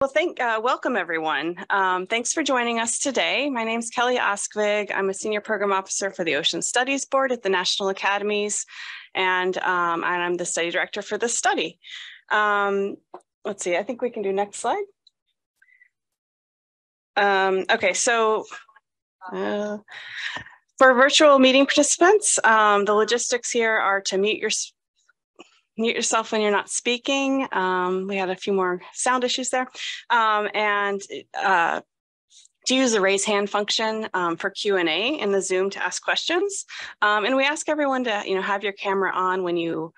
Well, thank, uh, welcome everyone. Um, thanks for joining us today. My name is Kelly Oskvig. I'm a senior program officer for the Ocean Studies Board at the National Academies, and, um, and I'm the study director for this study. Um, let's see, I think we can do next slide. Um, okay, so uh, for virtual meeting participants, um, the logistics here are to mute your mute yourself when you're not speaking. Um, we had a few more sound issues there. Um, and uh, to use the raise hand function um, for Q&A in the Zoom to ask questions. Um, and we ask everyone to you know, have your camera on when you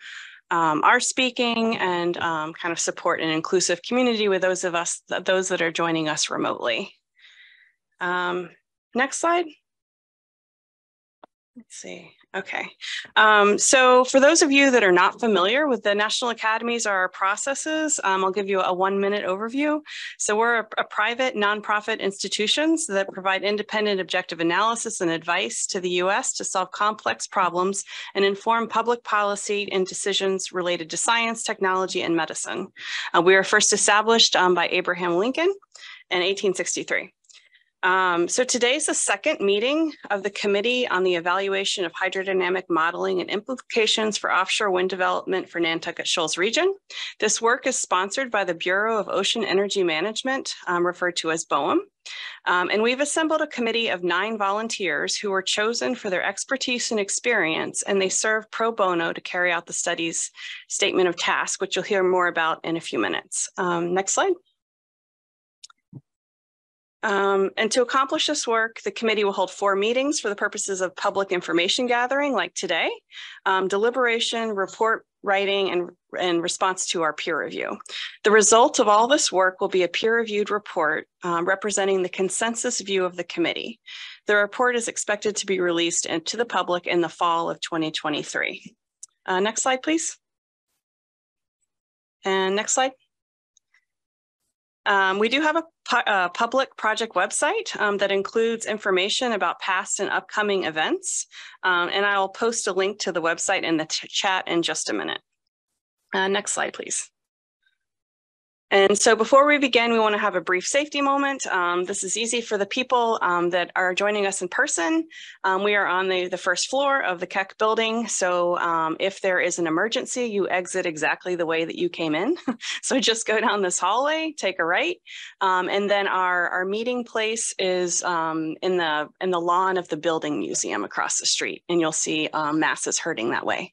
um, are speaking and um, kind of support an inclusive community with those of us, those that are joining us remotely. next slide. Let's see. Okay. Um, so for those of you that are not familiar with the National Academies or our processes, um, I'll give you a one minute overview. So we're a, a, private nonprofit institutions that provide independent objective analysis and advice to the US to solve complex problems and inform public policy and decisions related to science, technology, and medicine. Uh, we were first established um, by Abraham Lincoln in 1863. Um, so today's the second meeting of the Committee on the Evaluation of Hydrodynamic Modeling and Implications for Offshore Wind Development for Nantucket Shoals Region. This work is sponsored by the Bureau of Ocean Energy Management, um, referred to as BOEM. Um, and we've assembled a committee of nine volunteers who were chosen for their expertise and experience, and they serve pro bono to carry out the study's statement of task, which you'll hear more about in a few minutes. Um, next slide. Um, and to accomplish this work, the committee will hold four meetings for the purposes of public information gathering like today, um, deliberation, report writing, and, and response to our peer review. The result of all this work will be a peer-reviewed report um, representing the consensus view of the committee. The report is expected to be released to the public in the fall of 2023. Uh, next slide, please. And next slide. Um, we do have a, pu a public project website um, that includes information about past and upcoming events. Um, and I'll post a link to the website in the chat in just a minute. Uh, next slide, please. And so before we begin, we want to have a brief safety moment. Um, this is easy for the people um, that are joining us in person. Um, we are on the, the first floor of the Keck building. So um, if there is an emergency, you exit exactly the way that you came in. so just go down this hallway, take a right. Um, and then our, our meeting place is um, in, the, in the lawn of the building museum across the street. And you'll see masses herding that way.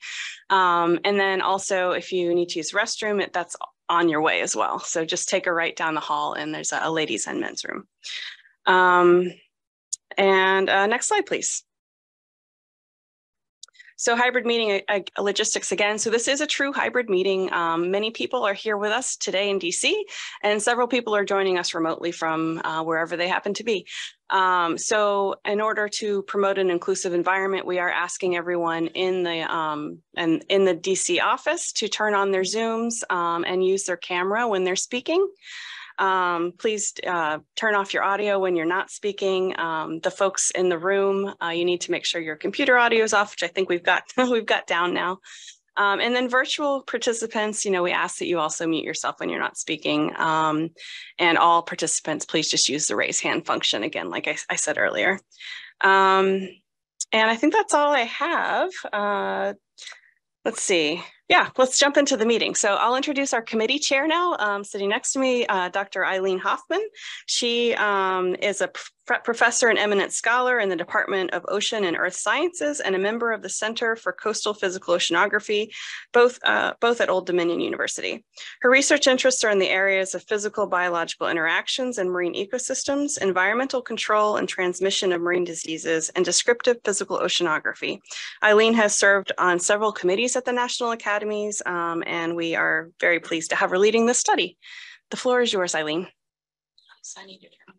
and then also if you need to use restroom, it, that's on your way as well. So just take a right down the hall and there's a, a ladies and men's room. Um, and uh, next slide, please. So hybrid meeting uh, uh, logistics again. So this is a true hybrid meeting. Um, many people are here with us today in DC, and several people are joining us remotely from uh, wherever they happen to be. Um, so in order to promote an inclusive environment, we are asking everyone in the um, and in the DC office to turn on their Zooms um, and use their camera when they're speaking. Um, please uh, turn off your audio when you're not speaking. Um, the folks in the room, uh, you need to make sure your computer audio is off, which I think we've got we've got down now. Um, and then virtual participants, you know, we ask that you also mute yourself when you're not speaking. Um, and all participants, please just use the raise hand function again, like I, I said earlier. Um, and I think that's all I have. Uh, let's see. Yeah, let's jump into the meeting. So I'll introduce our committee chair now. Um, sitting next to me, uh, Dr. Eileen Hofmann. She um, is a professor and eminent scholar in the Department of Ocean and Earth Sciences and a member of the Center for Coastal Physical Oceanography, both, uh, both at Old Dominion University. Her research interests are in the areas of physical biological interactions and marine ecosystems, environmental control and transmission of marine diseases, and descriptive physical oceanography. Eileen has served on several committees at the National Academies, um, and we are very pleased to have her leading this study. The floor is yours, Eileen. I need to turn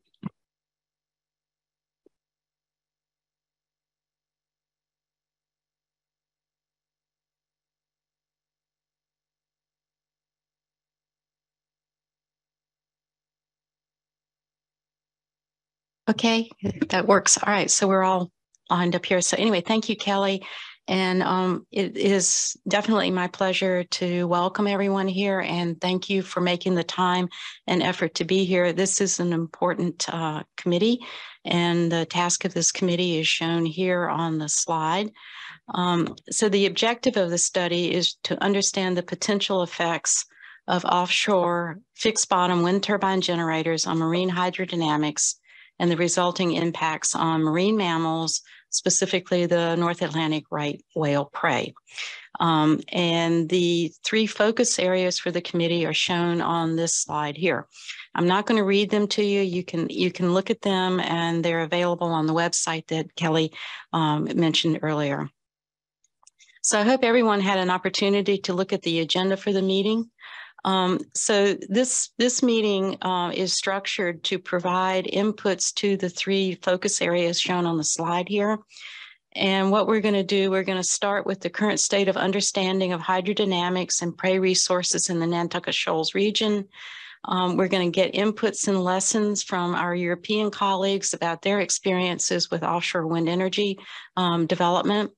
Okay, that works. All right, so we're all lined up here. So anyway, thank you, Kelly. And um, it is definitely my pleasure to welcome everyone here and thank you for making the time and effort to be here. This is an important uh, committee and the task of this committee is shown here on the slide. Um, so the objective of the study is to understand the potential effects of offshore fixed bottom wind turbine generators on marine hydrodynamics and the resulting impacts on marine mammals, specifically the North Atlantic right whale prey. Um, and the three focus areas for the committee are shown on this slide here. I'm not going to read them to you. You can you can look at them and they're available on the website that Kelly um, mentioned earlier. So I hope everyone had an opportunity to look at the agenda for the meeting. Um, so this, this meeting uh, is structured to provide inputs to the three focus areas shown on the slide here. And what we're going to do, we're going to start with the current state of understanding of hydrodynamics and prey resources in the Nantucket Shoals region. Um, we're going to get inputs and lessons from our European colleagues about their experiences with offshore wind energy um, development.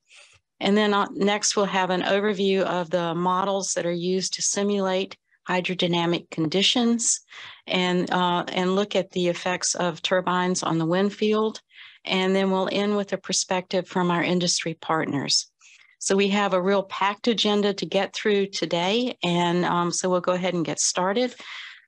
And then uh, next, we'll have an overview of the models that are used to simulate hydrodynamic conditions and, uh, and look at the effects of turbines on the wind field. And then we'll end with a perspective from our industry partners. So we have a real packed agenda to get through today. And um, so we'll go ahead and get started.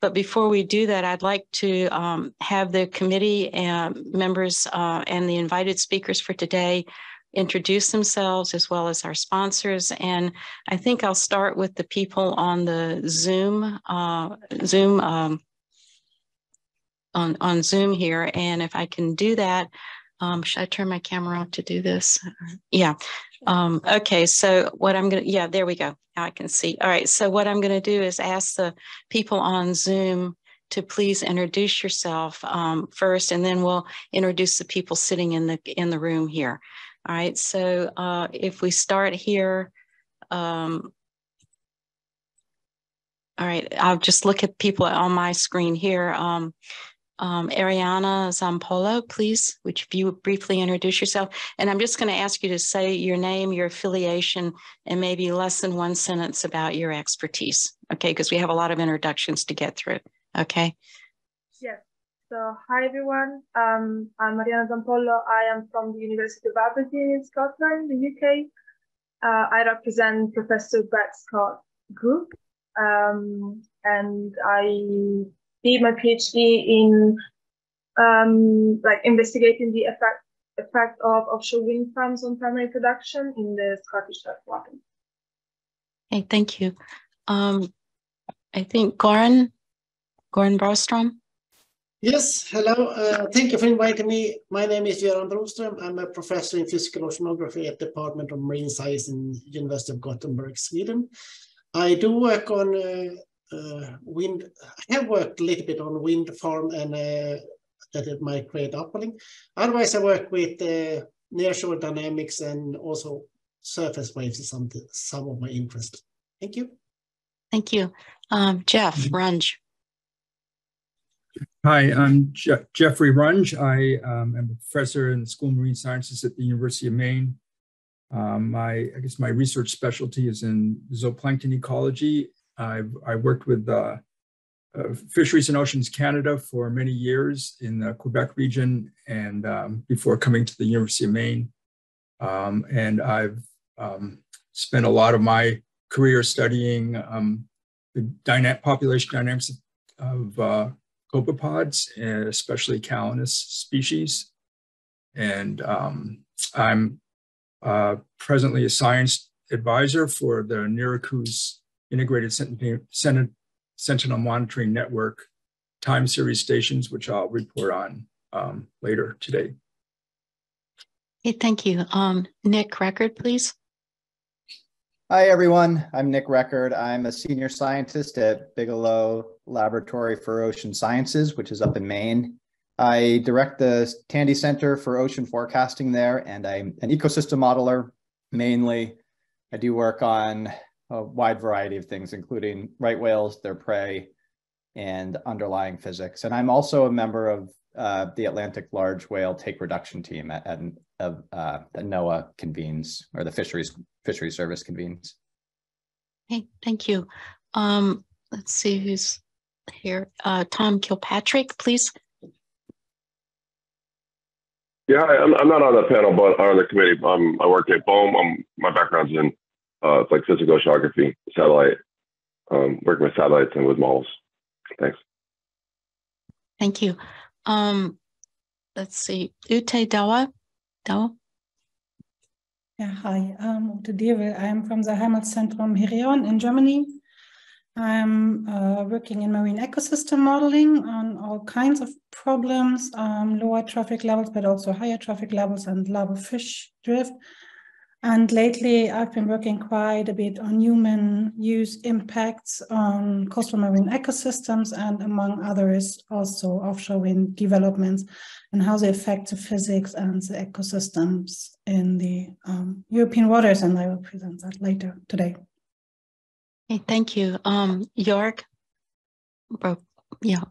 But before we do that, I'd like to um, have the committee uh, members uh, and the invited speakers for today introduce themselves as well as our sponsors. And I think I'll start with the people on the Zoom, uh, Zoom, um, on, on Zoom here. And if I can do that, um, should I turn my camera on to do this? Yeah. Um, okay. So what I'm going to, yeah, there we go. Now I can see. All right. So what I'm going to do is ask the people on Zoom to please introduce yourself um, first, and then we'll introduce the people sitting in the in the room here. All right, so uh, if we start here, um, all right, I'll just look at people on my screen here. Um, um, Ariana Zampollo, please, would you briefly introduce yourself? And I'm just going to ask you to say your name, your affiliation, and maybe less than one sentence about your expertise, okay? Because we have a lot of introductions to get through, okay? So, hi everyone. Um, I'm Arianna Zampollo. I am from the University of Aberdeen in Scotland, the UK. Uh, I represent Professor Beth Scott Group, um, and I did my PhD in um, like investigating the effect effect of offshore wind farms on primary production in the Scottish Water. Hey, thank you. Um, I think Goran, Goran Brostrom. Yes, hello. Uh, thank you for inviting me. My name is Göran Broström. I'm a professor in physical oceanography at the Department of Marine Science in University of Gothenburg, Sweden. I do work on uh, uh, wind. I have worked a little bit on wind farm and uh, that it might create upwelling. Otherwise, I work with uh, nearshore dynamics and also surface waves is some, some of my interest. Thank you. Thank you. Um, Jeff. Runge. Hi, I'm Je Jeffrey Runge. I um, am a professor in the School of Marine Sciences at the University of Maine. Um, my, I guess my research specialty is in zooplankton ecology. I've I worked with uh, uh, Fisheries and Oceans Canada for many years in the Quebec region and um, before coming to the University of Maine. Um, and I've um, spent a lot of my career studying um, the dyna population dynamics of, of uh, copepods, and especially Calanus species. And um, I'm uh, presently a science advisor for the NERACOOS Integrated Sentinel, Sentinel Monitoring Network time series stations, which I'll report on um, later today. Hey, thank you. Um, Nick Record, please. Hi, everyone. I'm Nick Record. I'm a senior scientist at Bigelow Laboratory for Ocean Sciences, which is up in Maine. I direct the Tandy Center for Ocean Forecasting there, and I'm an ecosystem modeler mainly. I do work on a wide variety of things, including right whales, their prey, and underlying physics. And I'm also a member of uh, the Atlantic Large Whale Take Reduction Team at, at uh, that NOAA convenes or the fisheries fishery service convenes. Hey, thank you. Um, let's see who's here. Uh, Tom Kilpatrick, please. Yeah, I'm, I'm not on the panel, but on the committee. Um, I work at BOEM. Um, my background's in uh, it's like physical oceanography, satellite, um, working with satellites and with models. Thanks. Thank you. Um, let's see, Ute Dawa. Dawa. Yeah, hi, I'm Ute Daewel. I'm from the Helmholtz-Zentrum Hereon in Germany. I'm uh, working in marine ecosystem modeling on all kinds of problems, um, lower trophic levels, but also higher trophic levels and larval fish drift. And lately, I've been working quite a bit on human use impacts on coastal marine ecosystems, and among others, also offshore wind developments and how they affect the physics and the ecosystems in the um, European waters. And I will present that later today. Hey, thank you. Um, York, Bro, yeah,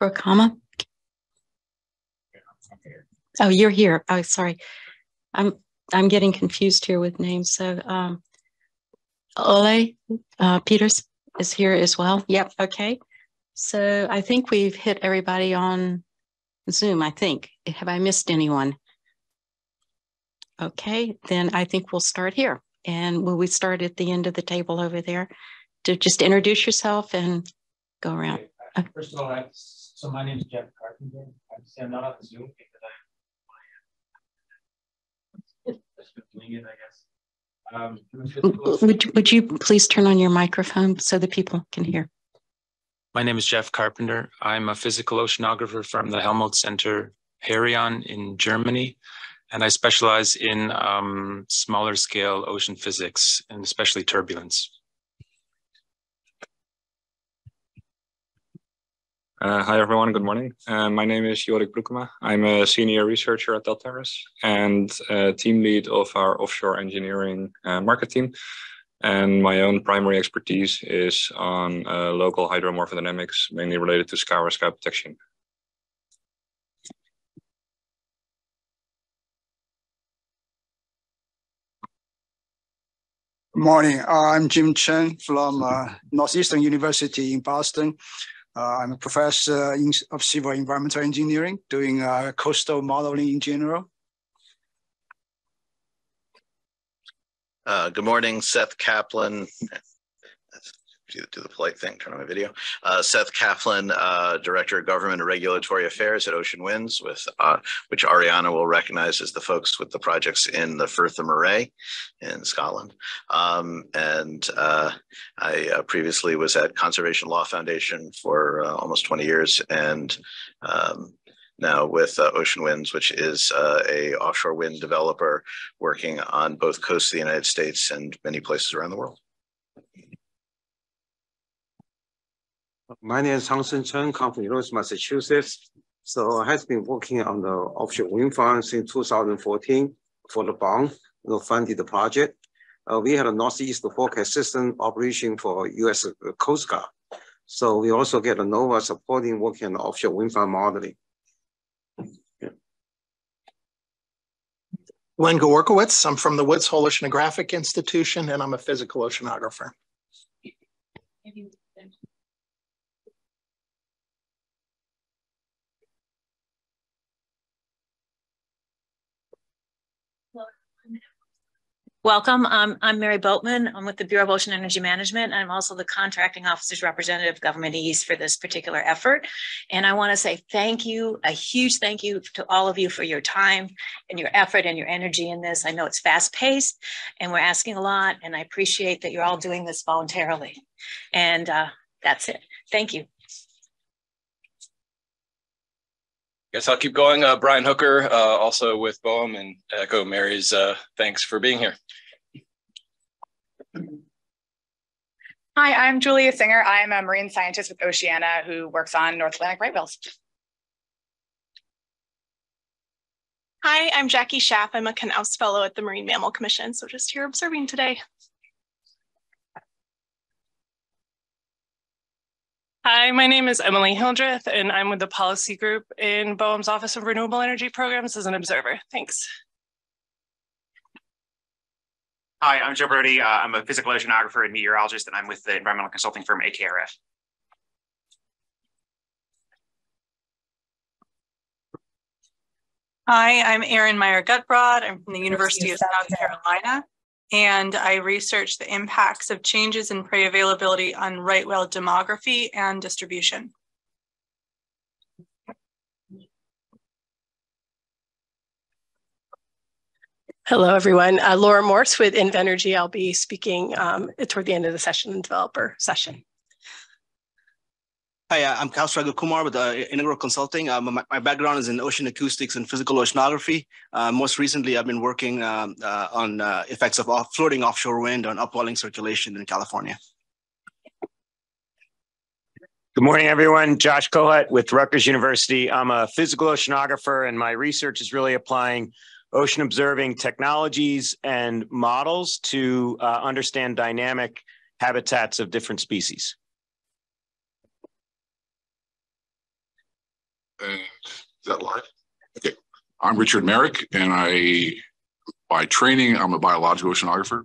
Broekema. Oh, you're here. Oh, sorry. I'm I'm getting confused here with names. So, um, Ole uh, Peters is here as well. Yep. Okay. So I think we've hit everybody on Zoom. I think. Have I missed anyone? Okay, then I think we'll start here. And will we start at the end of the table over there to just introduce yourself and go around? Okay. First of all, I, so my name is Jeff Carpenter. I'm not on the Zoom because I just doing it, I guess. Um, would, would you please turn on your microphone so the people can hear? My name is Jeff Carpenter. I'm a physical oceanographer from the Helmholtz Center Hereon in Germany and I specialize in um, smaller scale ocean physics and especially turbulence. Uh, hi everyone, good morning. Uh, my name is Jorik Broekema. I'm a senior researcher at Deltares and team lead of our offshore engineering uh, market team. And my own primary expertise is on uh, local hydromorphodynamics, mainly related to scour scout detection. Morning. Uh, I'm Jim Chen from uh, Northeastern University in Boston. Uh, I'm a professor in, of civil environmental engineering, doing uh, coastal modeling in general. Uh, good morning, Seth Kaplan do, do the polite thing, turn on my video. Uh, Seth Kaplan, uh, Director of Government and Regulatory Affairs at Ocean Winds, with uh, which Ariana will recognize as the folks with the projects in the Firth of Moray in Scotland. Um, and uh, I uh, previously was at Conservation Law Foundation for uh, almost 20 years and um, now with uh, Ocean Winds, which is uh, a offshore wind developer working on both coasts of the United States and many places around the world. My name is Hansen Chen, come from University of Massachusetts. So I have been working on the offshore wind farm since 2014 for the BOEM, know, funded the project. Uh, we had a Northeast forecast system operation for US Coast Guard. So we also get a NOAA supporting working on offshore wind farm modeling. Glenn Gawarkiewicz, I'm from the Woods Hole Oceanographic Institution, and I'm a physical oceanographer. Welcome. Um, I'm Mary Boatman. I'm with the Bureau of Ocean Energy Management. I'm also the contracting officer's representative Government East for this particular effort. And I want to say thank you, a huge thank you to all of you for your time and your effort and your energy in this. I know it's fast paced and we're asking a lot, and I appreciate that you're all doing this voluntarily. And uh, that's it. Thank you. Guess I'll keep going. Uh, Brian Hooker, uh, also with BOEM, and echo Mary's uh, thanks for being here. Hi, I'm Julia Singer. I'm a marine scientist with Oceana who works on North Atlantic right whales. Hi, I'm Jackie Schaff. I'm a Knauss Fellow at the Marine Mammal Commission, so just here observing today. Hi, my name is Emily Hildreth, and I'm with the policy group in BOEM's Office of Renewable Energy Programs as an observer. Thanks. Hi, I'm Joe Brody. Uh, I'm a physical oceanographer and meteorologist, and I'm with the environmental consulting firm AKRF. Hi, I'm Erin Meyer Gutbrod. I'm from the University of South Carolina, and I research the impacts of changes in prey availability on right whale demography and distribution. Hello, everyone. Uh, Laura Morse with Invenergy. I'll be speaking um, toward the end of the session, developer session. Hi, uh, I'm Kaustubha Raghukumar with uh, Integral Consulting. Um, my, my, background is in ocean acoustics and physical oceanography. Uh, most recently, I've been working um, uh, on uh, effects of off floating offshore wind on upwelling circulation in California. Good morning, everyone. Josh Kohut with Rutgers University. I'm a physical oceanographer, and my research is really applying ocean observing technologies and models to uh, understand dynamic habitats of different species. And is that live? Okay. I'm Richard Merrick, and I, by training, I'm a biological oceanographer.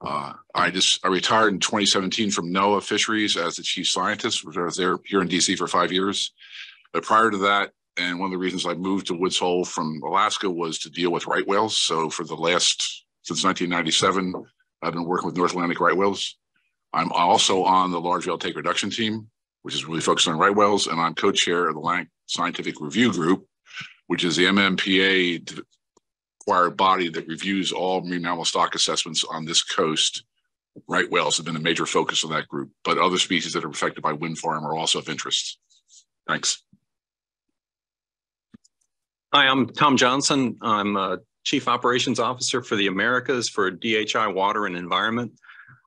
Uh, I just I retired in 2017 from NOAA Fisheries as the chief scientist, which I was there here in DC for five years. But prior to that, and one of the reasons I moved to Woods Hole from Alaska was to deal with right whales. So for the last, since 1997, I've been working with North Atlantic right whales. I'm also on the large whale take reduction team, which is really focused on right whales. And I'm co-chair of the Atlantic Scientific Review Group, which is the MMPA acquired body that reviews all marine mammal stock assessments on this coast. Right whales have been a major focus of that group, but other species that are affected by wind farm are also of interest. Thanks. Hi, I'm Tom Johnson. I'm a Chief Operations Officer for the Americas for DHI Water and Environment.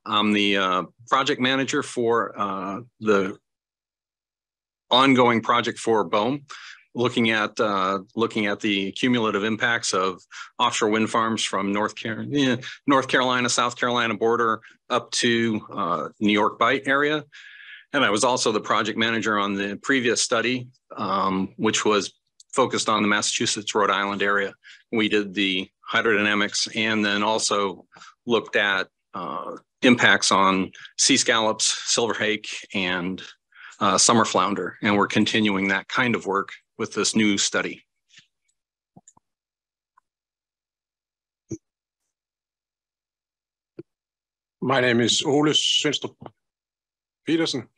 I'm the uh, project manager for uh, the ongoing project for BOEM, looking at uh, looking at the cumulative impacts of offshore wind farms from North Carolina, North Carolina, South Carolina border up to uh, New York Bight area. And I was also the project manager on the previous study, um, which was focused on the Massachusetts, Rhode Island area. We did the hydrodynamics and then also looked at uh, impacts on sea scallops, silver hake, and uh, summer flounder. And we're continuing that kind of work with this new study. My name is Ole Svenstrup Petersen.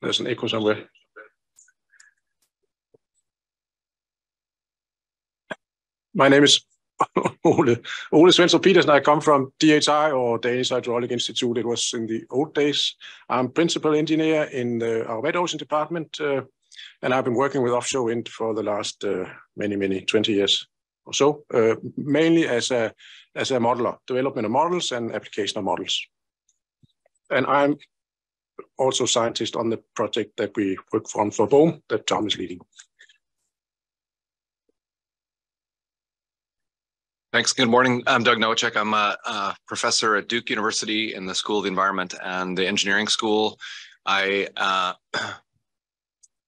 There's an echo somewhere. My name is Ole, Ole Svenstrup Petersen. I come from DHI or Danish Hydraulic Institute. It was in the old days. I'm principal engineer in the, our wet ocean department, uh, and I've been working with offshore wind for the last uh, many, many 20 years or so, uh, mainly as a as a modeler, development of models and application of models. And I'm also scientist on the project that we work on for BOEM that Tom is leading. Thanks. Good morning. I'm Doug Nowacek. I'm a, a, professor at Duke University in the School of the Environment and the Engineering School. I uh,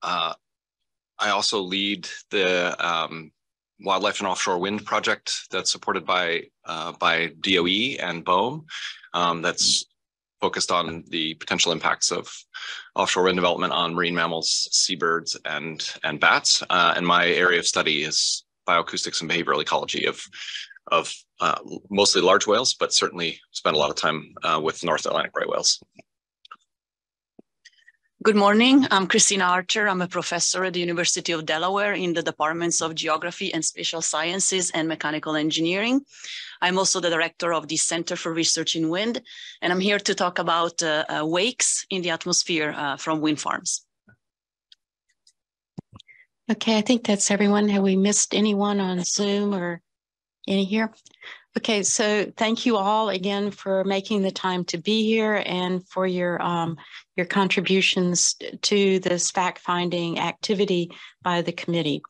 uh, I also lead the um, Wildlife and Offshore Wind project that's supported by uh, by DOE and BOEM. Um, that's focused on the potential impacts of offshore wind development on marine mammals, seabirds, and and bats. Uh, and my area of study is bioacoustics and behavioral ecology of of uh, mostly large whales, but certainly spend a lot of time uh, with North Atlantic right whales. Good morning. I'm Cristina Archer. I'm a professor at the University of Delaware in the departments of Geography and Spatial Sciences and Mechanical Engineering. I'm also the director of the Center for Research in Wind, and I'm here to talk about uh, uh, wakes in the atmosphere uh, from wind farms. Okay, I think that's everyone. Have we missed anyone on Zoom or any here? Okay, so thank you all again for making the time to be here and for your um, your contributions to this fact-finding activity by the committee.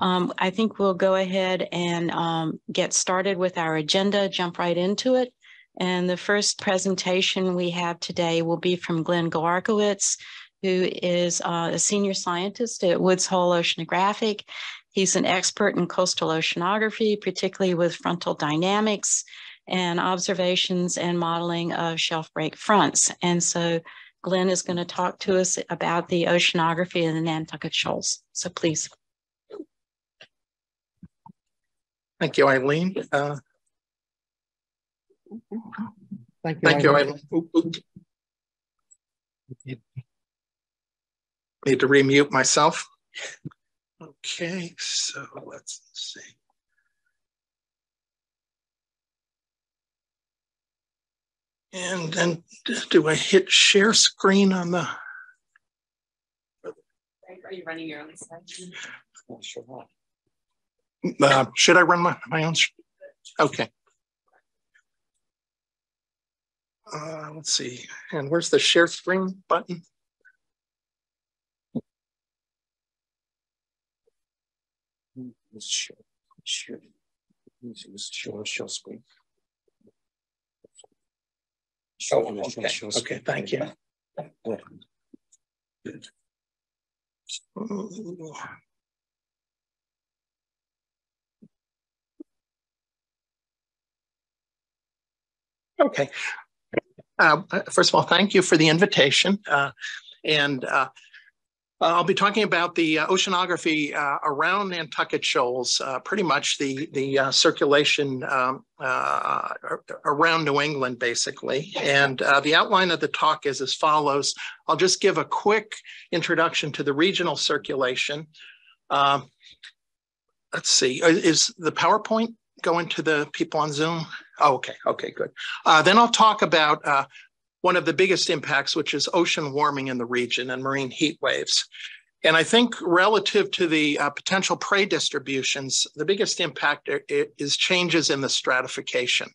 Um, I think we'll go ahead and um, get started with our agenda, jump right into it. And the first presentation we have today will be from Glenn Gawarkiewicz, who is uh, a senior scientist at Woods Hole Oceanographic. He's an expert in coastal oceanography, particularly with frontal dynamics and observations and modeling of shelf break fronts. And so Glenn is going to talk to us about the oceanography of the Nantucket Shoals. So please. Thank you, Eileen. Uh, Thank you. thank you, Eileen. Eileen. Need to remute myself. Okay, so let's see. And then do I hit share screen on the? Are you running your own slide? Uh, should I run my, my own? Okay. Uh, let's see. And where's the share screen button? Let's use Show, show screen. Oh, okay. Okay, thank you. Okay. Uh, first of all, thank you for the invitation. Uh, and uh, I'll be talking about the uh, oceanography uh, around Nantucket Shoals, uh, pretty much the, the uh, circulation um, uh, around New England, basically. And uh, the outline of the talk is as follows. I'll just give a quick introduction to the regional circulation. Um, let's see, Uh, is the PowerPoint going to the people on Zoom? Oh, okay, okay, good. Uh, then I'll talk about uh, one of the biggest impacts, which is ocean warming in the region and marine heat waves. And I think relative to the uh, potential prey distributions, the biggest impact is changes in the stratification.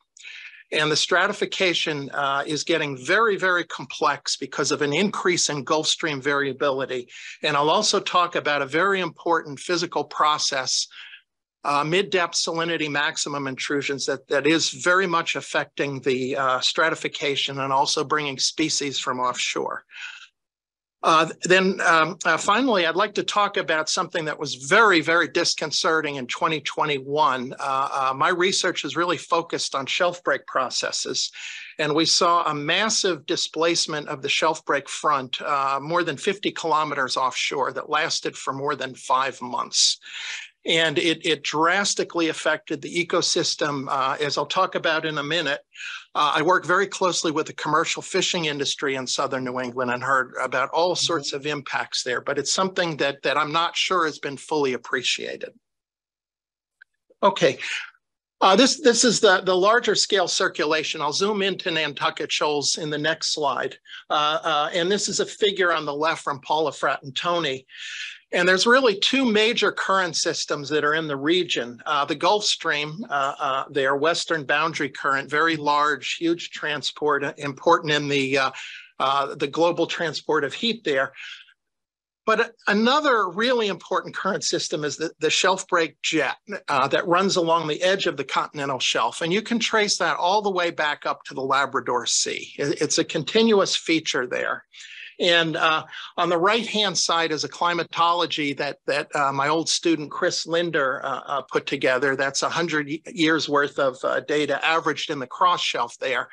And the stratification uh, is getting very, very complex because of an increase in Gulf Stream variability. And I'll also talk about a very important physical process uh, mid-depth salinity maximum intrusions that, that is very much affecting the uh, stratification and also bringing species from offshore. Uh, then um, uh, finally, I'd like to talk about something that was very, very disconcerting in 2021. Uh, uh, my research is really focused on shelf break processes. And we saw a massive displacement of the shelf break front, more than 50 kilometers offshore that lasted for more than five months and it, it drastically affected the ecosystem, uh, as I'll talk about in a minute. Uh, I work very closely with the commercial fishing industry in southern New England and heard about all sorts of impacts there, but it's something that, that I'm not sure has been fully appreciated. Okay, uh, this, this is the, the larger scale circulation. I'll zoom into Nantucket Shoals in the next slide. Uh, uh, and this is a figure on the left from Paula Fratantoni. And there's really two major current systems that are in the region. Uh, the Gulf Stream, uh, uh, their western boundary current, very large, huge transport, uh, important in the, uh, uh, the global transport of heat there. But another really important current system is the, the shelf break jet that runs along the edge of the continental shelf. And you can trace that all the way back up to the Labrador Sea. It- it's a continuous feature there. And uh, on the right-hand side is a climatology that that uh, my old student Chris Linder uh, uh, put together. That's 100 years worth of uh, data averaged in the cross shelf there.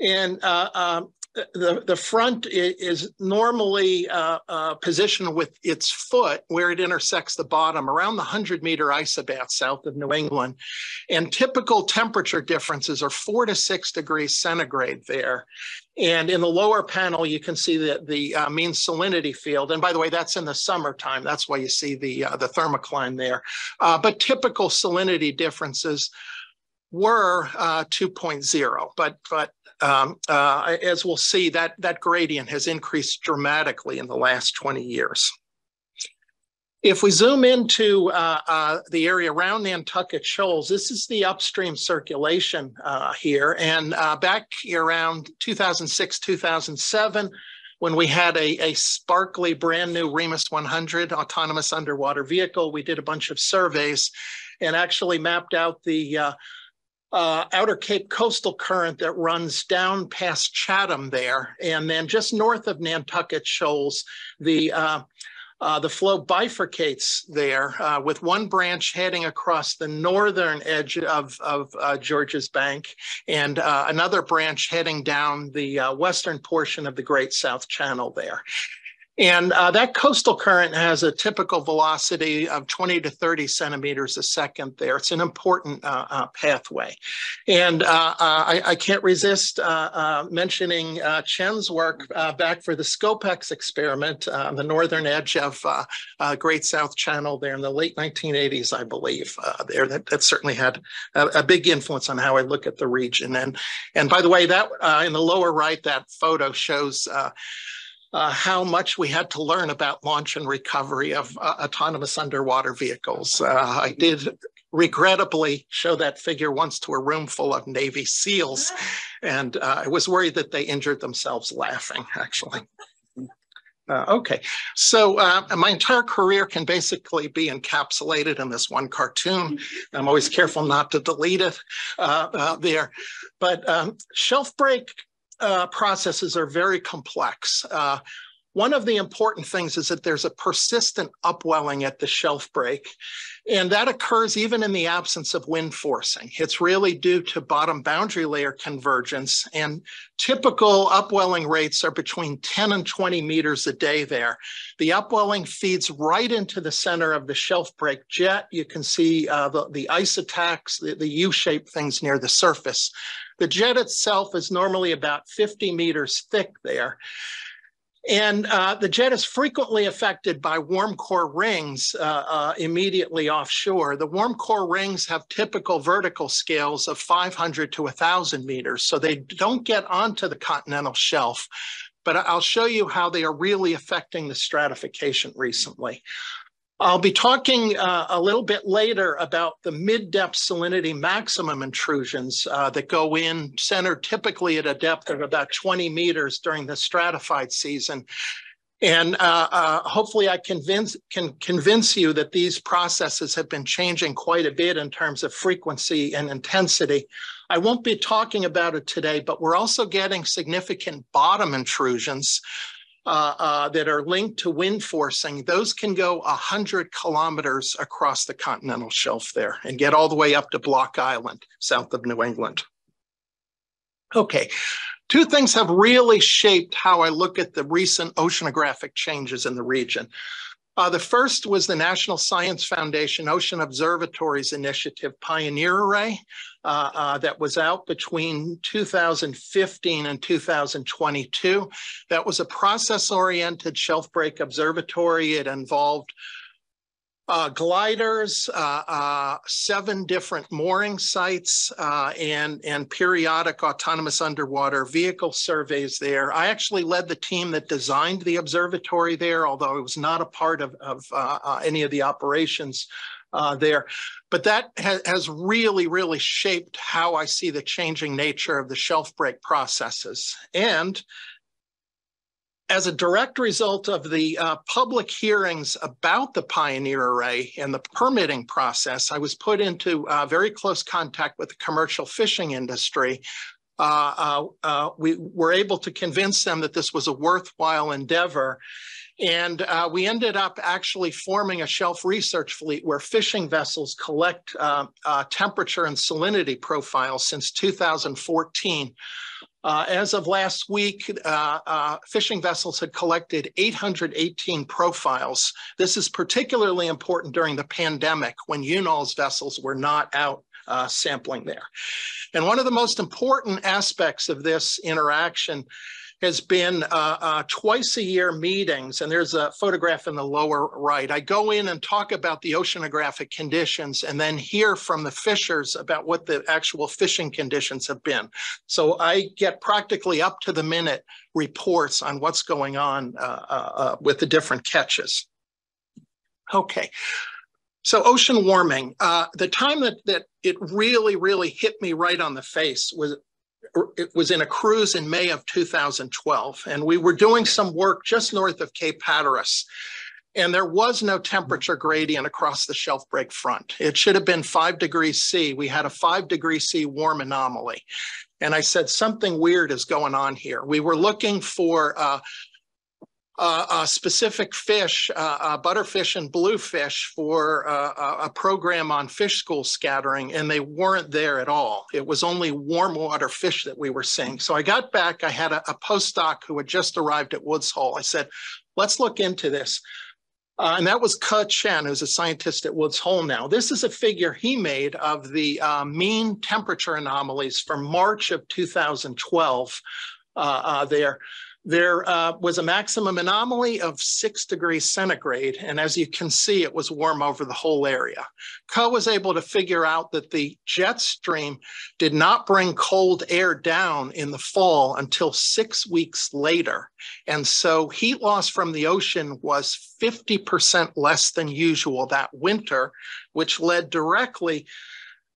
And uh, um, the, the front is normally uh, uh, positioned with its foot where it intersects the bottom around the 100 meter isobath south of New England. And typical temperature differences are four to six degrees centigrade there. And in the lower panel, you can see the, the uh, mean salinity field. And by the way, that's in the summertime. That's why you see the, uh, the thermocline there. Uh, but typical salinity differences were uh, 2.0, but, but um, uh, as we'll see, that, that gradient has increased dramatically in the last 20 years. If we zoom into uh, uh, the area around Nantucket Shoals, this is the upstream circulation uh, here. And uh, back around 2006, 2007, when we had a, a sparkly brand new Remus 100 autonomous underwater vehicle, we did a bunch of surveys and actually mapped out the uh, uh, Outer Cape coastal current that runs down past Chatham there. And then just north of Nantucket Shoals, the uh, uh, the flow bifurcates there uh, with one branch heading across the northern edge of, of uh, Georges Bank and uh, another branch heading down the uh, western portion of the Great South Channel there. And uh, that coastal current has a typical velocity of 20 to 30 centimeters a second there. It's an important uh, uh, pathway. And uh, uh, I, I, can't resist uh, mentioning Chen's work back for the SCOPEX experiment on the northern edge of Great South Channel there in the late 1980s, I believe. there, that, that certainly had a, a, big influence on how I look at the region. And, and by the way, that in the lower right, that photo shows uh, how much we had to learn about launch and recovery of uh, autonomous underwater vehicles. Uh, I did regrettably show that figure once to a room full of Navy SEALs, and uh, I was worried that they injured themselves laughing, actually. Uh, okay, so uh, my entire career can basically be encapsulated in this one cartoon. I'm always careful not to delete it there. But um, shelf break uh, processes are very complex. Uh, one of the important things is that there's a persistent upwelling at the shelf break, and that occurs even in the absence of wind forcing. It's really due to bottom boundary layer convergence, and typical upwelling rates are between 10 and 20 meters a day there. The upwelling feeds right into the center of the shelf break jet. You can see uh, the, the isotachs, the, the U-shaped things near the surface. The jet itself is normally about 50 meters thick there. And uh, the jet is frequently affected by warm core rings uh, uh, immediately offshore. The warm core rings have typical vertical scales of 500 to 1,000 meters, so they don't get onto the continental shelf. But I'll show you how they are really affecting the stratification recently. I'll be talking uh, a little bit later about the mid-depth salinity maximum intrusions uh, that go in centered typically at a depth of about 20 meters during the stratified season. And uh, uh, hopefully I convince, can convince you that these processes have been changing quite a bit in terms of frequency and intensity. I won't be talking about it today, but we're also getting significant bottom intrusions uh, uh, that are linked to wind forcing, those can go 100 kilometers across the continental shelf there and get all the way up to Block Island, south of New England. Okay, two things have really shaped how I look at the recent oceanographic changes in the region. Uh, the first was the National Science Foundation Ocean Observatories Initiative Pioneer Array uh, uh, that was out between 2015 and 2022. That was a process-oriented shelf break observatory. It involved uh, gliders, uh, uh, seven different mooring sites, uh, and, and periodic autonomous underwater vehicle surveys there. I actually led the team that designed the observatory there, although I was not a part of, of uh, uh, any of the operations there. But that ha has really, really shaped how I see the changing nature of the shelf break processes. And as a direct result of the uh, public hearings about the Pioneer Array and the permitting process, I was put into uh, very close contact with the commercial fishing industry. Uh, uh, uh we were able to convince them that this was a worthwhile endeavor. And uh, we ended up actually forming a shelf research fleet where fishing vessels collect temperature and salinity profiles since 2014. Uh, as of last week, uh, uh, fishing vessels had collected 818 profiles. This is particularly important during the pandemic when UNOLS vessels were not out uh, sampling there. And one of the most important aspects of this interaction has been uh, uh, twice a year meetings, and there's a photograph in the lower right. I go in and talk about the oceanographic conditions and then hear from the fishers about what the actual fishing conditions have been. So I get practically up to the minute reports on what's going on uh, uh, uh with the different catches. Okay. So ocean warming, uh, the time that, that it really, really hit me right on the face was it was in a cruise in May of 2012, and we were doing some work just north of Cape Hatteras. And there was no temperature gradient across the shelf break front. It should have been five degrees C. We had a five degree C warm anomaly. And I said, something weird is going on here. We were looking for uh, uh, a specific fish, uh, butterfish and bluefish for a program on fish school scattering, and they weren't there at all. It was only warm water fish that we were seeing. So I got back, I had a, a postdoc who had just arrived at Woods Hole. I said, let's look into this. Uh, and that was Ke Chen, who's a scientist at Woods Hole now. This is a figure he made of the uh, mean temperature anomalies from March of 2012 uh, uh, there there uh, was a maximum anomaly of six degrees centigrade. And as you can see, it was warm over the whole area. Ke was able to figure out that the jet stream did not bring cold air down in the fall until six weeks later. And so heat loss from the ocean was 50% less than usual that winter, which led directly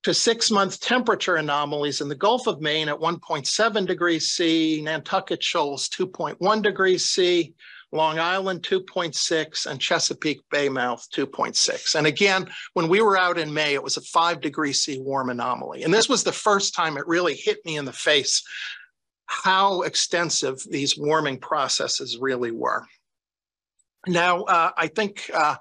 to six month temperature anomalies in the Gulf of Maine at 1.7 degrees C, Nantucket Shoals 2.1 degrees C, Long Island 2.6, and Chesapeake Bay Mouth 2.6. And again, when we were out in May, it was a five degree C warm anomaly. And this was the first time it really hit me in the face how extensive these warming processes really were. Now, uh, I think uh,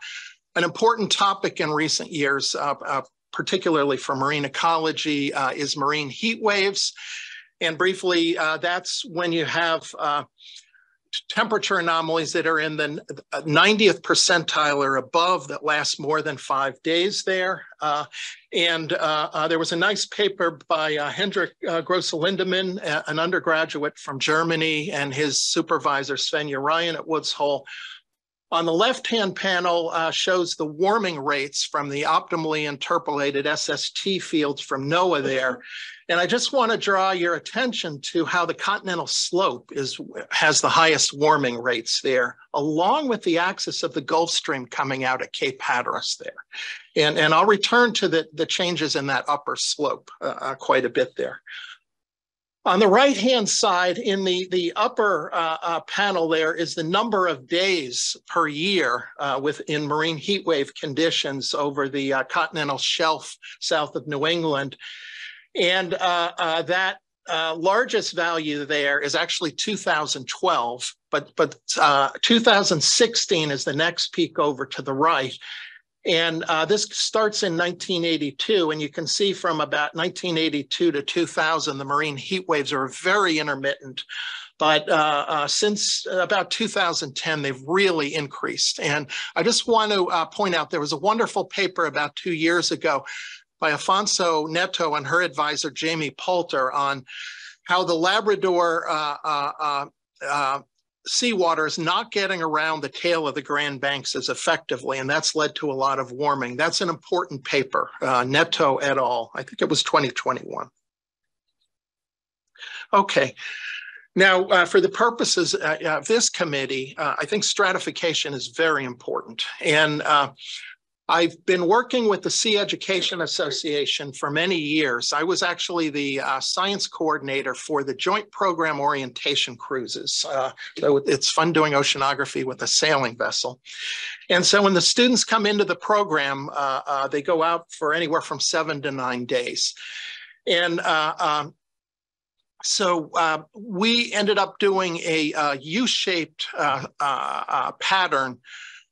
an important topic in recent years, uh, uh particularly for marine ecology, uh, is marine heat waves. And briefly, uh, that's when you have uh, temperature anomalies that are in the 90th uh, percentile or above that last more than five days there. Uh, and uh, uh, there was a nice paper by uh, Hendrik uh, Großelindemann, an undergraduate from Germany, and his supervisor, Svenja Ryan at Woods Hole, on the left-hand panel uh, shows the warming rates from the optimally interpolated SST fields from NOAA there. And I just want to draw your attention to how the continental slope is has the highest warming rates there, along with the axis of the Gulf Stream coming out at Cape Hatteras there. And, and I'll return to the, the changes in that upper slope uh, uh, quite a bit there. On the right-hand side in the, the upper uh, uh, panel there is the number of days per year uh, within marine heat wave conditions over the uh, continental shelf south of New England. And uh, uh, that largest value there is actually 2012, but, but 2016 is the next peak over to the right. And uh, this starts in 1982, and you can see from about 1982 to 2000, the marine heat waves are very intermittent. But uh, uh, since about 2010, they've really increased. And I just want to uh, point out there was a wonderful paper about two years ago by Afonso Neto and her advisor, Jaime Palter, on how the Labrador uh, uh, seawater is not getting around the tail of the Grand Banks as effectively, and that's led to a lot of warming. That's an important paper, uh, Neto et al. I think it was 2021. Okay. Now, uh, for the purposes uh, of this committee, uh, I think stratification is very important. And uh, I've been working with the Sea Education Association for many years. I was actually the uh, science coordinator for the Joint Program Orientation Cruises. Uh, so it's fun doing oceanography with a sailing vessel. And so when the students come into the program, uh, uh they go out for anywhere from seven to nine days. And uh, um, so uh, we ended up doing a uh, U-shaped uh, uh, pattern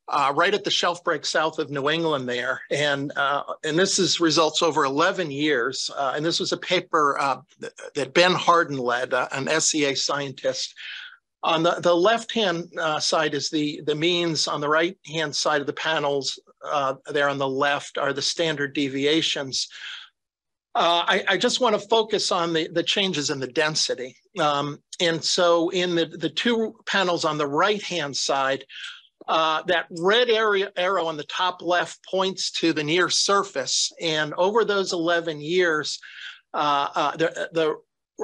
uh, right at the shelf break south of New England there. And, uh, and this is results over 11 years. Uh, and this was a paper uh, that Ben Harden led, uh, an SEA scientist. On the, the left-hand uh, side is the, the means. On the right-hand side of the panels there on the left are the standard deviations. I, I, just want to focus on the, the changes in the density. Um, and so in the, the two panels on the right-hand side, uh, that red area arrow on the top left points to the near surface. And over those 11 years, uh, uh, the, the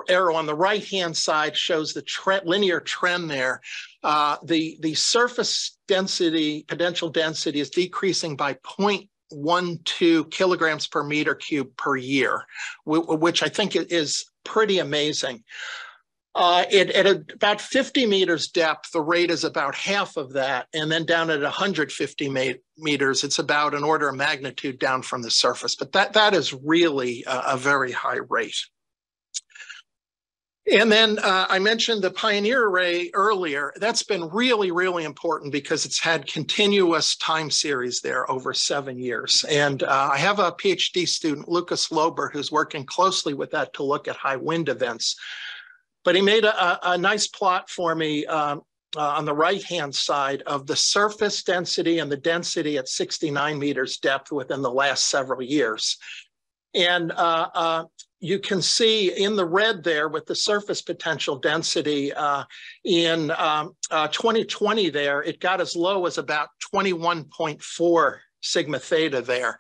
arrow on the right-hand side shows the trend, linear trend there. Uh, the, the surface density, potential density is decreasing by 0.12 kilograms per meter cube per year, which I think is pretty amazing. Uh, it, at a, about 50 meters depth, the rate is about half of that. And then down at 150 meters, it's about an order of magnitude down from the surface. But that, that is really a, a very high rate. And then uh, I mentioned the Pioneer Array earlier. That's been really, really important because it's had continuous time series there over seven years. And uh, I have a PhD student, Lucas Lober, who's working closely with that to look at high wind events. But he made a, a nice plot for me um, uh, on the right-hand side of the surface density and the density at 69 meters depth within the last several years. And uh, uh, you can see in the red there with the surface potential density uh, in um, uh, 2020 there, it got as low as about 21.4 sigma theta there.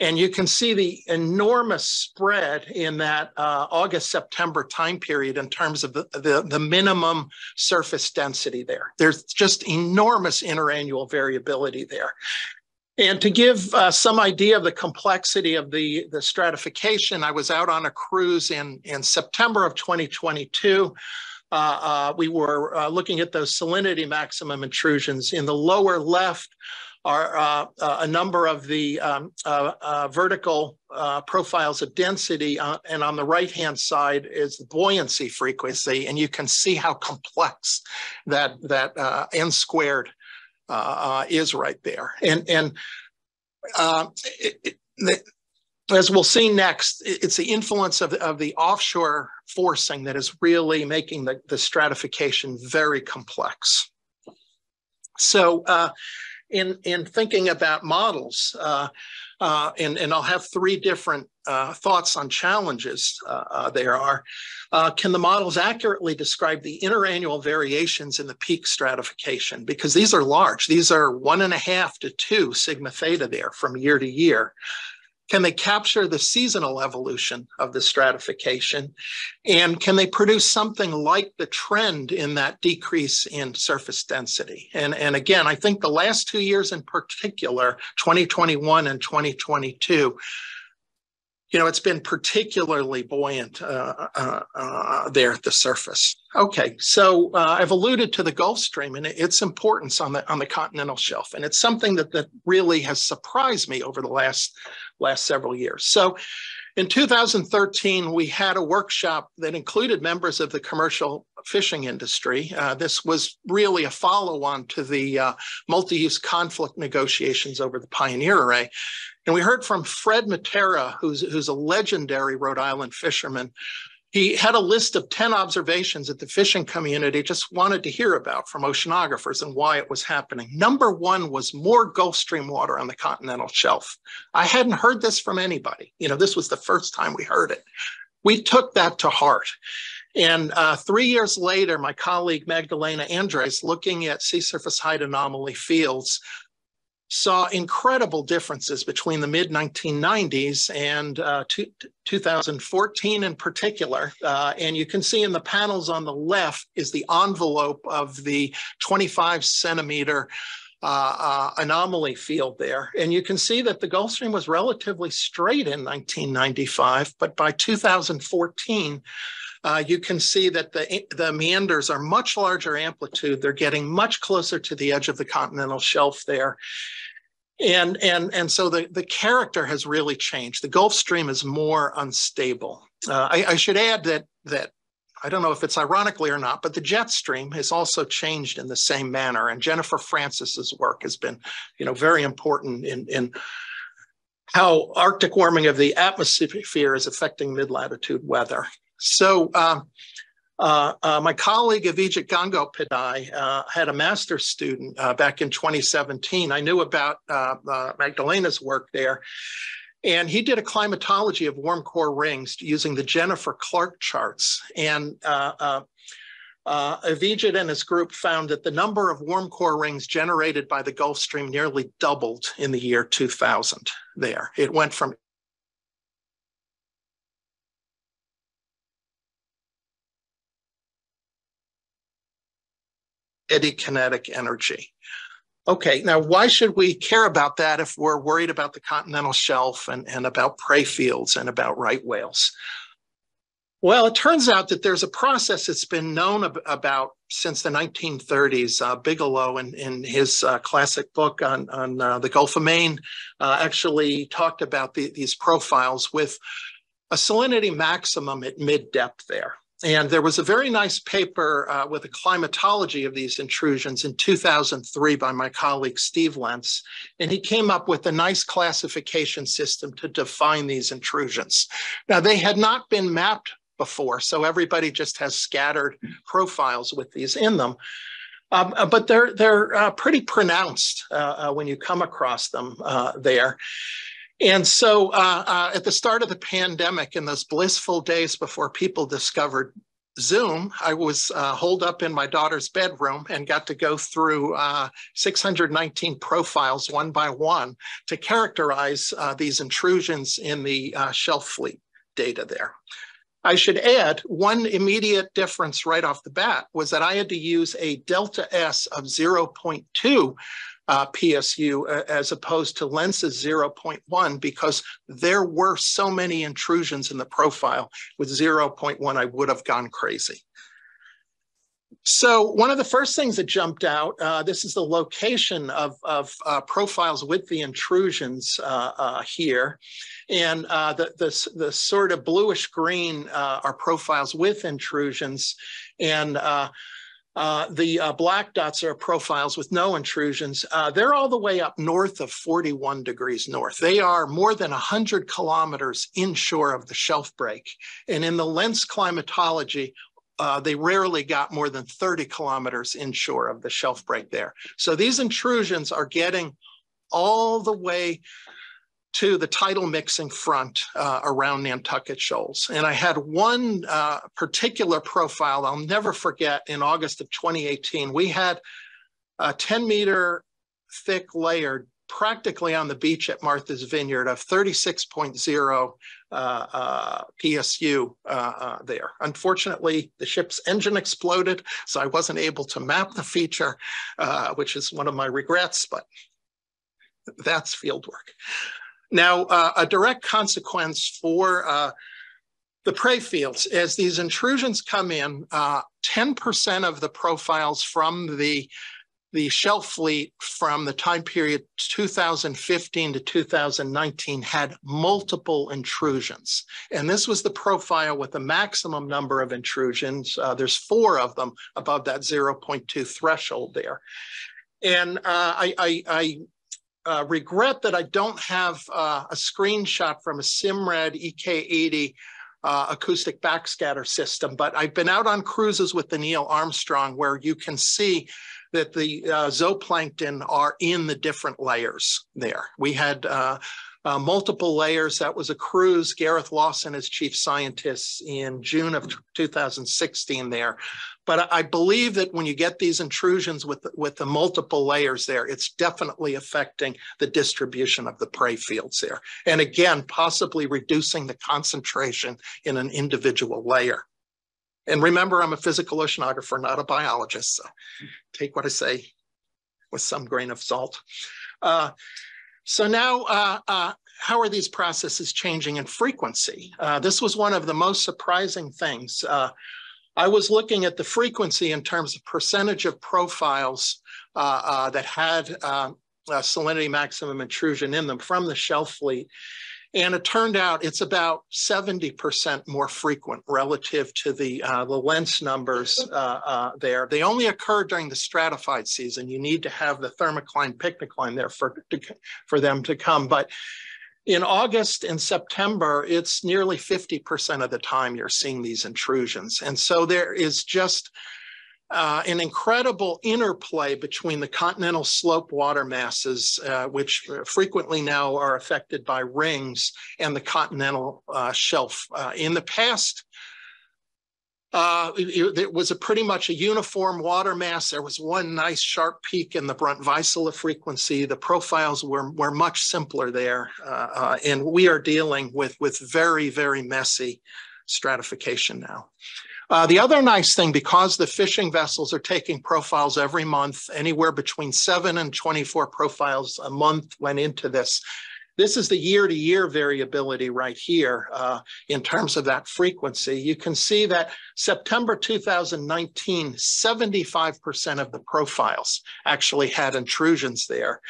And you can see the enormous spread in that uh, August, September time period in terms of the, the, the, minimum surface density there. There's just enormous interannual variability there. And to give uh, some idea of the complexity of the, the stratification, I was out on a cruise in, in September of 2022. Uh, uh, we were uh, looking at those salinity maximum intrusions. In the lower left are uh, uh, a number of the um, vertical profiles of density, and on the right-hand side is the buoyancy frequency, and you can see how complex that, that n squared uh, uh, is right there. And, and uh, it, it, as we'll see next, it's the influence of, of the offshore forcing that is really making the, the stratification very complex. So uh, in, in thinking about models, uh, uh, and, and I'll have three different uh, thoughts on challenges uh, uh there are. Uh, can the models accurately describe the interannual variations in the peak stratification? Because these are large. These are one and a half to two sigma theta there from year to year. Can they capture the seasonal evolution of the stratification? And can they produce something like the trend in that decrease in surface density? And, and again, I think the last two years in particular, 2021 and 2022, you know, it's been particularly buoyant uh, uh, uh, there at the surface. Okay, so uh, I've alluded to the Gulf Stream and its importance on the on the continental shelf, and it's something that that really has surprised me over the last last several years. So, in 2013, we had a workshop that included members of the commercial fishing industry. Uh, this was really a follow-on to the uh, multi-use conflict negotiations over the Pioneer Array. And we heard from Fred Mattera, who's, who's a legendary Rhode Island fisherman. He had a list of 10 observations that the fishing community just wanted to hear about from oceanographers and why it was happening. Number one was more Gulf Stream water on the continental shelf. I hadn't heard this from anybody. You know, this was the first time we heard it. We took that to heart. And uh, three years later, my colleague Magdalena Andres, looking at sea surface height anomaly fields, saw incredible differences between the mid 1990s and uh, 2014 in particular. Uh, and you can see in the panels on the left is the envelope of the 25 centimeter uh, uh, anomaly field there. And you can see that the Gulf Stream was relatively straight in 1995, but by 2014, uh, you can see that the, the meanders are much larger amplitude. They're getting much closer to the edge of the continental shelf there. And, and, and so the, the character has really changed. The Gulf Stream is more unstable. Uh, I, I should add that, that I don't know if it's ironically or not, but the jet stream has also changed in the same manner. And Jennifer Francis's work has been, you know, very important in, in how Arctic warming of the atmosphere is affecting mid-latitude weather. So um, uh, uh, my colleague Avijit Gangopadhyay uh, had a master's student uh, back in 2017. I knew about uh, uh, Magdalena's work there. And he did a climatology of warm core rings using the Jenifer Clark charts. And uh, Avijit and his group found that the number of warm core rings generated by the Gulf Stream nearly doubled in the year 2000 there. It went from eddy kinetic energy. Okay, now why should we care about that if we're worried about the continental shelf and, and about prey fields and about right whales? Well, it turns out that there's a process that's been known ab about since the 1930s. Uh, Bigelow, in, in his uh, classic book on, on uh, the Gulf of Maine, uh, actually talked about the, these profiles with a salinity maximum at mid depth there. And there was a very nice paper uh, with a climatology of these intrusions in 2003 by my colleague Steve Lentz. And he came up with a nice classification system to define these intrusions. Now, they had not been mapped before, so everybody just has scattered profiles with these in them. Um, uh, but they're, they're uh, pretty pronounced uh, uh when you come across them uh, there. And so uh, uh, at the start of the pandemic, in those blissful days before people discovered Zoom, I was uh, holed up in my daughter's bedroom and got to go through uh, 619 profiles one by one to characterize uh, these intrusions in the uh, shelf fleet data there. I should add one immediate difference right off the bat was that I had to use a delta S of 0.2 uh, PSU uh, as opposed to Lentz's 0.1 because there were so many intrusions in the profile. With 0.1, I would have gone crazy. So one of the first things that jumped out, uh, this is the location of, of uh, profiles with the intrusions uh, uh here. And uh, the, the, the, sort of bluish green uh, are profiles with intrusions. And uh, the uh, black dots are profiles with no intrusions. Uh, they're all the way up north of 41 degrees north. They are more than 100 kilometers inshore of the shelf break. And in the Lentz climatology, uh, they rarely got more than 30 kilometers inshore of the shelf break there. So these intrusions are getting all the way to the tidal mixing front uh, around Nantucket Shoals. And I had one uh, particular profile I'll never forget in August of 2018. We had a 10 meter thick layer practically on the beach at Martha's Vineyard of 36.0 uh, uh, PSU uh, uh, there. Unfortunately, the ship's engine exploded, so I wasn't able to map the feature, which is one of my regrets, but that's field work. Now, uh, a direct consequence for uh, the prey fields, as these intrusions come in, 10% uh, of the profiles from the the shelf fleet from the time period 2015 to 2019 had multiple intrusions. And this was the profile with the maximum number of intrusions. Uh, there's four of them above that 0.2 threshold there. And uh, I, I, I uh, regret that I don't have uh, a screenshot from a Simrad EK80 uh, acoustic backscatter system, but I've been out on cruises with the Neil Armstrong where you can see that the uh, zooplankton are in the different layers there. We had uh, multiple layers. That was a cruise. Gareth Lawson is chief scientist in June of 2016 there. But I believe that when you get these intrusions with, with the multiple layers there, it's definitely affecting the distribution of the prey fields there. And again, possibly reducing the concentration in an individual layer. And remember, I'm a physical oceanographer, not a biologist. So take what I say with some grain of salt. Uh, so now, uh, uh, how are these processes changing in frequency? Uh, this was one of the most surprising things. Uh, I was looking at the frequency in terms of percentage of profiles uh, uh, that had salinity maximum intrusion in them from the shelf fleet. And it turned out it's about 70% more frequent relative to the, uh, the Lentz numbers uh, uh, there. They only occur during the stratified season. You need to have the thermocline, pycnocline there for, to, for them to come. But in August and September, it's nearly 50% of the time you're seeing these intrusions. And so there is just uh, an incredible interplay between the continental slope water masses, uh, which frequently now are affected by rings, and the continental uh, shelf. Uh, in the past, uh, it, it, was a pretty much a uniform water mass. There was one nice sharp peak in the Brunt-Väisälä frequency. The profiles were, were much simpler there. Uh, and we are dealing with, with very, very messy stratification now. Uh, the other nice thing, because the fishing vessels are taking profiles every month, anywhere between seven and 24 profiles a month went into this. This is the year-to-year variability right here uh, in terms of that frequency. You can see that September 2019, 75% of the profiles actually had intrusions there.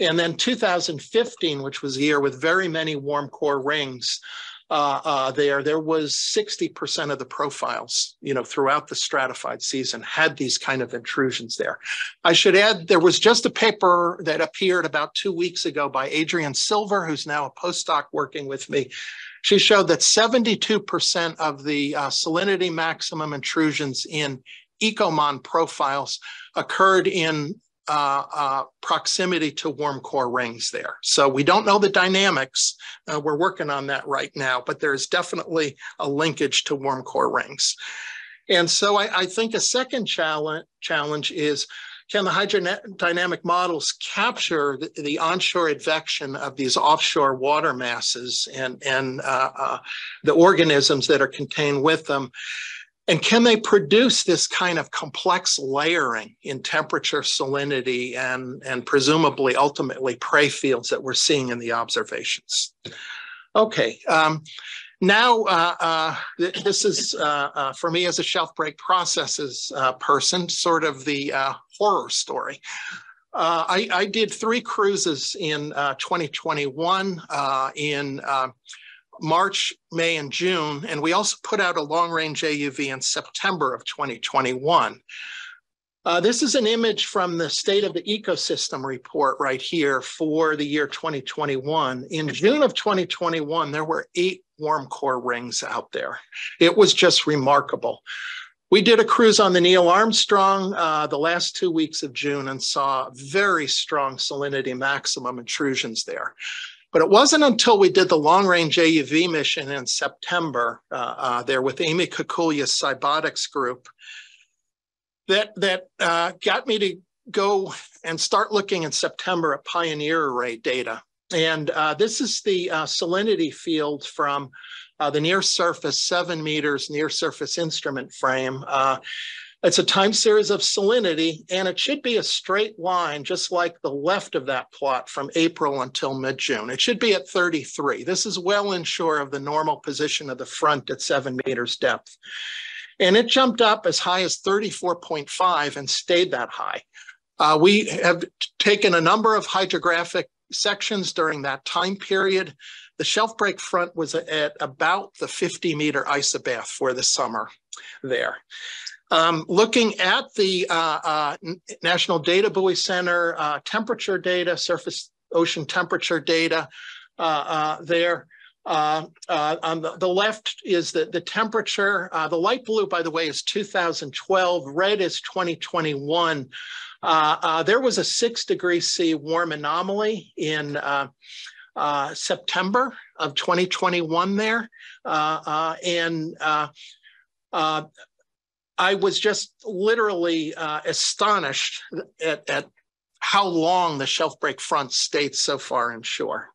And then 2015, which was a year with very many warm core rings, uh, uh, there, there was 60% of the profiles, you know, throughout the stratified season had these kind of intrusions there. I should add, there was just a paper that appeared about two weeks ago by Adrienne Silver, who's now a postdoc working with me. She showed that 72% of the uh, salinity maximum intrusions in Ecomon profiles occurred in uh, uh, proximity to warm core rings there. So we don't know the dynamics. Uh, we're working on that right now, but there's definitely a linkage to warm core rings. And so I, I think a second challenge, challenge is can the hydrodynamic models capture the, the, onshore advection of these offshore water masses and, and uh, uh, the organisms that are contained with them? And can they produce this kind of complex layering in temperature, salinity, and, and presumably ultimately prey fields that we're seeing in the observations? Okay, um, now uh, uh, th this is uh, uh for me as a shelf break processes uh, person, sort of the uh, horror story. I, I, did three cruises in 2021 in March, May, and June. And we also put out a long range AUV in September of 2021. Uh, this is an image from the State of the Ecosystem report right here for the year 2021. In June of 2021, there were eight warm core rings out there. It was just remarkable. We did a cruise on the Neil Armstrong uh, the last two weeks of June and saw very strong salinity maximum intrusions there. But it wasn't until we did the long range AUV mission in September uh, uh, there with Amy Kukulya's Cybotics group that, that uh, got me to go and start looking in September at Pioneer Array data. And uh, this is the uh, salinity field from uh, the near surface seven meters near surface instrument frame. It's a time series of salinity, and it should be a straight line, just like the left of that plot from April until mid-June. It should be at 33. This is well inshore of the normal position of the front at seven meters depth. And it jumped up as high as 34.5 and stayed that high. Uh, we have taken a number of hydrographic sections during that time period. The shelf break front was at about the 50 meter isobath for the summer there. Um, looking at the uh, uh, National Data Buoy Center uh, temperature data, surface ocean temperature data uh, uh, there. Uh, on the, the, left is the, the temperature. the light blue, by the way, is 2012. Red is 2021. there was a six degree C warm anomaly in September of 2021 there. and I was just literally uh, astonished at, at how long the shelf break front stayed so far inshore.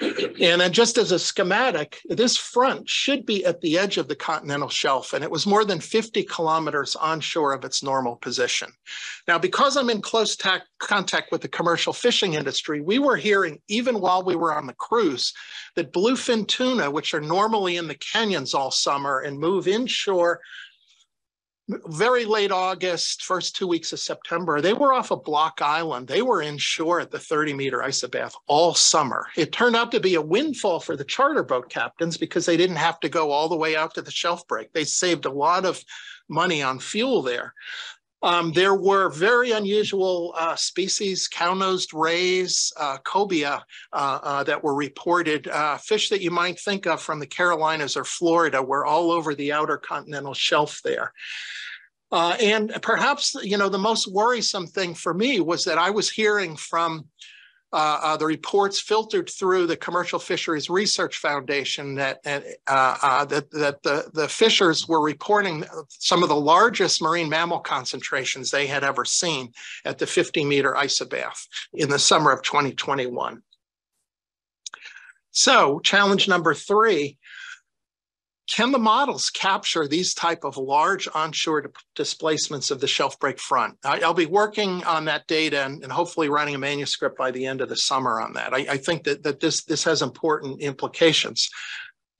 And then just as a schematic, this front should be at the edge of the continental shelf, and it was more than 50 kilometers onshore of its normal position. Now, because I'm in close contact with the commercial fishing industry, we were hearing, even while we were on the cruise, that bluefin tuna, which are normally in the canyons all summer and move inshore very late August, first two weeks of September, they were off of Block Island. They were inshore at the 30 meter isobath all summer. It turned out to be a windfall for the charter boat captains because they didn't have to go all the way out to the shelf break. They saved a lot of money on fuel there. Um, there were very unusual uh, species, cow-nosed rays, uh, cobia, uh, uh that were reported, uh, fish that you might think of from the Carolinas or Florida were all over the outer continental shelf there. Uh, and perhaps, you know, the most worrisome thing for me was that I was hearing from uh, uh, the reports filtered through the Commercial Fisheries Research Foundation that uh, uh, that, that the, the fishers were reporting some of the largest marine mammal concentrations they had ever seen at the 50 meter isobath in the summer of 2021. So challenge number three, can the models capture these type of large onshore displacements of the shelf break front? I, will be working on that data and, and, hopefully writing a manuscript by the end of the summer on that. I, I think that, that this, this has important implications.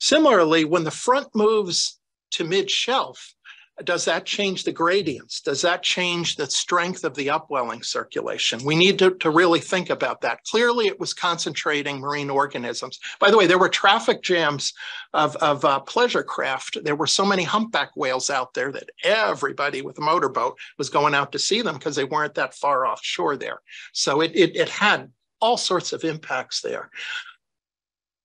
Similarly, when the front moves to mid shelf, does that change the gradients? Does that change the strength of the upwelling circulation? We need to, to really think about that. Clearly, it was concentrating marine organisms. By the way, there were traffic jams of, of uh, pleasure craft. There were so many humpback whales out there that everybody with a motorboat was going out to see them because they weren't that far offshore there. So it, it, it had all sorts of impacts there.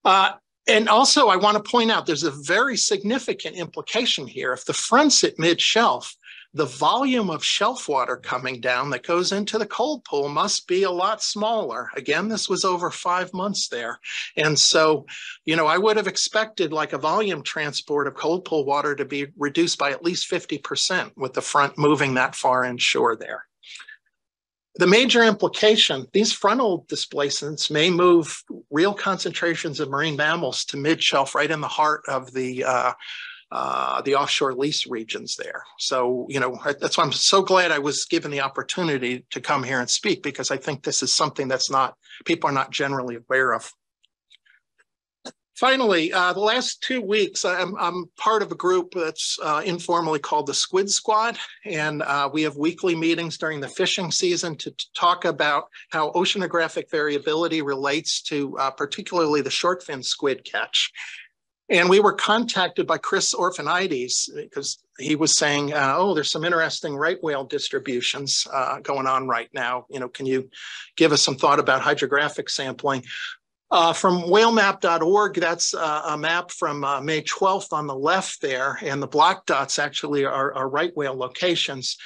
Uh, and also, I want to point out there's a very significant implication here. If the front's at mid shelf, the volume of shelf water coming down that goes into the cold pool must be a lot smaller. Again, this was over five months there. And so, you know, I would have expected like a volume transport of cold pool water to be reduced by at least 50% with the front moving that far inshore there. The major implication, these frontal displacements may move real concentrations of marine mammals to mid-shelf right in the heart of the uh, uh, the offshore lease regions there. So, you know, that's why I'm so glad I was given the opportunity to come here and speak because I think this is something that's not, people are not generally aware of. Finally, uh, the last two weeks, I'm, I'm, part of a group that's uh, informally called the Squid Squad, and uh, we have weekly meetings during the fishing season to, to talk about how oceanographic variability relates to uh, particularly the short fin squid catch. And we were contacted by Chris Orphanides because he was saying, uh, "Oh, there's some interesting right whale distributions uh, going on right now. You know, can you give us some thought about hydrographic sampling?" Uh, from whalemap.org, that's uh, a map from uh, May 12th on the left there, and the black dots actually are, are right whale locations.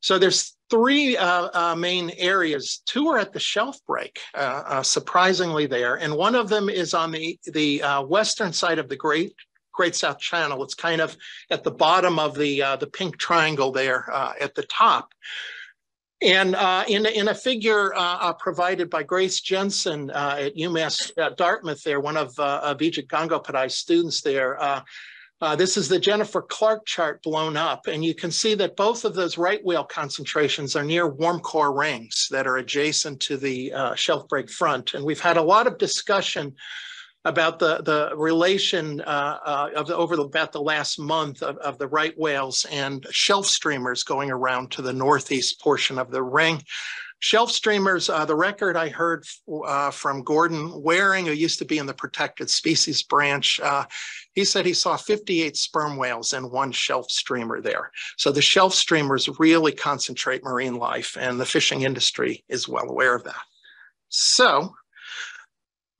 So there's three uh, uh, main areas. Two are at the shelf break, uh, surprisingly there, and one of them is on the, the western side of the Great Great South Channel. It's kind of at the bottom of the, the pink triangle there at the top. And uh, in, in a figure uh, uh, provided by Grace Jensen uh, at UMass Dartmouth there, one of uh, Gangopadhyay's students there, uh, this is the Jenifer Clark chart blown up. And you can see that both of those right whale concentrations are near warm core rings that are adjacent to the shelf break front. And we've had a lot of discussion about the, the relation uh, uh, of the, over the, about the last month of, of the right whales and shelf streamers going around to the northeast portion of the ring. Shelf streamers, uh, the record I heard uh, from Gordon Waring, who used to be in the protected species branch, uh, he said he saw 58 sperm whales in one shelf streamer there. So the shelf streamers really concentrate marine life and the fishing industry is well aware of that. So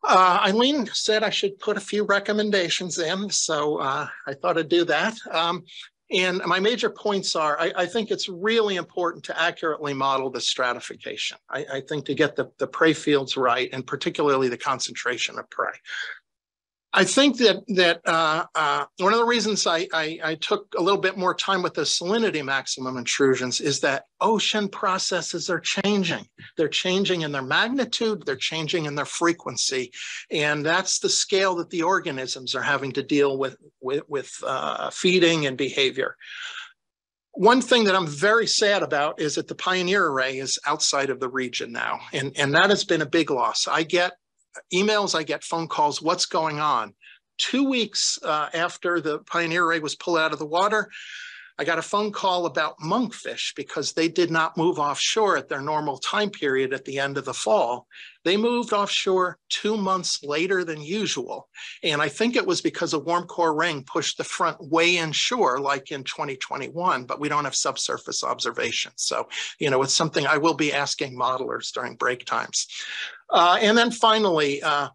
uh, Eileen said I should put a few recommendations in, so uh, I thought I'd do that. Um, and my major points are, I, I, think it's really important to accurately model the stratification. I, I think to get the, the prey fields right, and particularly the concentration of prey. I think that that uh, uh, one of the reasons I, I, I, took a little bit more time with the salinity maximum intrusions is that ocean processes are changing. They're changing in their magnitude, they're changing in their frequency, and that's the scale that the organisms are having to deal with with, with uh, feeding and behavior. One thing that I'm very sad about is that the Pioneer Array is outside of the region now, and, and that has been a big loss. I get emails, I get phone calls, what's going on? Two weeks uh, after the Pioneer Array was pulled out of the water, I got a phone call about monkfish because they did not move offshore at their normal time period at the end of the fall. They moved offshore two months later than usual. And I think it was because a warm core ring pushed the front way inshore, like in 2021, but we don't have subsurface observations. So, you know, it's something I will be asking modelers during break times. Uh, and then finally, uh,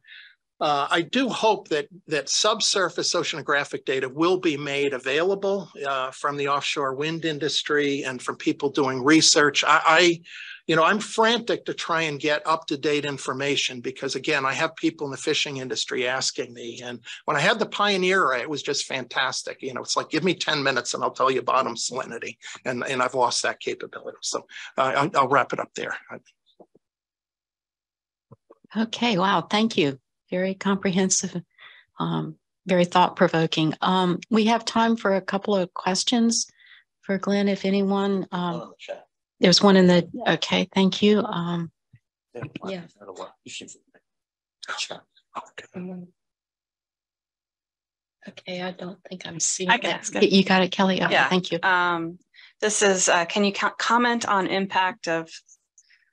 uh, I do hope that that subsurface oceanographic data will be made available uh, from the offshore wind industry and from people doing research. I, I, you know, I'm frantic to try and get up-to-date information because again, I have people in the fishing industry asking me. And when I had the Pioneer it was just fantastic. You know, it's like, give me 10 minutes and I'll tell you bottom salinity. And, and I've lost that capability. So uh, I'll, I'll wrap it up there. Okay, wow, thank you. Very comprehensive um, very thought provoking. Um, we have time for a couple of questions for Glenn, if anyone. Um, there's one in the, okay, thank you. Um, yeah. Okay, I don't think I'm seeing I can that. ask it. You got it, Kelly. Okay, Yeah. thank you. Um, this is, uh, can you comment on impact of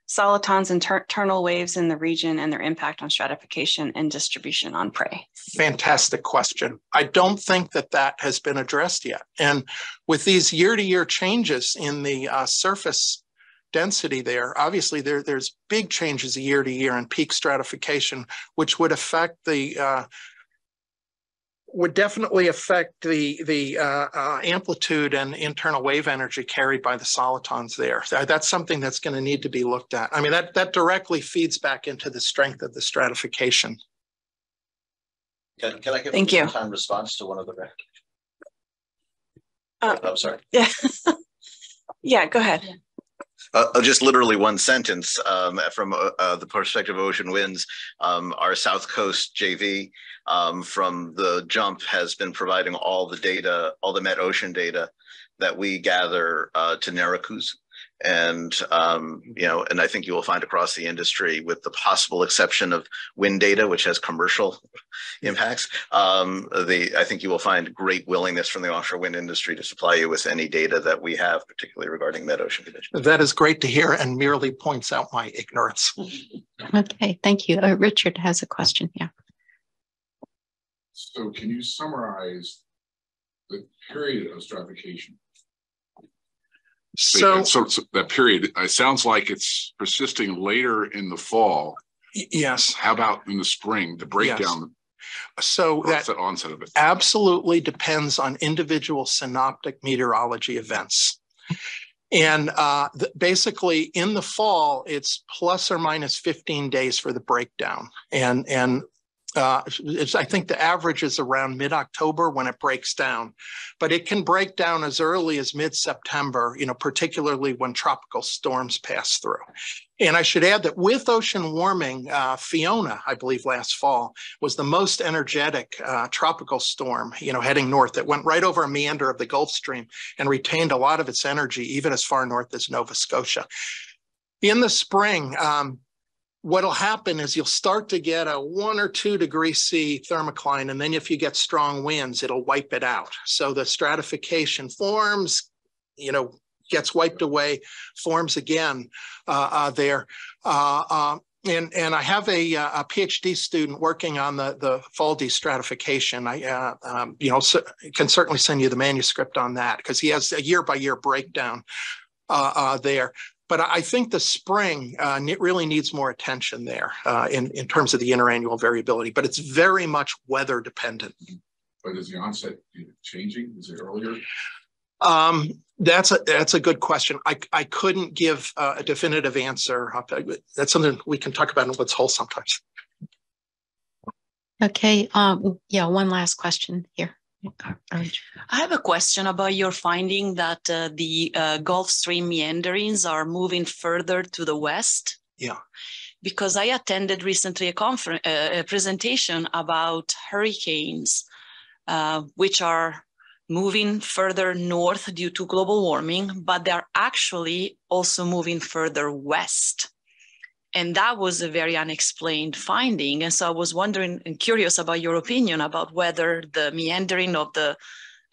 solitons and ter- terminal waves in the region and their impact on stratification and distribution on prey? Fantastic question. I don't think that that has been addressed yet. And with these year-to-year changes in the uh, surface density there, obviously there, there's big changes year to year in peak stratification, which would affect the uh, would definitely affect the the uh, uh, amplitude and internal wave energy carried by the solitons there. That's something that's going to need to be looked at. I mean, that that directly feeds back into the strength of the stratification. Can, can I give Thank a you. time response to one of the? Uh, I'm sorry. Yeah. Yeah, go ahead. Uh, uh, just literally one sentence um, from uh, uh, the perspective of Ocean Winds. Um, our South Coast JV um, from the jump has been providing all the data, all the Met Ocean data that we gather uh, to NERACOOS. And, um, you know, and I think you will find across the industry with the possible exception of wind data, which has commercial impacts. Um, the, I think you will find great willingness from the offshore wind industry to supply you with any data that we have, particularly regarding Met Ocean conditions. That is great to hear and merely points out my ignorance. Okay, thank you. Uh, Richard has a question. Yeah. So can you summarize the period of stratification? So- so, so that period, it sounds like it's persisting later in the fall. Yes. How about in the spring, the breakdown? So What's that the onset of it? absolutely depends on individual synoptic meteorology events. And uh, basically in the fall, it's plus or minus 15 days for the breakdown. And, and uh, I think the average is around mid-October when it breaks down, but it can break down as early as mid-September, you know, particularly when tropical storms pass through. And I should add that with ocean warming, uh, Fiona, I believe last fall, was the most energetic uh, tropical storm, you know, heading north that went right over a meander of the Gulf Stream and retained a lot of its energy, even as far north as Nova Scotia. In the spring, um, what'll happen is you'll start to get a one or two degree C thermocline, and then if you get strong winds, it'll wipe it out. So the stratification forms, you know, gets wiped away, forms again uh, uh, there. Uh, uh, and, and I have a, uh, a PhD student working on the, the fall destratification. I, uh, um, you know, so, can certainly send you the manuscript on that because he has a year by year breakdown uh, uh, there. But I I think the spring uh, really needs more attention there uh, in, in terms of the interannual variability, but it's very much weather dependent. But is the onset changing? Is it earlier? Um, that's a that's a good question. I I couldn't give uh, a definitive answer. That's something we can talk about in Woods Hole sometimes. Okay. Um, yeah, one last question here. I have a question about your finding that uh, the uh, Gulf Stream meanderings are moving further to the west. Yeah. Because I attended recently a conference, uh, a presentation about hurricanes, uh, which are moving further north due to global warming, but they're actually also moving further west. And that was a very unexplained finding. And so I was wondering and curious about your opinion about whether the meandering of the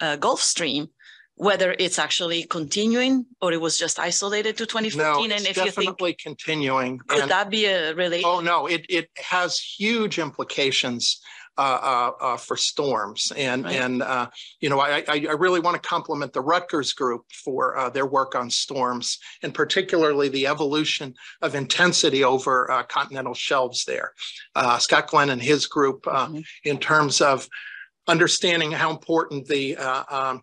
uh, Gulf Stream, whether it's actually continuing or it was just isolated to 2014. No, and it's if you think definitely continuing. could and- that be a relation? Oh, no, it, it has huge implications for storms. And, Right. and uh, you know, I, I, I really want to compliment the Rutgers group for uh, their work on storms and particularly the evolution of intensity over uh, continental shelves there. Uh, Scott Glenn and his group uh, Mm-hmm. in terms of understanding how important the uh, um,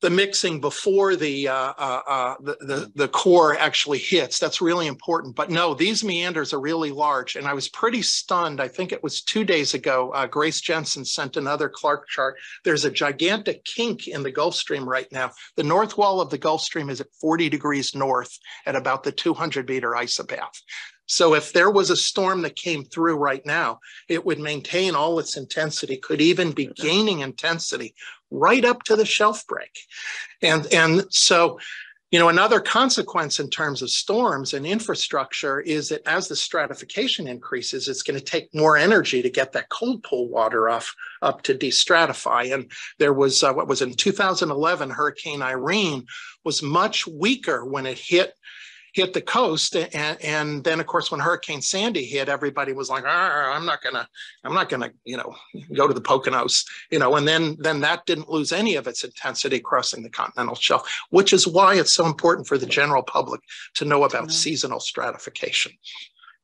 the mixing before the, uh, uh, uh, the, the, the core actually hits. That's really important. But no, these meanders are really large. And I was pretty stunned. I think it was two days ago, uh, Grace Jensen sent another Clark chart. There's a gigantic kink in the Gulf Stream right now. The north wall of the Gulf Stream is at 40 degrees north at about the 200 meter isobath. So if there was a storm that came through right now, it would maintain all its intensity, could even be gaining intensity right up to the shelf break. And, and so you know, another consequence in terms of storms and infrastructure is that as the stratification increases, it's going to take more energy to get that cold pool water off up to destratify. And there was uh, what was in 2011, Hurricane Irene was much weaker when it hit hit the coast and, and then of course when hurricane sandy hit everybody was like i'm not gonna i'm not gonna you know go to the poconos you know and then then that didn't lose any of its intensity crossing the continental shelf which is why it's so important for the general public to know about mm-hmm. seasonal stratification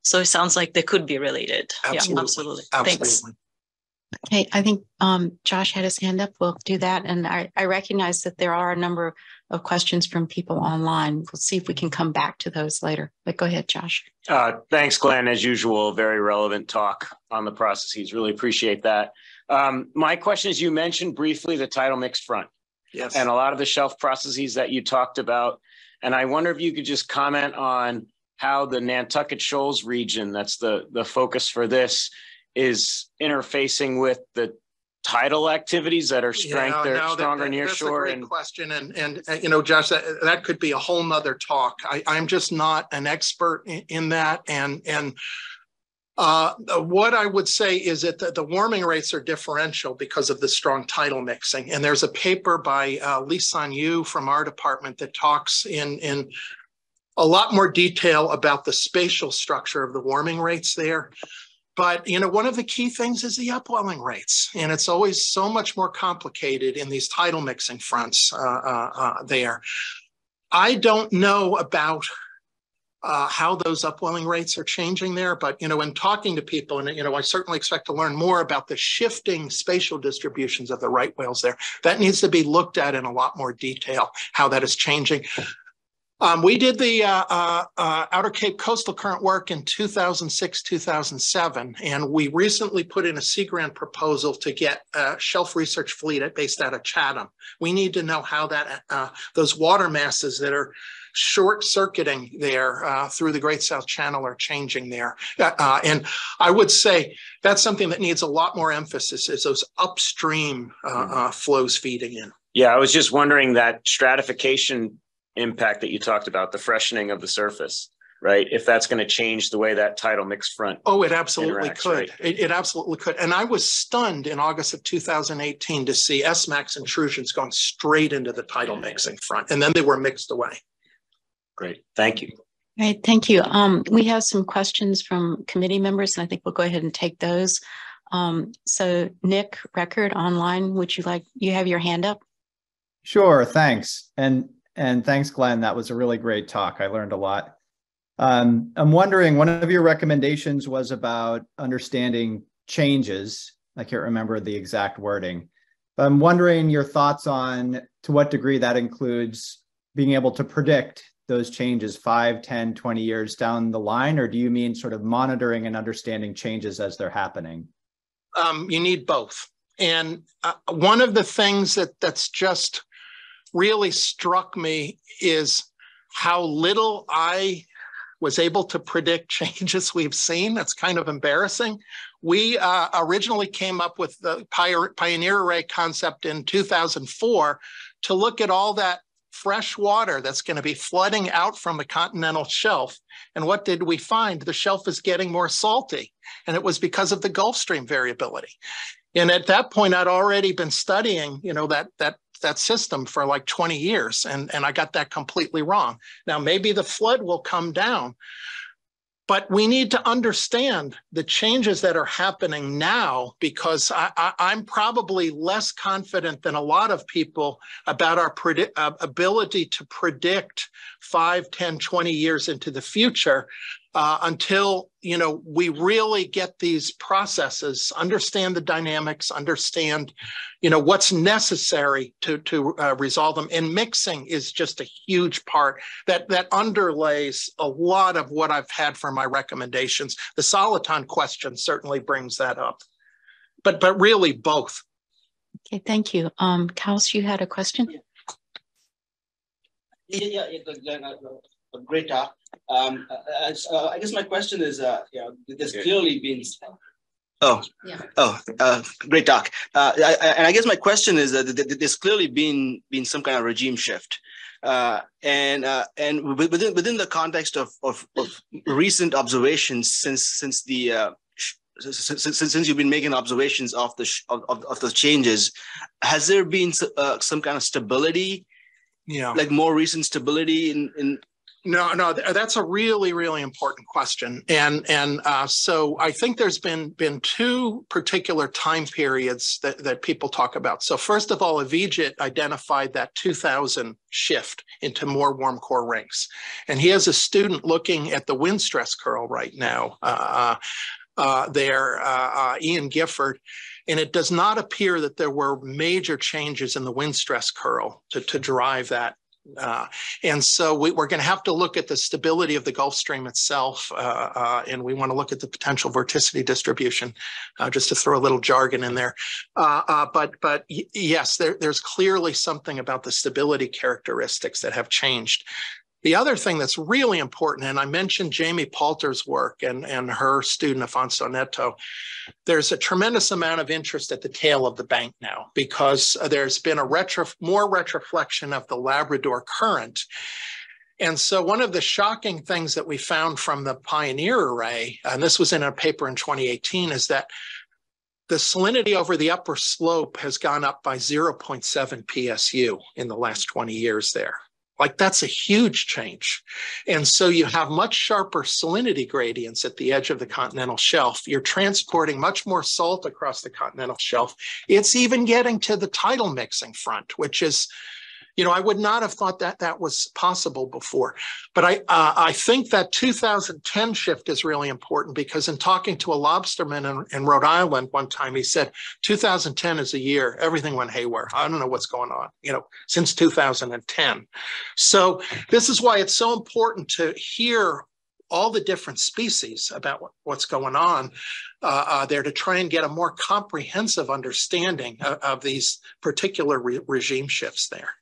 so it sounds like they could be related absolutely. yeah absolutely, absolutely. thanks Okay, I think um, Josh had his hand up. We'll do that. And I, I recognize that there are a number of questions from people online. We'll see if we can come back to those later. But go ahead, Josh. Uh, thanks, Glenn. As usual, very relevant talk on the processes. Really appreciate that. Um, my question is, you mentioned briefly the tidal mix front. Yes. And a lot of the shelf processes that you talked about. And I wonder if you could just comment on how the Nantucket Shoals region, that's the, the focus for this, is interfacing with the tidal activities that are strength, they're no, stronger that, near shore. That's a great question, and and uh, you know, Josh, that, that could be a whole nother talk. I, I'm just not an expert in, in that, and and. Uh, what I would say is that the, the, warming rates are differential because of the strong tidal mixing. And there's a paper by uh, Lee San Yu from our department that talks in, in a lot more detail about the spatial structure of the warming rates there. But you know, one of the key things is the upwelling rates, and it's always so much more complicated in these tidal mixing fronts uh, uh, uh, there. I don't know about uh, how those upwelling rates are changing there, but you know, in talking to people, and you know, I certainly expect to learn more about the shifting spatial distributions of the right whales there. That needs to be looked at in a lot more detail, how that is changing. Um, we did the uh, uh, uh, Outer Cape coastal current work in 2006, 2007, and we recently put in a sea grant proposal to get a shelf research fleet based out of Chatham. We need to know how that uh, those water masses that are short circuiting there uh, through the Great South Channel are changing there. Uh, and I would say that's something that needs a lot more emphasis is those upstream mm-hmm. flows feeding in. Yeah, I was just wondering that stratification impact that you talked about, the freshening of the surface, right? If that's going to change the way that tidal mix front. Oh, it absolutely could. Right? It, it, absolutely could. And I was stunned in August of 2018 to see SMAX intrusions going straight into the tidal mixing front, and then they were mixed away. Great. Thank you. All right, thank you. Um, we have some questions from committee members, and I think we'll go ahead and take those. Um, so Nick Record online, would you like, you have your hand up? Sure, thanks. And and thanks, Glenn. That was a really great talk. I learned a lot. Um, I'm wondering, one of your recommendations was about understanding changes. I can't remember the exact wording, but I'm wondering your thoughts on to what degree that includes being able to predict those changes 5, 10, 20 years down the line, or do you mean sort of monitoring and understanding changes as they're happening? Um, you need both. And uh, one of the things that that's just really struck me is how little I was able to predict changes we've seen. That's kind of embarrassing. We uh, originally came up with the Pioneer Array concept in 2004 to look at all that fresh water that's going to be flooding out from the continental shelf. And what did we find? The shelf is getting more salty. And it was because of the Gulf Stream variability. And at that point, I'd already been studying, you know, that that that system for like 20 years and, and I got that completely wrong. Now maybe the flood will come down, but we need to understand the changes that are happening now because I, am probably less confident than a lot of people about our predi- uh, ability to predict 5, 10, 20 years into the future uh, until you know we really get these processes, understand the dynamics, understand you know what's necessary to to uh, resolve them. And mixing is just a huge part that that underlays a lot of what I've had for my recommendations. The soliton question certainly brings that up, but but really both. Okay, thank you. Um, Kaus, you had a question. Yeah, yeah, yeah, great talk. Um, uh, uh, I guess my question is, uh, you know, there's clearly been. Oh, yeah. Oh, uh, great talk. Uh, I, I, and I guess my question is that there's clearly been been some kind of regime shift, uh, and uh, and within within the context of, of, of recent observations since since the uh, since, since, you've been making observations of the of, of the changes, has there been uh, some kind of stability? Yeah, like more recent stability in in no, no, that's a really, really important question, and and uh, so I think there's been been two particular time periods that that people talk about. So first of all, Avijit identified that 2000 shift into more warm core rings, and he has a student looking at the wind stress curl right now. Uh, uh, there, uh, uh, Ian Gifford, and it does not appear that there were major changes in the wind stress curl to, to drive that uh, and so we, are going to have to look at the stability of the Gulf Stream itself, uh, uh, and we want to look at the potential vorticity distribution, uh, just to throw a little jargon in there. Uh, uh, but but yes, there, there's clearly something about the stability characteristics that have changed. The other thing that's really important, and I mentioned Jaime Palter's work and, and her student Afonso Neto, there's a tremendous amount of interest at the tail of the bank now because there's been a retro, more retroflexion of the Labrador current. And so one of the shocking things that we found from the Pioneer array, and this was in a paper in 2018, is that the salinity over the upper slope has gone up by 0.7 PSU in the last 20 years there. Like that's a huge change. And so you have much sharper salinity gradients at the edge of the continental shelf. You're transporting much more salt across the continental shelf. It's even getting to the tidal mixing front, which is you know, I would not have thought that that was possible before. But I, uh, I think that 2010 shift is really important because in talking to a lobsterman in, in Rhode Island one time, he said 2010 is a year everything went haywire. I don't know what's going on, you know, since 2010. So this is why it's so important to hear all the different species about what, what's going on uh, uh, there to try and get a more comprehensive understanding of, of these particular re regime shifts there.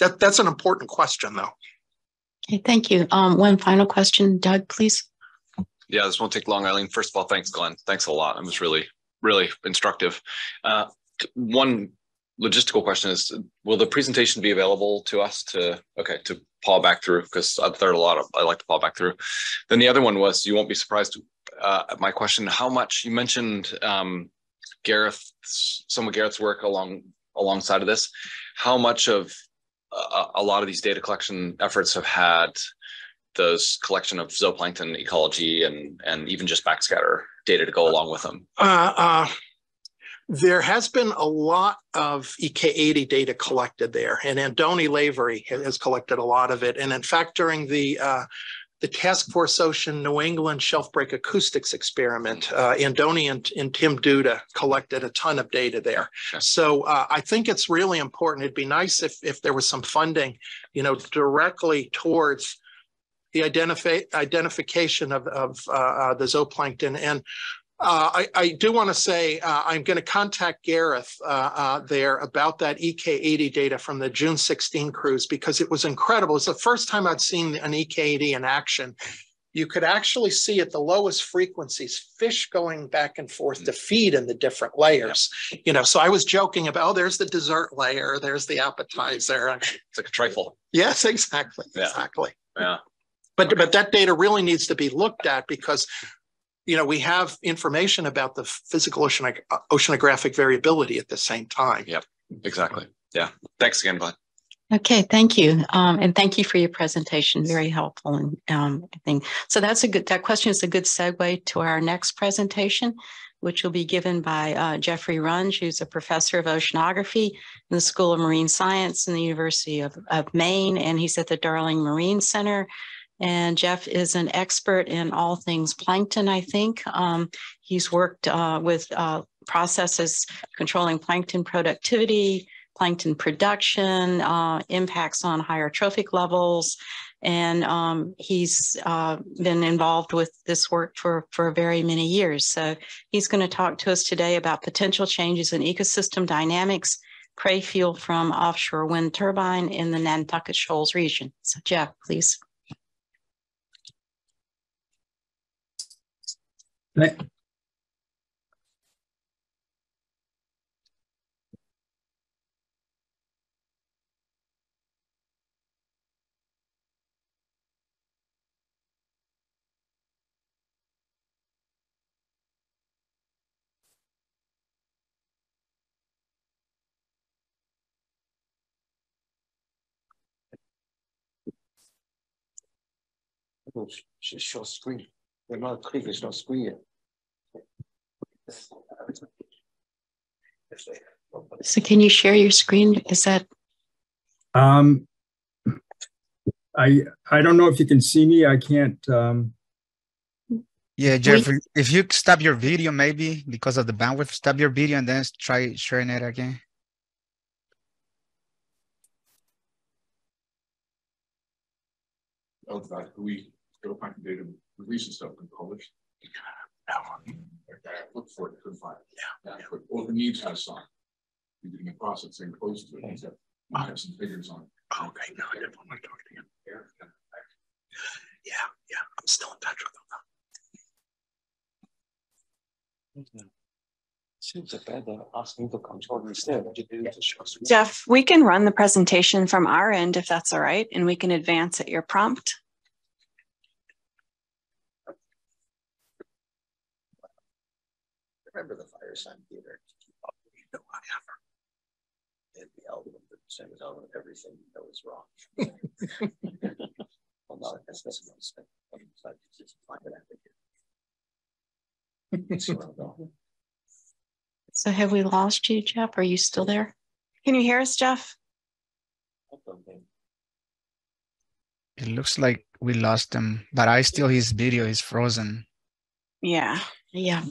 That, that's an important question, though. Okay, thank you. Um, one final question, Doug, please. Yeah, this won't take long, Eileen. First of all, thanks, Glenn. Thanks a lot. It was really, really instructive. Uh, one logistical question is, will the presentation be available to us to, okay, to paw back through? Because I've heard a lot of, I like to paw back through. Then the other one was, you won't be surprised, uh, my question, how much, you mentioned um, Gareth, some of Gareth's work along alongside of this. How much of a, lot of these data collection efforts have had those collection of zooplankton ecology and and even just backscatter data to go along with them? Uh, uh, there has been a lot of EK80 data collected there, and Andone Lavery has collected a lot of it. And in fact, during the uh, the Task Force Ocean New England Shelf Break Acoustics Experiment. Uh, Andone and, and, Tim Duda collected a ton of data there. So uh, I think it's really important. It'd be nice if, if there was some funding, you know, directly towards the identify, identification of, of uh, uh the zooplankton. And uh, I, I, do want to say uh, I'm going to contact Gareth uh, uh there about that EK80 data from the June 16 cruise because it was incredible. It's the first time I'd seen an EK80 in action. You could actually see at the lowest frequencies fish going back and forth to feed in the different layers. You know, so I was joking about, oh, there's the dessert layer, there's the appetizer. It's like a trifle. Yes, exactly, yeah. exactly. Yeah. But, but that data really needs to be looked at because you know, we have information about the physical oceanographic variability at the same time. Yep, exactly. Yeah. Thanks again, Glenn. Okay, thank you. Um, and thank you for your presentation. Very helpful. And um, I think so that's a good, that question is a good segue to our next presentation, which will be given by uh, Jeffrey Runge, who's a professor of oceanography in the School of Marine Science in the University of, of Maine. And he's at the Darling Marine Center and Jeff is an expert in all things plankton, I think. Um, he's worked uh, with uh, processes controlling plankton productivity, plankton production, uh, impacts on higher trophic levels. And um, he's uh, been involved with this work for, for very many years. So he's going to talk to us today about potential changes in ecosystem dynamics, prey fuel from offshore wind turbine in the Nantucket Shoals region. So Jeff, please. Should show screen. They're not click, it's not screen. So can you share your screen? Is that? Um, I I don't know if you can see me. I can't. Um, yeah, Jeff, if you stop your video, maybe because of the bandwidth, stop your video and then try sharing it again. Oh, that we go find the data release stuff and publish. Look for it, couldn't find it. Yeah. yeah. But well, the needs has some. You're in the process getting close to it. He's got, I have some figures on it. Oh, okay, no, I didn't want to talk to him. Yeah, yeah, I'm still in touch with him. Seems like bad that asking to control instead. What you do to show Jeff, we can run the presentation from our end if that's all right, and we can advance at your prompt. Remember the Firesign Theatre? You know, I have her. And the album, the same as album, everything that was wrong. well, no, that's that's what I'm saying. Just find it out here. So have we lost you, Jeff? Are you still there? Can you hear us, Jeff? It looks like we lost him, but I still his video is frozen. Yeah. Yeah.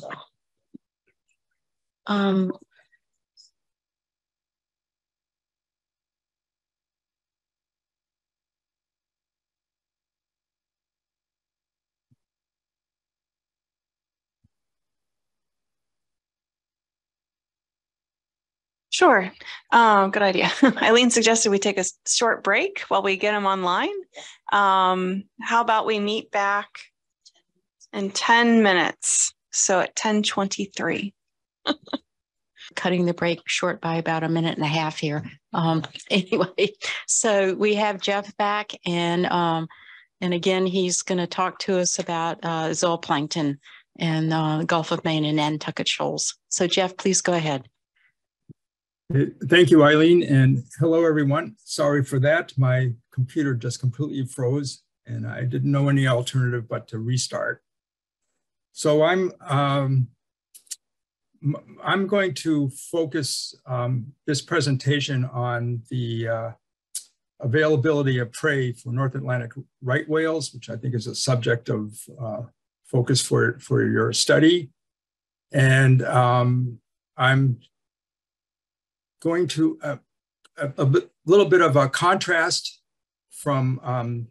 Um, Sure. Um, good idea. Eileen suggested we take a short break while we get them online. Um, how about we meet back in 10 minutes? So at 1023. Cutting the break short by about a minute and a half here. Um, anyway, so we have Jeff back and um, and again, he's going to talk to us about uh, zooplankton and uh, Gulf of Maine and Nantucket Shoals. So Jeff, please go ahead. Thank you, Eileen, and hello, everyone. Sorry for that. My computer just completely froze, and I didn't know any alternative but to restart. So I'm um, I'm going to focus um, this presentation on the uh, availability of prey for North Atlantic right whales, which I think is a subject of uh, focus for, for your study. And um, I'm going to uh, a, a, little bit of a contrast from um,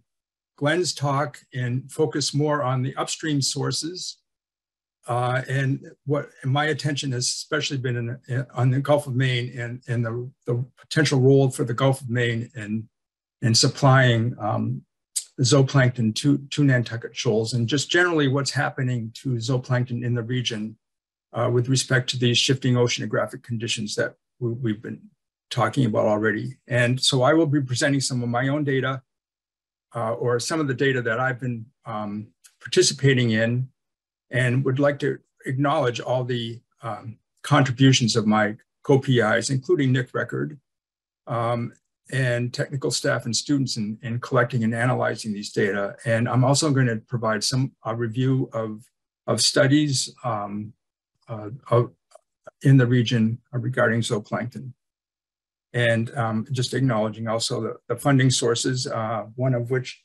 Glenn's talk and focus more on the upstream sources uh, and what my attention has especially been in, in, on the Gulf of Maine and, and the, the potential role for the Gulf of Maine in, in supplying um, zooplankton to, to Nantucket shoals and just generally what's happening to zooplankton in the region uh, with respect to these shifting oceanographic conditions that we, have been talking about already. And so I will be presenting some of my own data uh, or some of the data that I've been um, participating in and would like to acknowledge all the um, contributions of my co-PIs, including Nick Record, um, and technical staff and students in, in, collecting and analyzing these data. And I'm also going to provide some a review of, of studies um, uh, of, in the region regarding zooplankton. And um, just acknowledging also the, the funding sources, uh, one of which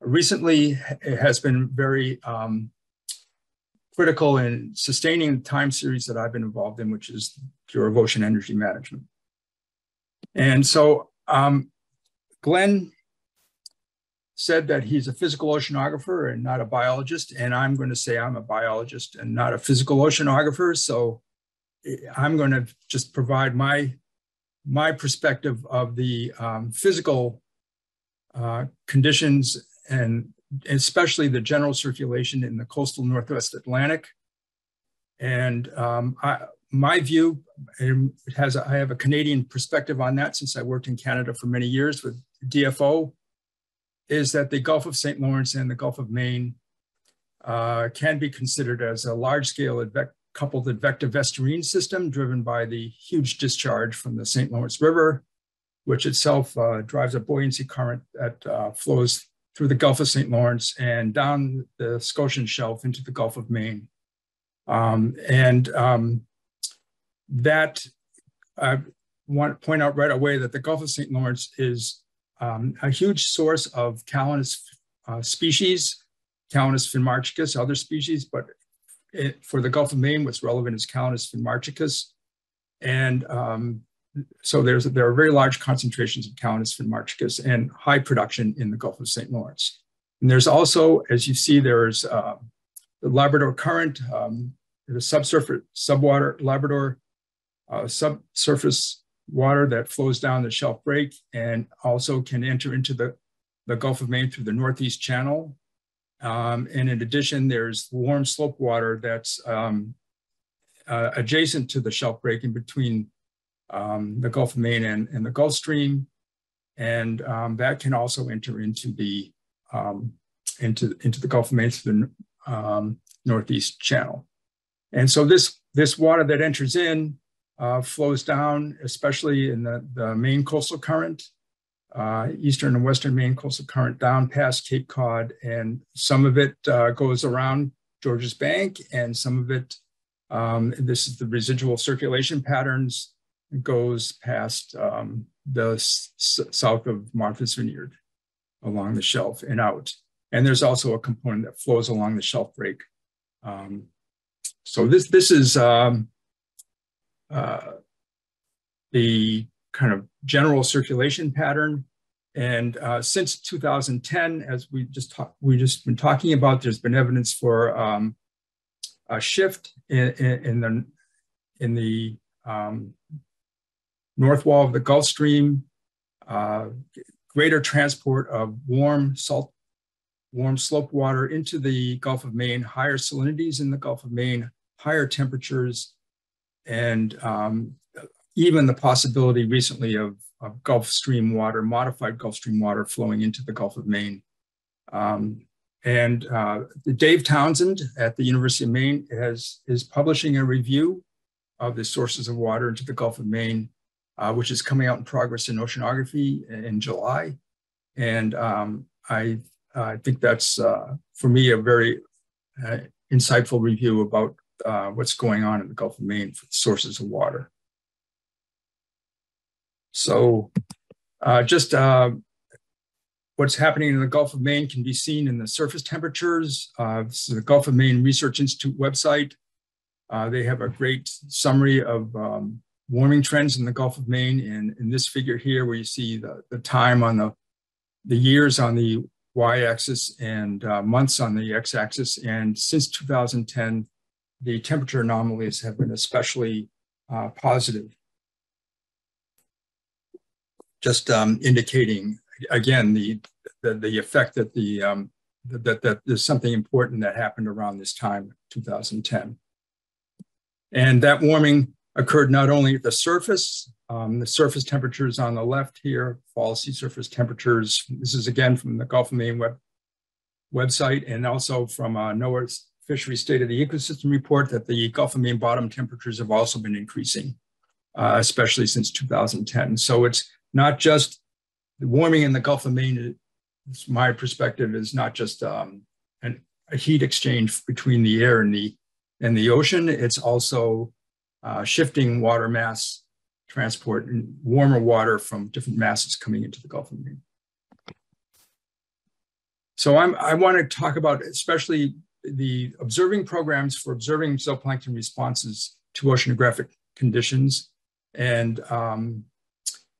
recently has been very um, critical in sustaining the time series that I've been involved in, which is of Ocean Energy Management. And so um, Glenn said that he's a physical oceanographer and not a biologist. And I'm going to say I'm a biologist and not a physical oceanographer. So eh, I'm going to just provide my, my perspective of the um, physical uh, conditions and especially the general circulation in the coastal Northwest Atlantic And um, I, my view, it has a, I have a Canadian perspective on that since I worked in Canada for many years with DFO, is that the Gulf of St. Lawrence and the Gulf of Maine uh, can be considered as a large-scale advec coupled estuarine system driven by the huge discharge from the St. Lawrence River, which itself uh, drives a buoyancy current that uh, flows through the Gulf of St. Lawrence and down the Scotian Shelf into the Gulf of Maine. Um, and um, that I want to point out right away that the Gulf of St. Lawrence is um, a huge source of Calanus uh, species, Calanus finmarchicus, other species, but it, for the Gulf of Maine, what's relevant is Calanus finmarchicus. And um, so there's there are very large concentrations of Calanus finmarchicus and high production in the Gulf of St. Lawrence. And there's also, as you see, there's uh, the Labrador Current, um, the subsurface, subwater Labrador uh, subsurface water that flows down the shelf break and also can enter into the, the Gulf of Maine through the Northeast Channel. Um, and in addition, there's warm slope water that's um, uh, adjacent to the shelf break in between um, the Gulf of Maine and, and the Gulf Stream. And um, that can also enter into the um, into, into the Gulf of Maine through the um, Northeast Channel. And so this, this water that enters in uh, flows down, especially in the, the Maine coastal current, uh, eastern and western Maine coastal current down past Cape Cod. And some of it uh, goes around Georges Bank and some of it, um, this is the residual circulation patterns, goes past um, the south of Martha's Vineyard along the shelf and out. And there's also a component that flows along the shelf break. Um, so this, this is um, uh, the kind of general circulation pattern. And uh, since 2010, as we just we just been talking about, there's been evidence for um, a shift in, in, in the in the um, north wall of the Gulf Stream, uh, greater transport of warm salt, warm slope water into the Gulf of Maine, higher salinities in the Gulf of Maine, higher temperatures, and um, even the possibility recently of, of, Gulf Stream water, modified Gulf Stream water flowing into the Gulf of Maine. Um, and uh, Dave Townsend at the University of Maine has, is publishing a review of the sources of water into the Gulf of Maine, uh, which is coming out in progress in oceanography in July. And um, I, I think that's, uh, for me, a very uh, insightful review about uh, what's going on in the Gulf of Maine for sources of water. So uh, just uh, what's happening in the Gulf of Maine can be seen in the surface temperatures. This is the Gulf of Maine Research Institute website. They have a great summary of um, warming trends in the Gulf of Maine. And in this figure here, where you see the, the time on the, the years on the y-axis and uh, months on the x-axis. And since 2010, the temperature anomalies have been especially uh, positive. Just um, indicating, again, the, the, the, effect that, the, um, that, that there's something important that happened around this time, 2010. And that warming occurred not only at the surface, um, the surface temperatures on the left here, fall sea surface temperatures. This is again from the Gulf of Maine web, website and also from uh, NOAA's Fisheries State of the Ecosystem report that the Gulf of Maine bottom temperatures have also been increasing, uh, especially since 2010. So it's not just the warming in the Gulf of Maine, my perspective is not just um, an, a heat exchange between the air and the, and the ocean, it's also uh, shifting water mass transport and warmer water from different masses coming into the Gulf of Maine. So I'm, I want to talk about especially the observing programs for observing zooplankton responses to oceanographic conditions. And um,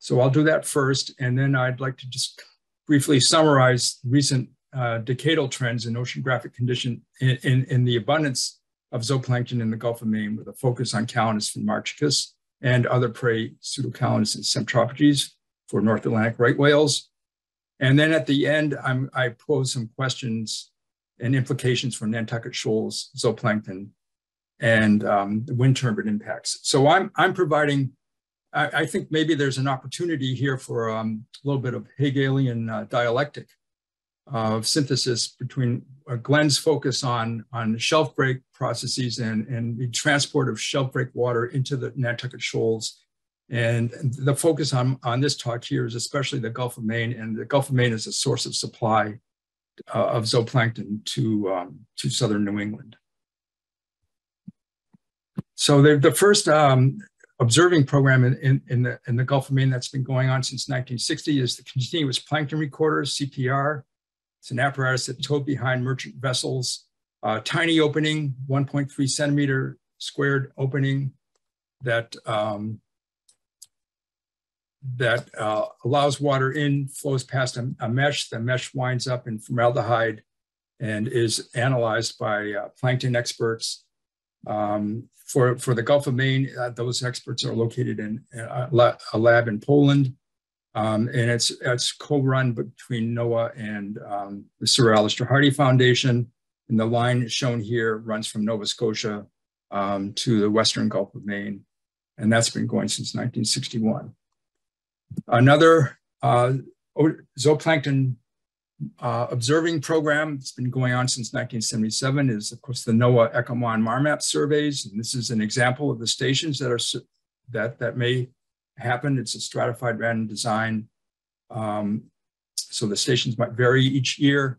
so I'll do that first. And then I'd like to just briefly summarize recent uh, decadal trends in oceanographic condition in, in, in, the abundance of zooplankton in the Gulf of Maine with a focus on Calanus finmarchicus and other prey pseudocalanus and Centropages for North Atlantic right whales. And then at the end, I'm, I pose some questions and implications for Nantucket shoals zooplankton and um, wind turbine impacts. So I'm, I'm providing, I, I think maybe there's an opportunity here for um, a little bit of Hegelian uh, dialectic of synthesis between Glenn's focus on, on shelf break processes and, and the transport of shelf break water into the Nantucket Shoals. And the focus on, on this talk here is especially the Gulf of Maine, and the Gulf of Maine is a source of supply uh, of zooplankton to, um, to southern New England. So the, the first um, observing program in, in, in, the, in the Gulf of Maine that's been going on since 1960 is the Continuous Plankton Recorder, CPR. It's an apparatus that towed behind merchant vessels, uh, tiny opening, 1.3 centimeter squared opening that um, that uh, allows water in, flows past a, a, mesh. The mesh winds up in formaldehyde and is analyzed by uh, plankton experts. Um, for, for the Gulf of Maine, uh, those experts are located in uh, a, lab in Poland. Um, and it's, it's co-run between NOAA and um, the Sir Alister Hardy Foundation. And the line shown here runs from Nova Scotia um, to the Western Gulf of Maine. And that's been going since 1961. Another uh, zooplankton uh, observing program that's been going on since 1977 is, of course, the NOAA ECOMON MARMAP surveys. And this is an example of the stations that are that that may happen. It's a stratified random design. Um, so the stations might vary each year,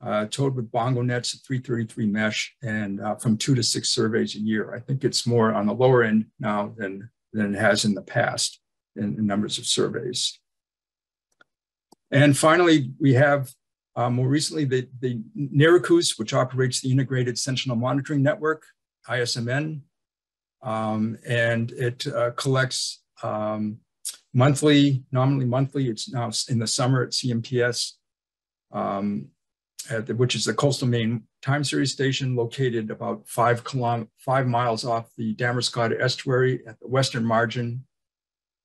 uh, towed with bongo nets at 333 mesh and uh, from two to six surveys a year. I think it's more on the lower end now than, than it has in the past in, in numbers of surveys. And finally, we have uh, more recently the, the NERACOOS, which operates the Integrated Sentinel Monitoring Network, ISMN, um, and it uh, collects um, monthly, nominally monthly. It's now in the summer at CMTS, um, at the, which is the Coastal Maine Time Series station located about five, five miles off the Damariscotta estuary at the western margin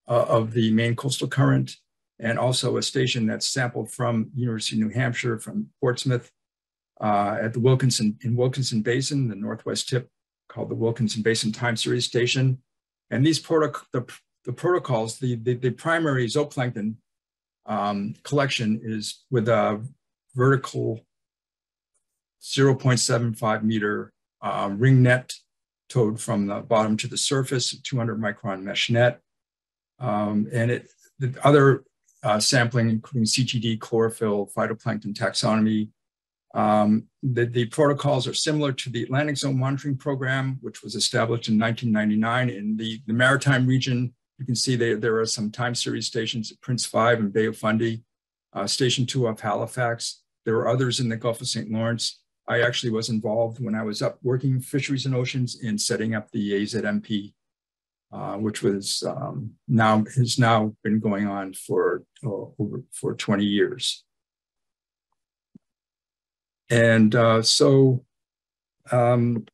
uh, of the Maine coastal current, and also a station that's sampled from University of New Hampshire, from Portsmouth, uh, at the Wilkinson, in Wilkinson Basin, the northwest tip called the Wilkinson Basin Time Series Station. And these protoc the, the protocols, the, the, the primary zooplankton um, collection is with a vertical 0.75 meter uh, ring net towed from the bottom to the surface, 200 micron mesh net. Um, and it, the other uh, sampling, including CTD, chlorophyll, phytoplankton taxonomy. Um, the, the, protocols are similar to the Atlantic Zone Monitoring Program, which was established in 1999 in the, the maritime region. You can see there, there are some time series stations at Prince 5 and Bay of Fundy, uh, Station 2 off Halifax. There are others in the Gulf of St. Lawrence. I actually was involved when I was up working fisheries and oceans in setting up the AZMP uh, which was um, now has now been going on for uh, over for 20 years. And uh, so um,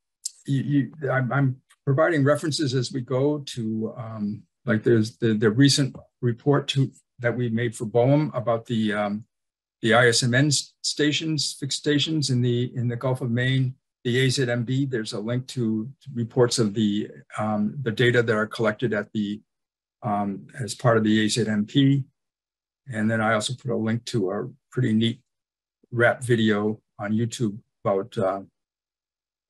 you, you, I'm, I'm, providing references as we go to um, like there's the, the recent report to that we made for BOEM about the um, the ISMN stations, fixed stations in the in the Gulf of Maine the AZMP, there's a link to reports of the, um, the data that are collected at the, um, as part of the AZMP. And then I also put a link to a pretty neat rap video on YouTube about, uh,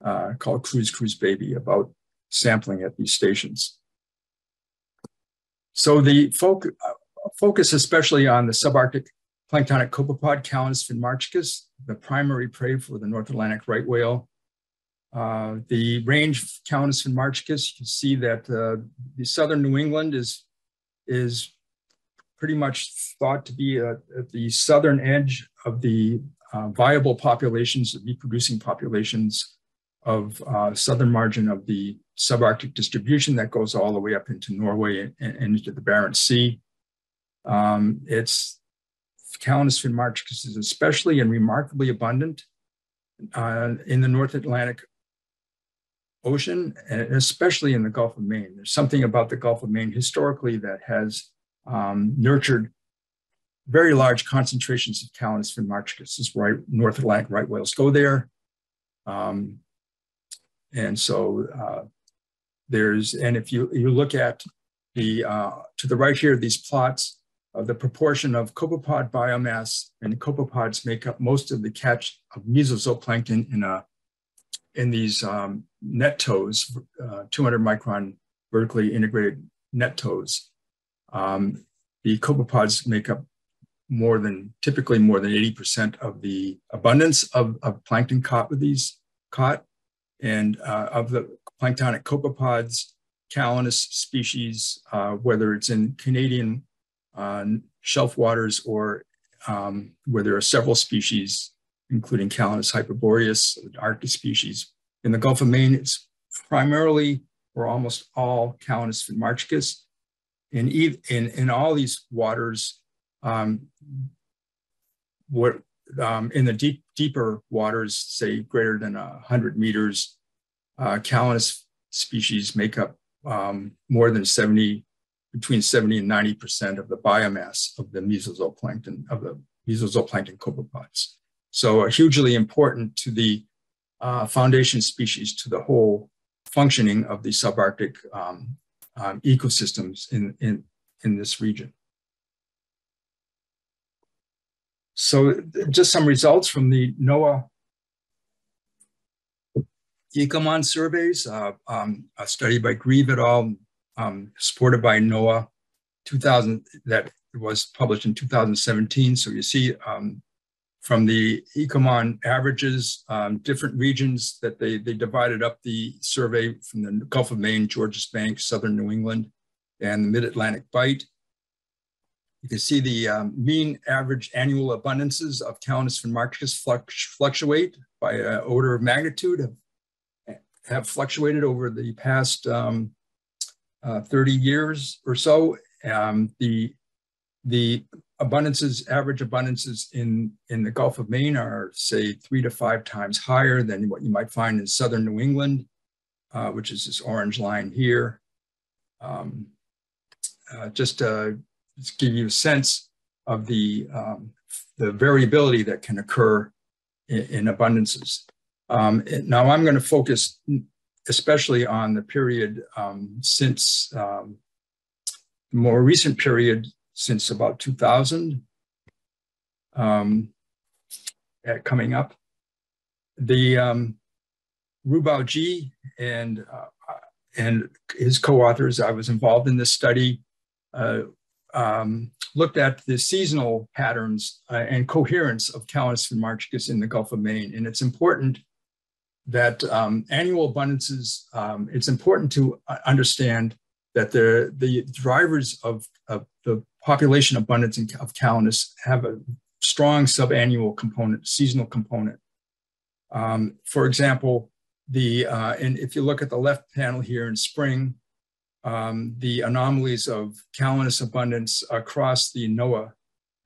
uh, called Cruise Cruise Baby about sampling at these stations. So the foc focus especially on the subarctic planktonic copepod Calanus finmarchicus, the primary prey for the North Atlantic right whale, uh, the range Calanus finmarchicus, you can see that uh, the southern New England is, is pretty much thought to be at, at the southern edge of the uh, viable populations, reproducing populations of uh, southern margin of the subarctic distribution that goes all the way up into Norway and, and into the Barents Sea. Um, it's Calanus finmarchicus is especially and remarkably abundant uh, in the North Atlantic ocean, and especially in the Gulf of Maine. There's something about the Gulf of Maine historically that has um, nurtured very large concentrations of Calanus finmarchicus. This is why North Atlantic right whales go there. Um, And so uh, there's, and if you, you look at the, uh, to the right here, these plots of the proportion of copepod biomass and copepods make up most of the catch of mesozooplankton in a, in these um, net toes, uh, 200 micron vertically integrated net toes. Um, the copepods make up more than, typically more than 80% of the abundance of, of plankton caught with these caught. And uh, of the planktonic copepods, Calanus species, uh, whether it's in Canadian uh, shelf waters or um, where there are several species, including Calanus hyperboreus, Arctic species. In the Gulf of Maine, it's primarily or almost all Calanus finmarchicus. In, in, in all these waters, um, what um, in the deep, deeper waters, say greater than 100 meters, uh, Calanus species make up um, more than 70, between 70 and 90% of the biomass of the mesozooplankton, of the mesozooplankton copepods. So uh, hugely important to the uh, foundation species, to the whole functioning of the subarctic um, um, ecosystems in, in, in this region. So just some results from the NOAA ECOMON surveys, uh, um, a study by Grieve et al., um, supported by NOAA 2000, that was published in 2017. So you see um, from the ECOMON averages, um, different regions that they, they divided up the survey from the Gulf of Maine, Georges Bank, Southern New England, and the Mid-Atlantic Bight. You can see the um, mean average annual abundances of Calanus finmarchicus fluctuate by order of magnitude, have, have fluctuated over the past um, uh, 30 years or so. Um, the, the abundances, average abundances in, in the Gulf of Maine are say three to five times higher than what you might find in Southern New England, uh, which is this orange line here. Um, uh, just to, give you a sense of the, um, the variability that can occur in, in abundances. Um, now I'm going to focus especially on the period um, since um, the more recent period since about 2000 um, coming up. The um, Rubao Ji and, uh, and his co-authors, I was involved in this study, uh, um, looked at the seasonal patterns uh, and coherence of Calanus finmarchicus in the Gulf of Maine. And it's important that um, annual abundances, um, it's important to uh, understand that the, the drivers of, of the population abundance of Calanus have a strong subannual component, seasonal component. Um, for example, the, uh, and if you look at the left panel here in spring, um, the anomalies of Calanus abundance across the NOAA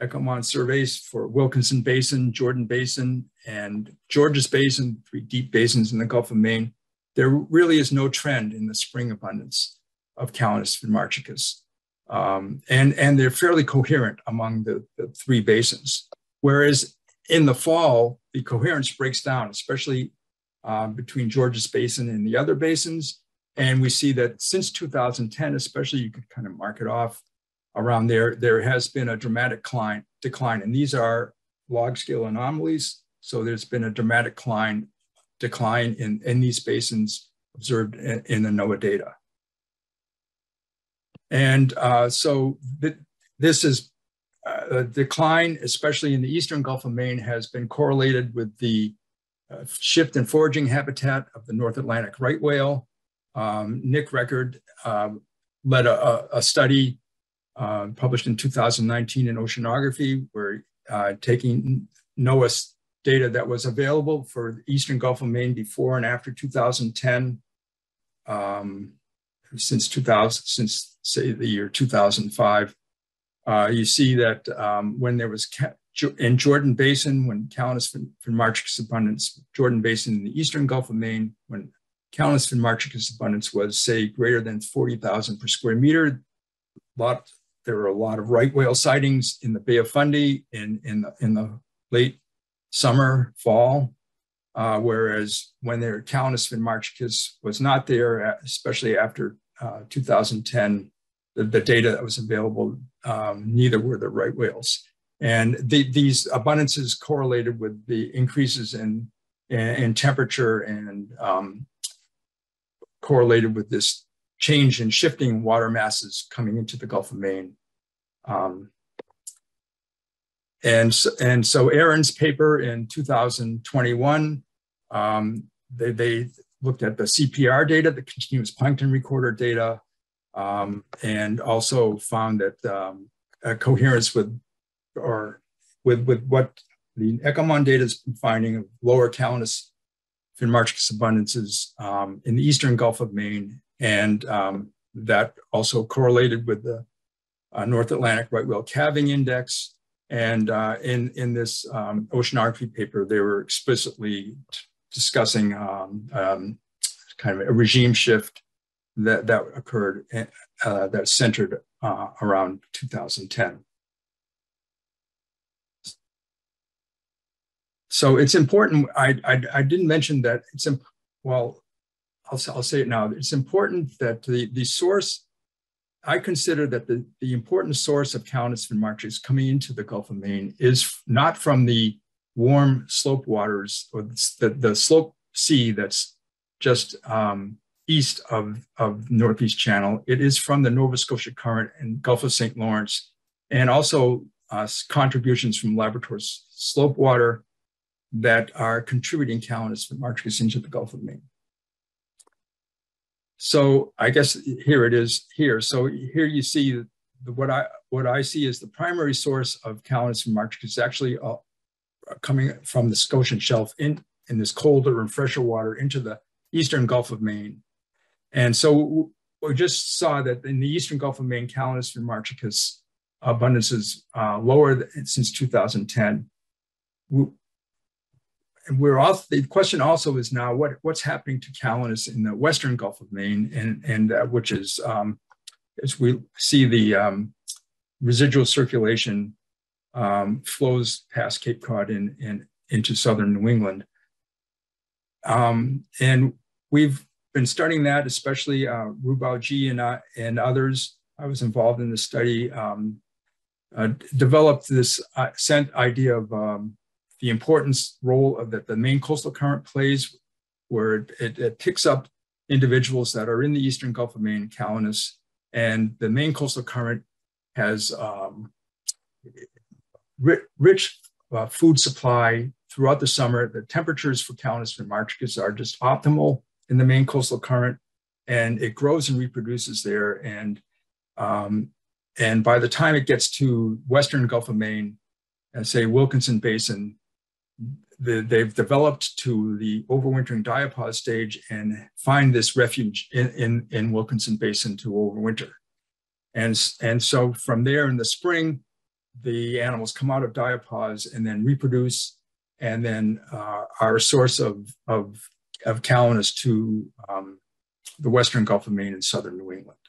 ECOMON surveys for Wilkinson Basin, Jordan Basin, and Georges Basin, three deep basins in the Gulf of Maine. There really is no trend in the spring abundance of Calanus finmarchicus. Um, and, and they're fairly coherent among the, the three basins. Whereas in the fall, the coherence breaks down, especially uh, between Georges Basin and the other basins. And we see that since 2010, especially, you could kind of mark it off around there, there has been a dramatic decline. decline. And these are log scale anomalies. So there's been a dramatic decline, decline in, in these basins observed in, in the NOAA data. And uh, so th this is uh, a decline, especially in the eastern Gulf of Maine, has been correlated with the uh, shift in foraging habitat of the North Atlantic right whale um, Nick Record um, led a, a study uh, published in 2019 in Oceanography, where uh, taking NOAA's data that was available for the Eastern Gulf of Maine before and after 2010, um, since 2000, since say the year 2005, uh, you see that um, when there was in Jordan Basin, when Calanus finmarchicus abundance, Jordan Basin in the Eastern Gulf of Maine, when Calanus finmarchicus abundance was, say, greater than 40,000 per square meter. Lot, there were a lot of right whale sightings in the Bay of Fundy in, in, the, in the late summer, fall. uh, whereas when their Calanus finmarchicus was not there, especially after uh, 2010, the, the, data that was available, um, neither were the right whales. And the, these abundances correlated with the increases in, in, in temperature and um, correlated with this change in shifting water masses coming into the Gulf of Maine. Um, and, and so Erin's paper in 2021, um, they, they looked at the CPR data, the continuous plankton recorder data, um, and also found that um, coherence with or with with what the ECOMON data is finding of lower Calanus finmarchicus abundances um, in the eastern Gulf of Maine, and um, that also correlated with the uh, North Atlantic right whale calving index. And uh, in in this um, oceanography paper, they were explicitly discussing um, um, kind of a regime shift that that occurred uh, that centered uh, around 2010. So it's important. I, I, I didn't mention that it's well. I'll, I'll say it now. It's important that the, the source, I consider that the, the important source of Calanus finmarchicus coming into the Gulf of Maine is not from the warm slope waters or the, the slope sea that's just um, east of, of Northeast Channel. It is from the Nova Scotia Current and Gulf of St. Lawrence, and also uh, contributions from Labrador's slope water that are contributing Calanus finmarchicus into the Gulf of Maine. So I guess here it is here. So here you see the, what I what I see is the primary source of Calanus finmarchicus is actually uh, coming from the Scotian Shelf in in this colder and fresher water into the eastern Gulf of Maine. And so we just saw that in the eastern Gulf of Maine, Calanus finmarchicus abundance is uh, lower since 2010 and we're also the question also is now what what's happening to Calanus in the western Gulf of Maine, and and uh, which is um, as we see the um, residual circulation um, flows past Cape Cod and in, into southern New England, um, and we've been studying that, especially uh, Rubao Ji and uh, and others. I was involved in the study. Um, uh, developed this uh, sent idea of um, the importance role of that the Maine coastal current plays, where it, it, picks up individuals that are in the eastern Gulf of Maine, Calanus, and the Maine coastal current has um, rich, rich uh, food supply throughout the summer. The temperatures for Calanus finmarchicus are just optimal in the Maine coastal current, and it grows and reproduces there. And um, and by the time it gets to western Gulf of Maine, and say Wilkinson Basin, the, they've developed to the overwintering diapause stage and find this refuge in, in, in Wilkinson Basin to overwinter. And, and so from there in the spring, the animals come out of diapause and then reproduce and then uh, are a source of, of, of to um, the western Gulf of Maine and southern New England.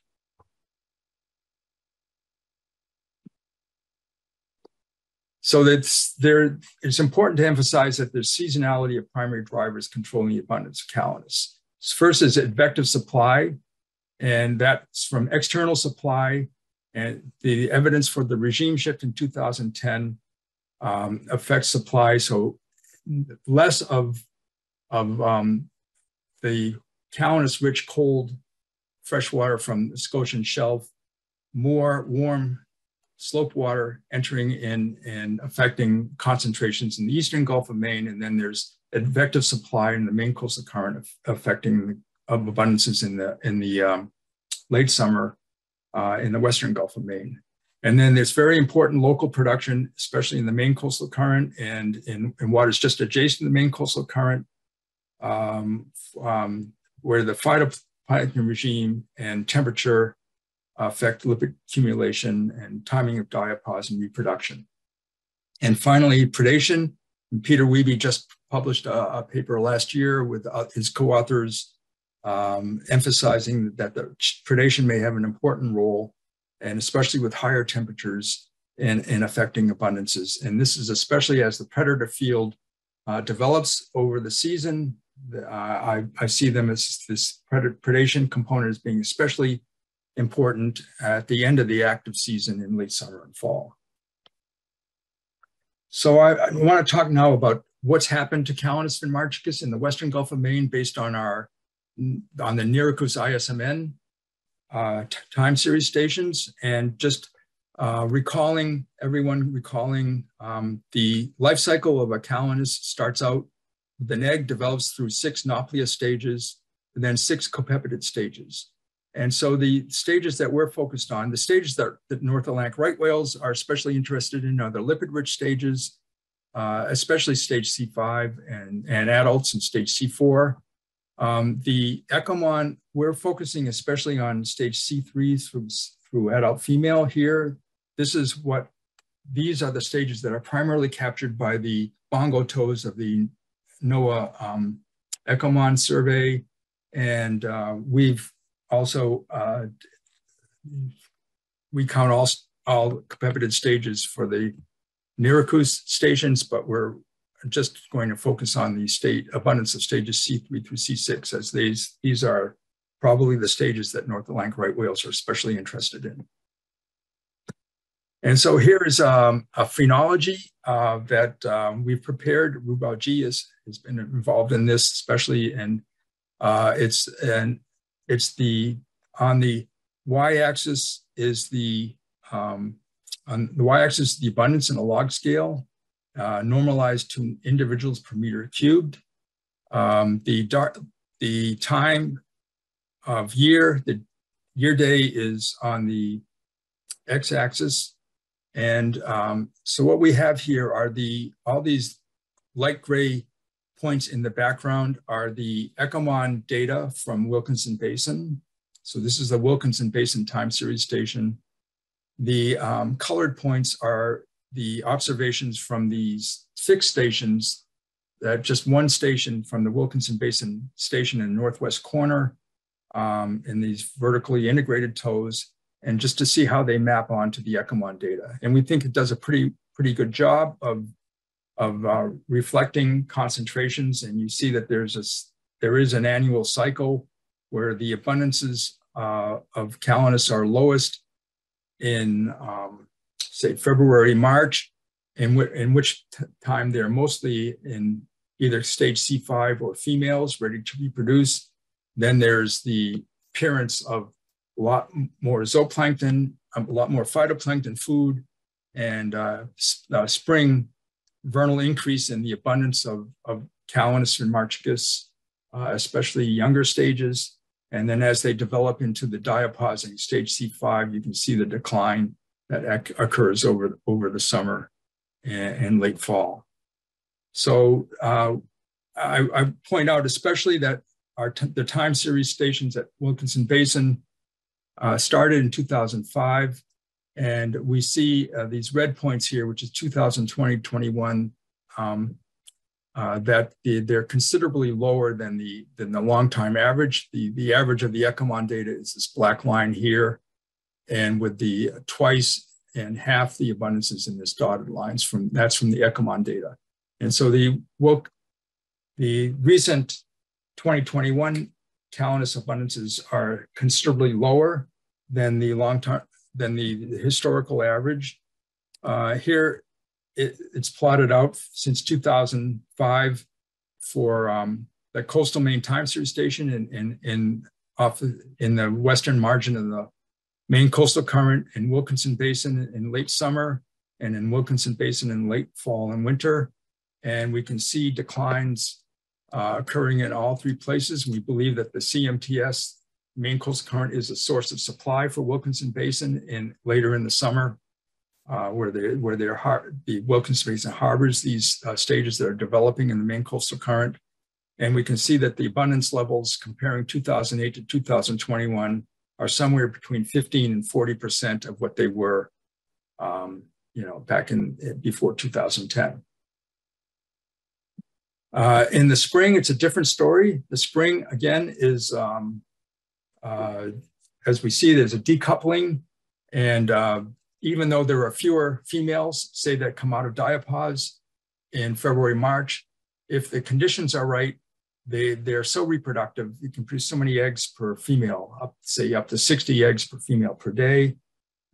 So that's there. It's important to emphasize that there's seasonality of primary drivers controlling the abundance of Calanus. First is advective supply, and that's from external supply. And the evidence for the regime shift in 2010 um, affects supply. So less of, of um, the Calanus rich cold freshwater from the Scotian shelf, more warm slope water entering in and affecting concentrations in the eastern Gulf of Maine. And then there's advective supply in the Maine coastal current affecting the, of abundances in the, in the um, late summer uh, in the western Gulf of Maine. And then there's very important local production, especially in the Maine coastal current and in, in waters just adjacent to the Maine coastal current, um, um, where the phytoplankton regime and temperature affect lipid accumulation and timing of diapause and reproduction. And finally, predation. And Peter Wiebe just published a, a, paper last year with uh, his co-authors um, emphasizing that the predation may have an important role, and especially with higher temperatures in, in affecting abundances. And this is especially as the predator field uh, develops over the season, uh, I, I see them as this predation component as being especially important at the end of the active season in late summer and fall. So I, I want to talk now about what's happened to Calanus finmarchicus in the Western Gulf of Maine based on our on the NERACOOS ISMN uh, time series stations and just uh, recalling everyone recalling um, the life cycle of a Calanus starts out with an egg develops through six nauplius stages and then six copepodid stages. And so the stages that we're focused on, the stages that, that North Atlantic right whales are especially interested in are the lipid-rich stages, uh, especially stage C5 and, and adults in stage C4. Um, the Ecomon, we're focusing especially on stage C3 through, through adult female here. This is what, these are the stages that are primarily captured by the bongo tows of the NOAA um, Ecomon survey. And uh, we've also, uh, we count all, all copepodid stages for the NERACOOS stations, but we're just going to focus on the state abundance of stages C3 through C6 as these, these are probably the stages that North Atlantic right whales are especially interested in. And so here is um, a phenology uh, that um, we've prepared. Rubao Ji has, has been involved in this, especially, and uh, it's and it's the on the y-axis is the um, on the y-axis the abundance in a log scale, uh, normalized to individuals per meter cubed. Um, the dark the time of year, the year day is on the x-axis and um, so what we have here are the all these light gray points in the background are the Ecomon data from Wilkinson Basin. So this is the Wilkinson Basin time series station. The um, colored points are the observations from these fixed stations that just one station from the Wilkinson Basin station in the northwest corner um, in these vertically integrated tows and just to see how they map onto the Ecomon data. And we think it does a pretty, pretty good job of, of uh, reflecting concentrations. And you see that there's a, there is an annual cycle where the abundances uh, of Calanus are lowest in, um, say, February, March, in, in which time they're mostly in either stage C5 or females ready to reproduce. Then there's the appearance of a lot more zooplankton, a lot more phytoplankton food, and uh, uh, spring vernal increase in the abundance of, of Calanus finmarchicus, uh, especially younger stages. And then as they develop into the diapausing stage C5, you can see the decline that occurs over, over the summer and, and late fall. So uh, I, I, point out especially that our the time series stations at Wilkinson Basin uh, started in 2005. And we see uh, these red points here, which is 2020, 21, um, uh, that the, they're considerably lower than the, than the long time average. The, the average of the Ecomon data is this black line here. And with the twice and half the abundances in this dotted lines from that's from the Ecomon data. And so the woke, the recent 2021 Calanus abundances are considerably lower than the long term than the historical average. Uh, here, it, it's plotted out since 2005 for um, the coastal Maine time series station in, in, in, off in the western margin of the Maine coastal current in Wilkinson Basin in late summer and in Wilkinson Basin in late fall and winter. And we can see declines uh, occurring in all three places. We believe that the CMTS, Maine coastal current, is a source of supply for Wilkinson Basin in later in the summer, uh, where they where they're the Wilkinson Basin harbors these uh, stages that are developing in the Maine coastal current. And we can see that the abundance levels comparing 2008 to 2021 are somewhere between 15 and 40% of what they were, um, you know, back in before 2010. Uh, in the spring, it's a different story. The spring, again, is, um, as we see, there's a decoupling. And uh, even though there are fewer females, say, that come out of diapause in February, March, if the conditions are right, they, they're so reproductive, you can produce so many eggs per female, up say up to 60 eggs per female per day,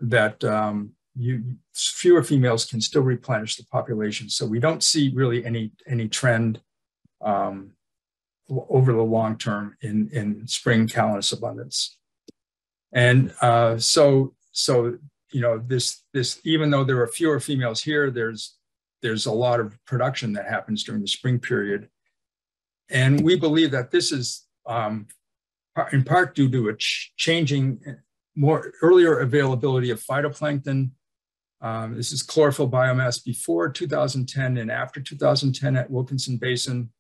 that um, you fewer females can still replenish the population. So we don't see really any any trend um, over the long term in in spring calanus abundance. And uh, so so you know this this even though there are fewer females here, there's there's a lot of production that happens during the spring period, and we believe that this is um, in part due to a ch changing more earlier availability of phytoplankton. Um, this is chlorophyll biomass before 2010 and after 2010 at Wilkinson Basin,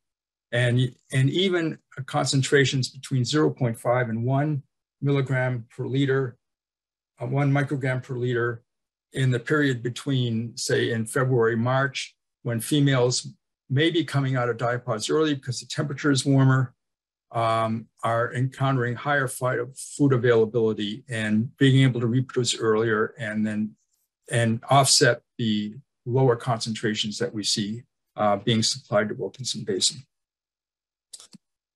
and, and even concentrations between 0.5 and 1 milligram per liter, uh, 1 microgram per liter in the period between, say, in February, March, when females may be coming out of diapause early because the temperature is warmer, um, are encountering higher food availability and being able to reproduce earlier and then and offset the lower concentrations that we see uh, being supplied to Wilkinson Basin.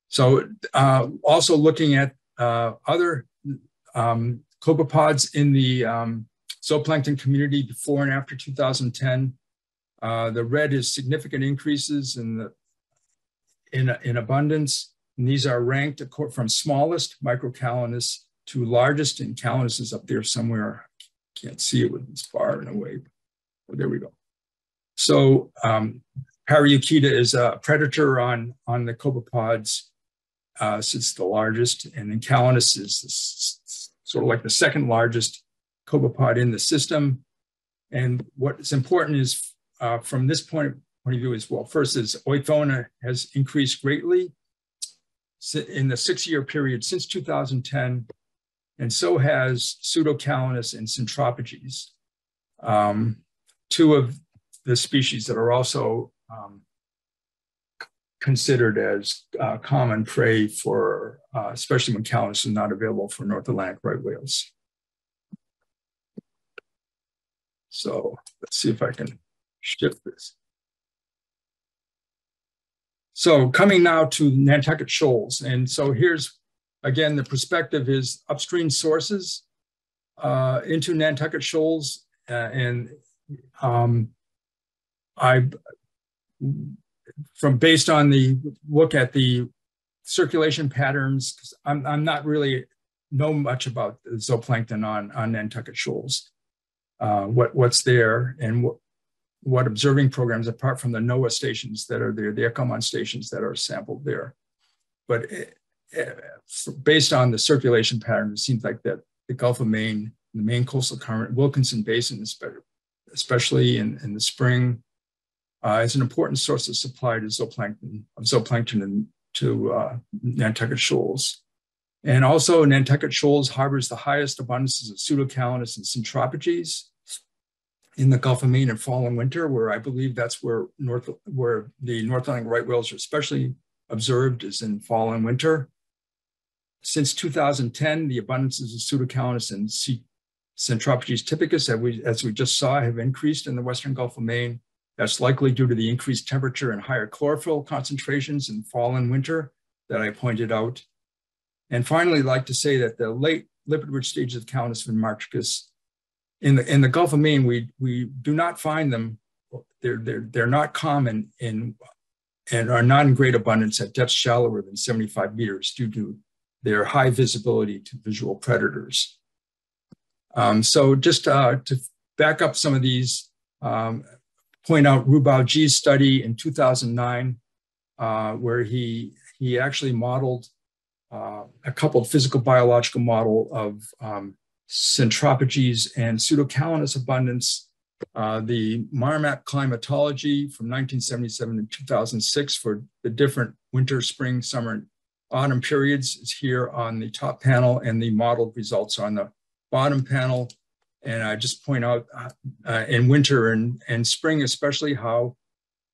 So uh, also looking at uh, other um, copepods in the um, zooplankton community before and after 2010, uh, the red is significant increases in the in, in abundance. And these are ranked from smallest microcalanus to largest, and calanus is up there somewhere can't see it with this bar in a way. There we go. So um, is a predator on, on the copepods uh, since the largest, and then Calanus is sort of like the second largest copepod in the system. And what's important is uh, from this point, point of view is, well, first is Oithona has increased greatly in the six-year period since 2010 and so has pseudocalanus and Centropages, um, two of the species that are also um, considered as uh, common prey for, uh, especially when calanus is not available for North Atlantic right whales. So let's see if I can shift this. So coming now to Nantucket shoals. And so here's Again, the perspective is upstream sources uh, into Nantucket shoals. Uh, and um, I, from based on the look at the circulation patterns, I'm, I'm not really know much about the zooplankton on, on Nantucket shoals. Uh, what, what's there and what, what observing programs apart from the NOAA stations that are there, the ECOMON stations that are sampled there. But based on the circulation pattern, it seems like that the Gulf of Maine, the Maine coastal current, Wilkinson Basin, especially in, in the spring, uh, is an important source of supply to zooplankton, of zooplankton and to uh, Nantucket shoals. And also Nantucket shoals harbors the highest abundances of pseudocalanus and centropages in the Gulf of Maine in fall and winter, where I believe that's where North, where the North Atlantic right whales are especially observed is in fall and winter. Since 2010, the abundances of pseudocalanus and C. Centropages typicus, as we, as we just saw, have increased in the Western Gulf of Maine. That's likely due to the increased temperature and higher chlorophyll concentrations in fall and winter that I pointed out. And finally, I'd like to say that the late lipid-rich stages of Calanus finmarchicus in the, in the Gulf of Maine, we, we do not find them, they're, they're, they're not common in and are not in great abundance at depths shallower than 75 meters due to their high visibility to visual predators. Um, so just uh, to back up some of these, um, point out Rubao Ji's study in 2009, uh, where he, he actually modeled uh, a coupled physical biological model of um, Centropages and pseudocalanus abundance. Uh, the MARMAP climatology from 1977 to 2006 for the different winter, spring, summer, and autumn periods is here on the top panel and the modeled results on the bottom panel. And I just point out uh, uh, in winter and, and spring, especially how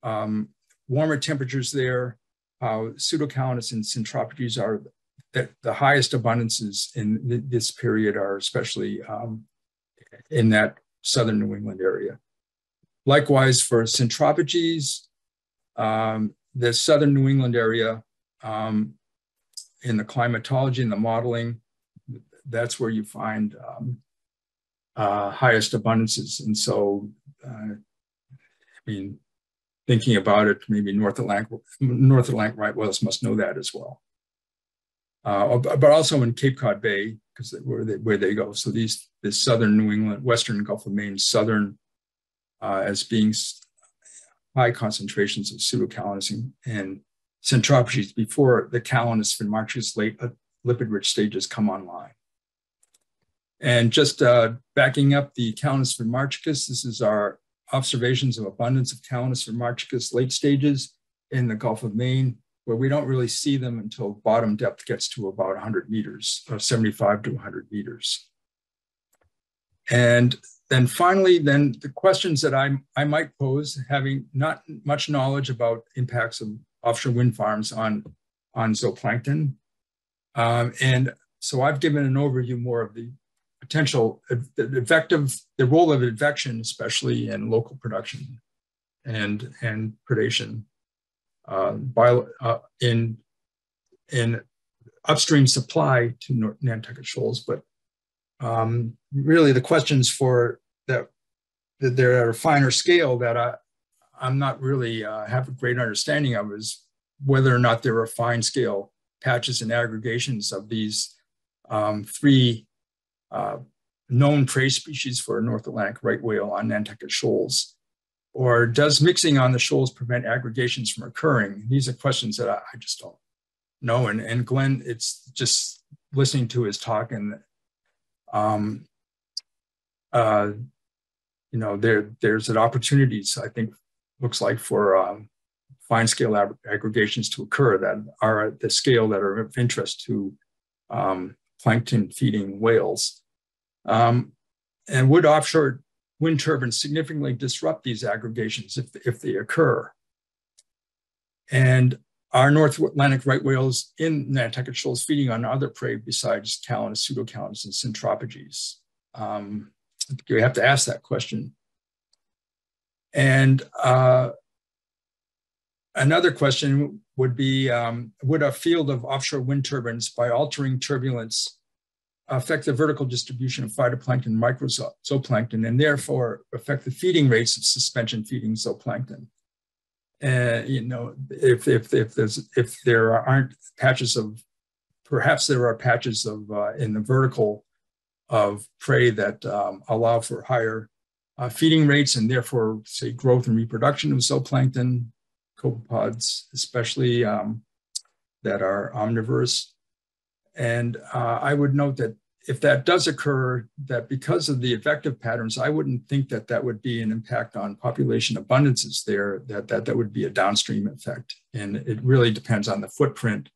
um, warmer temperatures there, how pseudocalanus and centropages are the, the highest abundances in th this period are especially um, in that southern New England area. Likewise for centropages, um, the southern New England area, um, in the climatology and the modeling, that's where you find um, uh, highest abundances. And so, uh, I mean, thinking about it, maybe North Atlantic, North Atlantic right whales must know that as well. Uh, but also in Cape Cod Bay, because where they, where they go. So these, this southern New England, western Gulf of Maine, southern uh, as being high concentrations of pseudocalanus and, and centropages before the calanus finmarchicus late uh, lipid-rich stages come online. And just uh, backing up the Calanus finmarchicus, this is our observations of abundance of Calanus finmarchicus late stages in the Gulf of Maine, where we don't really see them until bottom depth gets to about 100 meters, or 75 to 100 meters. And then finally, then the questions that I, I might pose, having not much knowledge about impacts of offshore wind farms on, on zooplankton. Um, and so I've given an overview more of the potential effective, the role of infection, especially in local production and, and predation. Uh, uh, in, in upstream supply to Nantucket shoals, but um, really the questions for that, that they're at a finer scale that I, I'm not really uh, have a great understanding of is whether or not there are fine scale patches and aggregations of these um, three uh, known prey species for North Atlantic right whale on Nantucket shoals? Or does mixing on the shoals prevent aggregations from occurring? These are questions that I, I just don't know. And, and Glenn, it's just listening to his talk and um, uh, you know, there there's an opportunities I think looks like for um, fine scale ag aggregations to occur that are at the scale that are of interest to um, plankton feeding whales. Um, and would offshore wind turbines significantly disrupt these aggregations if, if they occur? And are North Atlantic right whales in Nantucket shoals feeding on other prey besides calanus, pseudocalanus, and centropages? Um, you have to ask that question. And uh, another question would be, um, would a field of offshore wind turbines by altering turbulence affect the vertical distribution of phytoplankton and microzooplankton and therefore affect the feeding rates of suspension feeding zooplankton? And, you know, if, if, if, there's, if there aren't patches of, perhaps there are patches of uh, in the vertical of prey that um, allow for higher uh, feeding rates and therefore, say, growth and reproduction of zooplankton, copepods, especially um, that are omnivorous. And uh, I would note that if that does occur, that because of the effective patterns, I wouldn't think that that would be an impact on population abundances there, that that, that would be a downstream effect. And it really depends on the footprint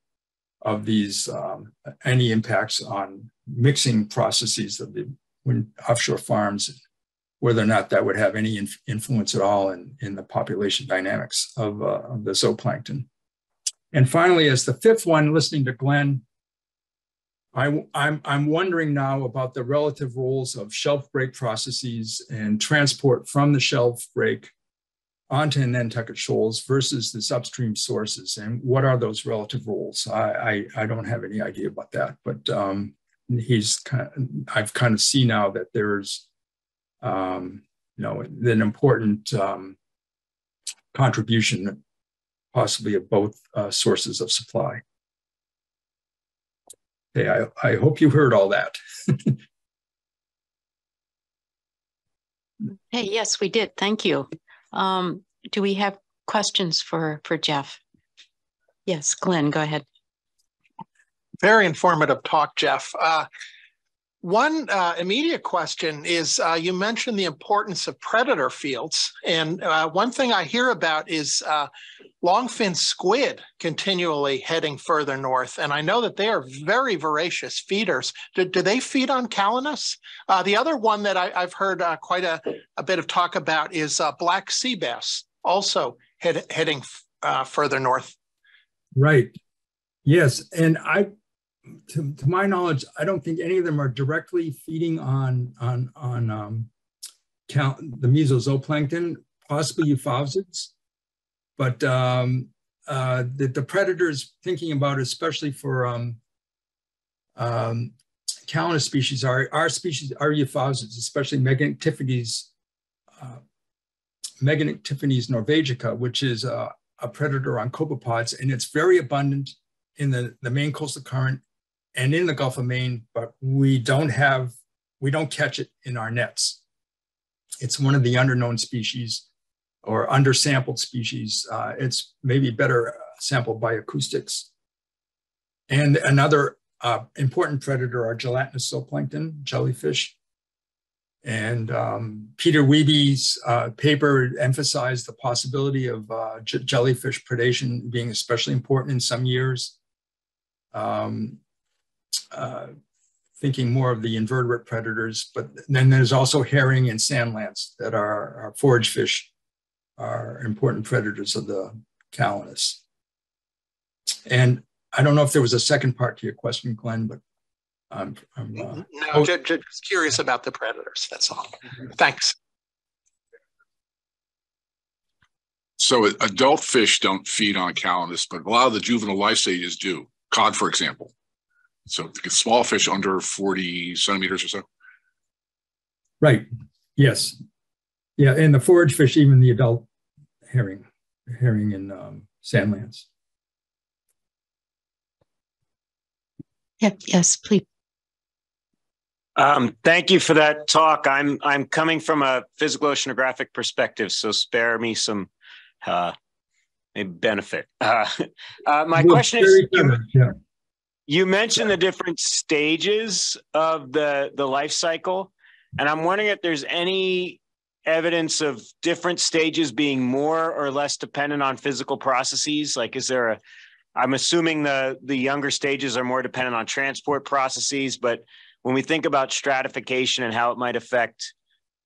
of these, um, any impacts on mixing processes of the wind offshore farms, whether or not that would have any inf influence at all in, in the population dynamics of, uh, of the zooplankton. And finally, as the fifth one, listening to Glenn, I, I'm, I'm wondering now about the relative roles of shelf break processes and transport from the shelf break onto Nantucket shoals versus this upstream sources and what are those relative roles? I, I, I don't have any idea about that, but um, he's kind of, I've kind of seen now that there's, um, you know, an important um, contribution possibly of both uh, sources of supply. Okay, I, I hope you heard all that. hey, yes, we did. Thank you. Um, do we have questions for, for Jeff? Yes, Glenn, go ahead. Very informative talk, Jeff. Uh, one uh, immediate question is uh, you mentioned the importance of predator fields. And uh, one thing I hear about is uh, longfin squid continually heading further north. And I know that they are very voracious feeders. Do, do they feed on calanus? Uh, the other one that I, have heard uh, quite a, a, bit of talk about is black sea bass, also head, heading further north. Right. Yes. And I to, to my knowledge, I don't think any of them are directly feeding on on on um, the mesozooplankton, possibly euphausids, but um, uh, that the predators thinking about, especially for um, um, Calanus species, are our species, are euphausids, especially Meganyctiphanes, uh, norvegica, which is a, a predator on copepods, and it's very abundant in the, the Maine coastal current and in the Gulf of Maine, but we don't have, we don't catch it in our nets. It's one of the underknown species or undersampled species. Uh, it's maybe better sampled by acoustics. And another uh, important predator are gelatinous zooplankton, jellyfish. And um, Peter Wiebe's uh, paper emphasized the possibility of uh, jellyfish predation being especially important in some years. Um, uh, thinking more of the invertebrate predators, but then there's also herring and sand lance that are, are forage fish, are important predators of the Calanus. And I don't know if there was a second part to your question, Glenn, but I'm, I'm uh, no, oh. just, just curious about the predators. That's all. Thanks. So adult fish don't feed on Calanus, but a lot of the juvenile life stages do. Cod, for example. So small fish under 40 centimeters or so. Right. Yes. Yeah. And the forage fish, even the adult herring, herring and um, sand lance. Yeah, yes, please. Um, thank you for that talk. I'm I'm coming from a physical oceanographic perspective, so spare me some uh, benefit. Uh, uh, my question is, yeah. You mentioned the different stages of the the life cycle, and I'm wondering if there's any evidence of different stages being more or less dependent on physical processes. Like, is there a? I'm assuming the the younger stages are more dependent on transport processes, but when we think about stratification and how it might affect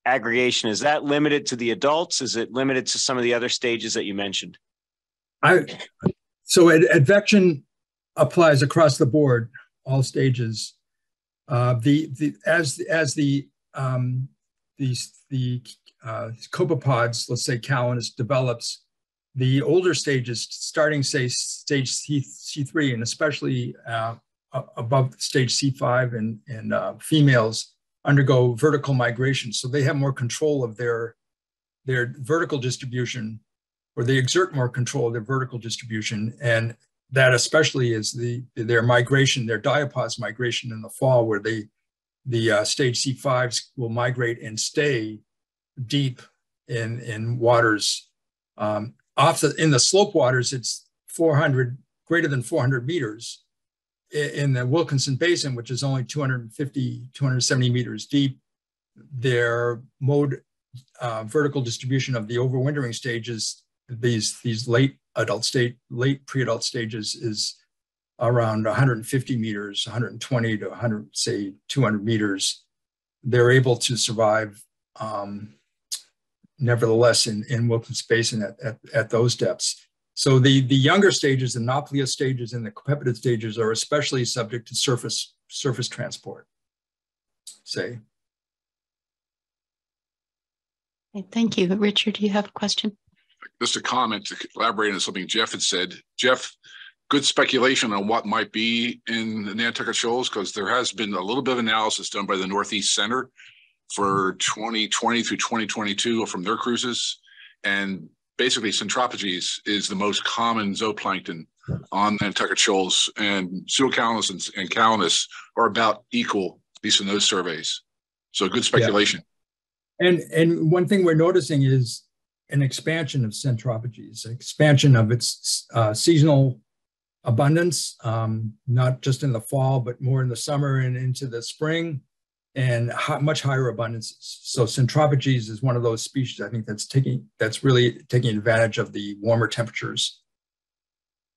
aggregation, is that limited to the adults? Is it limited to some of the other stages that you mentioned? I so at advection applies across the board, all stages. Uh, the the as as the um, these the uh, copepods, let's say Calanus develops, the older stages, starting say stage C C three, and especially uh, above stage C five, and and uh, females undergo vertical migration, so they have more control of their their vertical distribution, or they exert more control of their vertical distribution, and that especially is the their migration, their diapause migration in the fall, where they the uh, stage C5s will migrate and stay deep in in waters. Um, off the in the slope waters, it's 400 greater than 400 meters. In the Wilkinson Basin, which is only 250 270 meters deep, their mode uh, vertical distribution of the overwintering stages, these these late adult state, late pre-adult stages is around 150 meters, 120 to 100, say 200 meters. They're able to survive um, nevertheless in, in Wilkins Basin at, at, at, those depths. So the, the younger stages, the Nauplius stages and the Copepodid stages are especially subject to surface, surface transport, say. Thank you. Richard, do you have a question? Just a comment to elaborate on something Jeff had said. Jeff, good speculation on what might be in the Nantucket Shoals because there has been a little bit of analysis done by the Northeast Center for 2020 through 2022 from their cruises. And basically, Centropages is the most common zooplankton on Nantucket Shoals, and Pseudocalanus and, and Calanus are about equal, at least in those surveys. So good speculation. Yeah. And and one thing we're noticing is an expansion of Centropages, expansion of its uh, seasonal abundance, um, not just in the fall, but more in the summer and into the spring, and much higher abundances. So Centropages is one of those species I think that's taking that's really taking advantage of the warmer temperatures.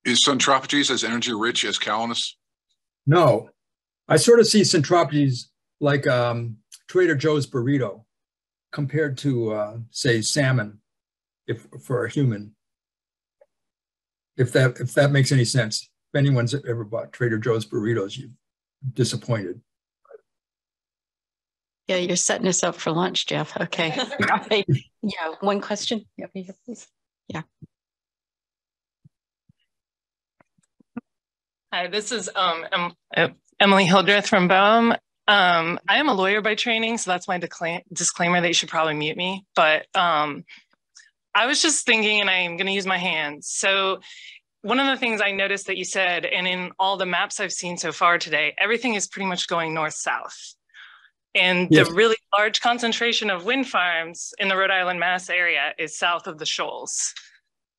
Is Centropages as energy rich as Calanus? No, I sort of see Centropages like um, Trader Joe's burrito compared to, uh, say, salmon if for a human. If that if that makes any sense. If anyone's ever bought Trader Joe's burritos, you disappointed. Yeah, you're setting us up for lunch, Jeff. Okay. yeah, one question. Yeah, please. Yeah. Hi, this is um, em Emily Hildreth from BOEM. Um, I am a lawyer by training, so that's my disclaimer that you should probably mute me. But um, I was just thinking, and I'm going to use my hands. So one of the things I noticed that you said, and in all the maps I've seen so far today, everything is pretty much going north-south. And yes. the really large concentration of wind farms in the Rhode Island, Mass area is south of the shoals.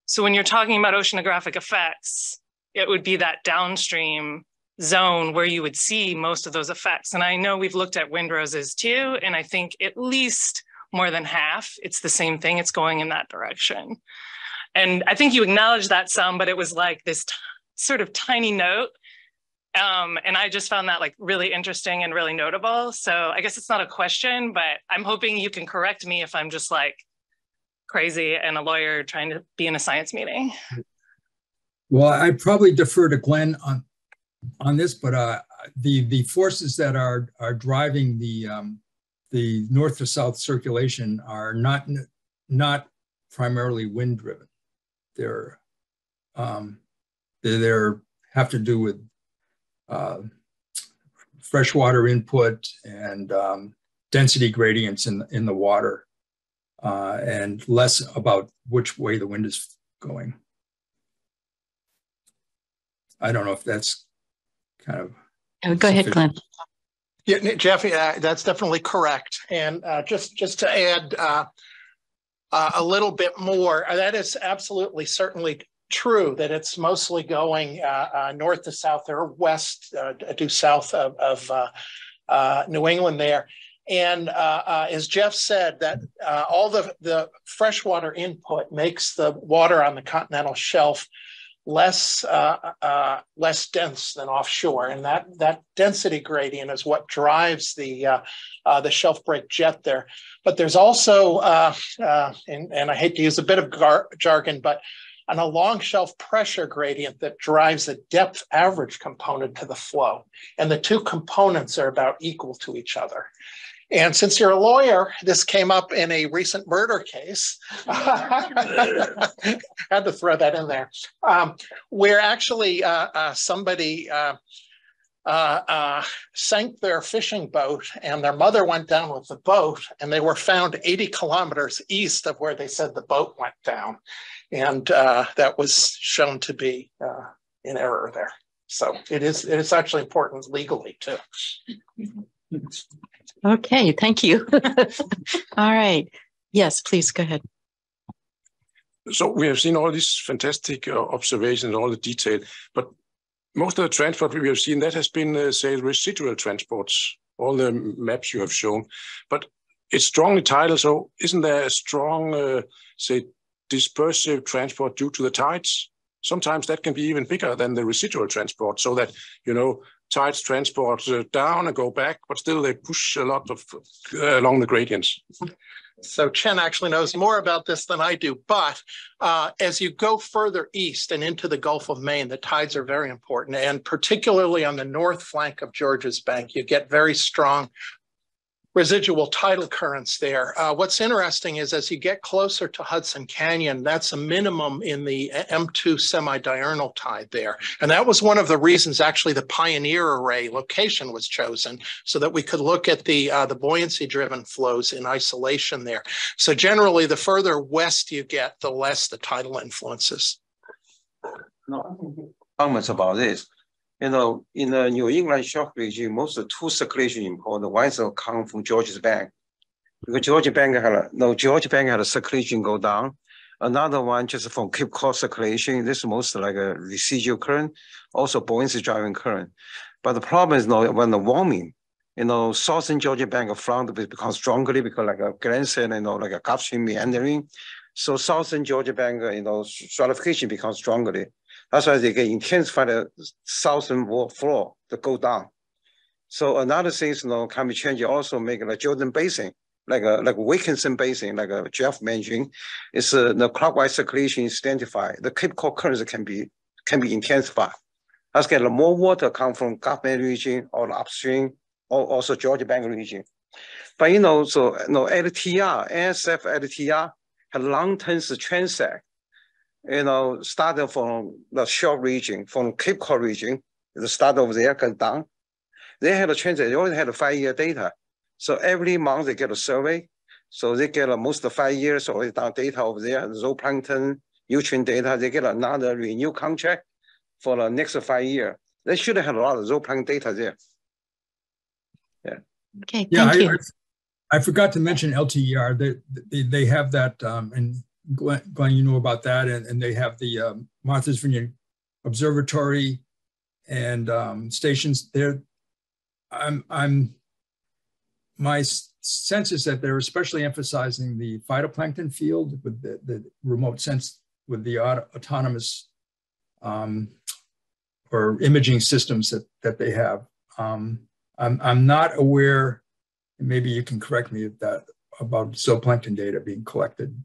So when you're talking about oceanographic effects, it would be that downstream zone where you would see most of those effects. And I know we've looked at windroses too, and I think at least more than half, it's the same thing, it's going in that direction. And I think you acknowledged that some, but it was like this sort of tiny note. Um, and I just found that like really interesting and really notable. So I guess it's not a question, but I'm hoping you can correct me if I'm just like crazy and a lawyer trying to be in a science meeting. Well, I probably defer to Glenn on on this, but uh, the the forces that are are driving the um, the north to south circulation are not not primarily wind driven. They're um, they're, they're have to do with uh, freshwater input and um, density gradients in in the water, uh, and less about which way the wind is going. I don't know if that's kind of. Oh, go ahead, Glenn. Yeah, Jeffy, uh, that's definitely correct. And uh, just just to add uh, uh a little bit more, uh, that is absolutely certainly true that it's mostly going uh, north to south or west due south of, of New England there. And as Jeff said, that all the, the freshwater input makes the water on the continental shelf less uh, uh, less dense than offshore, and that that density gradient is what drives the uh, uh the shelf break jet there. But there's also, uh, uh, and, and, I hate to use a bit of jargon, but an along shelf pressure gradient that drives the depth average component to the flow, and the two components are about equal to each other. And since you're a lawyer, this came up in a recent murder case. Had to throw that in there. Um, where actually uh, uh, somebody uh, uh, uh, sank their fishing boat and their mother went down with the boat and they were found 80 kilometers east of where they said the boat went down. And uh, that was shown to be in error there. So it is, it is actually important legally too. Okay, thank you. all right. Yes, please go ahead. So we have seen all these fantastic uh, observations, all the detail, but most of the transport we have seen that has been, uh, say, residual transports, all the maps you have shown. But it's strongly tidal, so isn't there a strong, uh, say, dispersive transport due to the tides? Sometimes that can be even bigger than the residual transport, so that, you know, tides transport uh, down and go back, but still they push a lot of uh, along the gradients. So Chen actually knows more about this than I do. But uh, as you go further east and into the Gulf of Maine, the tides are very important. And particularly on the north flank of Georges Bank, you get very strong residual tidal currents there. Uh, what's interesting is as you get closer to Hudson Canyon, that's a minimum in the M2 semi-diurnal tide there. And that was one of the reasons actually the Pioneer Array location was chosen so that we could look at the, uh, the buoyancy driven flows in isolation there. So generally the further west you get, the less the tidal influences. No comments about this you know, in the New England shelf region, most of the two circulation important. One is come from Georges Bank. Because Georges Bank had a, no, Georges Bank had a circulation go down. Another one just from Cape Cod circulation. This is mostly like a residual current, also buoyancy driving current. But the problem is, you know, when the warming, you know, southern Georgia Bank front becomes strongly because like a said, you know, like a Gulf Stream meandering. So southern Georgia Bank, you know, stratification becomes strongly. That's why they can intensify the southern wall floor to go down. So another thing is, you know, climate change also make the Jordan Basin, like a like Wilkinson Basin, like a Jeff mentioned, is uh, the clockwise circulation is intensified. The Cape Cod currents can be can be intensified. That's get more water come from Gulf region or upstream, or also Georgia Bank region. But you know, so you know, LTR, NSF LTR have long-term transect you know, started from the shore region, from Cape Cod region, the start of there, got down. They had a transit, they already had a five-year data. So every month they get a survey. So they get a most of five years already down data over there, zooplankton, nutrient data. They get another renew contract for the next five year. They should have a lot of zooplankton data there. Yeah. Okay, Yeah, thank I, you. I, I forgot to mention LTER. They, they, they have that, um, and Glenn, Glenn, you know about that, and, and they have the um, Martha's Vineyard Observatory and um, stations there. I'm, I'm, my sense is that they're especially emphasizing the phytoplankton field with the, the remote sense with the auto- autonomous um, or imaging systems that, that they have. Um, I'm, I'm not aware, maybe you can correct me if that, about zooplankton data being collected.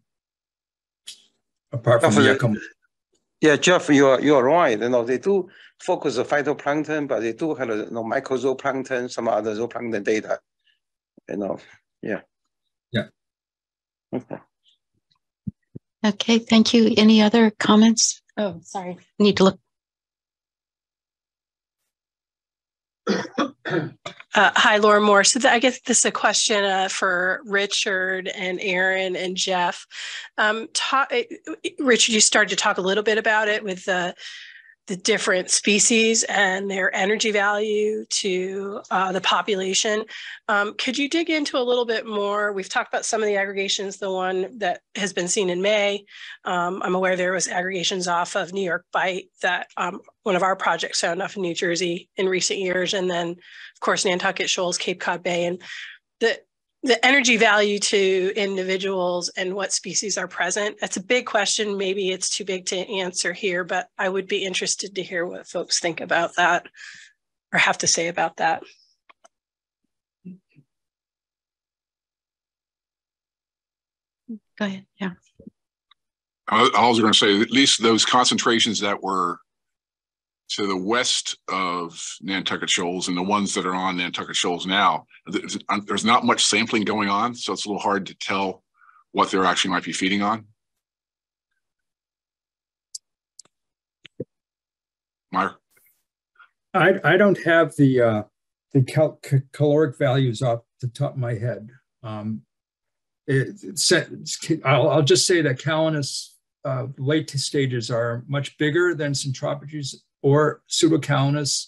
Apart from the Definitely. Yeah, Jeff, you're you're right. You know, they do focus on phytoplankton, but they do have you know, microzooplankton, some other zooplankton data. You know, yeah. Yeah. Okay. Okay, thank you. Any other comments? Oh, sorry. Need to look. Uh, hi, Laura Moore. So I guess this is a question uh, for Richard and Aaron and Jeff. Um, ta- eh, Richard, you started to talk a little bit about it with the the different species and their energy value to uh, the population. Um, could you dig into a little bit more? We've talked about some of the aggregations, the one that has been seen in May. Um, I'm aware there was aggregations off of New York Bight that um, one of our projects found off in New Jersey in recent years. And then, of course, Nantucket Shoals, Cape Cod Bay. And the, the energy value to individuals and what species are present that's a big question maybe it's too big to answer here but i would be interested to hear what folks think about that or have to say about that Go ahead. Yeah. I, I was going to say, at least those concentrations that were to the west of Nantucket Shoals and the ones that are on Nantucket Shoals now, there's, there's not much sampling going on, so it's a little hard to tell what they're actually might be feeding on. Meyer? I, I don't have the, uh, the cal- ca- caloric values off the top of my head. Um, it, it's, it's, I'll, I'll just say that Calanus uh, late stages are much bigger than Centropages or Pseudocalanus,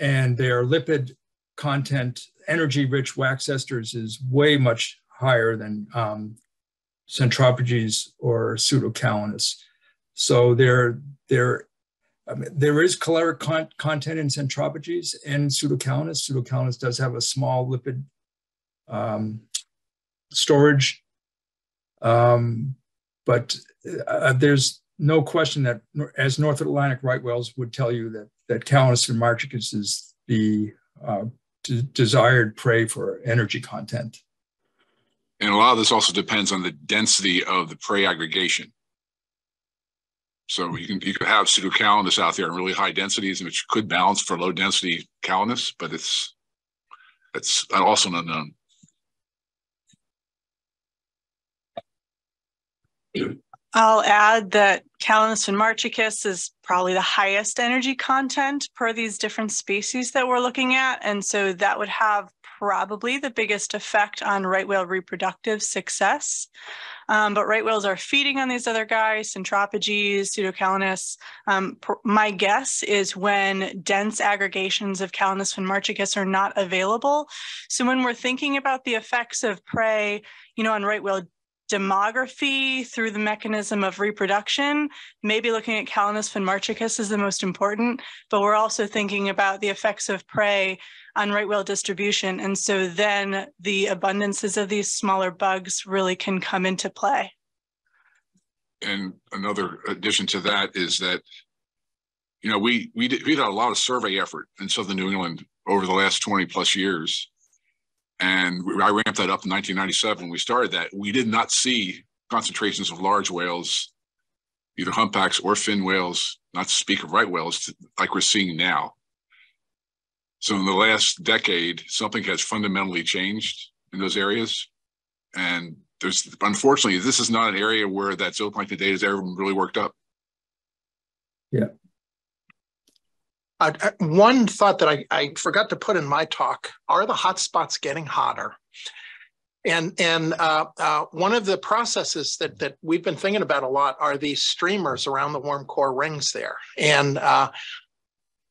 and their lipid content, energy-rich wax esters is way much higher than um, Centropages or Pseudocalanus. So they're, they're I mean, there is caloric con- content in Centropages and Pseudocalanus. Pseudocalanus does have a small lipid um, storage, um, but uh, there's no question that, as North Atlantic right whales would tell you, that that Calanus finmarchicus is the uh, d- desired prey for energy content. And a lot of this also depends on the density of the prey aggregation. So you can you could have pseudocalanus out there in really high densities, which could balance for low density calanus, but it's it's also an unknown. I'll add that Calanus finmarchicus is probably the highest energy content per these different species that we're looking at. And so that would have probably the biggest effect on right whale reproductive success. Um, but right whales are feeding on these other guys, Centropages, Pseudocalanus. Um, my guess is when dense aggregations of Calanus finmarchicus are not available. So when we're thinking about the effects of prey, you know, on right whale demography through the mechanism of reproduction, maybe looking at Calanus finmarchicus is the most important, but we're also thinking about the effects of prey on right whale distribution. And so then the abundances of these smaller bugs really can come into play. And another addition to that is that, you know, we we did we did a lot of survey effort in southern New England over the last 20 plus years. And we- I ramped that up in 1997 when we started that. We did not see concentrations of large whales, either humpbacks or fin whales, not to speak of right whales, like we're seeing now. So in the last decade, something has fundamentally changed in those areas. And there's unfortunately, this is not an area where that zooplankton data has ever really worked up. Yeah. Uh, uh, one thought that I, I forgot to put in my talk, are the hotspots getting hotter? And, and uh, uh, one of the processes that, that we've been thinking about a lot are these streamers around the warm core rings there. And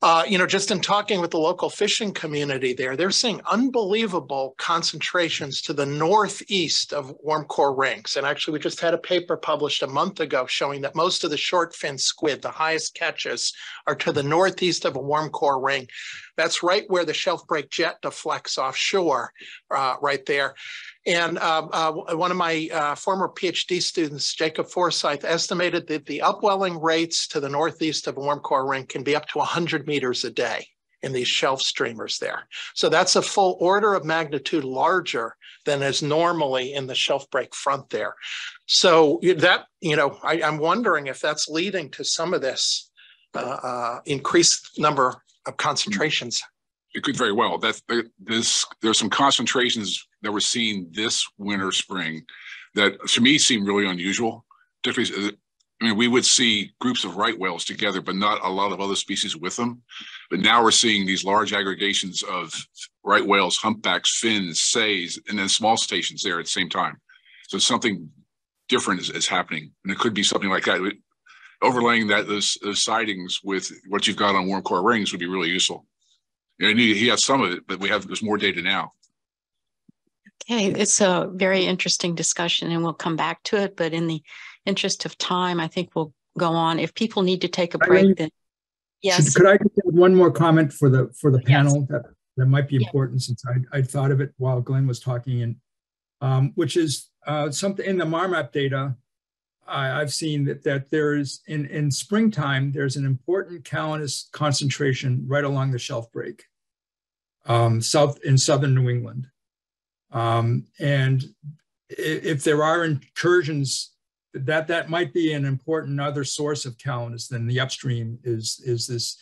uh, you know, just in talking with the local fishing community there, they're seeing unbelievable concentrations to the northeast of warm core rings. And actually, we just had a paper published a month ago showing that most of the short fin squid, the highest catches, are to the northeast of a warm core ring. That's right where the shelf break jet deflects offshore, uh, right there. And uh, uh, one of my uh, former PhD students, Jacob Forsyth, estimated that the upwelling rates to the northeast of Warm Core Ring can be up to 100 meters a day in these shelf streamers there. So that's a full order of magnitude larger than is normally in the shelf break front there. So that, you know, I, am wondering if that's leading to some of this uh, uh, increased number of concentrations. It could very well. That this there's some concentrations that we're seeing this winter, spring, that to me seem really unusual. Particularly, uh, I mean, we would see groups of right whales together, but not a lot of other species with them. But now we're seeing these large aggregations of right whales, humpbacks, fins, seis, and then small stations there at the same time. So something different is, is happening, and it could be something like that. Overlaying that those, those sightings with what you've got on warm core rings would be really useful. And he has some of it, but we have there's more data now. Okay, it's a very interesting discussion and we'll come back to it. But in the interest of time, I think we'll go on. If people need to take a break, then yes. Could I add one more comment for the for the panel yes. that, that might be important since I, I thought of it while Glenn was talking and um, which is uh, something in the MARMAP data, I, have seen that, that there is in, in springtime, there's an important Calanus concentration right along the shelf break um, south in southern New England. Um, and if there are incursions, that that might be an important other source of Calanus than the upstream is is this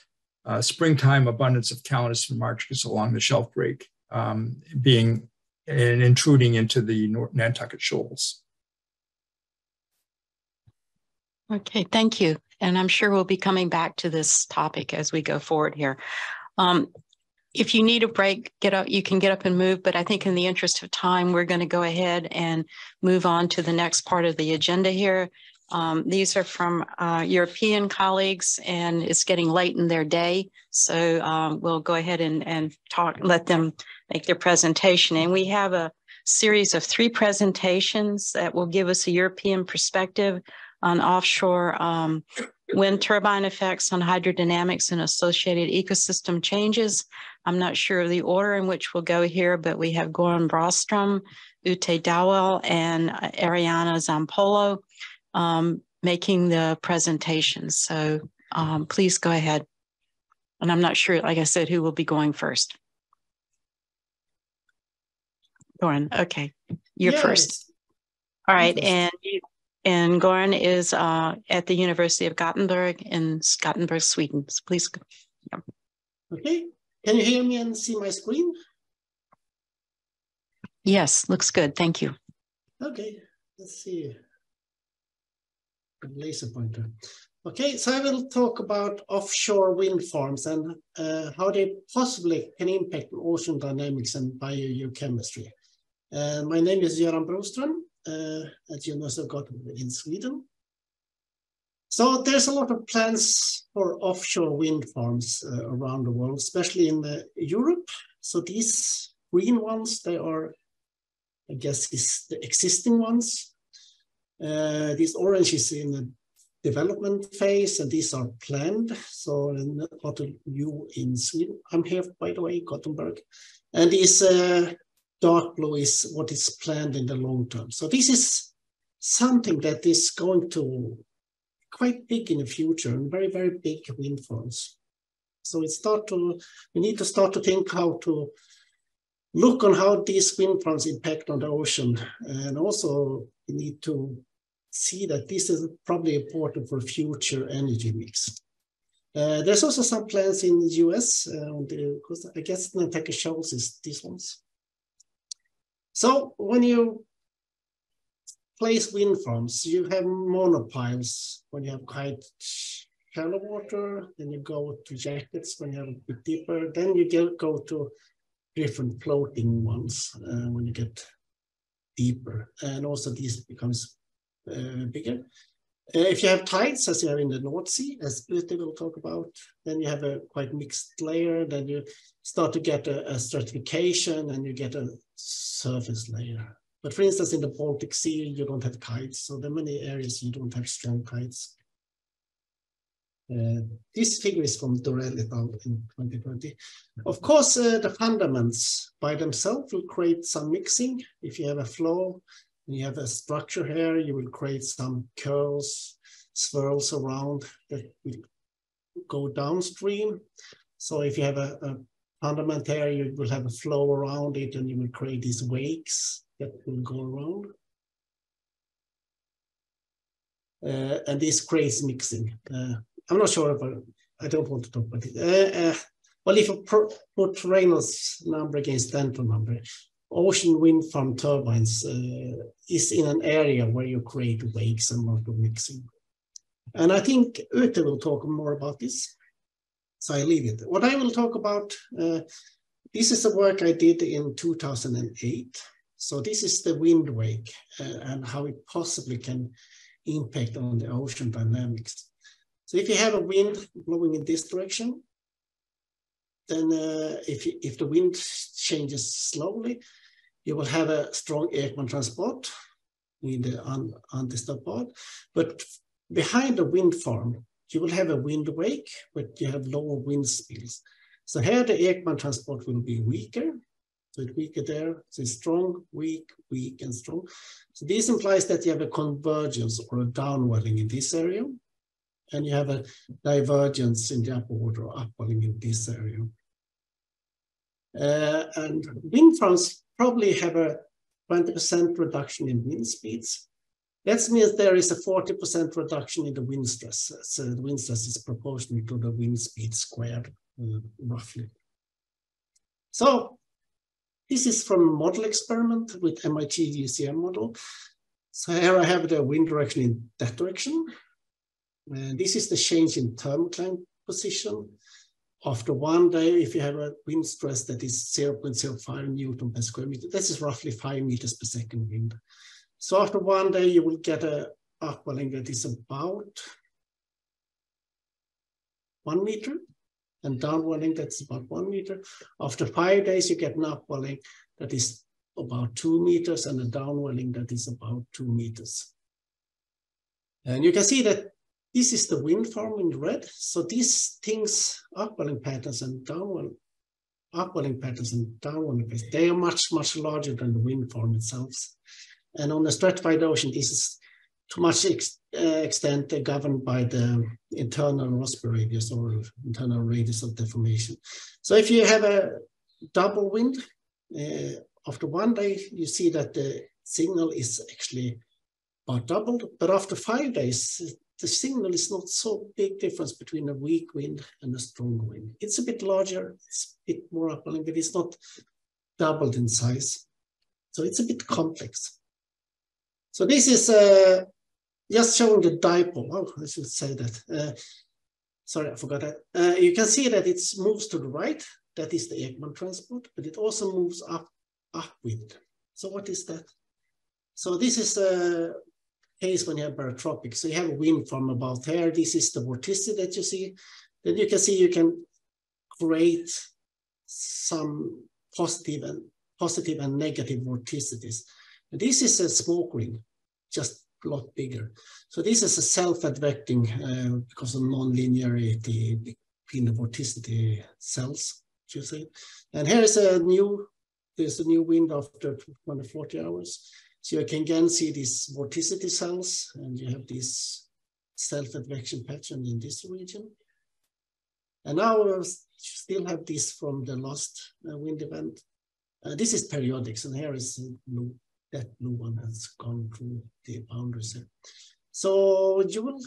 uh, springtime abundance of Calanus finmarchicus along the shelf break um, being and intruding into the Nantucket shoals. Okay, thank you. And I'm sure we'll be coming back to this topic as we go forward here. Um, if you need a break, get up, you can get up and move. But I think in the interest of time, we're going to go ahead and move on to the next part of the agenda here. Um, these are from uh, European colleagues and it's getting late in their day. So um, we'll go ahead and, and talk, let them make their presentation. And we have a series of three presentations that will give us a European perspective on offshore um, wind turbine effects on hydrodynamics and associated ecosystem changes. I'm not sure of the order in which we'll go here, but we have Göran Broström, Ute Daewel, and Arianna Zampollo um, making the presentations. So um, please go ahead. And I'm not sure, like I said, who will be going first. Göran, okay, you're yes. first. All right, and you, and Göran is uh, at the University of Gothenburg in Gothenburg, Sweden. So please. Yeah. Okay. Can you hear me and see my screen? Yes, looks good. Thank you. Okay, let's see. Laser pointer. Okay, so I will talk about offshore wind farms and uh, how they possibly can impact ocean dynamics and biogeochemistry. Uh, my name is Göran Broström at University of Gothenburg in Sweden. So there's a lot of plans for offshore wind farms uh, around the world, especially in uh, Europe. So these green ones, they are, I guess, is the existing ones. Uh, these orange is in the development phase, and these are planned. So not new in Sweden. I'm here, by the way, Gothenburg. And these uh, dark blue is what is planned in the long term. So this is something that is going to quite big in the future and very, very big wind farms. So it start to, we need to start to think how to look on how these wind farms impact on the ocean. And also we need to see that this is probably important for future energy mix. Uh, there's also some plans in the US, uh, because I guess Nantucket Shoals is these ones. So when you place wind farms, you have monopiles when you have quite shallow water, then you go to jackets when you have a bit deeper, then you get, go to different floating ones uh, when you get deeper, and also this becomes uh, bigger. Uh, if you have tides, as you have in the North Sea, as Ute will talk about, then you have a quite mixed layer. Then you start to get a, a stratification and you get a surface layer. But for instance, in the Baltic Sea, you don't have tides. So there are many areas you don't have strong tides. Uh, this figure is from Dorel et al. in 2020. Of course, uh, the fundaments by themselves will create some mixing. If you have a flow, you have a structure here, you will create some curls, swirls around that will go downstream. So if you have a, a fundament here, you will have a flow around it and you will create these wakes that will go around. Uh, and this creates mixing. Uh, I'm not sure if I, don't want to talk about it. Uh, uh well, if you put Reynolds number against Denton number, ocean wind farm turbines uh, is in an area where you create wakes and of mixing. And I think Ute will talk more about this. So I leave it. What I will talk about, uh, this is the work I did in 2008. So this is the wind wake uh, and how it possibly can impact on the ocean dynamics. So if you have a wind blowing in this direction, then uh, if, if the wind changes slowly, you will have a strong Ekman transport in the un, undisturbed part. But behind the wind farm, you will have a wind wake, but you have lower wind speeds. So here the Ekman transport will be weaker. So it's weaker there. So it's strong, weak, weak, and strong. So this implies that you have a convergence or a downwelling in this area and you have a divergence in the upper or upwelling in this area. Uh, and wind farms probably have a 20% reduction in wind speeds. That means there is a 40% reduction in the wind stress. So the wind stress is proportional to the wind speed squared, uh, roughly. So this is from a model experiment with MITgcm model. So here I have the wind direction in that direction. And this is the change in thermocline position. After one day, if you have a wind stress that is 0.05 Newton per square meter, this is roughly five meters per second wind. So after one day, you will get a upwelling that is about one meter and downwelling that's about one meter. After five days, you get an upwelling that is about two meters and a downwelling that is about two meters. And you can see that this is the wind farm in red. So these things, upwelling patterns and downwelling, upwelling patterns and downwelling patterns, they are much, much larger than the wind farm itself. And on the stratified ocean, this is to much ex uh, extent uh, governed by the internal Rossby radius or internal radius of deformation. So if you have a double wind, uh, after one day, you see that the signal is actually about doubled, but after five days, the signal is not so big difference between a weak wind and a strong wind. It's a bit larger, it's a bit more upwelling, but it's not doubled in size. So it's a bit complex. So this is uh, just showing the dipole. Oh, I should say that. Uh, sorry, I forgot that. Uh, you can see that it moves to the right. That is the Ekman transport, but it also moves up upwind. So what is that? So this is a case when you have barotropic. So you have a wind from about there. This is the vorticity that you see. Then you can see you can create some positive and positive and negative vorticities. This is a smoke ring, just a lot bigger. So this is a self-advecting uh, because of non-linearity between the vorticity cells, you see. And here is a new, there's a new wind after 240 hours. So you can again see these vorticity cells, and you have this self-advection pattern in this region. And now we still have this from the last uh, wind event. Uh, this is periodics, and here is blue. That blue one has gone through the boundaries. Here. So you will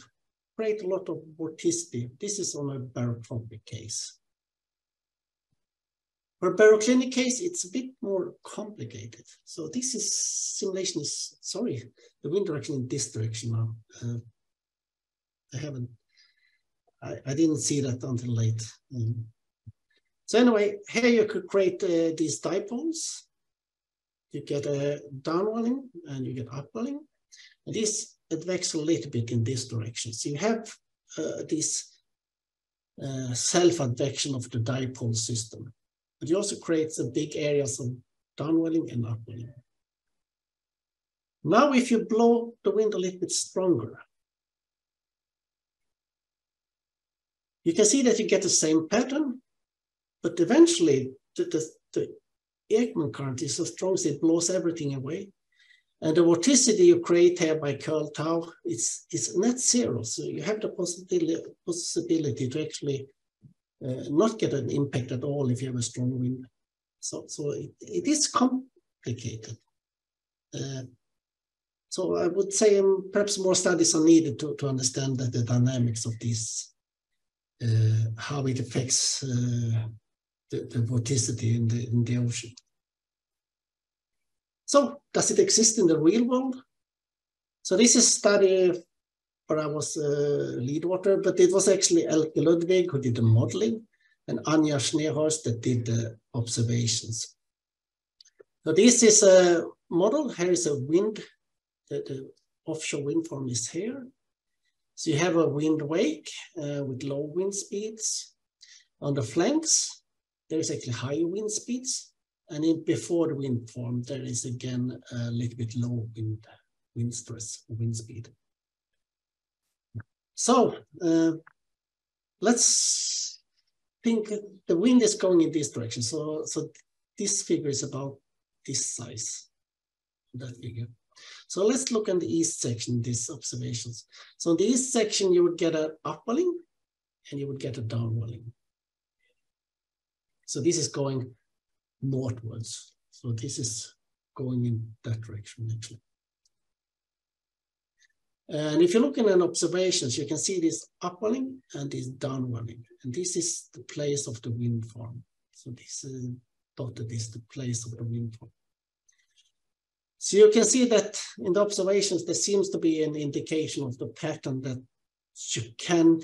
create a lot of vorticity. This is on a barotropic case. For baroclinic case, it's a bit more complicated. So this is simulation is, sorry, the wind direction in this direction now. Uh, I haven't, I, I didn't see that until late. Um, so anyway, here you could create uh, these dipoles. You get a downwelling and you get upwelling. And this advex a little bit in this direction. So you have uh, this uh, self-advection of the dipole system. But it also creates a big areas of downwelling and upwelling. Now, if you blow the wind a little bit stronger, you can see that you get the same pattern, but eventually the, the, the Ekman current is so strong it blows everything away. And the vorticity you create here by curl tau is, is net zero. So you have the possibility, possibility to actually uh, not get an impact at all if you have a strong wind. So, so it, it is complicated. Uh, so I would say um, perhaps more studies are needed to, to understand the dynamics of this, uh, how it affects uh, the, the vorticity in the, in the ocean. So does it exist in the real world? So this is study where I was uh, lead water, but it was actually Elke Ludewig who did the modeling and Anja Schneehorst that did the observations. So this is a model. Here is a wind, the, the offshore wind farm is here. So you have a wind wake uh, with low wind speeds. On the flanks, there is actually higher wind speeds. And in, before the wind form, there is again a little bit low wind, wind stress, wind speed. So uh, let's think the wind is going in this direction. So, so this figure is about this size, that figure. So let's look at the east section, these observations. So in the east section, you would get an upwelling and you would get a downwelling. So this is going northwards. So this is going in that direction actually. And if you look in an observations, you can see this upwelling and this downwelling. And this is the place of the wind farm. So this is dotted is the place of the wind farm. So you can see that in the observations, there seems to be an indication of the pattern that you can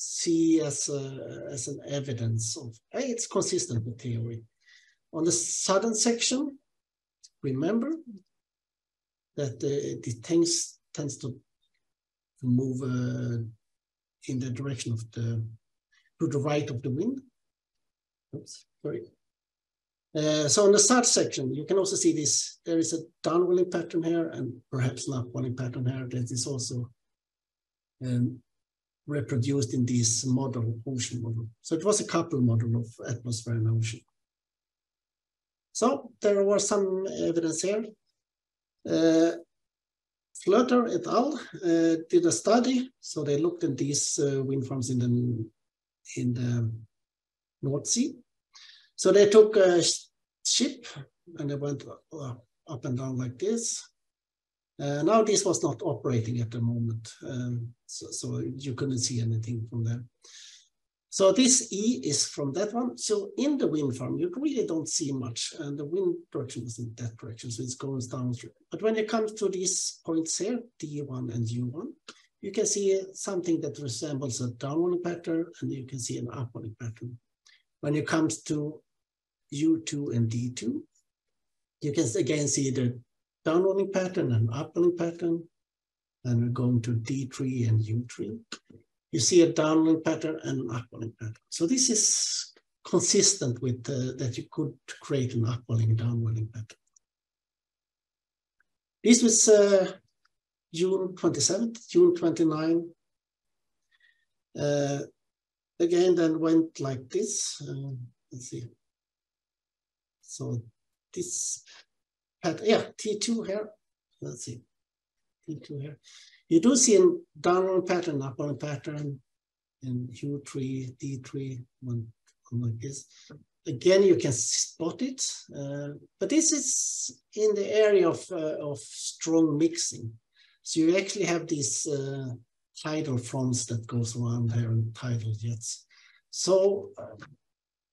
see as, a, as an evidence of, hey, it's consistent with theory. On the southern section, remember that the, the things tends to, move uh, in the direction of the, to the right of the wind. Oops, sorry. Uh, so on the south section, you can also see this, there is a downwelling pattern here and perhaps an upwelling pattern here that is also um, reproduced in this model, ocean model. So it was a couple model of atmosphere and ocean. So there was some evidence here. Uh, Floeter et al. Uh, did a study. So they looked at these uh, wind farms in the, in the North Sea. So they took a ship and they went uh, up and down like this. Uh, now this was not operating at the moment, um, so, so, you couldn't see anything from there. So this E is from that one. So in the wind farm, you really don't see much. And the wind direction is in that direction, so it goes downstream. But when it comes to these points here, D1 and U1, you can see something that resembles a downwelling pattern, and you can see an upwelling pattern. When it comes to U2 and D2, you can again see the downwelling pattern and upwelling pattern. And we're going to D3 and U3 you see a downwelling pattern and an upwelling pattern. So this is consistent with uh, that you could create an upwelling downwelling pattern. This was uh, June 27th, June 29. Uh, again, then went like this. Uh, let's see. So this pattern, yeah, T2 here. Let's see. T2 here. You do see a downward pattern, upward pattern in U3, D3, one, like this. Again, you can spot it, uh, but this is in the area of, uh, of strong mixing. So you actually have these uh, tidal fronts that goes around here and tidal jets. So um,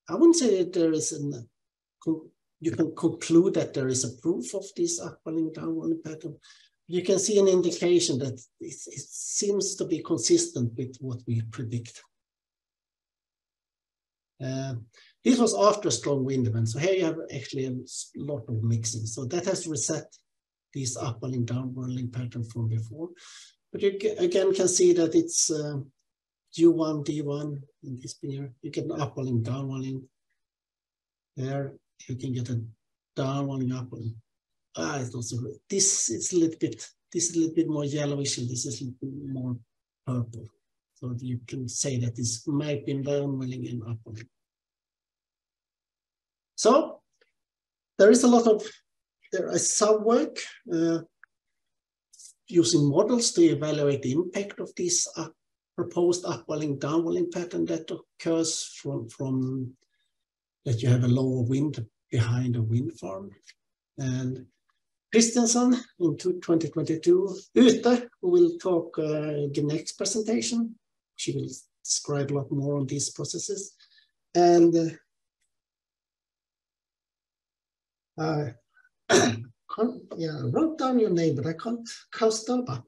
I wouldn't say that there is an, you can conclude that there is a proof of this upwelling downwelling pattern, you can see an indication that it, it seems to be consistent with what we predict. Uh, this was after a strong wind event. So here you have actually a lot of mixing. So that has reset this upwelling downwelling pattern from before. But you again can see that it's uh, U1, D1 in this here. You get an upwelling, downwelling. There you can get a downwelling, upwelling. Ah, it's also this is a little bit this is a little bit more yellowish and this is a little bit more purple. So you can say that this might be downwelling and upwelling. So there is a lot of, there is some work uh, using models to evaluate the impact of this uh, proposed upwelling downwelling pattern that occurs from, from that you have a lower wind behind a wind farm. And Christiansen in 2022, Ute, who will talk uh, the next presentation. She will describe a lot more on these processes. And uh, yeah, wrote down your name, but I can't, Kaustubha.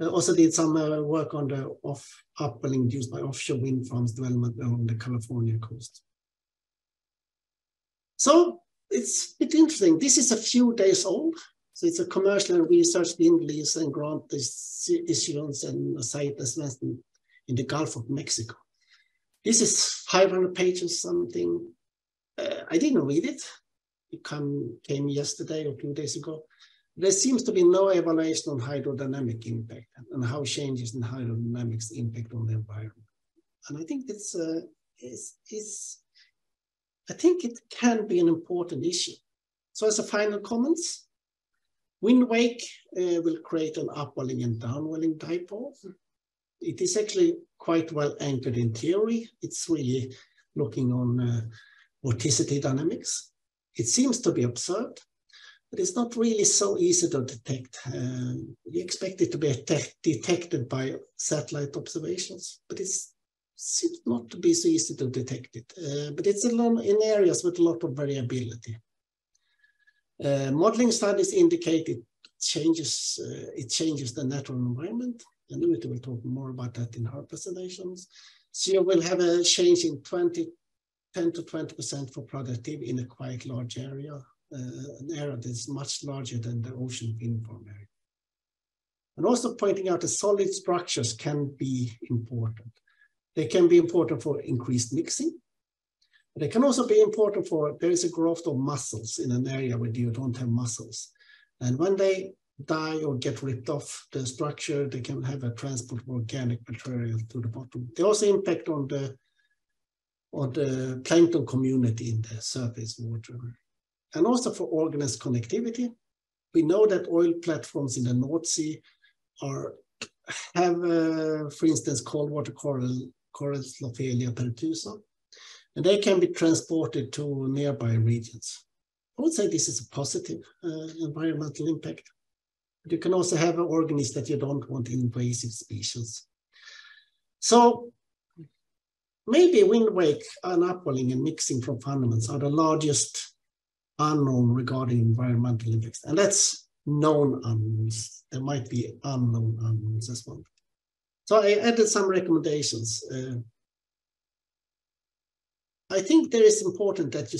Uh, also did some uh, work on the off upwelling induced by offshore wind farms development along the California coast. So it's a bit interesting. This is a few days old. So it's a commercial and research wind lease and grant issuance and site assessment in the Gulf of Mexico. This is 500 pages something. Uh, I didn't read it it come, came yesterday or two days ago. There seems to be no evaluation on hydrodynamic impact and how changes in hydrodynamics impact on the environment. And I think it's, uh, it's, it's, I think it can be an important issue. So as a final comments, wind wake uh, will create an upwelling and downwelling dipole. It is actually quite well anchored in theory. It's really looking on uh, vorticity dynamics. It seems to be observed, but it's not really so easy to detect. Uh, we expect it to be detected by satellite observations, but it's seems not to be so easy to detect it. Uh, but it's lot, in areas with a lot of variability. Uh, modeling studies indicate it changes, uh, it changes the natural environment. And Ute will talk more about that in her presentations. So you will have a change in 20 10 to 20% for productive in a quite large area, uh, an area that's much larger than the ocean wind farm area. And also pointing out that solid structures can be important. They can be important for increased mixing. They can also be important for, there is a growth of muscles in an area where you don't have muscles. And when they die or get ripped off the structure, they can have a transport of organic material to the bottom. They also impact on the or the plankton community in the surface water. And also for organism connectivity, we know that oil platforms in the North Sea are have, uh, for instance, cold water coral, corals Lophelia pertusa, and they can be transported to nearby regions. I would say this is a positive uh, environmental impact. But you can also have organisms that you don't want invasive species. So maybe wind wake and upwelling and mixing from fundaments are the largest unknown regarding environmental impacts. And that's known unknowns. There might be unknown unknowns as well. So I added some recommendations. Uh, I think there is important that you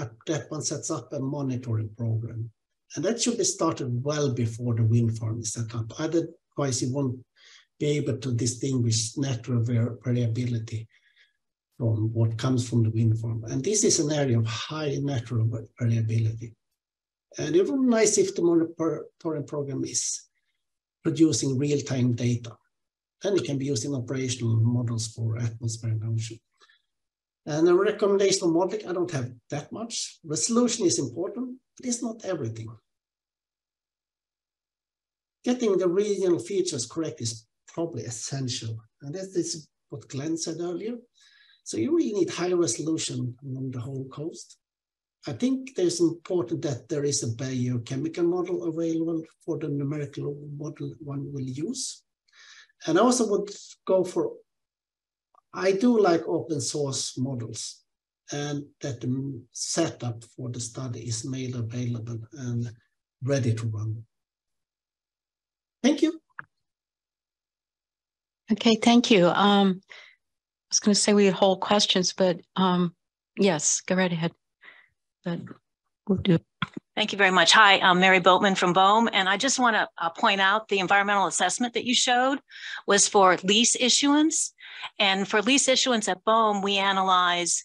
uh, that one sets up a monitoring program. And that should be started well before the wind farm is set up. Otherwise, you won't be able to distinguish natural variability from what comes from the wind farm. And this is an area of high natural variability. And it would be nice if the monitoring program is producing real-time data. And it can be used in operational models for atmosphere and ocean. And a recommendation of modeling, I don't have that much. Resolution is important, but it's not everything. Getting the regional features correct is probably essential. And that is what Glenn said earlier. So you really need high resolution along the whole coast. I think there's important that there is a biochemical model available for the numerical model one will use. And I also would go for, I do like open source models and that the setup for the study is made available and ready to run. Thank you. Okay, thank you. Um, I was going to say we hold questions, but um, yes, go right ahead. But we'll do. Thank you very much. Hi, I'm Mary Boatman from BOEM, and I just want to uh, point out the environmental assessment that you showed was for lease issuance. And for lease issuance at BOEM, we analyze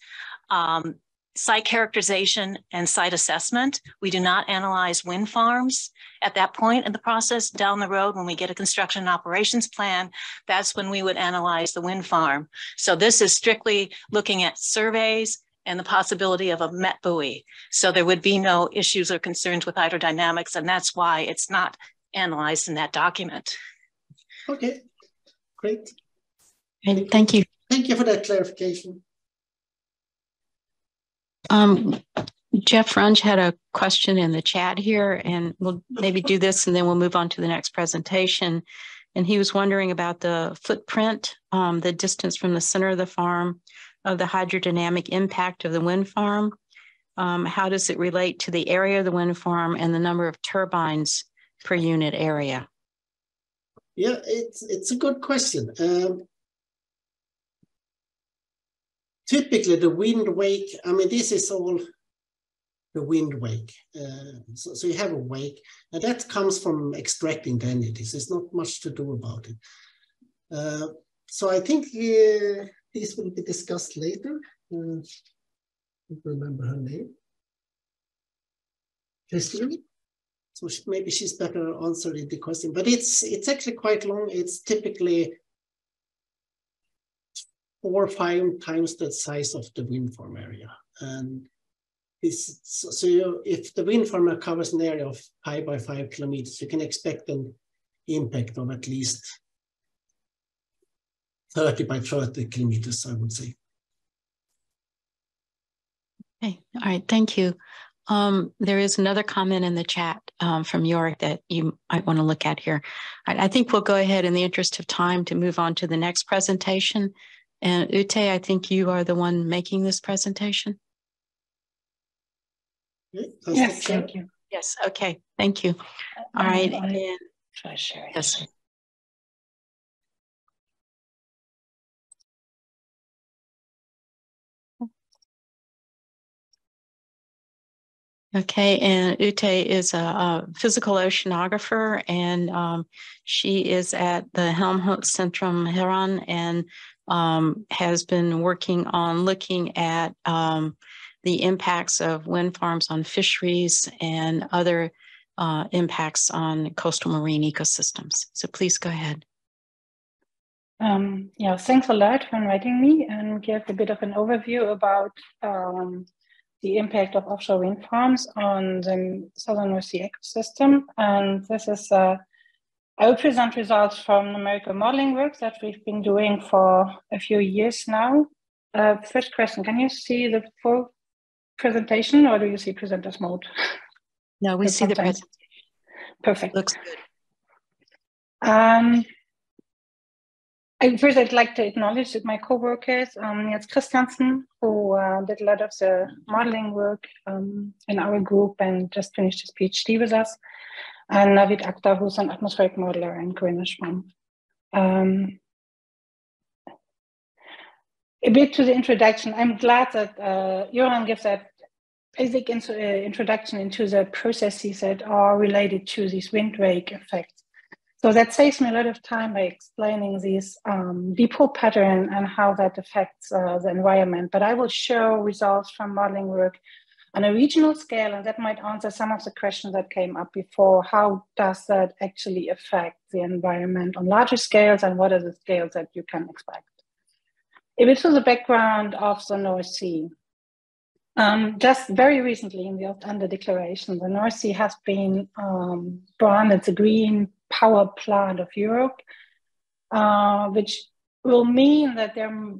um, site characterization and site assessment. We do not analyze wind farms at that point in the process. Down the road, when we get a construction and operations plan, that's when we would analyze the wind farm. So this is strictly looking at surveys and the possibility of a met buoy. So there would be no issues or concerns with hydrodynamics, and that's why it's not analyzed in that document. Okay, great. And thank you. Thank you for that clarification. Um, Jeff Runge had a question in the chat here, and we'll maybe do this and then we'll move on to the next presentation. And he was wondering about the footprint, um, the distance from the center of the farm of the hydrodynamic impact of the wind farm? Um, how does it relate to the area of the wind farm and the number of turbines per unit area? Yeah, it's it's a good question. Um, typically, the wind wake. I mean, this is all the wind wake. Uh, so, so you have a wake, and that comes from extracting the entities. There's not much to do about it. Uh, so I think uh, this will be discussed later. Uh, remember her name. Christine. So she, maybe she's better answering the question, but it's it's actually quite long. It's typically four or five times the size of the wind farm area. And this, so, so you, if the wind farm covers an area of five by five kilometers, you can expect an impact of at least 30 by 30 kilometers, I would say. Okay, all right, thank you. Um, there is another comment in the chat um, from York that you might want to look at here. I, I, think we'll go ahead in the interest of time to move on to the next presentation. And Ute, I think you are the one making this presentation. Yes, thank you. Yes, okay, thank you. All right. And, try sharing. Yes. Okay, and Ute is a, a physical oceanographer, and um, she is at the Helmholtz-Zentrum Hereon and um, has been working on looking at um, the impacts of wind farms on fisheries and other uh, impacts on coastal marine ecosystems. So please go ahead. Um, yeah, thanks a lot for inviting me and give a bit of an overview about um, the impact of offshore wind farms on the Southern North Sea ecosystem. And this is, uh, I will present results from numerical modeling work that we've been doing for a few years now. Uh, first question, can you see the full presentation or do you see presenters mode? No, we see the presentation. Perfect. Looks good. Um, first, I'd like to acknowledge that my co-workers, um, Jens Christiansen, who uh, did a lot of the modeling work um, in our group and just finished his PhD with us, and Naveed Akhtar, who's an atmospheric modeler and Corinna Schrum. Um, a bit to the introduction. I'm glad that uh, Johan gives that basic uh, introduction into the processes that are related to these wind wake effects. So that saves me a lot of time by explaining this um, dipole pattern and how that affects uh, the environment. But I will show results from modeling work on a regional scale, and that might answer some of the questions that came up before. How does that actually affect the environment on larger scales, and what are the scales that you can expect? If it was the background of the North Sea, um, just very recently in the Ostend declaration, the North Sea has been um, branded the green power plant of Europe, uh, which will mean that they're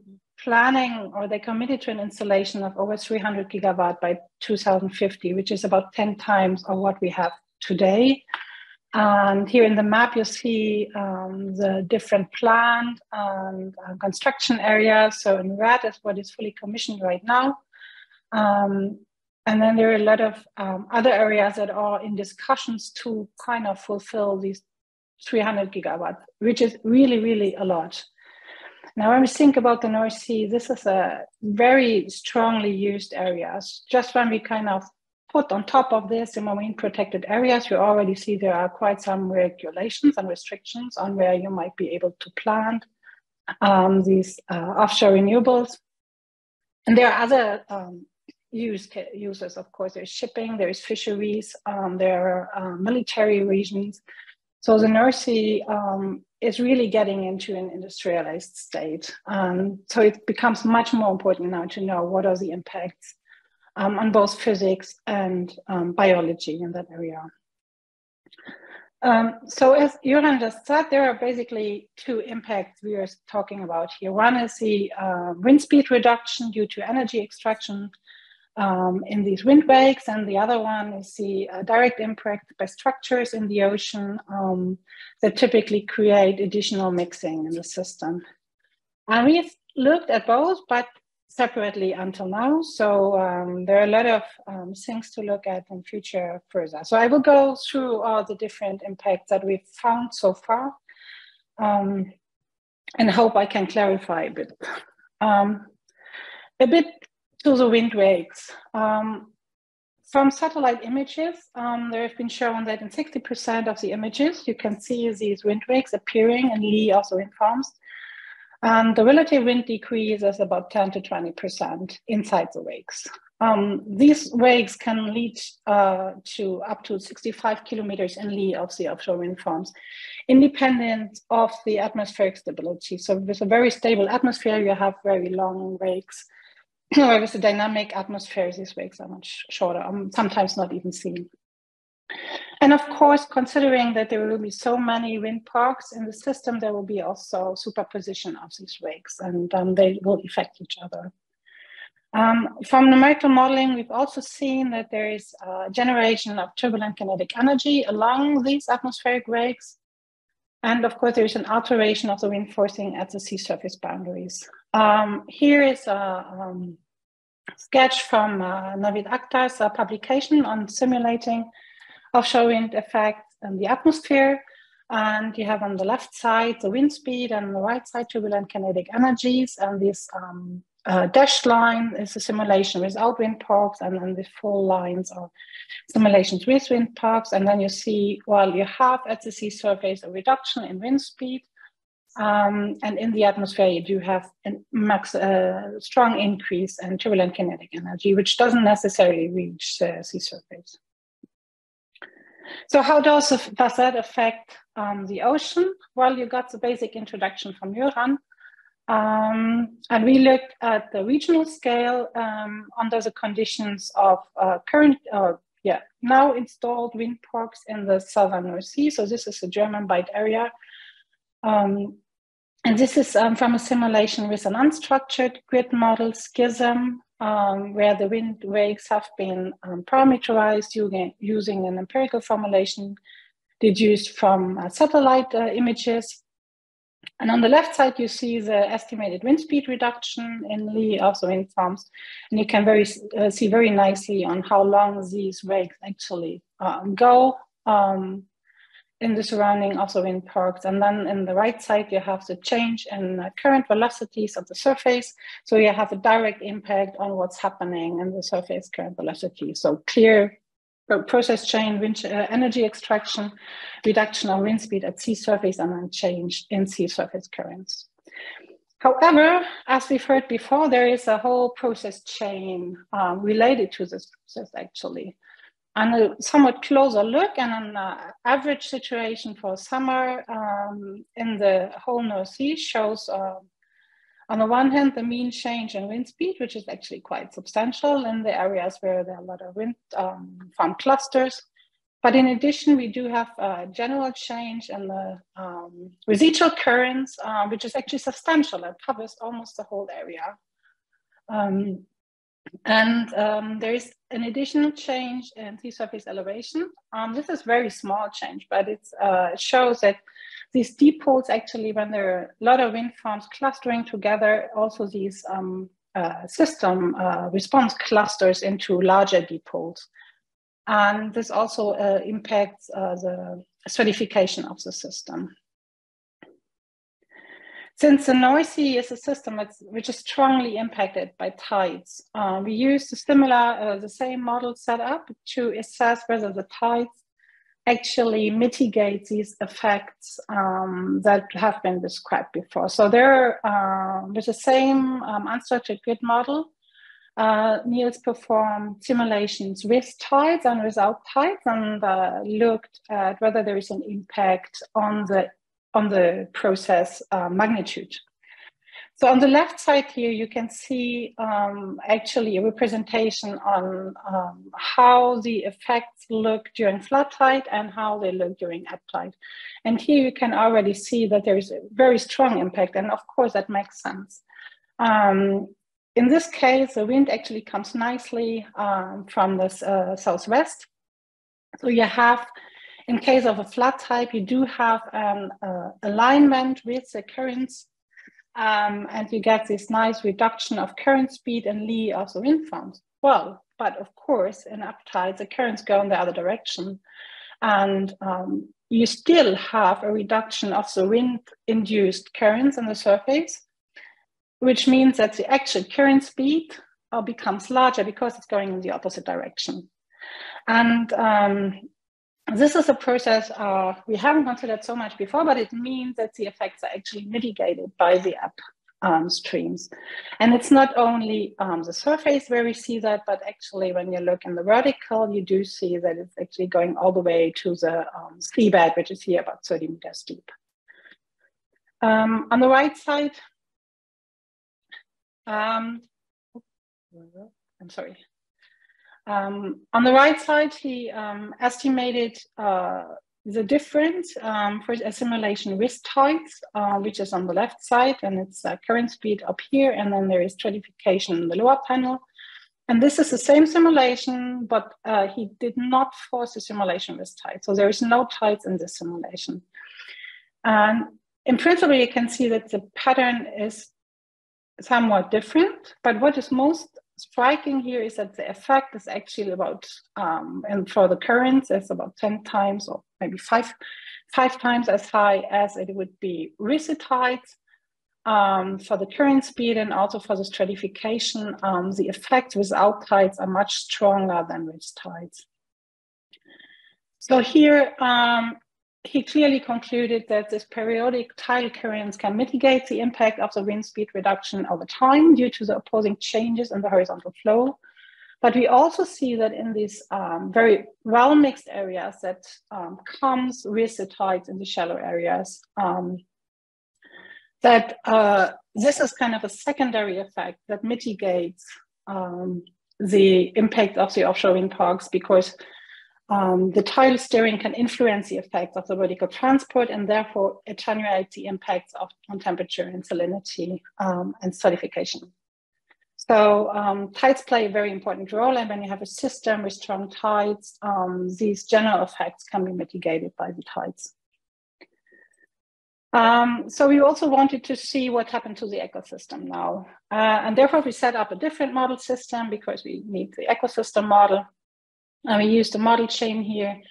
planning or they committed to an installation of over 300 gigawatt by 2050, which is about 10 times of what we have today. And here in the map, you see um, the different plant and uh, construction areas. So in red is what is fully commissioned right now. Um, and then there are a lot of um, other areas that are in discussions to kind of fulfill these 300 gigawatts, which is really, really a lot. Now, when we think about the North Sea, this is a very strongly used area. Just when we kind of put on top of this in marine protected areas, you already see there are quite some regulations and restrictions on where you might be able to plant um, these uh, offshore renewables. And there are other um, use users, of course. There's shipping, there's fisheries, um, there are uh, military regions. So the Sea um, is really getting into an industrialized state. Um, so it becomes much more important now to know what are the impacts um, on both physics and um, biology in that area. Um, so as Göran just said, there are basically two impacts we are talking about here. One is the uh, wind speed reduction due to energy extraction um, in these wind wakes, and the other one is the uh, direct impact by structures in the ocean um, that typically create additional mixing in the system. And we've looked at both, but separately until now. So um, there are a lot of um, things to look at in future further. So I will go through all the different impacts that we've found so far um, and hope I can clarify a bit. Um, a bit to the wind wakes. Um, from satellite images, um, there have been shown that in 60% of the images, you can see these wind wakes appearing in lee of the wind farms. And the relative wind decrease is about 10 to 20% inside the wakes. Um, these wakes can lead uh, to up to 65 kilometers in lee of the offshore wind farms, independent of the atmospheric stability. So with a very stable atmosphere, you have very long wakes with a dynamic atmosphere, these wakes are much shorter, um, sometimes not even seen. And of course, considering that there will be so many wind parks in the system, there will be also superposition of these wakes and um, they will affect each other. Um, from numerical modeling, we've also seen that there is a generation of turbulent kinetic energy along these atmospheric wakes. And of course, there is an alteration of the wind forcing at the sea surface boundaries. Um, here is a um, sketch from uh, Naveed Akhtar's uh, publication on simulating offshore wind effects in the atmosphere. And you have on the left side the wind speed and on the right side turbulent kinetic energies. And this um, uh, dashed line is a simulation without wind parks, and then the full lines are simulations with wind parks. And then you see, well, you have at the sea surface a reduction in wind speed, um, and in the atmosphere, you do have a max, uh, strong increase in turbulent kinetic energy, which doesn't necessarily reach the sea surface. So how does, does that affect um, the ocean? Well, you got the basic introduction from Göran. Um, and we looked at the regional scale um, under the conditions of uh, current, uh, yeah, now installed wind parks in the southern North Sea. So this is the German Bight area um, and this is um, from a simulation with an unstructured grid model SCHISM, um, where the wind wakes have been um, parameterized using, an empirical formulation deduced from uh, satellite uh, images. And on the left side, you see the estimated wind speed reduction in lee of the wind farms. And you can very uh, see very nicely on how long these wakes actually um, go. In the surrounding also wind parks. And then in the right side, you have the change in current velocities of the surface. So you have a direct impact on what's happening in the surface current velocity. So clear process chain wind, uh, energy extraction, reduction of wind speed at sea surface, and then change in sea surface currents. However, as we've heard before, there is a whole process chain um, related to this process actually and a somewhat closer look and an uh, average situation for summer um, in the whole North Sea shows uh, on the one hand the mean change in wind speed, which is actually quite substantial in the areas where there are a lot of wind um, farm clusters. But in addition, we do have a general change in the um, residual currents, uh, which is actually substantial. It covers almost the whole area. Um, and um, there is an additional change in sea surface elevation. Um, this is very small change, but uh, it shows that these dipoles actually, when there are a lot of wind farms clustering together, also these um, uh, system uh, response clusters into larger dipoles. And this also uh, impacts uh, the stratification of the system. Since the Sea is a system which is strongly impacted by tides, uh, we use the similar, uh, the same model set up to assess whether the tides actually mitigate these effects um, that have been described before. So there, uh, with the same um, unstructured grid model, uh, Niels performed simulations with tides and without tides and uh, looked at whether there is an impact on the on the process uh, magnitude. So on the left side here, you can see um, actually a representation on um, how the effects look during flood tide and how they look during ebb tide. And here you can already see that there is a very strong impact. And of course, that makes sense. Um, in this case, the wind actually comes nicely um, from the uh, southwest. So you have in case of a flood tide, you do have an uh, alignment with the currents um, and you get this nice reduction of current speed and lee of the wind farms. Well, but of course, in ebb tide, the currents go in the other direction. And um, you still have a reduction of the wind-induced currents on the surface, which means that the actual current speed uh, becomes larger because it's going in the opposite direction. And um, this is a process uh, we haven't considered so much before, but it means that the effects are actually mitigated by the ebb um, streams. And it's not only um, the surface where we see that, but actually when you look in the vertical, you do see that it's actually going all the way to the um, seabed, which is here about 30 meters deep. Um, on the right side, um, I'm sorry. Um, on the right side, he um, estimated uh, the difference um, for a simulation with tides, uh, which is on the left side, and it's uh, current speed up here, and then there is stratification in the lower panel. And this is the same simulation, but uh, he did not force the simulation with tides. So there is no tides in this simulation. And in principle, you can see that the pattern is somewhat different, but what is most striking here is that the effect is actually about, um, and for the currents, it's about 10 times or maybe five, five times as high as it would be with tides. Um, for the current speed and also for the stratification, um, the effects without tides are much stronger than with tides. So here, um, he clearly concluded that this periodic tidal currents can mitigate the impact of the wind speed reduction over time due to the opposing changes in the horizontal flow. But we also see that in these um, very well mixed areas that um, comes with the tides in the shallow areas, um, that uh, this is kind of a secondary effect that mitigates um, the impact of the offshore wind parks because um, the tidal steering can influence the effects of the vertical transport and therefore attenuate the impacts of, on temperature and salinity um, and stratification. So um, tides play a very important role and when you have a system with strong tides, um, these general effects can be mitigated by the tides. Um, so we also wanted to see what happened to the ecosystem now. Uh, and therefore we set up a different model system because we need the ecosystem model and we used the model chain here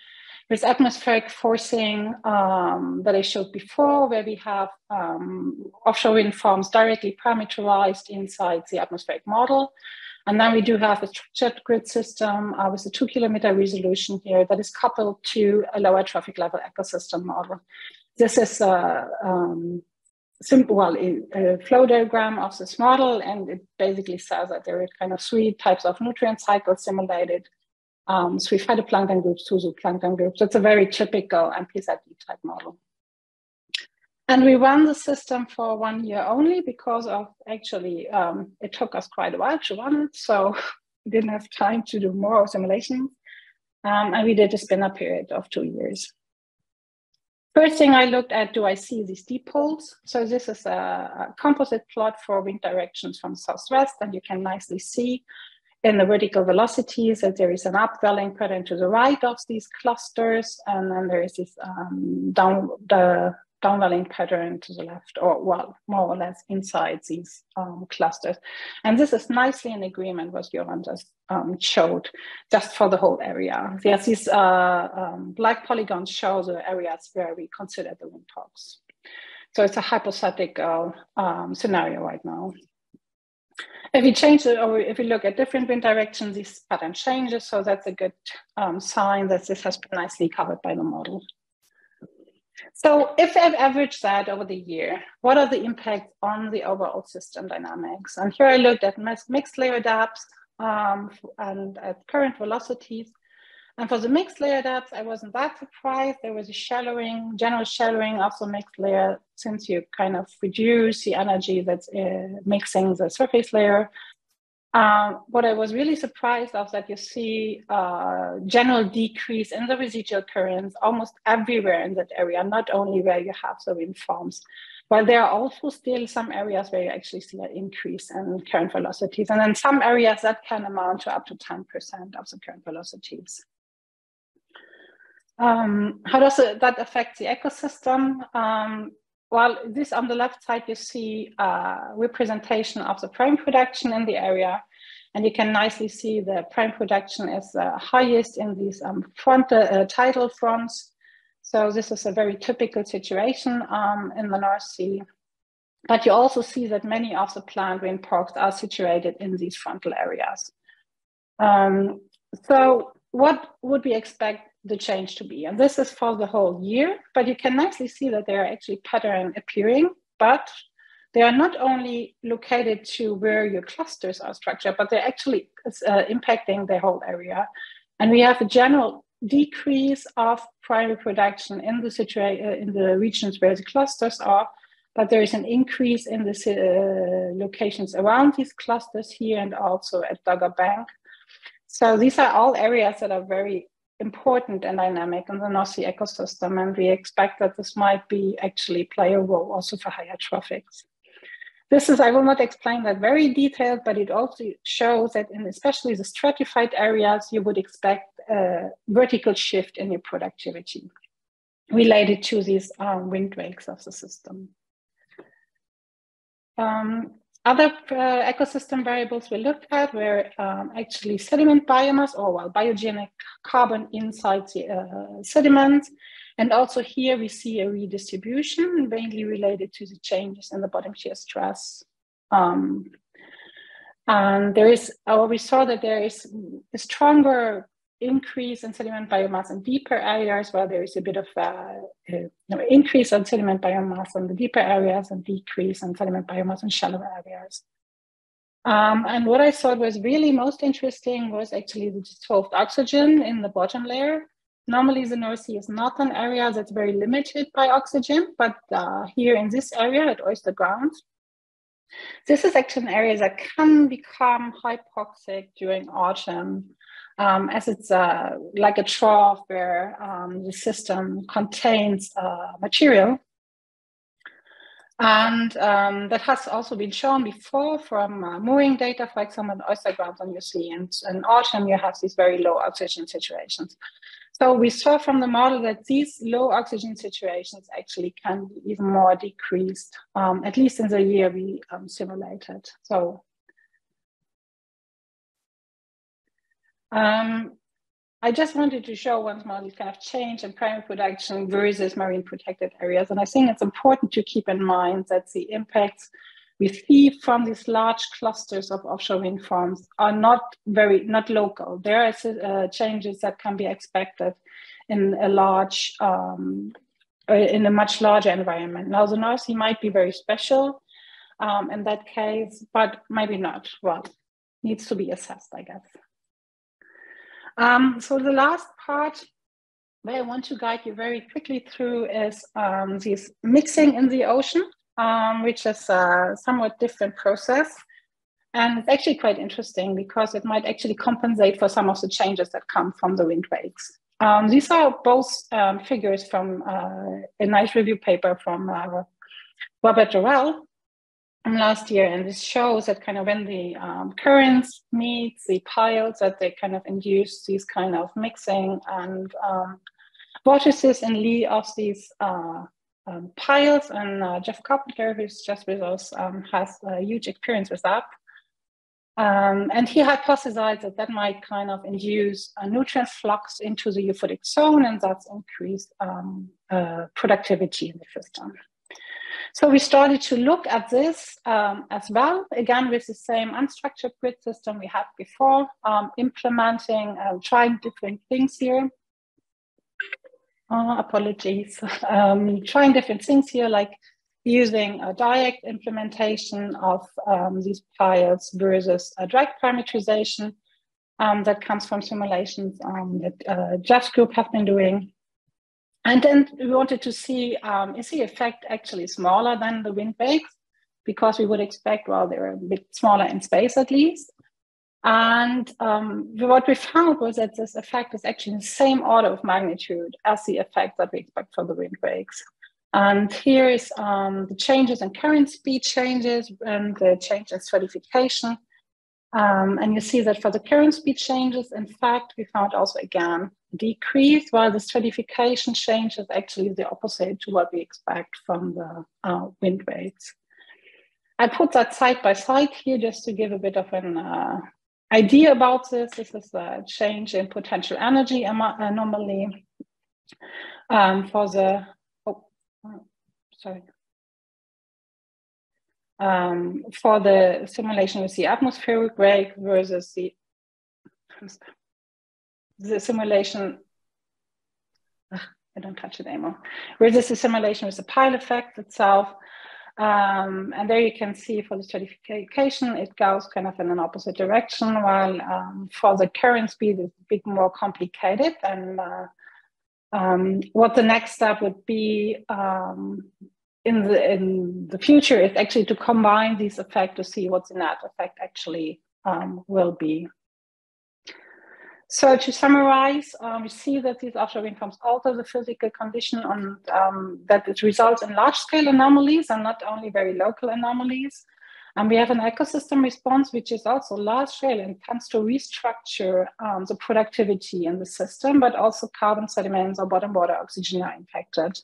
with atmospheric forcing um, that I showed before, where we have um, offshore wind farms directly parameterized inside the atmospheric model. And then we do have a structured grid system uh, with a two kilometer resolution here that is coupled to a lower trophic level ecosystem model. This is a um, simple, well, a flow diagram of this model, and it basically says that there are kind of three types of nutrient cycles simulated um, three phytoplankton groups, two zooplankton groups. It's a very typical NPZD type model. And we ran the system for one year only because of actually, um, it took us quite a while to run it. So we didn't have time to do more simulations. Um, and we did a spin up period of two years. First thing I looked at, do I see these dipoles? So this is a, a composite plot for wind directions from southwest, and you can nicely see in the vertical velocities that there is an upwelling pattern to the right of these clusters, and then there is this um, down the downwelling pattern to the left, or well, more or less inside these um, clusters. And this is nicely in agreement with Göran just um, showed, just for the whole area. Yes, these uh, um, black polygons show the areas where we consider the windhogs. So it's a hypothetical um, scenario right now. If we change it, or if we look at different wind directions, this pattern changes. So that's a good um, sign that this has been nicely covered by the model. So if I've averaged that over the year, what are the impacts on the overall system dynamics? And here I looked at mixed layer depths um, and at current velocities. And for the mixed layer depth, I wasn't that surprised. There was a shallowing, general shallowing of the mixed layer since you kind of reduce the energy that's uh, mixing the surface layer. Um, what I was really surprised of that you see uh, general decrease in the residual currents almost everywhere in that area, not only where you have the wind farms, but there are also still some areas where you actually see an increase in current velocities. And in some areas that can amount to up to 10% of the current velocities. Um, how does that affect the ecosystem? Um, well, this on the left side, you see a representation of the prime production in the area. And you can nicely see the prime production is the highest in these um, front uh, tidal fronts. So this is a very typical situation um, in the North Sea. But you also see that many of the planned wind parks are situated in these frontal areas. Um, so what would we expect the change to be? And this is for the whole year, but you can nicely see that there are actually pattern appearing, but they are not only located to where your clusters are structured, but they're actually uh, impacting the whole area. And we have a general decrease of primary production in the situation uh, in the regions where the clusters are, but there is an increase in the uh, locations around these clusters here and also at Dogger Bank. So these are all areas that are very important and dynamic in the Sea ecosystem, and we expect that this might be actually play a role also for hydrotrophics. This is, I will not explain that very detailed, but it also shows that in especially the stratified areas, you would expect a vertical shift in your productivity related to these um, wind wakes of the system. Um, other uh, ecosystem variables we looked at were um, actually sediment biomass or well, biogenic carbon inside the uh, sediments. And also here we see a redistribution mainly related to the changes in the bottom shear stress. Um, and there is, or we saw that there is a stronger increase in sediment biomass in deeper areas, while there is a bit of uh, a, increase in sediment biomass in the deeper areas and decrease in sediment biomass in shallower areas. Um, and what I thought was really most interesting was actually the dissolved oxygen in the bottom layer. Normally the North Sea is not an area that's very limited by oxygen, but uh, here in this area at Oyster Ground, this is actually an area that can become hypoxic during autumn um, as it's uh, like a trough where um, the system contains uh, material. And um, that has also been shown before from uh, mooring data, for example, in oyster grounds on you see. And in autumn, you have these very low oxygen situations. So we saw from the model that these low oxygen situations actually can be even more decreased, um, at least in the year we um, simulated. So Um, I just wanted to show once more this kind of change in primary production versus marine protected areas. And I think it's important to keep in mind that the impacts we see from these large clusters of offshore wind farms are not very, not local. There are uh, changes that can be expected in a large, um, uh, in a much larger environment. Now the North Sea might be very special um, in that case, but maybe not. Well, needs to be assessed, I guess. Um, so the last part that I want to guide you very quickly through is um, this mixing in the ocean, um, which is a somewhat different process. And it's actually quite interesting because it might actually compensate for some of the changes that come from the wind wakes. Um, these are both um, figures from uh, a nice review paper from uh, Robert Dorrell, last year, and this shows that kind of when the um, currents meet the piles, that they kind of induce these kind of mixing and um, vortices in lee of these uh, um, piles. And uh, Jeff Carpenter, who's just with us, um, has a huge experience with that. Um, and he hypothesized that that might kind of induce a nutrient flux into the euphotic zone and thus increase um, uh, productivity in the system. So we started to look at this um, as well, again with the same unstructured grid system we had before, um, implementing, uh, trying different things here. Uh, apologies, um, trying different things here like using a direct implementation of um, these piles versus a direct parameterization um, that comes from simulations um, that uh, Jeff's group have been doing. And then we wanted to see, um, is the effect actually smaller than the wind wakes? Because we would expect, well, they're a bit smaller in space at least. And um, what we found was that this effect is actually the same order of magnitude as the effect that we expect for the wind wakes. And here is um, the changes in current speed changes and the change in stratification. Um, and you see that for the current speed changes, in fact, we found also again decrease, while the stratification change is actually the opposite to what we expect from the uh, wind wakes. I put that side by side here just to give a bit of an uh, idea about this. This is a change in potential energy anomaly um, for the oh, sorry. Um, for the simulation with the atmospheric wake versus the the simulation ugh, I don't touch it anymore versus the simulation with the pile effect itself. Um, and there you can see for the stratification it goes kind of in an opposite direction while um, for the current speed it's a bit more complicated. And uh, um, what the next step would be um, in the in the future is actually to combine these effects to see what the net effect actually um, will be. So to summarize, um, we see that these offshore wind farms alter the physical condition on um, that it results in large scale anomalies and not only very local anomalies. And we have an ecosystem response, which is also large scale and tends to restructure um, the productivity in the system, but also carbon sediments or bottom water oxygen are impacted.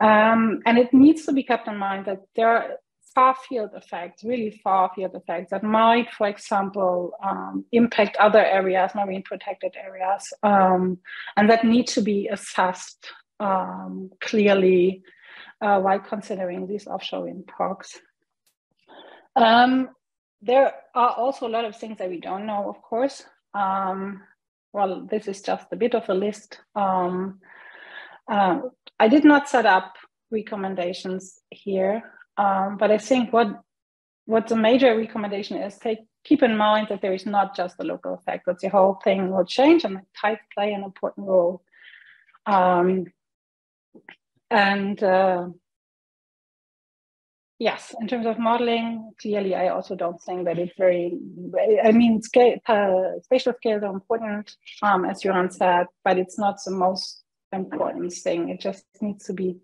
Um, and it needs to be kept in mind that there are far field effects, really far field effects that might, for example, um, impact other areas, marine protected areas, um, and that need to be assessed um, clearly uh, while considering these offshore wind parks. Um, there are also a lot of things that we don't know, of course. Um, well, this is just a bit of a list. Um, I did not set up recommendations here, um, but I think what what the major recommendation is take keep in mind that there is not just the local effect, that the whole thing will change and tides play an important role. Um, and uh, Yes, in terms of modeling, clearly, I also don't think that it's very. I mean, scale, uh, spatial scales are important, um, as Johan said, but it's not the most important thing. It just needs to be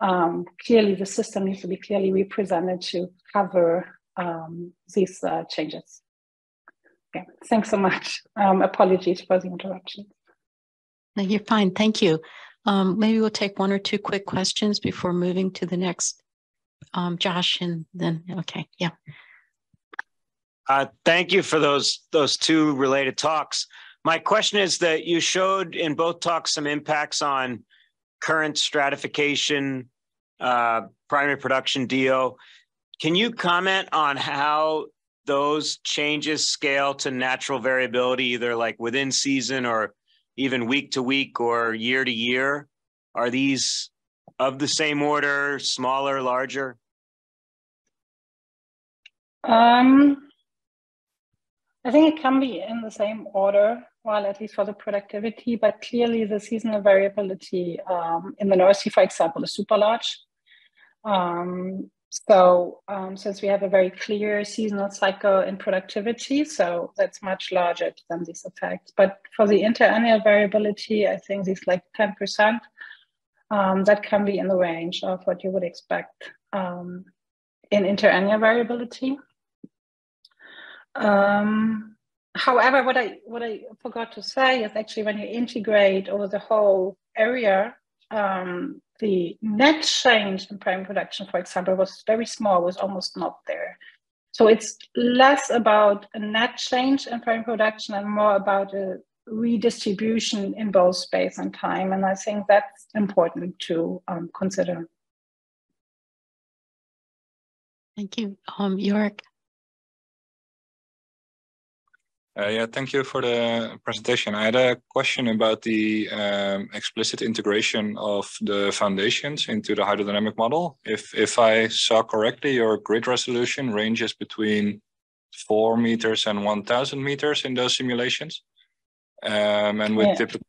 um, clearly the system needs to be clearly represented to cover um, these uh, changes. Okay, thanks so much. Um, apologies for the interruption. No, you're fine. Thank you. Um, maybe we'll take one or two quick questions before moving to the next um, Josh, and then okay, yeah. Uh, thank you for those those two related talks. My question is that you showed in both talks some impacts on current stratification, uh, primary production DO. Can you comment on how those changes scale to natural variability, either like within season or even week to week or year to year? Are these of the same order, smaller, larger? Um, I think it can be in the same order, well, at least for the productivity, but clearly the seasonal variability um, in the North Sea, for example, is super large. Um, so um, since we have a very clear seasonal cycle in productivity, so that's much larger than these effects. But for the interannual variability, I think it's like 10%. Um, that can be in the range of what you would expect um, in interannual variability. Um, however, what I what I forgot to say is actually when you integrate over the whole area, um, the net change in prime production, for example, was very small, was almost not there. So it's less about a net change in prime production and more about a redistribution in both space and time. And I think that's important to um, consider. Thank you. Um, York. Uh, yeah, thank you for the presentation. I had a question about the um, explicit integration of the foundations into the hydrodynamic model. If if I saw correctly, your grid resolution ranges between four meters and 1,000 meters in those simulations. Um, and with yeah. typical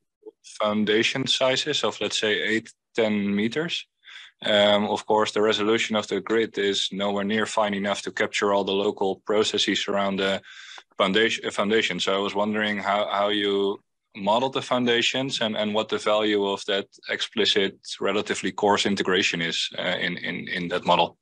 foundation sizes of, let's say, 8, 10 meters, um, of course, the resolution of the grid is nowhere near fine enough to capture all the local processes around the foundation. foundation. So I was wondering how, how you modeled the foundations and, and what the value of that explicit, relatively coarse integration is uh, in, in, in that model.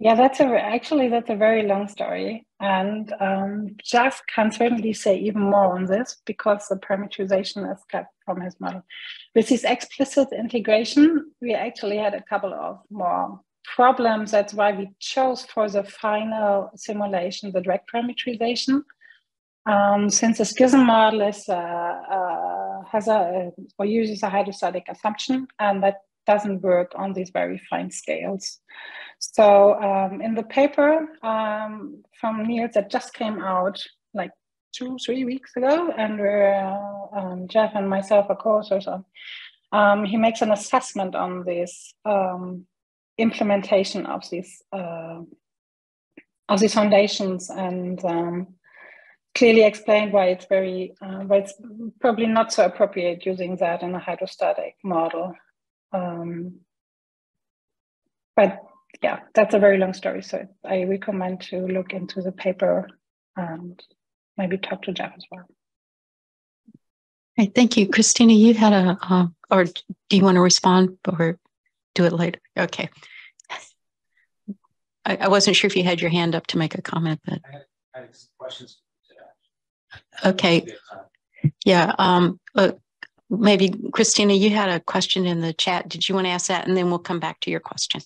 Yeah, that's a actually that's a very long story, and um, Jeff can certainly say even more on this because the parameterization is kept from his model. With this explicit integration, we actually had a couple of more problems. That's why we chose for the final simulation the direct parameterization. Um, since the SCHISM model is uh, uh, has a or uses a hydrostatic assumption, and that doesn't work on these very fine scales. So um, in the paper um, from Niels that just came out like two, three weeks ago, and uh, um, Jeff and myself are co-authors on, um, he makes an assessment on this um, implementation of these uh, of these foundations and um, clearly explained why it's very uh, why it's probably not so appropriate using that in a hydrostatic model. Um, but yeah, that's a very long story. So I recommend to look into the paper and maybe talk to Jeff as well. Okay, thank you. Cristina, you had a, uh, or do you want to respond or do it later? Okay. I, I wasn't sure if you had your hand up to make a comment, but. I had, I had questions. Okay. Yeah. Um, uh, maybe Cristina, you had a question in the chat. Did you want to ask that? And then we'll come back to your question.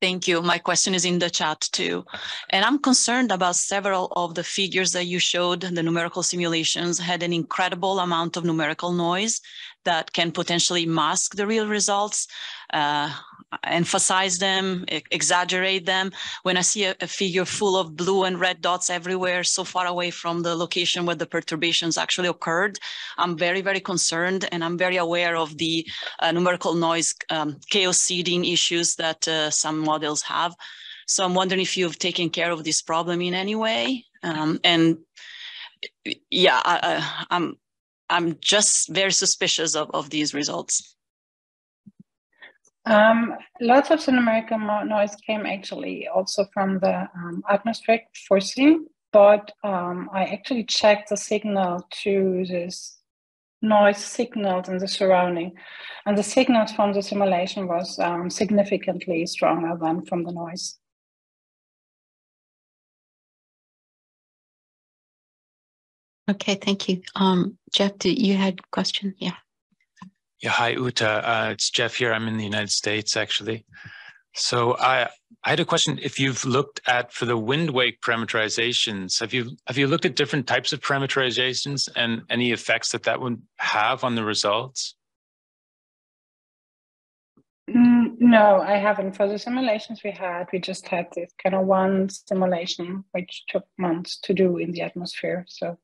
Thank you. My question is in the chat too. And I'm concerned about several of the figures that you showed. The numerical simulations had an incredible amount of numerical noise that can potentially mask the real results. Uh, emphasize them, exaggerate them. When I see a, a, figure full of blue and red dots everywhere, so far away from the location where the perturbations actually occurred, I'm very, very concerned and I'm very aware of the uh, numerical noise um, chaos seeding issues that uh, some models have. So I'm wondering if you've taken care of this problem in any way. Um, and yeah, I, I'm, I'm just very suspicious of, of these results. Um, lots of the numerical noise came actually also from the um, atmospheric forcing, but um, I actually checked the signal to this noise signals in the surrounding, and the signals from the simulation was um, significantly stronger than from the noise. Okay, thank you. Um, Jeff, did you had a question? Yeah. Yeah, hi Ute. Uh, it's Jeff here. I'm in the United States actually. So I I had a question. If you've looked at for the wind wake parameterizations, have you have you looked at different types of parameterizations and any effects that that would have on the results? Mm, no, I haven't. For the simulations we had, we just had this kind of one simulation, which took months to do in the atmosphere. So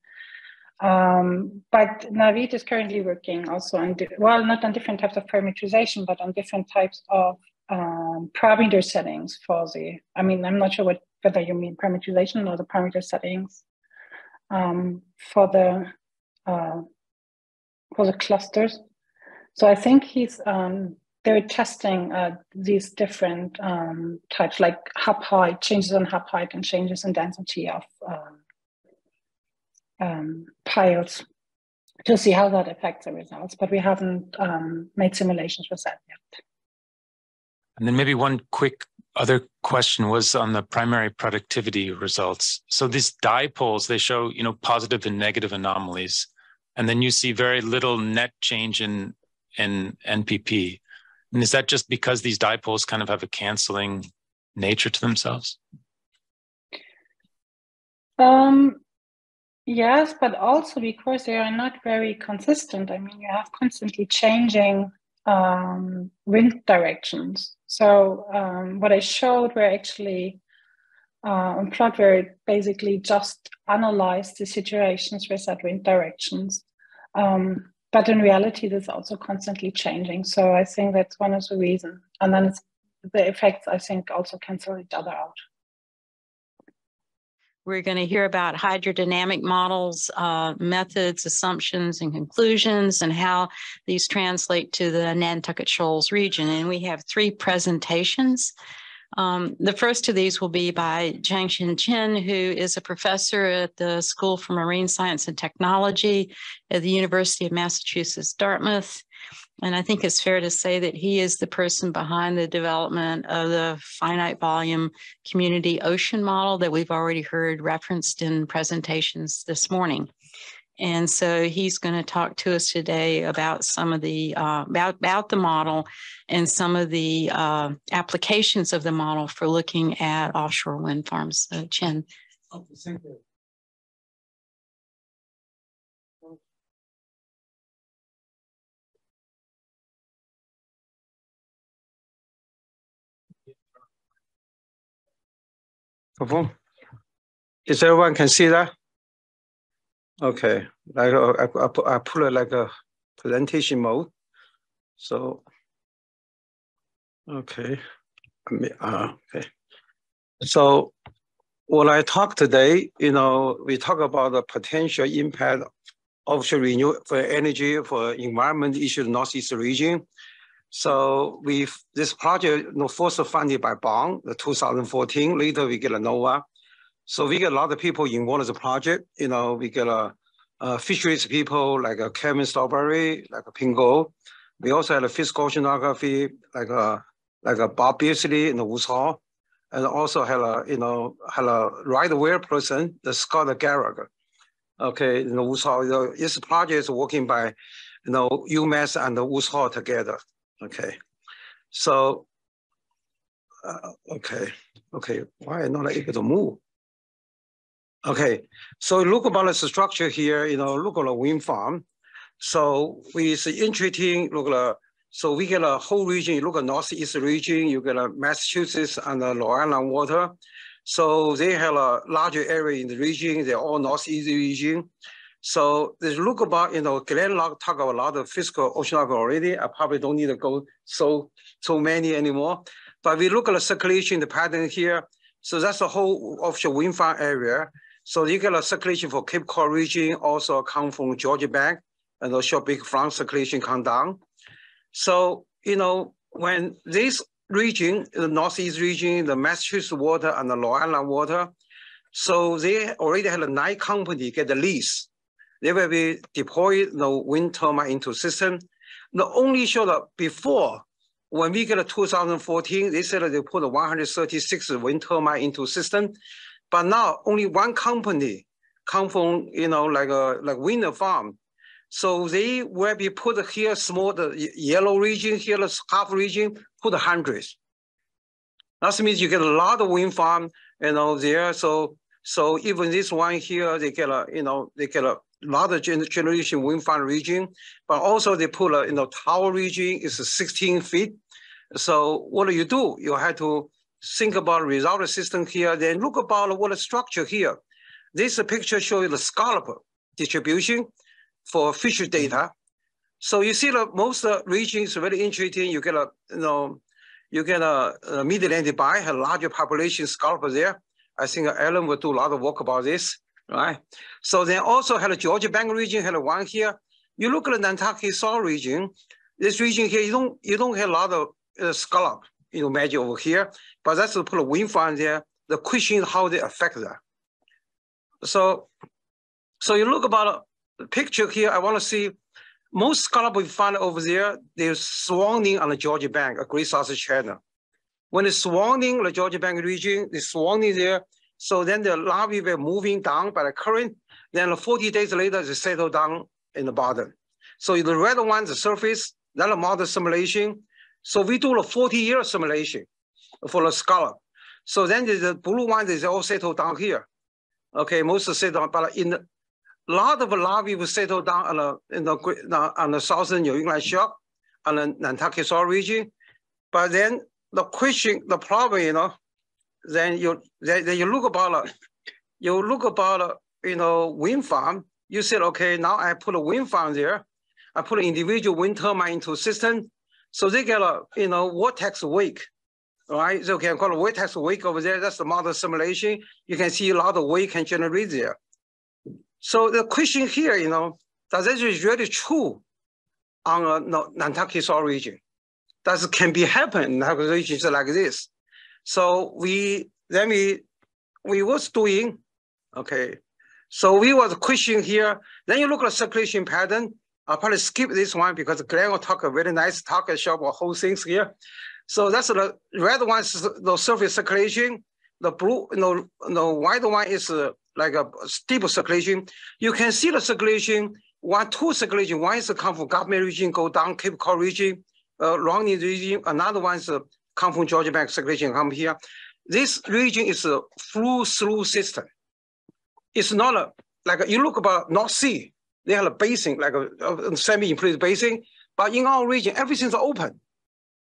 um, but Naveed is currently working also on, well, not on different types of parameterization, but on different types of um, parameter settings for the, I mean, I'm not sure what whether you mean parameterization or the parameter settings um, for the uh, for the clusters. So I think he's um, they're testing uh, these different um, types, like hub height, changes in hub height, and changes in density of um, um, piles to see how that affects the results, but we haven't um, made simulations with that yet. And then maybe one quick other question was on the primary productivity results. So these dipoles, they show, you know, positive and negative anomalies. and then you see very little net change in in NPP. And is that just because these dipoles kind of have a canceling nature to themselves? Um, yes, but also because they are not very consistent. I mean, you have constantly changing um, wind directions. So um, what I showed were actually uh, on plot where it basically just analyzed the situations with that wind directions. Um, but in reality, it is also constantly changing. So I think that's one of the reasons. And then the effects, I think, also cancel each other out. We're going to hear about hydrodynamic models, uh, methods, assumptions, and conclusions, and how these translate to the Nantucket Shoals region. And we have three presentations. Um, the first of these will be by Changsheng Chen, who is a professor at the School for Marine Science and Technology at the University of Massachusetts, Dartmouth. And I think it's fair to say that he is the person behind the development of the finite volume community ocean model that we've already heard referenced in presentations this morning. And so he's going to talk to us today about some of the uh, about about the model and some of the uh, applications of the model for looking at offshore wind farms. So Chen. thank you. 好 Is everyone can see that? Okay, like uh, I, I, put, I put it like a presentation mode. So, okay, I mean, uh, okay. So, what I talk today, you know, we talk about the potential impact of renewable energy for environment issues in Northeast region. So we this project, you know, first funded by BOEM, the 2014. Later we get a NOAA. So we get a lot of people involved in the project. You know, we get a, a fisheries people like a Kevin Stokesbury, like a Pingo. We also had a physical oceanography, like a like a Bob Beardsley in the Woods Hole, and also had a you know had a right aware person, the Scott Gallagher. Okay, in the Woods Hole. You know, this project is working by you know UMass and the Woods Hole together. Okay, so uh, okay, okay, why not able to move? Okay, so look about the structure here, you know, look at the wind farm. So we see interesting, look at, so we get a whole region, you look at Northeast region, you get a Massachusetts and the Long Island water. So they have a larger area in the region, they're all Northeast region. So there's look about, you know, Glenn Locke talk about a lot of physical oceanography already. I probably don't need to go so, so many anymore. But we look at the circulation, the pattern here. So that's the whole offshore wind farm area. So you get a circulation for Cape Cod region, also come from Georgia Bank, and also big front circulation come down. So, you know, when this region, the Northeast region, the Massachusetts water and the Long Island water, so they already had a nine company get the lease. They will be deployed the wind turbine into system. The only show that before, when we get a 2014, they said they put a 136 wind turbine into system. But now only one company come from, you know, like a like wind farm. So they will be put here small, the yellow region, here the half region, put hundreds. That means you get a lot of wind farm, you know, there. So so even this one here, they get a, you know, they get a of generation wind farm region, but also they put a, you know, tower region is 16 feet. So what do you do? You have to think about result system here, then look about what structure here. This picture shows the scallop distribution for fish data. So you see the most uh, regions very interesting. You get a, you know, you get a, a mid-Atlantic a larger population scallop there. I think Alan will do a lot of work about this, right? So then also had a Georgia Bank region, had one here. You look at the Nantucket Shoal region, this region here, you don't, you don't have a lot of uh, scallop, you know, magic over here. But that's to put a wind farm there. The question is how they affect that. So, so you look about the picture here. I want to see most scallop we find over there. They're swarming on the Georgia Bank, a Great South Channel. When it's swarming the Georgia Bank region, they're swarming there. So then the larvae were moving down by the current. Then 40 days later, they settle down in the bottom. So the red one, the surface, that model simulation. So we do a 40 year simulation for the scallop. So then the blue one is all settled down here. Okay, most settle down, but in the, a lot of larvae will settle down on the, in the, on the southern New England shelf, on the Nantucket Shoal region. But then the question, the problem, you know, then you then, then you look about uh, you look about uh, you know wind farm. You said, okay, now I put a wind farm there. I put an individual wind turbine into system, so they get a you know vortex wake, right? So can call a vortex wake over there. That's the model simulation. You can see a lot of wake can generate there. So the question here, you know, does this is really true on uh, a Nantucket Shoal region? Does can be happen in Nantucket regions like this? So we then we we was doing okay. So we was question here. Then you look at the circulation pattern. I'll probably skip this one because Glenn will talk a very nice talk and show about whole things here. So that's the red one is the surface circulation. The blue, no, no, white one is uh, like a steep circulation. You can see the circulation, one, two circulation. One is come from government region, go down Cape Cod region, uh, Romney region. Another one is uh, come from Georgia Bank circulation come here. This region is a flow-through system. It's not a, like you look about North Sea, they have a basin, like a, a semi-enclosed basin, but in our region, everything's open.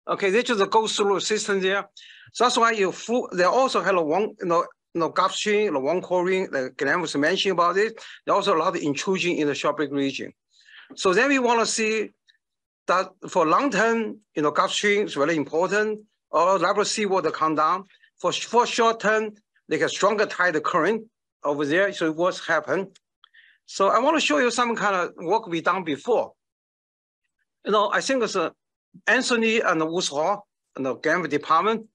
Okay, they just go through a system there. So that's why you flew, they also have a one, you know, you know, Gulf Stream, the one coring, like Glenn was mentioning about it. There's also a lot of intrusion in the shelf break region. So then we want to see that for long term, you know, Gulf Stream is very important or level seawater come down. For, for short term, they get stronger tide current over there, so what's happened. So I want to show you some kind of work we done before. You know, I think it's uh, Anthony and Woods Hole and the Game Department.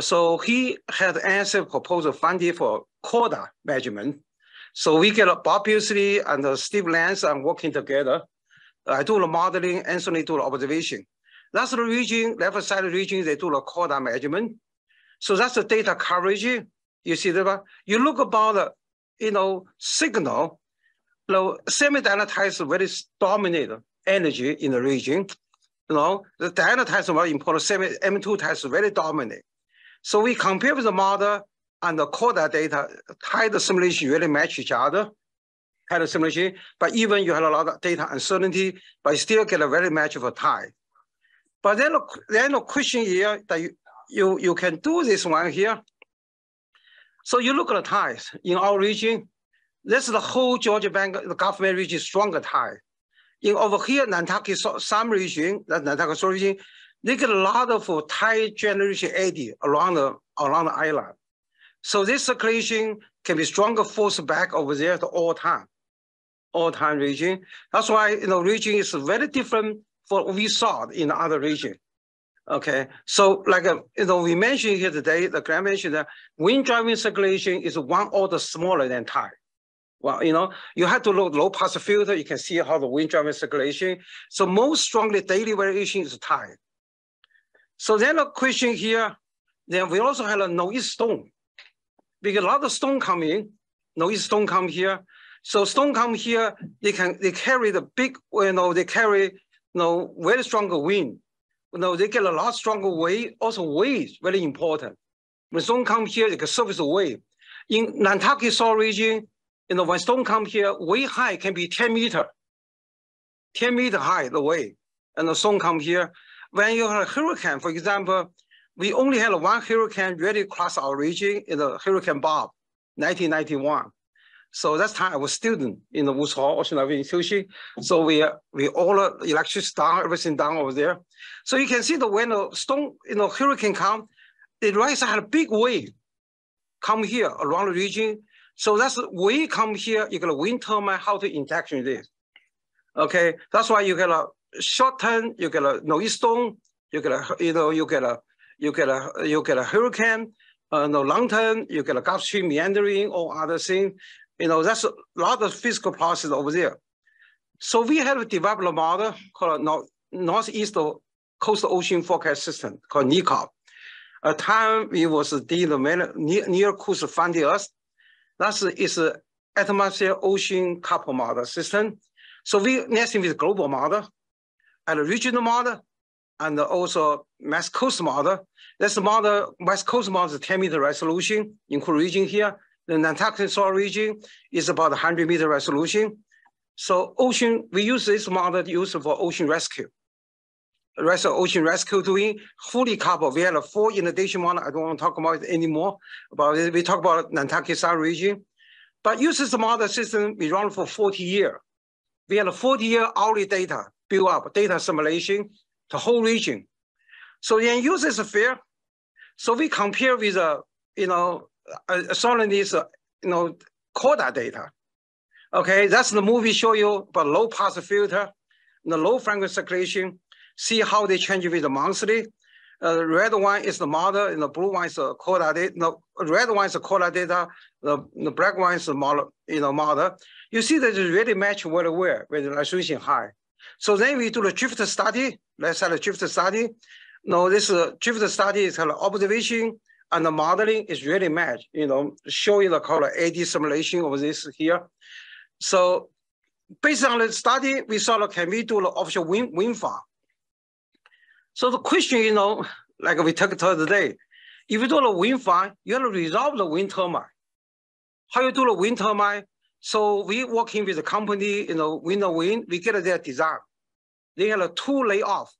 So he had answer proposal funding for CODAR measurement. So we get Bob Beardsley and Steve Lentz and working together. I do the modeling, Anthony do the observation. That's the region, left side region, they do the CODAR measurement. So that's the data coverage. You see that? You look about the, you know, signal, you know, semi-dynamic very dominant energy in the region. You know, the dynamic is very important, semi M2 type is very dominant. So we compare with the model and the CODAR data, tide simulation really match each other. Tide simulation, but even you have a lot of data uncertainty, but still get a very match of a tide. But then, then the question here that you, you, you can do this one here. So you look at the ties in our region. This is the whole Georges Bank, the Gulf of Maine region, stronger tide. In over here, Nantucket, some region, that Nantucket region, they get a lot of uh, tide generation eddy around the, around the island. So this circulation can be stronger force back over there at all time, all time region. That's why, you know, region is very different what we saw in the other region. Okay, so like uh, you know, we mentioned here today, the Grant mentioned that wind driving circulation is one order smaller than tide. Well, you know, you have to look low pass filter. You can see how the wind driving circulation. So most strongly daily variation is tide. So then the question here, then we also have a noise storm. Because a lot of storm come in, northeast storm come here. So storm come here, they can they carry the big, you know, they carry know, very stronger wind. You know, they get a lot stronger wave. Also, wave is very important. When storm come here, they can surface wave. In Nantucket Shoals region, you know, when storm come here, wave high can be 10 meter, 10 meter high, the wave. And the storm come here. When you have a hurricane, for example, we only had one hurricane really cross our region in the Hurricane Bob, 1991. So that's time I was student in the Hole Oceanography Institution. So we we all uh, electricity down, everything down over there. So you can see the when the storm, you know, hurricane come, it rise had a big wave come here around the region. So that's we come here, you get a wind turbine, how to interaction this. Okay, that's why you get a short term, you get a northeast storm, you get a, you know, you get a, you get a, you get a hurricane, uh, no long term, you get a Gulf Stream meandering or other thing. You know, that's a lot of physical process over there. So we have developed a model called North, Northeast Coastal Ocean Forecast System called NECOFS. A time it was the near, near coast funding us. That's is atmosphere ocean couple model system. So we nesting with global model and a regional model and also West Coast model. That's the model, West Coast model is 10 meter resolution, include region here. The Nantucket Shoals region is about 100 meter resolution. So ocean, we use this model used for ocean rescue. The rest of ocean rescue doing fully covered. We have a four inundation model. I don't want to talk about it anymore. It. We talk about Nantucket Sound region. But uses the model system we run for 40 years. We had a 40 year hourly data build up, data simulation, the whole region. So then uses a fair. So we compare with, uh, you know, uh, Solin's, uh, you know, CODAR data. Okay, that's the movie show you about low pass filter, the low frequency circulation, see how they change with the monthly. Uh, the red one is the model, and the blue one is the CODAR data. The red one is the CODAR data, the, the black one is the model, you know, model. You see that it really match very well with the resolution high. So then we do the drift study. Let's have the drift study. No, this uh, drift study is of observation and the modeling is really match, you know, showing the color AD simulation of this here. So based on the study, we saw that can we do the offshore wind, wind farm? So the question, you know, like we talked today, if you do the wind farm, you have to resolve the wind turbine. How you do the wind turbine? So we working with the company, you know, wind and wind, we get their design. They have a two layoff.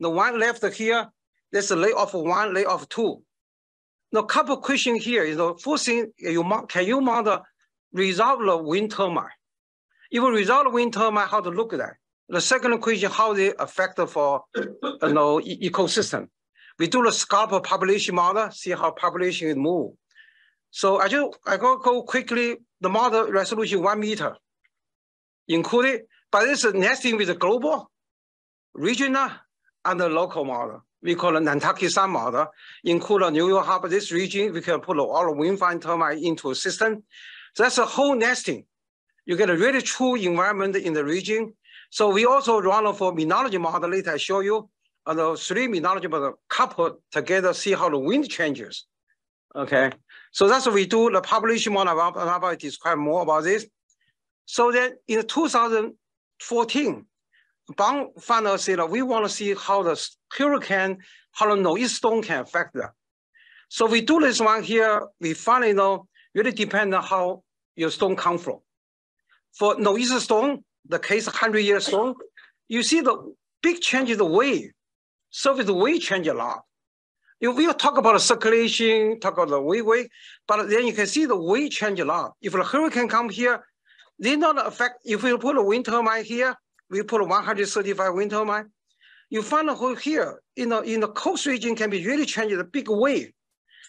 The one left here, there's a layoff one, layoff two. Now, couple questions here, you uh, know, first thing, uh, you can you model resolve the wind turbine? If resolve wind turbine, how to look at that? The second question, how they affect for uh, you know, ecosystem. We do the scalp of population model, see how population is move. So I just I go go quickly. The model resolution one meter, included, but is nesting with the global, regional, and the local model. We call it Nantucket Sound model. Include the New York Harbor, this region, we can put all the wind farm turbine into a system. So that's a whole nesting. You get a really true environment in the region. So we also run for meteorology model later I show you. And the three meteorology model coupled together, see how the wind changes. Okay, so that's what we do. The population model, I'll describe more about this. So then in 2014, BOEM found said we want to see how the hurricane, how the northeast storm can affect that. So we do this one here. We finally know really depend on how your storm come from. For northeast storm, the case 100 year storm, you see the big change in the wave. So the wave change a lot. If we talk about circulation, talk about the wave wave, but then you can see the wave change a lot. If the hurricane come here, they not affect, if we put a wind turbine here, we put a 135 wind turbine, you find out here, in the, in the coast region can be really changed a big way.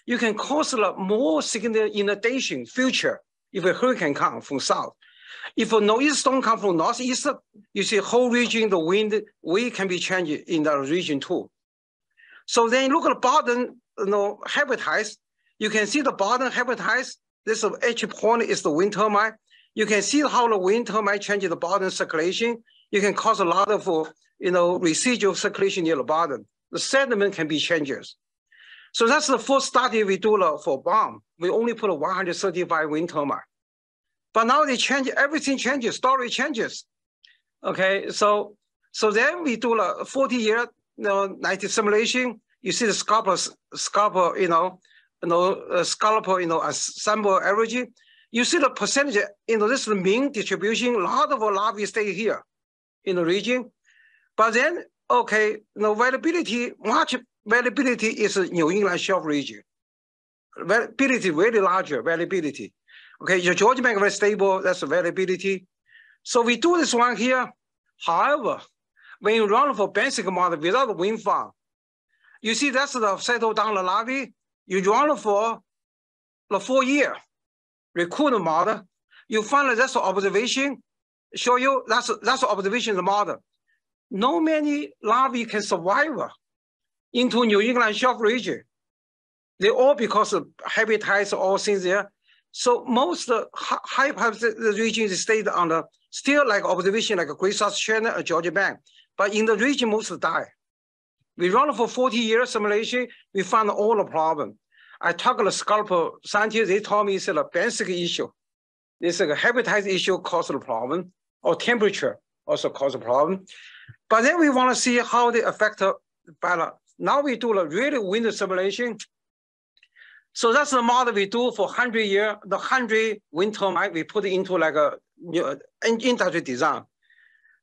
You can cause a more significant inundation future if a hurricane come from south. If a northeast storm come from northeast, you see whole region, the wind, wave can be changed in that region too. So then look at the bottom, you know, habitats. You can see the bottom habitats. This H point is the wind turbine. You can see how the wind turbine changes the bottom circulation. You can cause a lot of, you know, residual circulation near the bottom. The sediment can be changes. So that's the first study we do for BOEM. We only put a 135 wind turbine. But now they change, everything changes, story changes. Okay, so so then we do a 40 year you know, 90 simulation, you see the scalper, scalper, you know, you know, uh, scalper, you know, assemble average. You see the percentage, you know, this is the mean distribution. A lot of larvae stay here in the region. But then, okay, you know, variability, much variability is New England shelf region. Variability, very larger variability. Okay, your Georges Bank very stable, that's variability. So we do this one here. However, when you run for basic model without wind farm, you see that's the settle down the larvae. You run for the four year recruit model. You find that that's the observation. Show you that's that's observation the model. No many larvae can survive into New England shelf region. They all because of habitats, all things there. So most uh, high regions stayed on the still like observation like a Great South Channel or Georges Bank. But in the region, most die. We run for 40 years simulation, we found all the problem. I talked to the scalper scientists, they told me it's a basic issue. It's a habitat issue caused the problem, or temperature, also cause a problem. But then we want to see how they affect the. Now we do a really wind simulation. So that's the model we do for 100 year, the 100 wind turbine, we put into like a you industry design.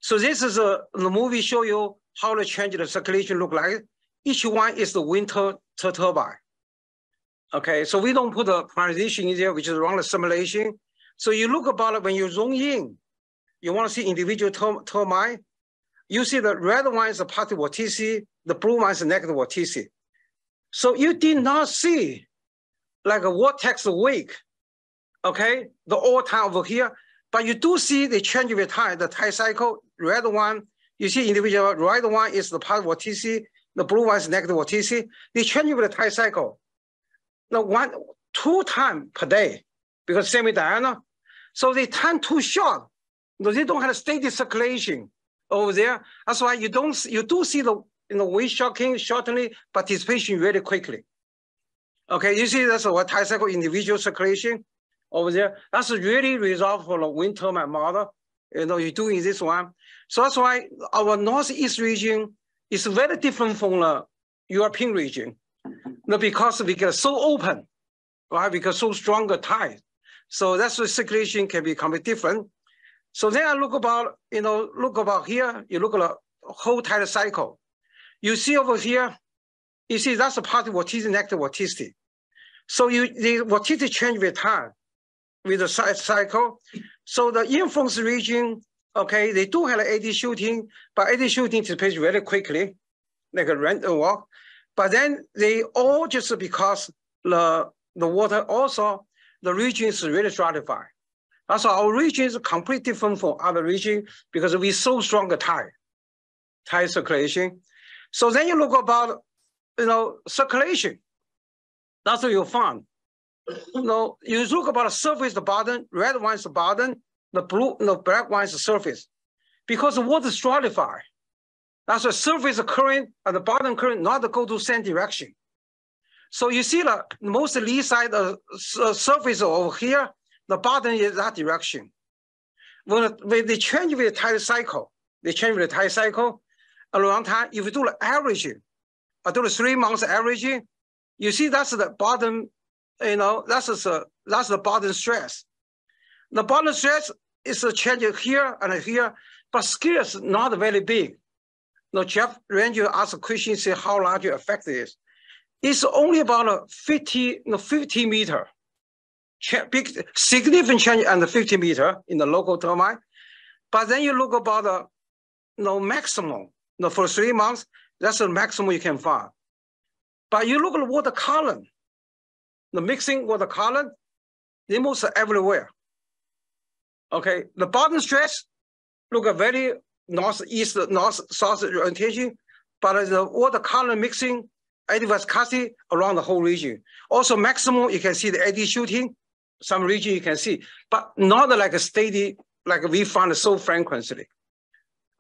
So this is a, the movie show you how the change the circulation look like. Each one is the wind turbine. Okay, so we don't put a polarization in there, which is around the simulation. So you look about it when you zoom in, you want to see individual turbine. You see the red one is a positive vortice, the blue one is a negative vortice. So you did not see like a vortex wake, okay, the all time over here, but you do see the change with time, the time cycle, red one, you see individual, red one is the positive vortice, the blue one is negative vortice. They change with the time cycle. Now one, two times per day, because semi-diurnal. So they time too short. They don't have steady circulation over there. That's why you don't you do see the you know wave shocking shortening participation really quickly. Okay, you see that's what time cycle individual circulation over there. That's really result for the wind turbine model. You know, you're doing this one. So that's why our northeast region is very different from the European region. No, because we get so open, right? Because so stronger tide. So that's the circulation can become different. So then I look about, you know, look about here, you look at the whole tide cycle. You see over here, you see that's a part of vorticity, negative vorticity. So you the vorticity change with time, with the cycle. So the influence region, okay, they do have eddy shooting, but eddy shooting takes very quickly, like a random walk. But then they all just because the, the water also, the region is really stratified. Why our region is completely different from other region because we so strong tide, tide circulation. So then you look about, you know, circulation. That's what you find. You know, you look about the surface, the bottom, red one is the bottom, the blue, the black one is the surface. Because the water stratified. That's a surface current and the bottom current not go to same direction. So you see the most lee side of surface over here, the bottom is that direction. When, when they change with the tide cycle, they change with the tide cycle, around time, if you do the averaging, I do the three months averaging, you see that's the bottom, you know, that's the, that's the bottom stress. The bottom stress is a change here and here, but scale is not very big. Now, Jeff Ranger asked a question, say how large your effect is. It's only about a 50, no, 50 meter. Big, significant change under 50 meter in the local turbine. But then you look about the no maximum. No, for three months, that's the maximum you can find. But you look at water column, the mixing water column, they most everywhere. Okay, the bottom stress look at very northeast, north, south orientation, but the water column mixing, viscosity around the whole region. Also maximum, you can see the eddy shooting, some region you can see, but not like a steady, like we found so frequently.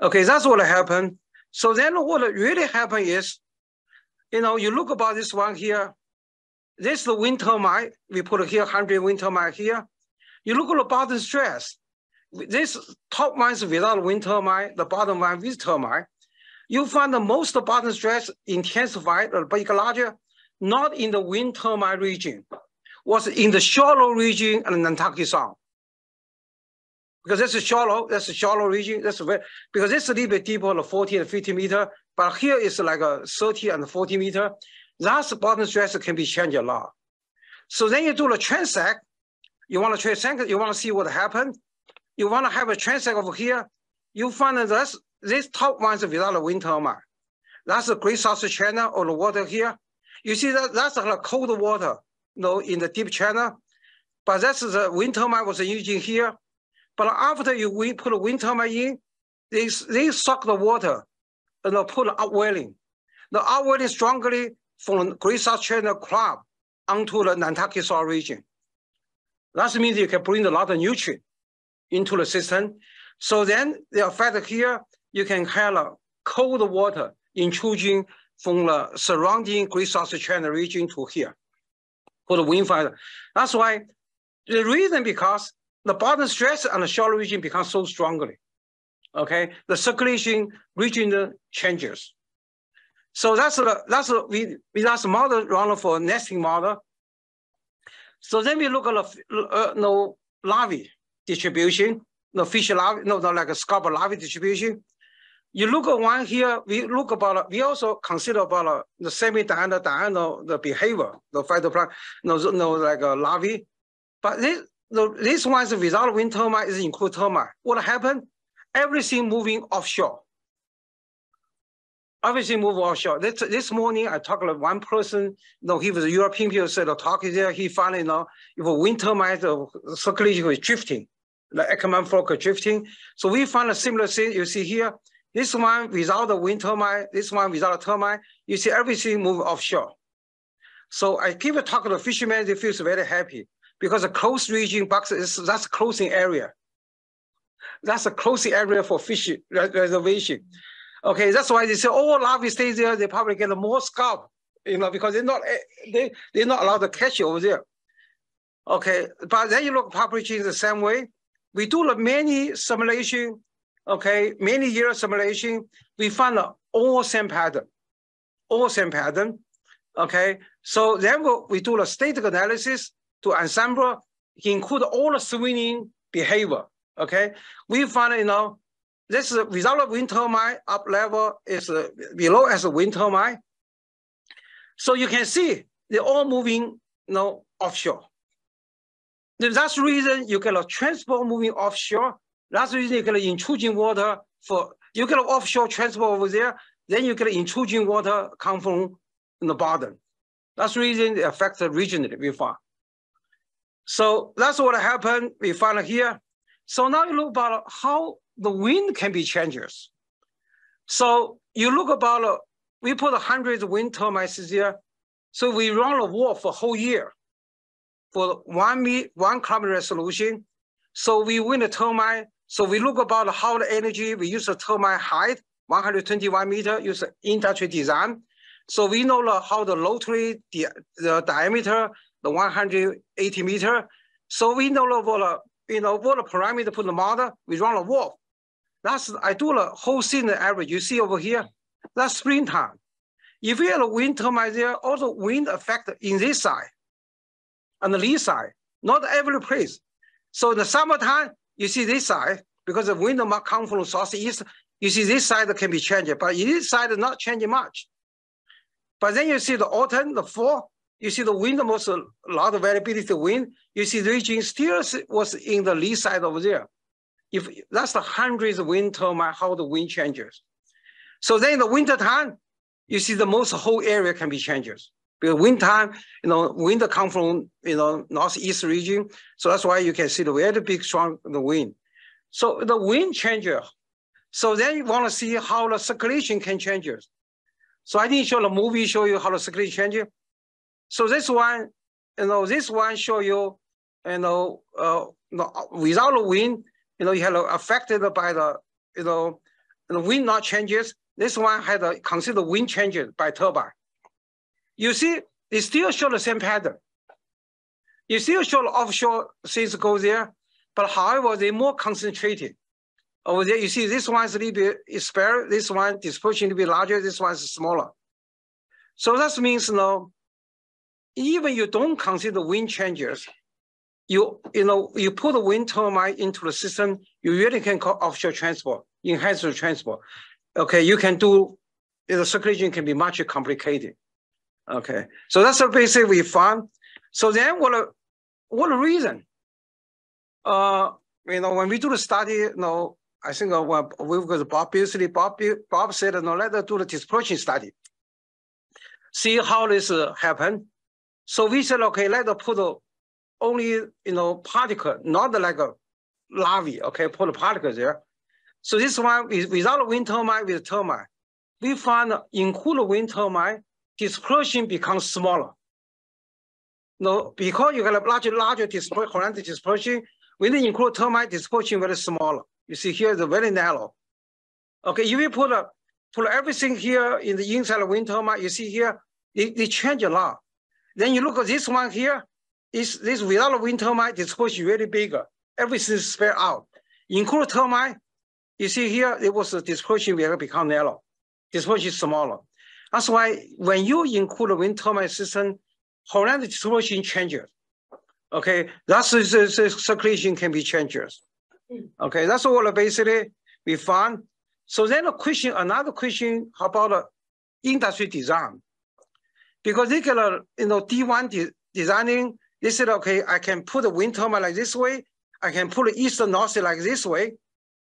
Okay, that's what happened. So then what really happened is, you know, you look about this one here, this is the wind turbine. We put here 100 wind turbine here. You look at the bottom stress this top one is without wind turbine, the bottom one with turbine. You find the most bottom stress intensified big larger, not in the wind turbine region, was in the shallow region and Nantucket Sound. Because this is shallow, that's a shallow region, that's very, because it's a little bit deeper, like 40 and 50 meter, but here is like a 30 and 40 meter. That's bottom stress can be changed a lot. So then you do the transect, you want to transect, you want to see what happened you want to have a transect over here, you find that this, this top one is without a wind turbine. That's the Great South Channel or the water here. You see that that's like cold water, you know, in the deep channel. But that's the wind turbine was using here. But after you put a wind turbine in, they, they suck the water and know, put upwelling. The upwelling strongly from Great South Channel club onto the Nantucket Sound region. That means you can bring a lot of nutrient into the system. So then the effect here, you can have a cold water intrusion from the surrounding Great South Channel region to here for the wind fighter. That's why the reason because the bottom stress and the shallow region become so strongly. Okay, the circulation region changes. So that's the that's the we we that's model run for nesting model. So then we look at the uh, no larvae distribution, no fish larvae, no, like a scalp larvae distribution. You look at one here, we look about, we also consider about uh, the semi-diurnal, diurnal, the behavior, the phytoplankton, no, no, like a larvae. But this, the, this one is without wind turbine is include turbine. What happened? Everything moving offshore. Everything move offshore. This, this morning I talked to one person, you know, he was a European people said, talking there, he found, you know, if a wind turbine, the circulation was drifting, the Ekman flock drifting. So we found a similar thing you see here. This one without the wind turbine, this one without a turbine, you see everything move offshore. So I keep talking to fishermen, they feel very happy because the close region box is that's closing area. That's a closing area for fish reservation. Okay, that's why they say, oh, larvae stays there, they probably get more scalp, you know, because they're not eh, they they're not allowed to catch it over there. Okay, but then you look population the same way. We do many simulation okay, many years simulation, we found all same pattern, all same pattern, okay? So then we do the static analysis to ensemble, include all the swinging behavior, okay? We find, you know, this is without a wind turbine, up level is uh, below as a wind turbine. So you can see they're all moving, you know, offshore. That's the reason you get a transport moving offshore that's reason you get intrusion water for, you get offshore transport over there, then you get intrusion water come from the bottom. That's the reason it affects the regionally we found. So that's what happened, we found here. So now you look about how the wind can be changes. So you look about, uh, we put a hundred wind turbines here. So we run a wall for a whole year for one, me, one climate resolution. So we win the turbine so we look about how the energy, we use the turbine height, 121 meter, use industry design. So we know the, how the rotary, the, the diameter, the 180 meter. So we know the, what, you know, what the parameter put the model, we run a wall. That's, I do the whole season average. You see over here, that's springtime. If we have a wind turbine there, also wind affect in this side, on the lee side, not every place. So in the summertime, you see this side, because the wind might come from southeast, you see this side can be changed, but this side is not changing much. But then you see the autumn, the fall, you see the wind was a lot of variability wind. You see the region still was in the lee side over there. If that's the hundreds of wind turbine, uh, how the wind changes. So then in the winter time, you see the most whole area can be changes. Because wind time, you know, wind come from, you know, northeast region. So that's why you can see the very big strong the wind. So the wind changes. So then you want to see how the circulation can change. So I didn't show the movie show you how the circulation changes. So this one, you know, this one show you, you know, uh, without the wind, you know, you have affected by the, you know, the wind not changes. This one had a consider wind changes by turbine. You see, it still show the same pattern. You still show the offshore things go there, but however, they're more concentrated. Over there, you see this one's a little bit spare, this one dispersion a little bit larger, this one's smaller. So that means, you know, even you don't consider wind changes, you, you know, you put the wind turbine into the system, you really can call offshore transport, enhanced transport. Okay, you can do, the circulation can be much complicated. Okay, so that's the basic we found. So then what, what reason? Uh, you know, when we do the study, you know, I think uh, when we got Bob Beardsley, Bob, Bob said, no, let us do the dispersion study. See how this uh, happen. So we said, okay, let us put a, only, you know, particle, not like a larvae, okay, put a particle there. So this one, without a wind turbine, with turbine. we found include wind turbine, dispersion becomes smaller. No, because you got a larger, larger dispersion, dispersion, when you include turbine dispersion very smaller. You see here is very narrow. Okay, if you put a, put everything here in the inside of wind turbine, you see here, they, they change a lot. Then you look at this one here, is this without a wind turbine dispersion really bigger. Everything is spread out. Include turbine, You see here, it was a dispersion will become narrow, dispersion smaller. That's why when you include a wind turbine system, horizontal dispersion changes. Okay, that's the, circulation can be changes. Okay, that's all basically we found. So then a question, another question about uh, industry design. Because they a, you know, D1 de designing, they said, okay, I can put a wind turbine like this way. I can put the eastern north like this way.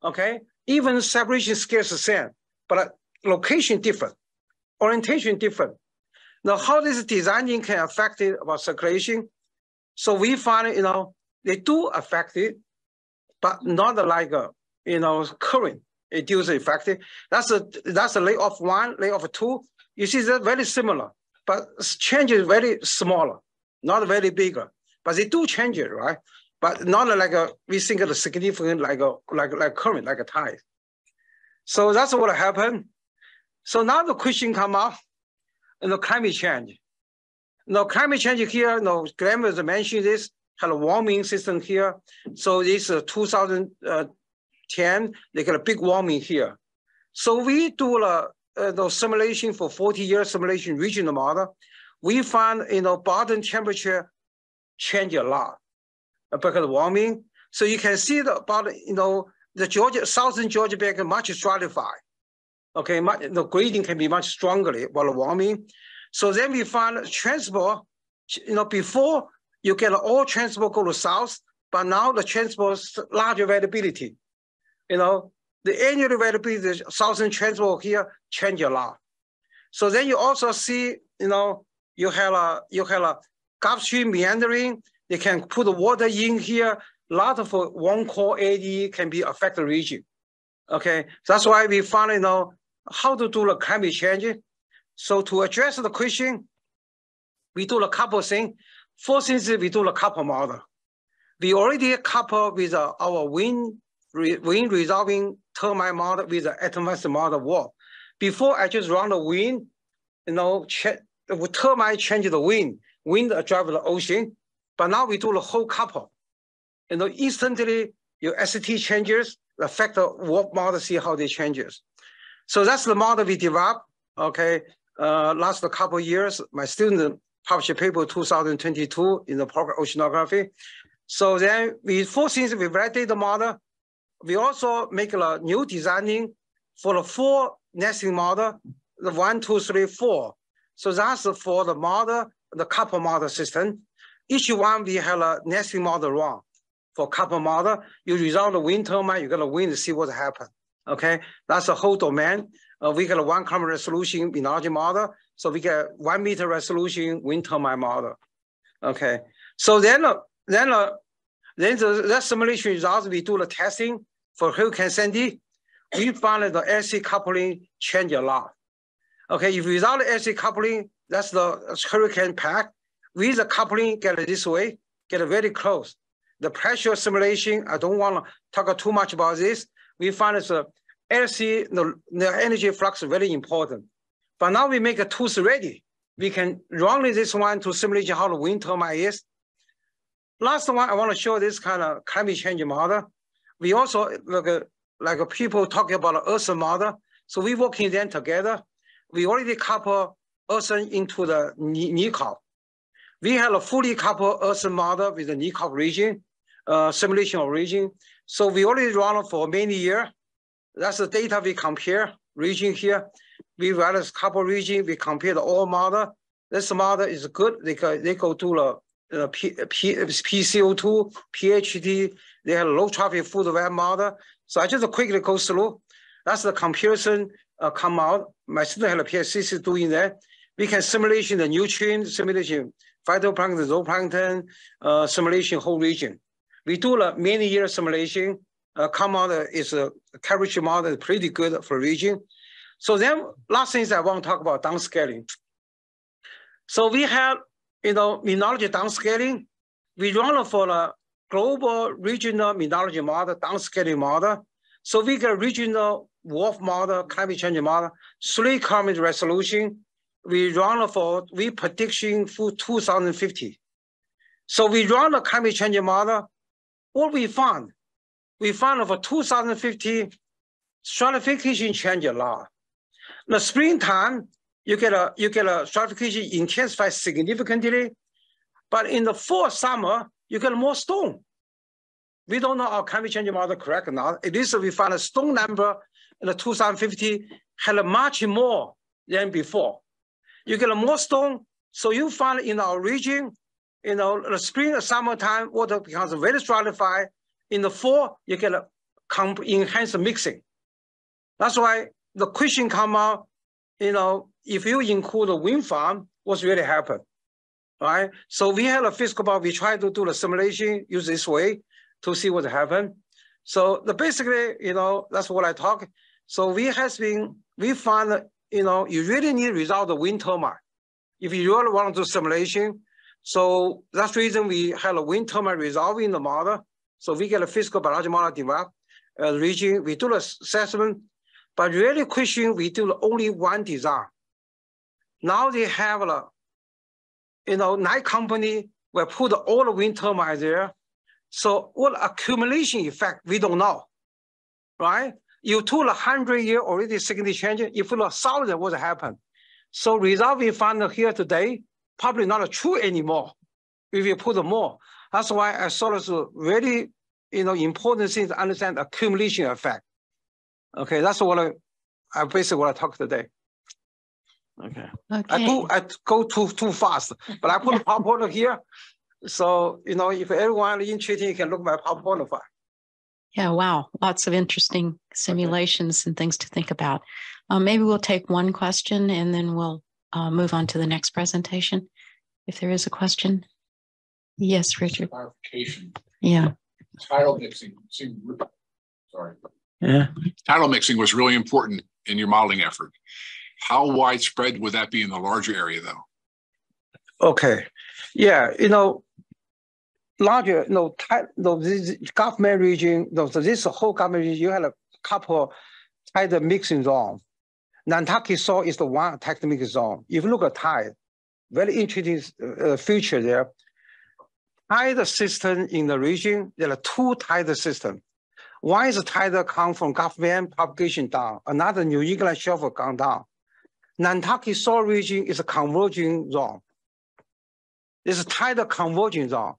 Okay, even separation scale is the same, but uh, location different, orientation different. Now, how this designing can affect it about circulation? So we find, you know, they do affect it, but not like a, you know, current induced effect. That's a that's a layoff one, layoff two. You see, they're very similar, but change is very smaller, not very bigger. But they do change it, right? But not like a we think of the significant like a like like current, like a tide. So that's what happened. So now the question come up, you know, climate change. Now climate change here, you know, Graham has mentioned this, had a warming system here. So this uh, 2010, they got a big warming here. So we do a, uh, the simulation for 40 year simulation regional model. We find, you know, bottom temperature change a lot because of warming. So you can see the bottom, you know, the Georgia, southern Georges Bank much stratified. Okay, the gradient can be much stronger eh, while warming. So then we find transport, you know, before you get all transport go to south, but now the transport large availability. You know, the annual availability, the southern transport here change a lot. So then you also see, you know, you have a you have a Gulf Stream meandering. They can put water in here. A lot of uh, one core AD can be affect the region. Okay, that's why we found, you know, how to do the climate change so to address the question, we do a couple things. First is we do a couple model. We already couple with uh, our wind, re, wind resolving turbine model with the atmospheric model work. Before I just run the wind, you know, the turbine change the wind, wind drive the ocean, but now we do the whole couple. You know, instantly your ST changes, the work model, see how they changes. So that's the model we developed, okay? uh, last couple years, my student published a paper 2022 in the program oceanography. So then we four things we validate the model. We also make a new designing for the four nesting model, the one, two, three, four. So that's for the model, the couple model system. Each one we have a nesting model run. For couple model, you resolve the wind turbine, you're gonna win to see what happened. Okay, that's the whole domain. Uh, we get a one camera resolution meteorology model. So we get one meter resolution wind turbine model. Okay. So then, uh, then, uh, then the simulation results, we do the testing for Hurricane Sandy. We found that the AC coupling change a lot. Okay, if without LC coupling, that's the hurricane pack. With the coupling, get it this way, get very close. The pressure simulation, I don't want to talk too much about this. We find a LC, the, the energy flux very important. But now we make a tools ready. We can run this one to simulate how the wind turbine is. Last one, I want to show this kind of climate change model. We also, like, a, like people talking about Earth model. So we working them together. We already couple Earth into the NECOFS. We have a fully coupled Earth model with the NECOFS region, uh, simulation of region. So we already run for many years. That's the data we compare region here. We run a couple region, we compare the all model. This model is good. They go, they go to the uh, P, P, PCO2, PHD. They have low trophic food web model. So I just quickly go through. That's the comparison uh, come out. My student had a PhD doing that. We can simulation the nutrient, simulation phytoplankton, zooplankton, uh, simulation whole region. We do a many year simulation uh, come out is a coverage model is pretty good for region. So then last things I want to talk about downscaling. So we have, you know, meteorology downscaling. We run for a global regional meteorology model, downscaling model. So we get regional WRF model, climate change model, three climate resolution. We run for, we prediction for 2050. So we run a climate change model. What we found, we found for 2050, stratification change a lot. The springtime, you get a you get a stratification intensify significantly, but in the fall summer, you get more stone. We don't know our climate change model correct or not. At least we find a stone number in the 2050 had much more than before. You get more stone, so you find in our region, you know, the spring summertime, water becomes very stratified. In the fall, you get a enhanced mixing. That's why the question come out, you know, if you include a wind farm, what's really happen, right? So we had a physical model, we try to do the simulation, use this way to see what happened. So the basically, you know, that's what I talk. So we has been, we found, you know, you really need result the wind turbine. If you really want to do simulation, so that's the reason we had a wind turbine resolving the model. So we get a physical biology model developed, uh, region, we do the assessment, but really question, we do only one design. Now they have a, you know, night company will put all the wind turbines there. So what accumulation effect, we don't know, right? You took a hundred year already significantly change, If you a thousand, what happened? So result we found here today, probably not true anymore. If you put more. That's why I saw this really, you know, important thing to understand accumulation effect. Okay, that's what I, I basically what I talk today. Okay. okay. I do I go too too fast, but I put a PowerPoint here. So you know, if everyone is interested, you can look my PowerPoint file. Yeah, wow. Lots of interesting simulations okay. and things to think about. Um, maybe we'll take one question and then we'll uh, move on to the next presentation. If there is a question. Yes, Richard. Clarification. Yeah. Title mixing. Sorry. Yeah. Tidal mixing was really important in your modeling effort. How widespread would that be in the larger area though? Okay. Yeah, you know, larger, you know, no, this Gulf of Maine region, no, so this whole Gulf of Maine region, you had a couple tide mixing zone. Nantucket Shoals is the one tide mixing zone. If you look at tide, very interesting uh, feature there. Tide system in the region, there are two tide systems. One is a tidal come from Gulf of Maine propagation down, another New England shelf gone down. Nantucket Shoals region is a converging zone. It's a tidal converging zone.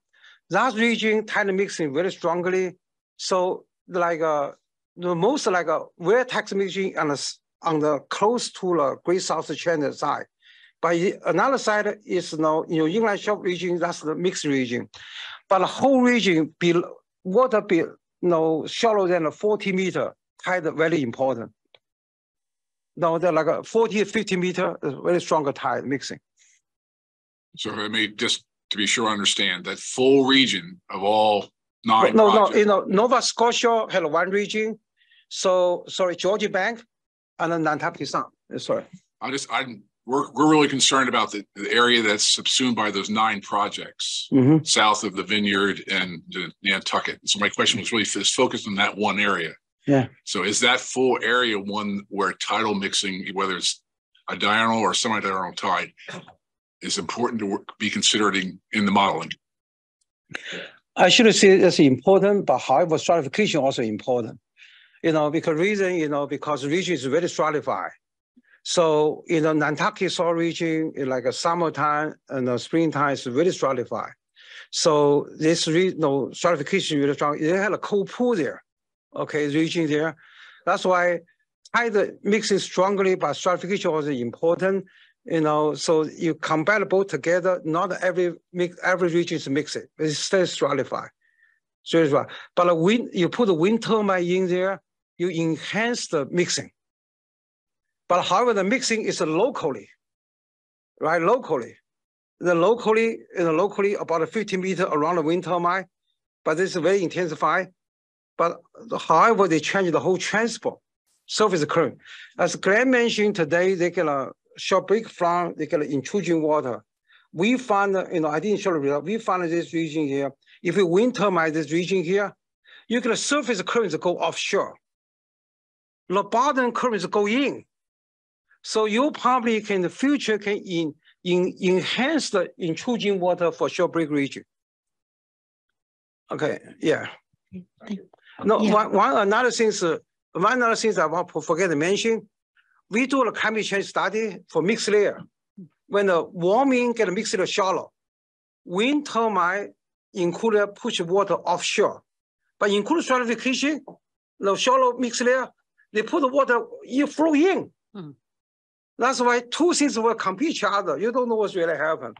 That region tide mixing very strongly. So like uh, the most like a very tax mixing on the, on the close to the Great South Channel side. But another side is you know, New England shelf region, that's the mixed region. But the whole region, be, water be, you know, shallower than 40 meter, tide very important. Now they're like a 40, 50 meter, very stronger tide mixing. So I mean, just to be sure I understand, that full region of all nine No, projects. no, you know, Nova Scotia had one region. So, sorry, Georges Bank and then Nantucket Sound, sorry. I just, I'm we're, we're really concerned about the, the area that's subsumed by those nine projects mm-hmm. south of the vineyard and the Nantucket. So my question was really is focused on that one area. Yeah. So is that full area one where tidal mixing, whether it's a diurnal or semi-diurnal tide, is important to be considered in, in the modeling? I should say it's important, but however, stratification also important. You know, because reason, you know, because region is very stratified. So in the Nantucket Shoals region, like a summertime and a springtime is really stratified. So this you know, stratification really strong. They had a cold pool there, okay, region there. That's why tide mixing strongly, but stratification was important. You know, so you combine both together. Not every mix, every region is mixed. It's still stratified. Stratified. But when you put the wind turbine in there, you enhance the mixing. But however, the mixing is locally, right? Locally. The locally, know, locally about 50 meter around the wind turbine, but this is very intensified. But however, they change the whole transport surface current. As Glenn mentioned today, they get a short break from, they get intrusion water. We found, you know, I didn't show the result. We found this region here. If you wind turbine this region here, you a surface currents go offshore. The bottom currents go in. So you probably can in the future can in, in, enhance the intrusion water for short break region. Okay, yeah. No, yeah. one, one another thing is uh, one other thing I want to forget to mention, we do a climate change study for mixed layer. When the warming get mixed layer shallow, wind turbine include push water offshore. But include stratification, the shallow mixed layer, they put the water, you flow in. Hmm. That's why two things will compete each other. You don't know what's really happened.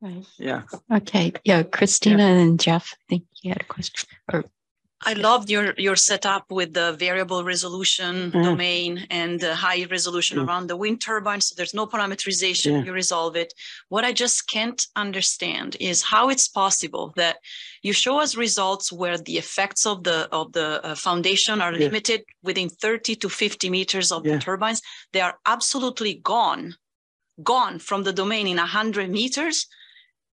Right. Yeah. Okay. Yeah. Cristina and Jeff, I think you had a question. Or I loved your your setup with the variable resolution Mhm. domain and the high resolution Mm. around the wind turbine. So there's no parameterization. Yeah. You resolve it. What I just can't understand is how it's possible that you show us results where the effects of the of the uh, foundation are limited within 30 to 50 meters of the turbines. They are absolutely gone, gone from the domain in 100 meters.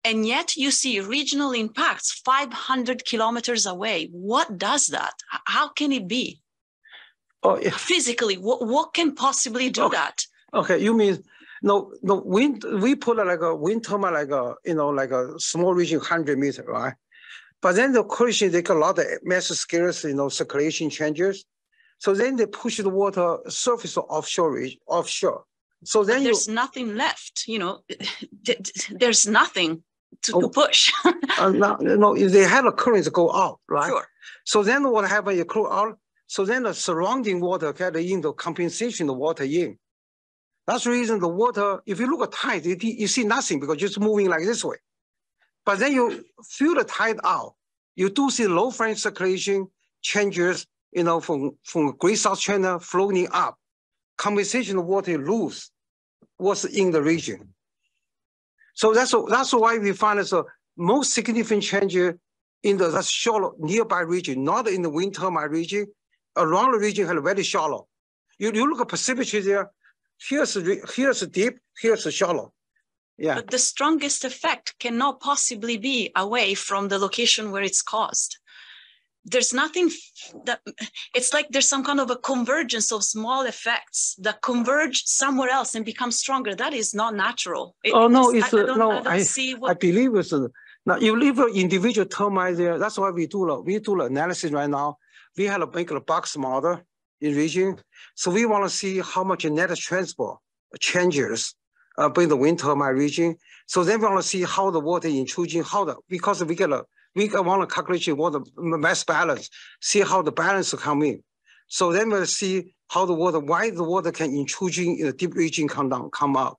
And yet you see regional impacts 500 kilometers away. What does that? How can it be? Oh, yeah. Physically, what, what can possibly do that? Okay, you mean no no wind we put like a wind turbine like a you know like a small region hundred meter, right? But then the question they got a lot of mass scales, you know, circulation changes. So then they push the water surface offshore offshore. So then you There's nothing left, you know, th- th- there's nothing to, Oh. to push. uh, no, no, if they have a current to go out, right? Sure. So then what happen? You cool out. So then the surrounding water get into compensation the water in. That's the reason the water. If you look at tide, you, you see nothing because it's moving like this way. But then you feel the tide out. You do see low French circulation changes. You know, from from Great South Channel flowing up, compensation of water lose what's in the region. So that's that's why we find a most significant change in the that's shallow nearby region, not in the wind turbine region. Around the region have very shallow. You, you look at precipitation there, here's re- here's deep, here's shallow. Yeah. But the strongest effect cannot possibly be away from the location where it's caused. There's nothing that it's like there's some kind of a convergence of small effects that converge somewhere else and become stronger. That is not natural. It- oh no, it's- it's I, I don't, no. I I see what, I believe it's uh, now you leave an individual termite there. That's why we do the we do the analysis right now. We have a make a box model in region, so we want to see how much net transport changes uh, between the wind my region. So then we want to see how the water intrusion, how the because we get a we want to calculate what the mass balance, see how the balance come in. So then we'll see how the water, why the water can intrusion in the uh, deep region come down, come up.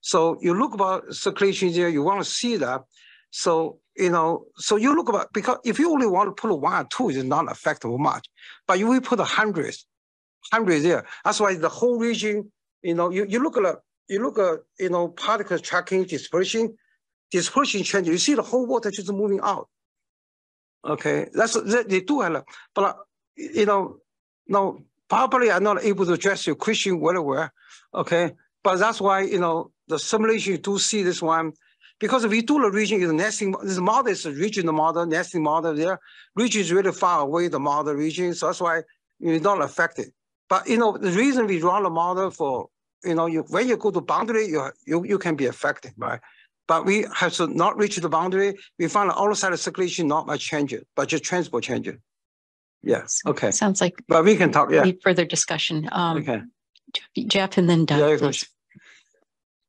So you look about circulation there, you want to see that. So, you know, so you look about, because if you only want to put one or two, it's not affected much. But if we put a hundred, hundred there, that's why the whole region, you know, you, you look at, you look at, you know, particle tracking dispersion, dispersion change, you see the whole water just moving out. Okay, that's, that they do have, but, you know, no, probably I'm not able to address your question well, okay? But that's why, you know, the simulation, you do see this one, because if we do the region, is nesting, this model is a regional model, nesting model there. Region is really far away, the model region, so that's why you're not affected. But, you know, the reason we run the model for, you know, you, when you go to boundary, you, you, you can be affected, right? But we have to not reach the boundary, we find the outside circulation not much changes, but just transport changes. Yes, okay. Sounds like But we can talk, yeah, need further discussion. Um, okay. Jeff and then Doug. Yeah.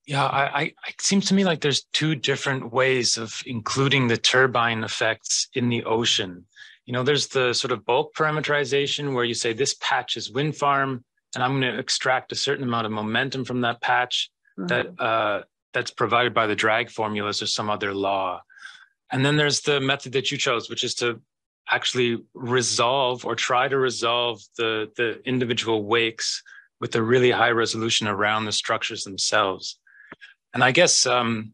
Yeah, I, I, it seems to me like there's two different ways of including the turbine effects in the ocean. You know, there's the sort of bulk parameterization where you say this patch is wind farm, and I'm going to extract a certain amount of momentum from that patch that uh, that's provided by the drag formulas or some other law. And then there's the method that you chose, which is to actually resolve or try to resolve the the individual wakes with a really high resolution around the structures themselves. And I guess, um,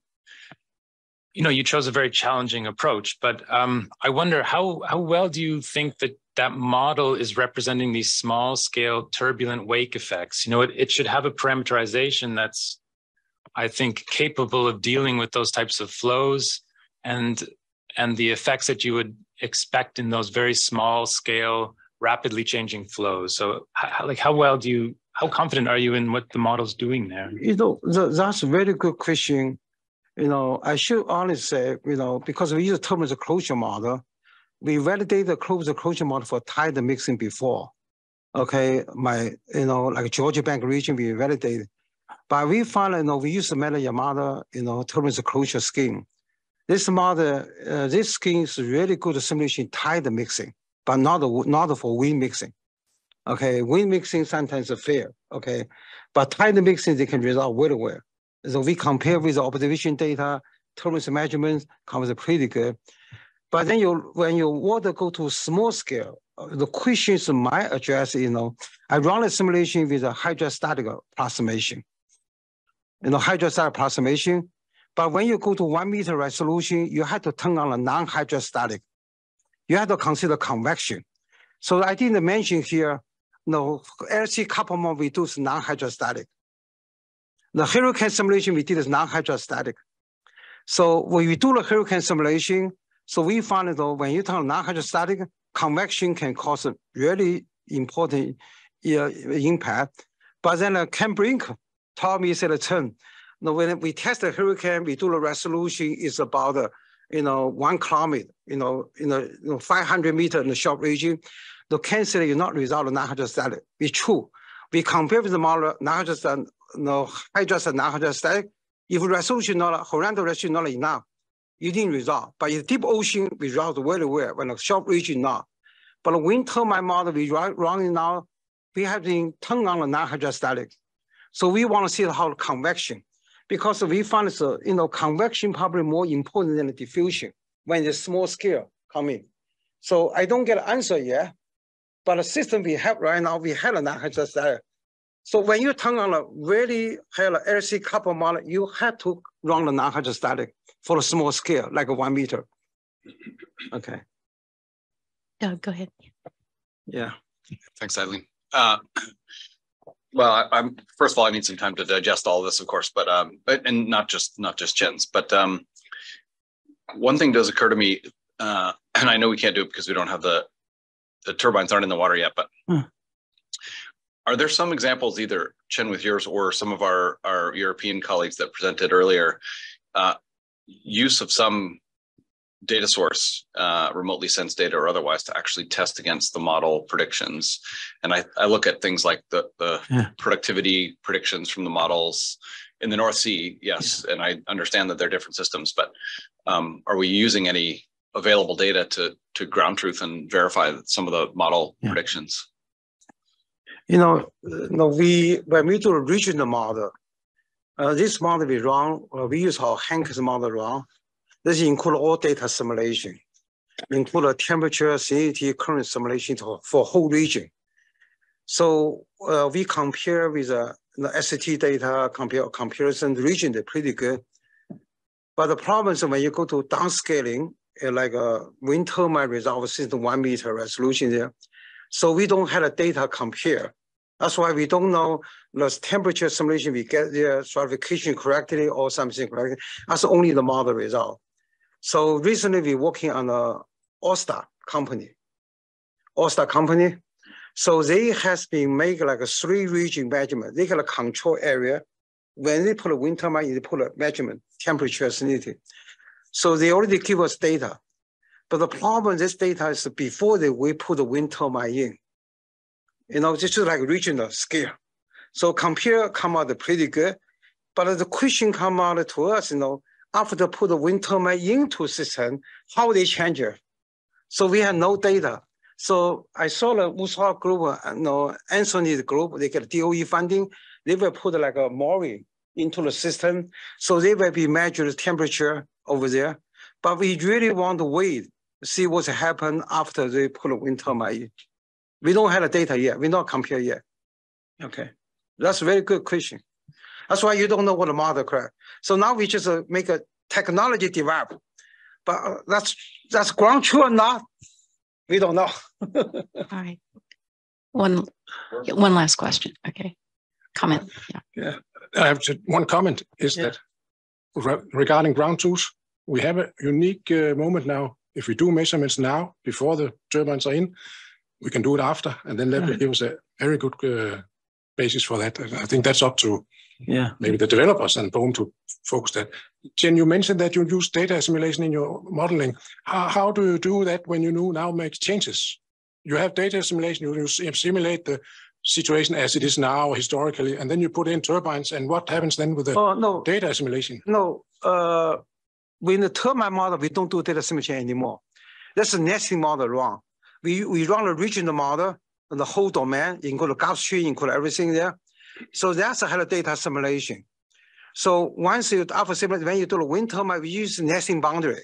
you know, you chose a very challenging approach, but um, I wonder how, how well do you think that that model is representing these small scale turbulent wake effects? You know, it, it should have a parameterization that's, I think, capable of dealing with those types of flows and, and the effects that you would expect in those very small scale, rapidly changing flows. So how, like, how well do you, how confident are you in what the model's doing there? You know, tha- that's a very good question. You know, I should honestly say, you know, because we use the term as a closure model, we validated the closure closure model for tide mixing before. Okay, my, you know, like Georges Bank region, we validated. But we found, you know, we use the Mellor-Yamada, you know, turbulence closure scheme. This model, uh, this scheme is really good simulation tide mixing, but not, not for wind mixing. Okay, wind mixing sometimes fail, okay? But tide mixing, they can resolve very well. So we compare with the observation data, turbulence measurements comes pretty good. But then you, when you want to go to small scale, uh, the questions might address, you know, I run a simulation with a hydrostatic approximation. You know, hydrostatic approximation, but when you go to one meter resolution, you have to turn on a non-hydrostatic. You have to consider convection. So I didn't mention here, you know, LC couple we do is non-hydrostatic. The hurricane simulation we did is non-hydrostatic. So when we do the hurricane simulation, so we found that when you turn non-hydrostatic, convection can cause a really important uh, impact. But then uh, Ken Brink told me, said, turn, no, when we test the hurricane, we do the resolution is about, uh, you know, one kilometer, you know, you know, you know 500 meter in the short region. The cancer is not result of non-hydrostatic. It's true. We compare with the model non-hydrostatic, no hydrostatic, non-hydrostatic. If resolution not, horizontal resolution not enough, you didn't resolve. But in deep ocean, resolve very well. When a short region not. But the wind turbine model we running now, we have been turned on the non-hydrostatic. So we want to see how convection because we find so you know convection probably more important than the diffusion when the small scale come in. So I don't get an answer yet, but the system we have right now, we have a non-hydrostatic. So when you turn on a really high LC couple model, you have to run the non-hydrostatic for a small scale, like a one meter. Okay. Doug, go ahead. Yeah. Thanks, Eileen. Uh, well, I, am first of all, I need some time to digest all this, of course, but um, but and not just not just Chen's, but um, one thing does occur to me, uh, and I know we can't do it because we don't have the the turbines aren't in the water yet, but hmm. are there some examples, either Chen with yours or some of our our European colleagues that presented earlier, uh, use of some data source, uh, remotely sensed data or otherwise, to actually test against the model predictions. And I, I look at things like the, the yeah. productivity predictions from the models in the North Sea, yes, yeah. and I understand that they're different systems, but um, are we using any available data to to ground truth and verify some of the model yeah. predictions? You know, no, we when we do a regional model, uh, this model we run, uh, we use our Hank's model run this includes all data simulation, include temperature, salinity, current simulation for whole region. So uh, we compare with uh, the SST data, compare comparison region, they're pretty good. But the problem is when you go to downscaling, uh, like a wind turbine resolve system one meter resolution there. So we don't have a data compare. That's why we don't know the temperature simulation we get there, stratification correctly or something correctly. That's only the model result. So recently we're working on a Ørsted company, Ørsted company. So they has been make like a three region measurement. They got a control area. When they put a wind turbine, they put a measurement, temperature, salinity. So they already give us data. But the problem, this data is before they, we put the wind turbine in. You know, just like regional scale. So compare come out pretty good. But the question come out to us, you know, after they put the wind turbine into system, how they change it. So we have no data. So I saw the Wusuo group, uh, you know, Anthony's group, they get DOE funding. They will put like a mooring into the system. So they will be measured temperature over there. But we really want to wait, see what's happened after they put a wind turbine We don't have the data yet. We not compare yet. Okay. That's a very good question. That's why you don't know what a model correct. So now we just uh, make a technology develop, but uh, that's that's ground true or not, we don't know. All right. One one last question. Okay. Comment. Yeah. Yeah. I have just one comment is yeah. that re regarding ground truth, we have a unique uh, moment now. If we do measurements now before the turbines are in, we can do it after, and then that will give us a very good uh, basis for that. I think that's up to yeah maybe the developers and BOEM to focus that. Chen, you mentioned that you use data assimilation in your modeling. How, how do you do that when you now make changes? you have data simulation, you, you simulate the situation as it is now historically, and then you put in turbines, and what happens then with the oh, no. data assimilation? No, uh, with the turbine model, we don't do data simulation anymore. That's the nesting model wrong. We, we run a regional model, and the whole domain, include the Gulf Stream, include everything there. So that's a hell of data simulation. So once you after simulation, when you do the wind turbine, we use nesting boundary.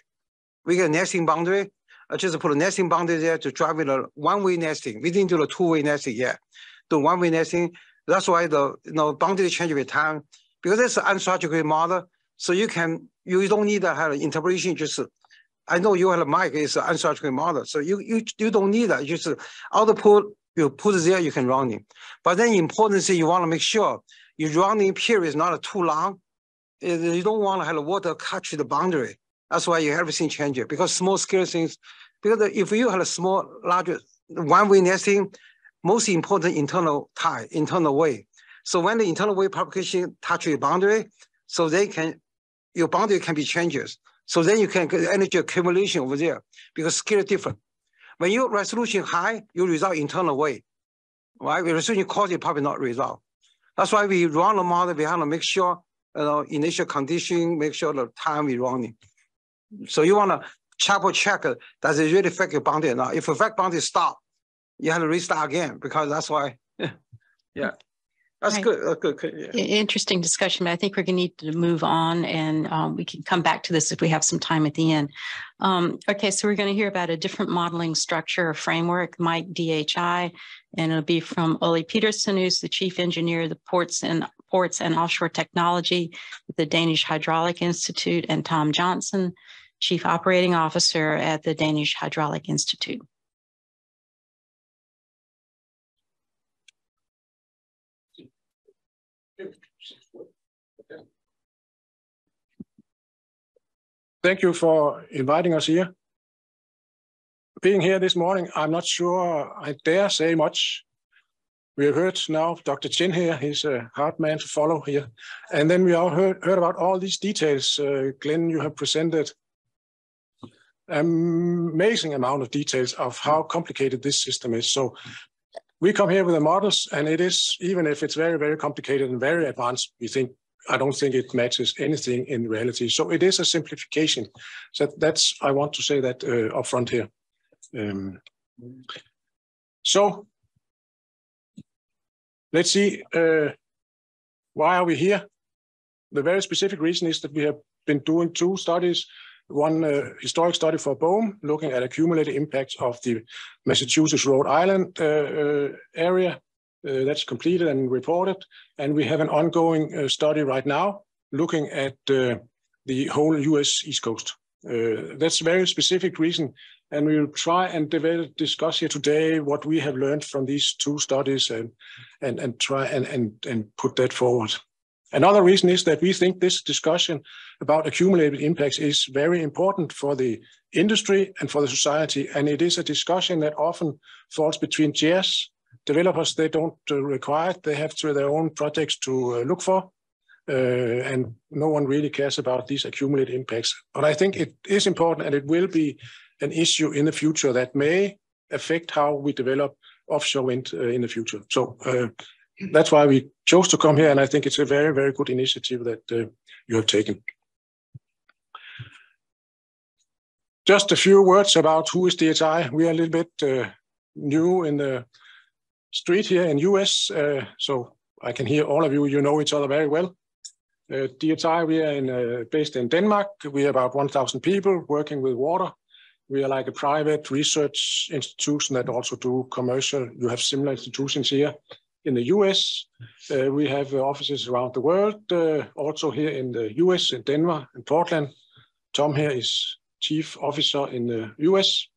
We get a nesting boundary, I just put a nesting boundary there to drive in a one-way nesting. We didn't do the two-way nesting yet. The one-way nesting, that's why the you know boundary change with time because it's an unstructured model. So you can you don't need to have an interpretation. Just I know you have a mic is an unstructured model, so you you you don't need that. Just output you put it there, you can run it. But then important thing you want to make sure your running period is not too long. You don't want to have water catch the boundary. That's why you everything change it because small scale things. Because if you have a small, larger one-way nesting, most important internal tie, internal way. So when the internal wave propagation touch your boundary, so they can, your boundary can be changes. So then you can get energy accumulation over there because scale different. When your resolution high, you result internal wave, right? The resolution quality probably not result. That's why we run the model, we have to make sure, you know, initial condition, make sure the time we running. So you want to triple check, does it really affect your boundary or not? If affect boundary stop, you have to restart again because that's why, yeah. That's Right. good. That's good. good, Yeah. Interesting discussion, but I think we're going to need to move on and um, we can come back to this if we have some time at the end. Um, okay, so we're going to hear about a different modeling structure or framework, Mike DHI, and it'll be from Ole Petersen, who's the chief engineer of the ports and ports and offshore technology at the Danish Hydraulic Institute, and Tom Johnson, chief operating officer at the Danish Hydraulic Institute. Thank you for inviting us here. Being here this morning, I'm not sure I dare say much. We have heard now Dr. Chen here, he's a hard man to follow here. And then we all heard, heard about all these details. Uh, Glenn, you have presented amazing amount of details of how complicated this system is. So we come here with the models and it is, even if it's very, very complicated and very advanced, we think, I don't think it matches anything in reality. So it is a simplification. So that's, I want to say that uh, upfront here. Um, so let's see, uh, why are we here? The very specific reason is that we have been doing two studies one uh, historic study for BOEM looking at accumulated impacts of the Massachusetts Rhode Island uh, uh, area uh, that's completed and reported. And we have an ongoing uh, study right now looking at uh, the whole US East Coast. that's a very specific reason. And we will try and develop, discuss here today what we have learned from these two studies and, and, and try and, and, and put that forward. Another reason is that we think this discussion about accumulated impacts is very important for the industry and for the society. And it is a discussion that often falls between chairs. Developers, they don't uh, require it. They have to their own projects to uh, look for. Uh, and no one really cares about these accumulated impacts. But I think it is important and it will be an issue in the future that may affect how we develop offshore wind uh, in the future. So uh, that's why we chose to come here, and I think it's a very, very good initiative that uh, you have taken. Just a few words about who is DHI. We are a little bit new in the street here in US, uh, so I can hear all of you, you know each other very well. Uh, DHI, we are in, uh, based in Denmark. We are about 1,000 people working with water. We are like a private research institution that also do commercial. You have similar institutions here in the US. Uh, we have offices around the world, uh, also here in the US, in Denver, in Portland. Tom here is chief officer in the US.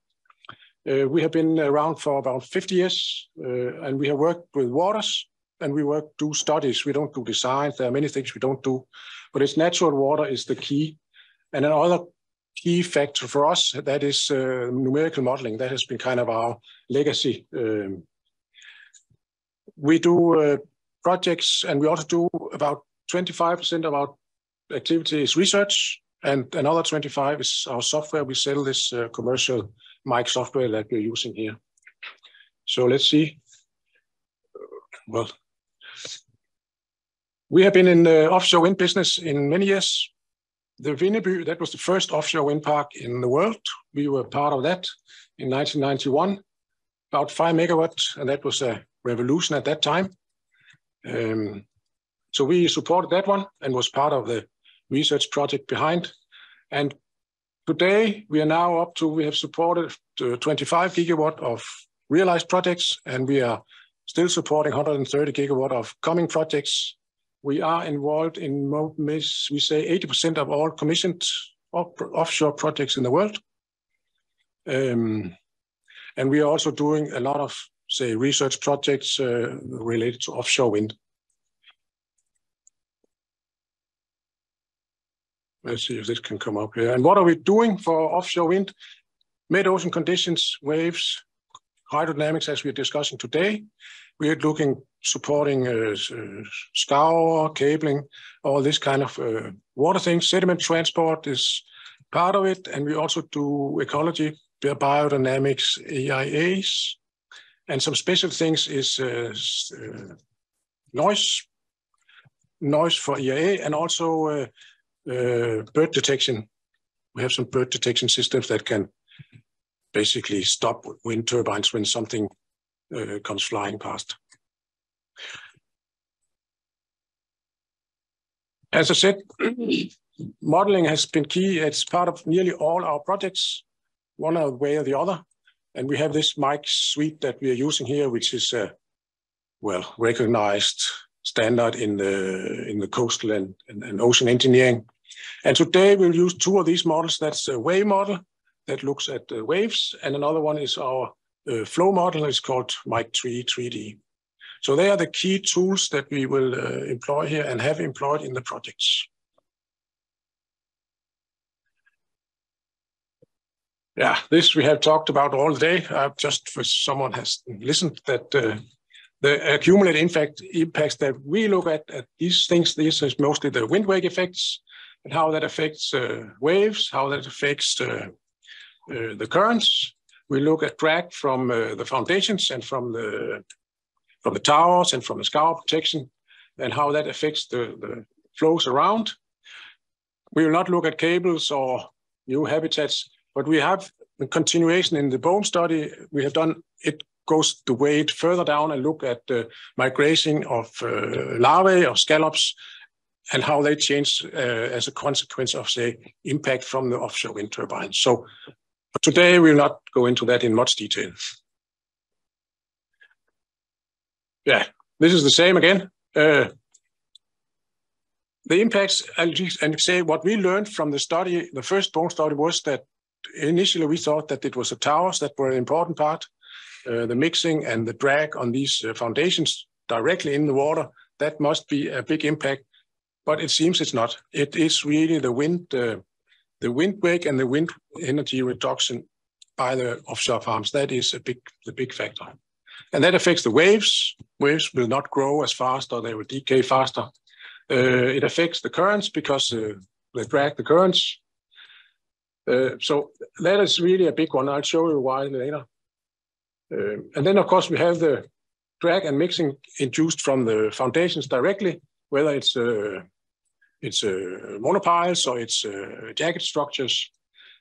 Uh, we have been around for about 50 years, uh, and we have worked with waters, and we work do studies. We don't do designs. There are many things we don't do, but it's natural water is the key. And another key factor for us that is uh, numerical modeling. That has been kind of our legacy um, we do uh, projects and we also do about 25% of our activity is research and another 25 is our software. We sell this uh, commercial MIKE software that we're using here. So let's see. Well, we have been in the offshore wind business in many years. The Vindeby, that was the first offshore wind park in the world. We were part of that in 1991, about five megawatts, and that was a revolution at that time. Um, so we supported that one and was part of the research project behind. And today we are now up to, we have supported 25 gigawatt of realized projects, and we are still supporting 130 gigawatt of coming projects. We are involved in, we say 80% of all commissioned offshore projects in the world. Um, and we are also doing a lot of, say, research projects uh, related to offshore wind. Let's see if this can come up here. And what are we doing for offshore wind? Metocean conditions, waves, hydrodynamics, as we're discussing today. We are looking, supporting uh, uh, scour, cabling, all this kind of uh, water things. Sediment transport is part of it. And we also do ecology, biodynamics, EIAs. And some special things is uh, uh, noise, noise for EIA, and also uh, uh, bird detection. We have some bird detection systems that can basically stop wind turbines when something uh, comes flying past. As I said, modeling has been key. It's part of nearly all our projects, one way or the other. And we have this MIKE suite that we are using here, which is a, well, recognized standard in the in the coastal and, and, and ocean engineering. And today we'll use two of these models. That's a wave model that looks at the waves, and another one is our uh, flow model. It's called Mike3 3D. So they are the key tools that we will uh, employ here and have employed in the projects. Yeah, this we have talked about all day. Uh, just for someone has listened that uh, the accumulated impact impacts that we look at, at these things, this is mostly the wind wake effects and how that affects uh, waves, how that affects uh, uh, the currents. We look at drag from uh, the foundations and from the from the towers and from the scour protection and how that affects the, the flows around. We will not look at cables or new habitats, but we have a continuation in the BOEM study. We have done it goes the way further down and look at the migration of uh, larvae or scallops and how they change uh, as a consequence of, say, impact from the offshore wind turbines. So today we'll not go into that in much detail. Yeah, this is the same again. Uh, the impacts, and say what we learned from the study, the first BOEM study was that initially we thought that it was the towers that were an important part the mixing and the drag on these uh, foundations directly in the water, that must be a big impact. But it seems it's not. It is really the wind, uh, the wind wake and the wind energy reduction by the offshore farms. That is a big, the big factor. And that affects the waves. Waves will not grow as fast or they will decay faster. Uh, it affects the currents because uh, they drag the currents. Uh, so that is really a big one. I'll show you why later. Uh, and then, of course, we have the drag and mixing induced from the foundations directly, whether it's uh, it's uh, monopiles or it's jacket structures.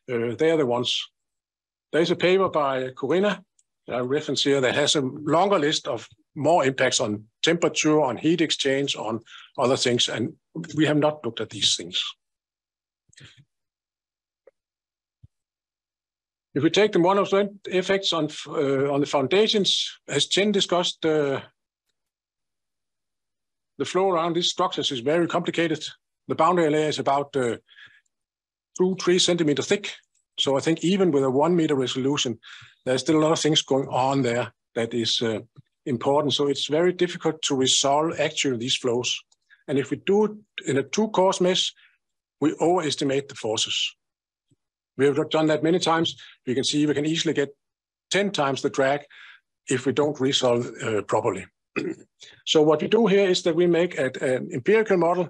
They are the ones. There's a paper by Corinna, I reference here, that has a longer list of more impacts on temperature, on heat exchange, on other things, and we have not looked at these things. If we take the monopile effects on uh, on the foundations, as Chen discussed, uh, the flow around these structures is very complicated. The boundary layer is about uh, two, three centimeter thick. So I think even with a one meter resolution, there's still a lot of things going on there that is uh, important. So it's very difficult to resolve actually these flows. And if we do it in a two coarse mesh, we overestimate the forces. We have done that many times. You can see we can easily get 10 times the drag if we don't resolve uh, properly. so what we do here is that we make a, an empirical model,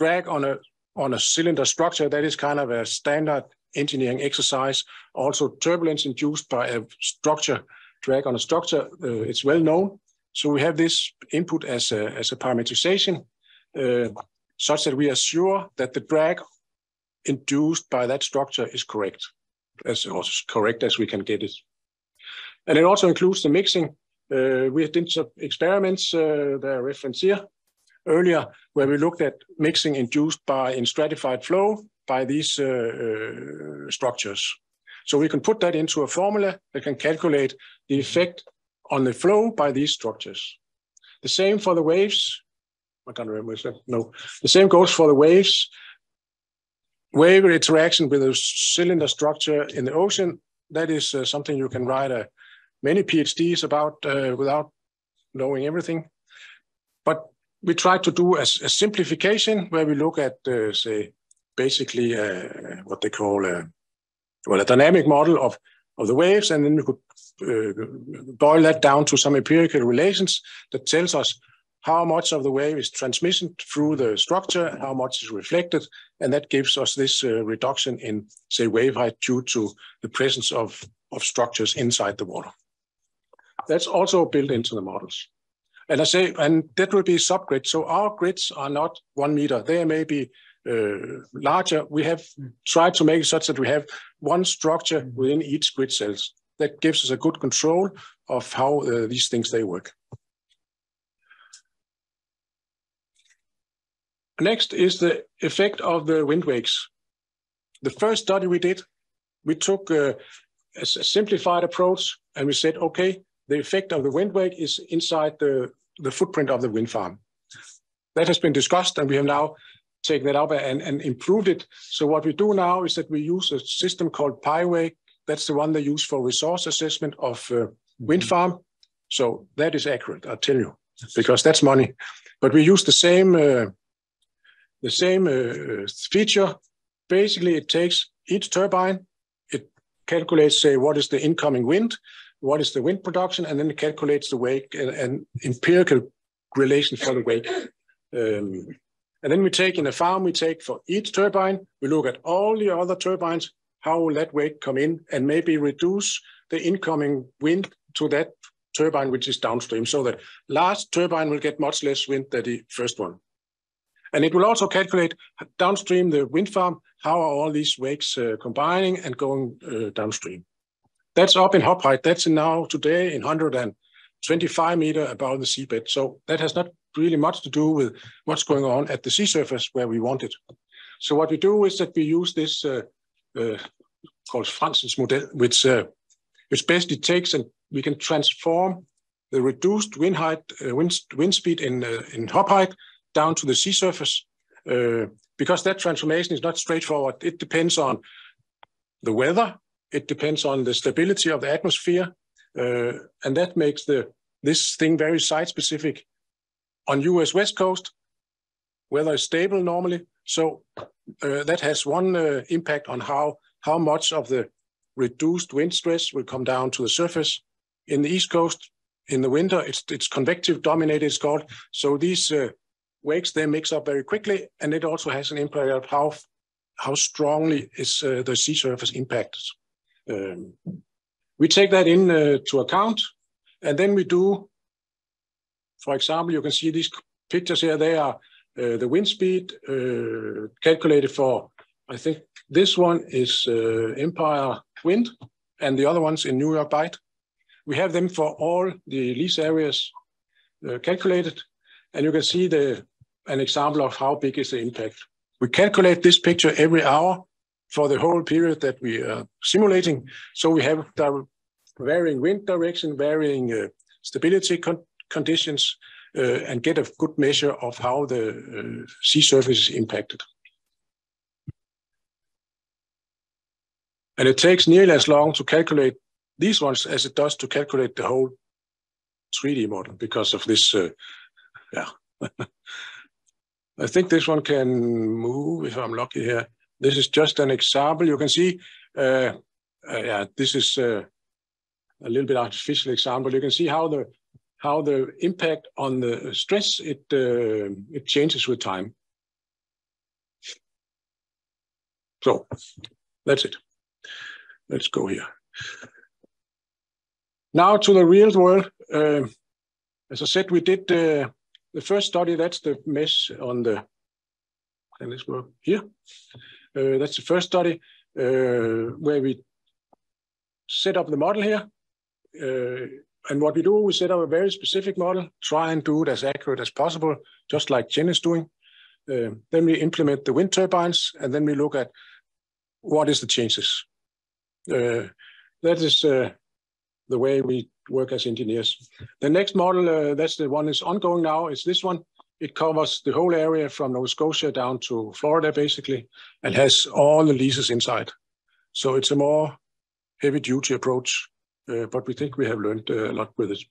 drag on a, on a cylinder structure that is kind of a standard engineering exercise. Also turbulence induced by a structure drag on a structure, uh, it's well known. So we have this input as a, as a parameterization, uh, such that we are sure that the drag induced by that structure is correct, as, as correct as we can get it. And it also includes the mixing. Uh, we did some experiments, uh, that are referenced here, earlier, where we looked at mixing induced by in stratified flow by these uh, uh, structures. So we can put that into a formula that can calculate the effect on the flow by these structures. The same for the waves. I can't remember. No, the same goes for the waves. Wave interaction with a cylinder structure in the ocean. That is uh, something you can write a, many PhDs about uh, without knowing everything. But we try to do a, a simplification where we look at, uh, say, basically uh, what they call a, well, a dynamic model of, of the waves, and then we could uh, boil that down to some empirical relations that tells us how much of the wave is transmission through the structure, how much is reflected, and that gives us this uh, reduction in, say, wave height due to the presence of, of structures inside the water. That's also built into the models. And I say, and that will be subgrid. So our grids are not one meter. They may be uh, larger. We have tried to make it such that we have one structure within each grid cells. That gives us a good control of how uh, these things they work. Next is the effect of the wind wakes. The first study we did, we took uh, a simplified approach and we said, okay, the effect of the wind wake is inside the, the footprint of the wind farm. That has been discussed and we have now taken that up and, and improved it. So what we do now is that we use a system called PyWake. That's the one they use for resource assessment of uh, wind farm. So that is accurate, I'll tell you, because that's money. But we use the same uh, the same uh, feature. Basically, it takes each turbine, it calculates, say, what is the incoming wind, what is the wind production, and then it calculates the wake and, and empirical relation for the wake. Um, and then we take in a farm, we take for each turbine, we look at all the other turbines, how will that wake come in, and maybe reduce the incoming wind to that turbine which is downstream, so that last turbine will get much less wind than the first one. And it will also calculate downstream the wind farm, how are all these wakes uh, combining and going uh, downstream. That's up in hub height. That's now today in 125 meter above the seabed. So that has not really much to do with what's going on at the sea surface where we want it. So what we do is that we use this uh, uh, called Frandsen's model, which uh, which basically takes and we can transform the reduced wind height, uh, wind, wind speed in uh, in hub height down to the sea surface, uh, because that transformation is not straightforward. It depends on the weather, it depends on the stability of the atmosphere, uh, and that makes the this thing very site specific. On U.S. West Coast, weather is stable normally, so uh, that has one uh, impact on how how much of the reduced wind stress will come down to the surface. In the East Coast, in the winter, it's it's convective dominated. It's called so these uh, wakes they mix up very quickly, and it also has an impact of how how strongly is uh, the sea surface impacted. Um, we take that in uh, to account, and then we do, for example, you can see these pictures here. They are uh, the wind speed uh, calculated for. I think this one is uh, Empire wind, and the other ones in New York Bight. We have them for all the lease areas uh, calculated, and you can see the an example of how big is the impact. We calculate this picture every hour for the whole period that we are simulating. So we have varying wind direction, varying uh, stability con conditions, uh, and get a good measure of how the uh, sea surface is impacted. And it takes nearly as long to calculate these ones as it does to calculate the whole 3D model because of this, uh, yeah. I think this one can move if I'm lucky here. This is just an example. You can see, uh, uh, yeah, this is uh, a little bit artificial example. You can see how the how the impact on the stress it uh, it changes with time. So that's it. Let's go here. Now to the real world. Uh, as I said, we did uh, the first study. That's the mesh on the. Can this work here? Uh, that's the first study uh, where we set up the model here. Uh, and what we do, we set up a very specific model, try and do it as accurate as possible, just like Chen is doing. Uh, then we implement the wind turbines, and then we look at what is the changes. Uh, that is uh, the way we work as engineers. The next model, uh, that's the one that's ongoing now, is this one. It covers the whole area from Nova Scotia down to Florida, basically, and has all the leases inside. So it's a more heavy-duty approach, uh, but we think we have learned uh, a lot with it.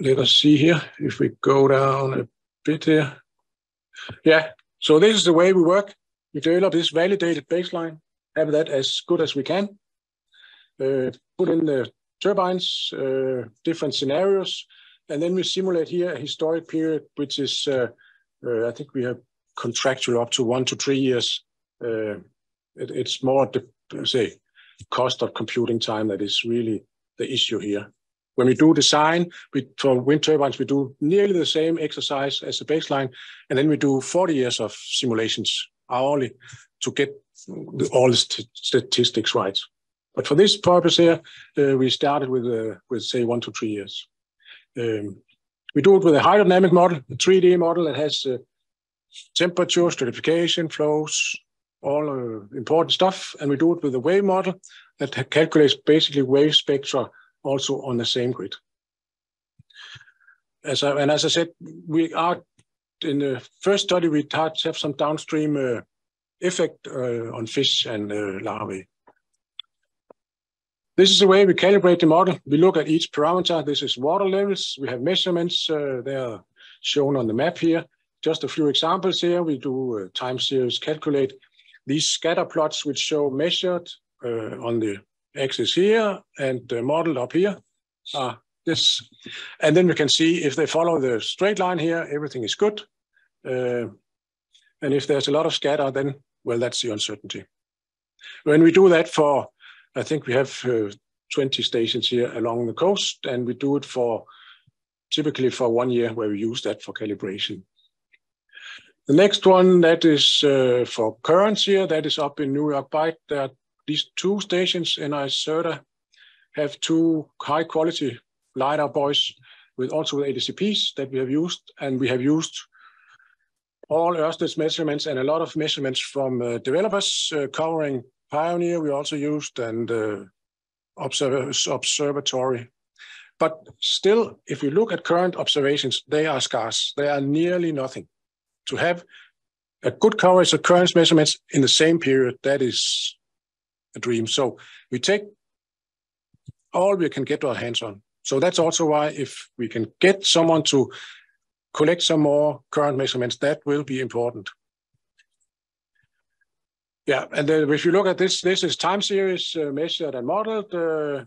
Let us see here, if we go down a bit here. Yeah, so this is the way we work. We develop this validated baseline, have that as good as we can, put in the turbines, uh, different scenarios, and then we simulate here a historic period, which is, uh, uh I think we have contractual up to one to three years. Uh, it, it's more the say cost of computing time that is really the issue here. When we do design, we, for wind turbines, we do nearly the same exercise as the baseline, and then we do 40 years of simulations hourly to get all the statistics right. But for this purpose here, uh, we started with, uh, with say one to three years. Um, we do it with a hydrodynamic model, a 3D model that has uh, temperature, stratification, flows, all uh, important stuff. And we do it with a wave model that calculates basically wave spectra also on the same grid. As I, and as I said, we are in the first study, we have some downstream uh, effect uh, on fish and larvae. This is the way we calibrate the model. We look at each parameter. This is water levels. We have measurements. Uh, they are shown on the map here. Just a few examples here. We do uh, time series calculate. These scatter plots which show measured uh, on the axis here and the model up here this. And then we can see if they follow the straight line here, everything is good. Uh, and if there's a lot of scatter, then, well, that's the uncertainty. When we do that for I think we have uh, 20 stations here along the coast, and we do it for typically for one year where we use that for calibration. The next one that is uh, for currents here, that is up in New York Bight. There are these two stations in NYSERDA have two high quality LiDAR buoys with also with ADCPs that we have used, and we have used all Ørsted's measurements and a lot of measurements from uh, developers uh, covering Pioneer we also used and uh, observatory. But still, if we look at current observations, they are scarce. They are nearly nothing. To have a good coverage of current measurements in the same period, that is a dream. So we take all we can get our hands on. So that's also why if we can get someone to collect some more current measurements, that will be important. Yeah, and then if you look at this, this is time series uh, measured and modeled. Uh,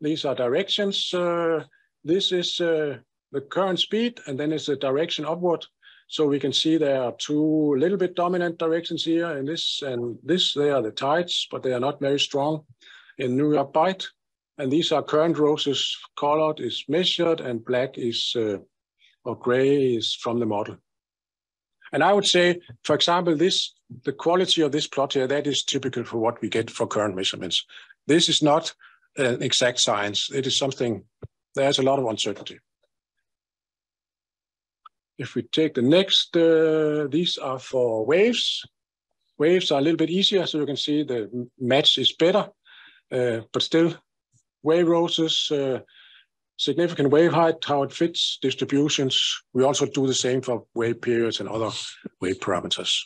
these are directions. Uh, this is uh, the current speed, and then it's the direction upward. So we can see there are two little bit dominant directions here, and this and this. They are the tides, but they are not very strong in New York Bight. And these are current roses. Colored is measured, and black is uh, or gray is from the model. And I would say, for example, this the quality of this plot here, that is typical for what we get for current measurements. This is not an exact science. It is something, there's a lot of uncertainty. If we take the next, uh, these are for waves. Waves are a little bit easier, so you can see the match is better, uh, but still wave roses, uh, significant wave height, how it fits, distributions. We also do the same for wave periods and other wave parameters.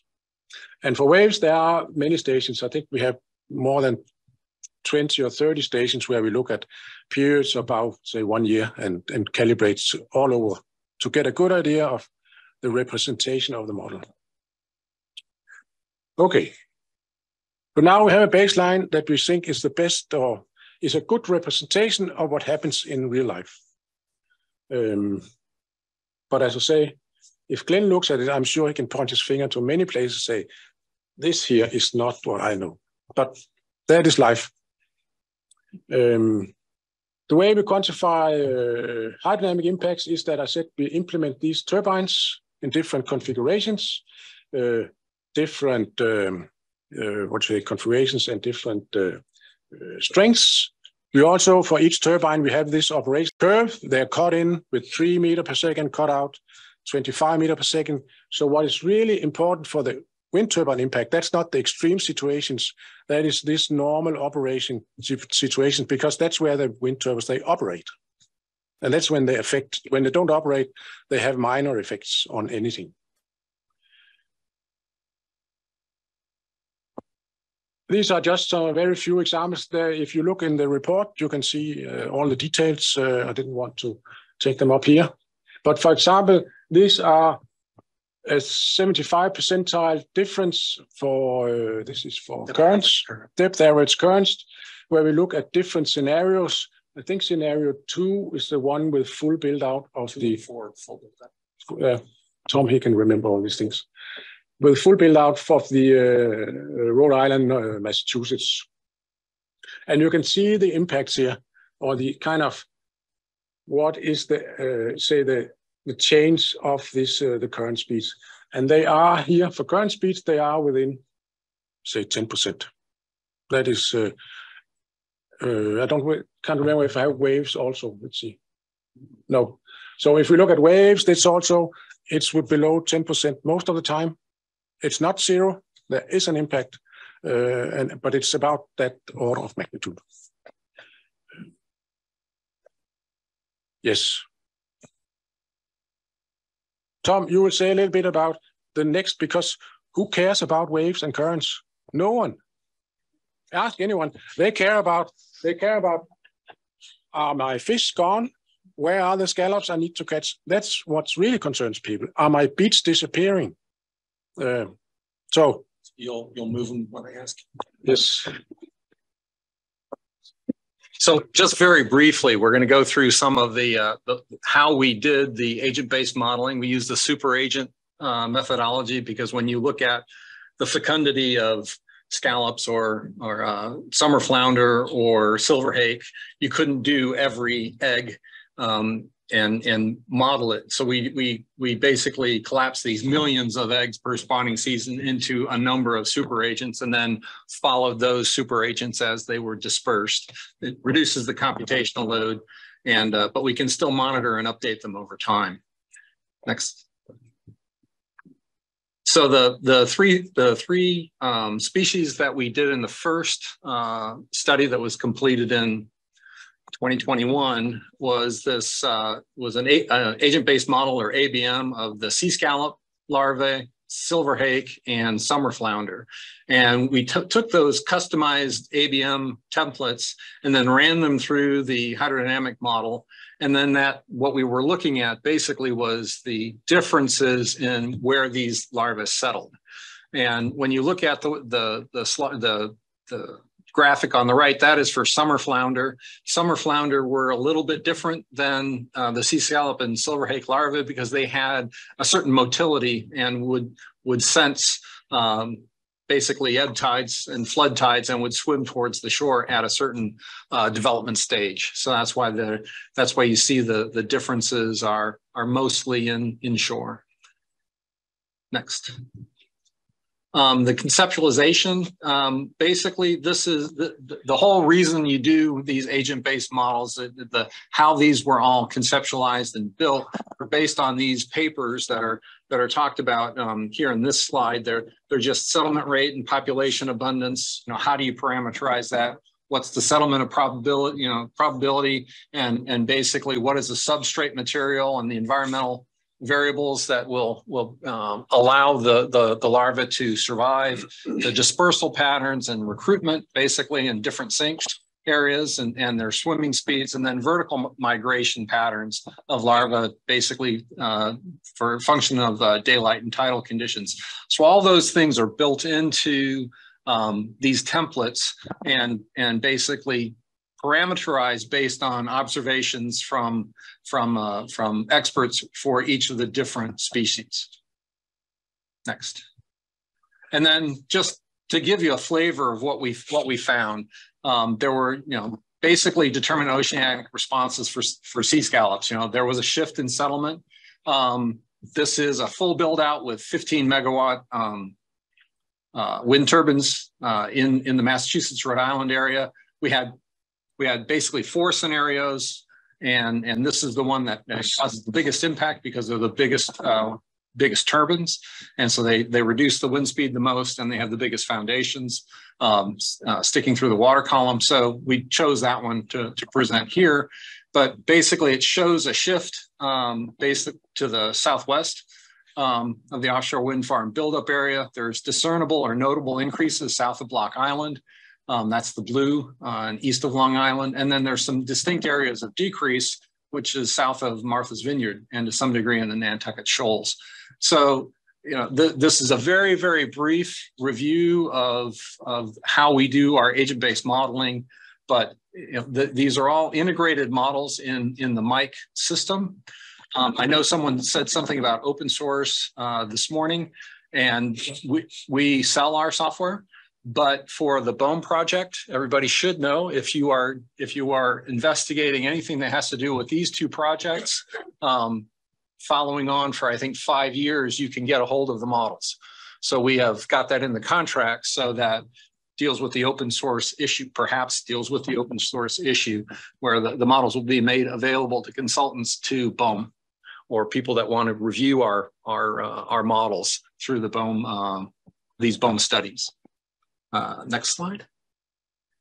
And for waves, there are many stations. I think we have more than 20 or 30 stations where we look at periods about, say, one year and, and calibrate all over to get a good idea of the representation of the model. Okay. But now we have a baseline that we think is the best or is a good representation of what happens in real life. Um, but as I say, if Glenn looks at it, I'm sure he can point his finger to many places and say, this here is not what I know. But that is life. Um, the way we quantify uh, hydrodynamic impacts is that I said we implement these turbines in different configurations, uh, different um, uh, what say configurations and different uh, strengths. We also, for each turbine, we have this operation curve. They're cut in with three meter per second, cut out 25 meter per second. So what is really important for the wind turbine impact, that's not the extreme situations. That is this normal operation situation because that's where the wind turbines, they operate. And that's when they affect, when they don't operate, they have minor effects on anything. These are just some very few examples there. If you look in the report, you can see uh, all the details. Uh, I didn't want to take them up here. But for example, these are a 75 percentile difference for, uh, this is for depth currents, average. depth average currents, where we look at different scenarios. I think scenario two is the one with full build out of two the, four, full uh, Tom, he can remember all these things with full build out of the uh, Rhode Island, uh, Massachusetts. And you can see the impacts here, or the kind of what is the, uh, say, the, the change of this, the current speeds. And they are here, for current speeds, they are within, say, 10%. That is, I don't, can't remember if I have waves also, let's see. No. So if we look at waves, it's also, it's below 10% most of the time. It's not zero. There is an impact, uh, and but it's about that order of magnitude. Yes. Tom, you will say a little bit about the next, because who cares about waves and currents? No one. Ask anyone. They care about, they care about, are my fish gone? Where are the scallops I need to catch? That's what really concerns people. Are my beats disappearing? Uh, so you'll you'll move them when I ask. Yes. So just very briefly, we're going to go through some of the, uh, the how we did the agent-based modeling. We used the super agent uh, methodology because when you look at the fecundity of scallops or or uh, summer flounder or silver hake, you couldn't do every egg um, and and model it. So we we we basically collapse these millions of eggs per spawning season into a number of super agents, and then followed those super agents as they were dispersed. It reduces the computational load, and uh, but we can still monitor and update them over time. Next. So the the three the three um, species that we did in the first uh, study that was completed in 2021 was this uh, was an uh, agent-based model or ABM of the sea scallop larvae, silver hake, and summer flounder. And we took those customized ABM templates and then ran them through the hydrodynamic model. And then that what we were looking at basically was the differences in where these larvae settled. And when you look at the the the, the, the graphic on the right, that is for summer flounder. Summer flounder were a little bit different than uh, the sea scallop and silver hake larvae because they had a certain motility and would would sense um, basically ebb tides and flood tides and would swim towards the shore at a certain uh, development stage. So that's why the that's why you see the the differences are are mostly in inshore. Next. Um, the conceptualization, um, basically, this is the, the whole reason you do these agent-based models, the, the, how these were all conceptualized and built are based on these papers that are that are talked about um, here in this slide. They're, they're just settlement rate and population abundance. You know, how do you parameterize that? What's the settlement of probability, you know, probability and, and basically what is the substrate material and the environmental variables that will will um, allow the, the the larva to survive, the dispersal patterns and recruitment basically in different sinks areas and, and their swimming speeds, and then vertical migration patterns of larvae, basically uh, for function of uh, daylight and tidal conditions. So all those things are built into um, these templates and, and basically parameterized based on observations from, from, uh, from experts for each of the different species. Next. And then just to give you a flavor of what we what we found, um, there were you know basically determine oceanic responses for, for sea scallops. You know, there was a shift in settlement. Um, this is a full build out with 15 megawatt um, uh, wind turbines uh, in, in the Massachusetts, Rhode Island area. We had, we had basically four scenarios and, and this is the one that, causes the biggest impact because they're the biggest uh, biggest turbines. And so they, they reduce the wind speed the most and they have the biggest foundations um, uh, sticking through the water column. So we chose that one to, to present here. But basically it shows a shift um, basic to the southwest um, of the offshore wind farm buildup area. There's discernible or notable increases south of Block Island. Um, that's the blue uh, east of Long Island. And then there's some distinct areas of decrease, which is south of Martha's Vineyard and to some degree in the Nantucket Shoals. So, you know, th this is a very, very brief review of, of how we do our agent-based modeling, but you know, the, these are all integrated models in, in the MIKE system. Um, I know someone said something about open source uh, this morning, and we, we sell our software. But for the BOEM project, everybody should know if you are if you are investigating anything that has to do with these two projects, um, following on for I think five years, you can get a hold of the models. So we have got that in the contract so that deals with the open source issue, perhaps deals with the open source issue where the, the models will be made available to consultants to BOEM or people that want to review our, our, uh, our models through the BOEM, uh, these BOEM studies. Uh, next slide.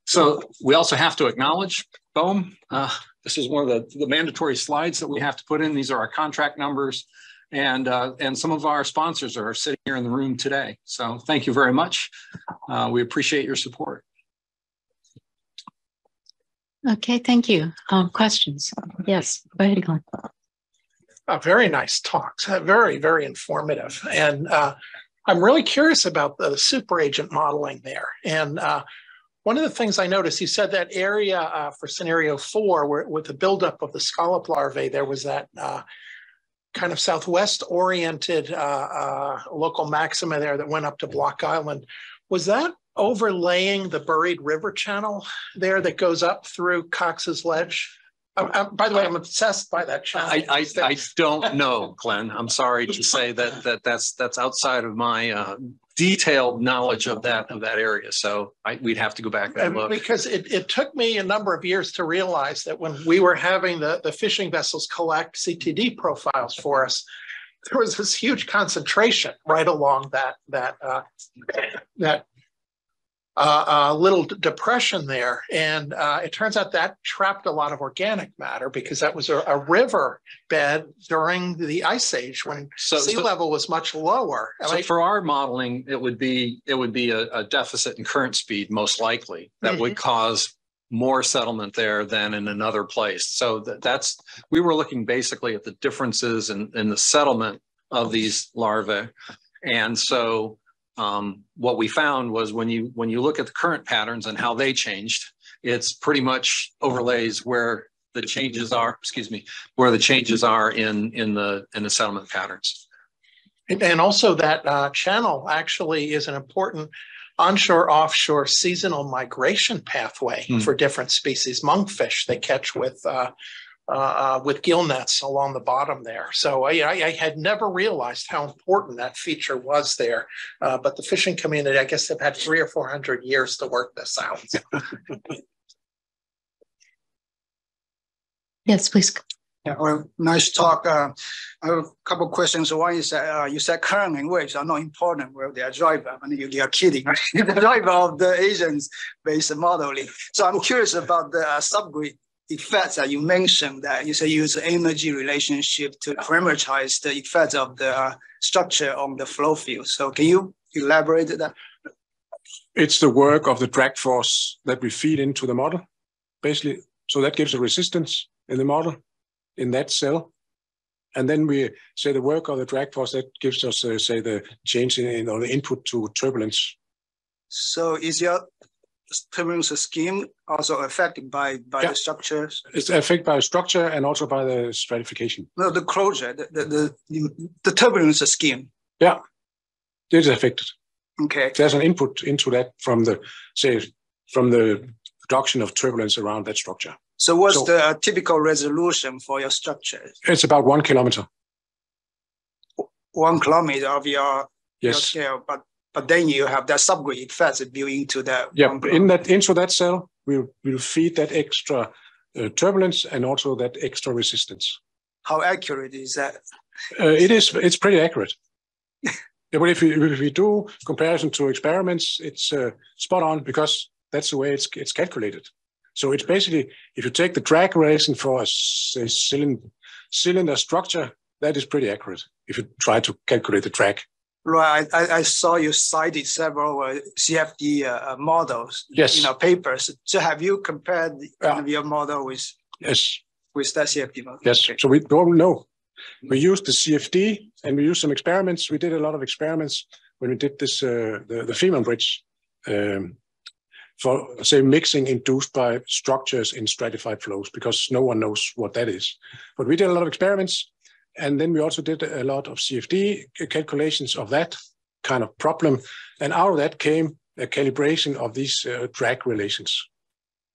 So we also have to acknowledge BOEM. Uh, this is one of the, the mandatory slides that we have to put in. These are our contract numbers. And, uh, and some of our sponsors are sitting here in the room today. So thank you very much. Uh, we appreciate your support. Okay, thank you. Um, questions? Yes, go ahead, Glenn. Uh, very nice talks, uh, very, very informative. And uh, I'm really curious about the super agent modeling there. And uh, one of the things I noticed, you said that area uh, for scenario four, where with the buildup of the scallop larvae, there was that uh, kind of southwest oriented uh, uh, local maxima there that went up to Block Island. Was that overlaying the buried river channel there that goes up through Cox's Ledge? I'm, I'm, by the way, I'm obsessed by that channel. I, I, I don't know, Glenn. I'm sorry to say that that that's that's outside of my uh, detailed knowledge of that of that area. So I, we'd have to go back and look. Because it, it took me a number of years to realize that when we were having the, the fishing vessels collect CTD profiles for us, there was this huge concentration right along that that uh, that uh, a little depression there. And uh, it turns out that trapped a lot of organic matter because that was a, a river bed during the ice age when so, sea so, level was much lower. So for our modeling, it would be it would be a, a deficit in current speed, most likely, that mm -hmm. would mm-hmm. cause more settlement there than in another place. So that, that's we were looking basically at the differences in, in the settlement of these larvae. And so um, what we found was when you when you look at the current patterns and how they changed, it's pretty much overlays where the changes are. Excuse me, where the changes are in in the in the settlement patterns. And also that uh, channel actually is an important onshore offshore seasonal migration pathway mm. for different species monkfish they catch with uh, uh, uh, with gill nets along the bottom there. So I, I, had never realized how important that feature was there. Uh, but the fishing community, I guess they've had three or 400 years to work this out. yes, please. Yeah, well, nice talk. Uh, I have a couple of questions. One is uh, you said current and waves are not important. Well, they are driver. I mean, you, you are kidding. Right? the driver of the agents based modeling. So I'm curious about the uh, subgrid effects that you mentioned that you say use energy relationship to parameterize the effects of the uh, structure on the flow field. So can you elaborate that? It's the work of the drag force that we feed into the model, basically. So that gives a resistance in the model in that cell. And then we say the work of the drag force that gives us, uh, say, the change in, in or the input to turbulence. So is your turbulence scheme also affected by, by yeah. the structures? It's affected by structure and also by the stratification. No, the closure, the, the, the, the turbulence scheme. Yeah, it is affected. Okay. There's an input into that from the, say, from the production of turbulence around that structure. So what's so, the uh, typical resolution for your structure? It's about one kilometer. One kilometer of your, yes. your scale, but but then you have that subgrid effect built into that. Yeah, in that into that cell, we'll we'll feed that extra uh, turbulence and also that extra resistance. How accurate is that? Uh, it is. It's pretty accurate. yeah, but if we if we do comparison to experiments, it's uh, spot on because that's the way it's it's calculated. So it's basically if you take the drag relation for a, a cylinder, cylinder structure, that is pretty accurate. If you try to calculate the drag. Right. I, I saw you cited several uh, CFD uh, models. Yes. You know, papers. So have you compared yeah. your model with? Yes. With that CFD model? Yes. Okay. So we don't know. We used the CFD and we used some experiments. We did a lot of experiments when we did this uh, the the Fehmarn Bridge um, for say mixing induced by structures in stratified flows because no one knows what that is. But we did a lot of experiments and then we also did a lot of CFD calculations of that kind of problem. And out of that came a calibration of these uh, drag relations.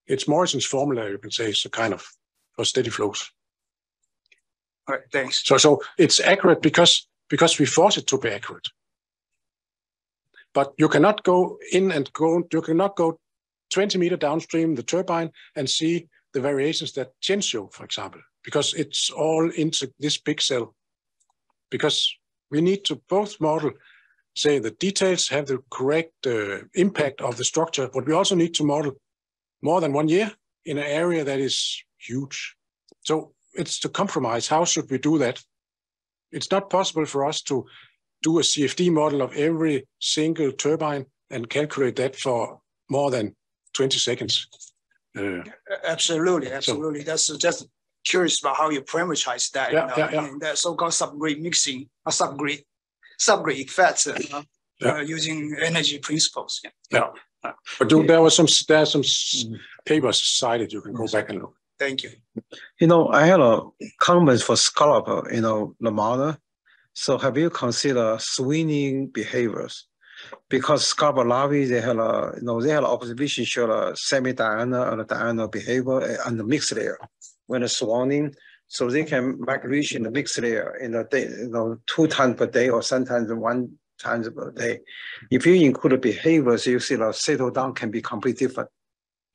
It's Morison's formula, you can say, it's a kind of for steady flows. All right, thanks. So, so it's accurate because because we force it to be accurate. But you cannot go in and go. You cannot go 20 meter downstream the turbine and see the variations that Jens for example because it's all into this big cell. Because we need to both model, say the details have the correct uh, impact of the structure, but we also need to model more than one year in an area that is huge. So it's to compromise. How should we do that? It's not possible for us to do a CFD model of every single turbine and calculate that for more than 20 seconds. Uh, absolutely, absolutely. So, That's just curious about how you parameterize that, yeah, you know, yeah, yeah. that so-called subgrid mixing, a subgrid, subgrid effects uh, yeah. uh, using energy principles. Yeah. yeah. But there was some there are some papers cited. You can go back and look. Thank you. You know, I had a comment for scallop, you know, the model. So have you considered swinging behaviors? Because scallop larvae, they had a, you know, they had observation show a semi-diurnal and diurnal behavior on the mixed layer when it's swarming. So they can migrate in the mixed layer uh, in a day, you know, two times per day or sometimes one times per day. If you include behaviors, you see the settle down can be completely different.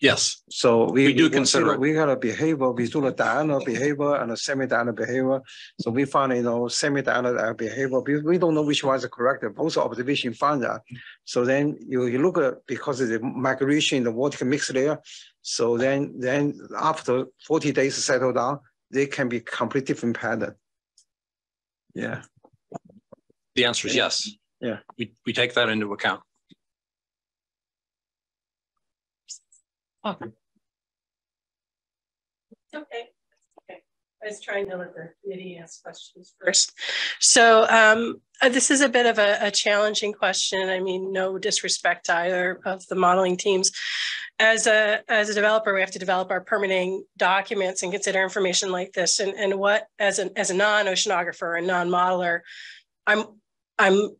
Yes. So we, we do consider we got a behavior, we do a diurnal behavior and a semi-diurnal behavior. So we found, you know, semi-diurnal behavior, because we don't know which one is correct. Both observation found that. So then you, you look at, because of the migration in the vertical mixed layer, so then, then after 40 days settle down, they can be completely different pattern. Yeah. The answer is yes. Yeah. We, we take that into account. Okay. Okay. I was trying to let the committee ask questions first. So um, uh, this is a bit of a, a, challenging question. I mean, no disrespect to either of the modeling teams. As a, as a developer, we have to develop our permitting documents and consider information like this. And, and what, as, an, as a non-oceanographer and non-modeler, I'm I'm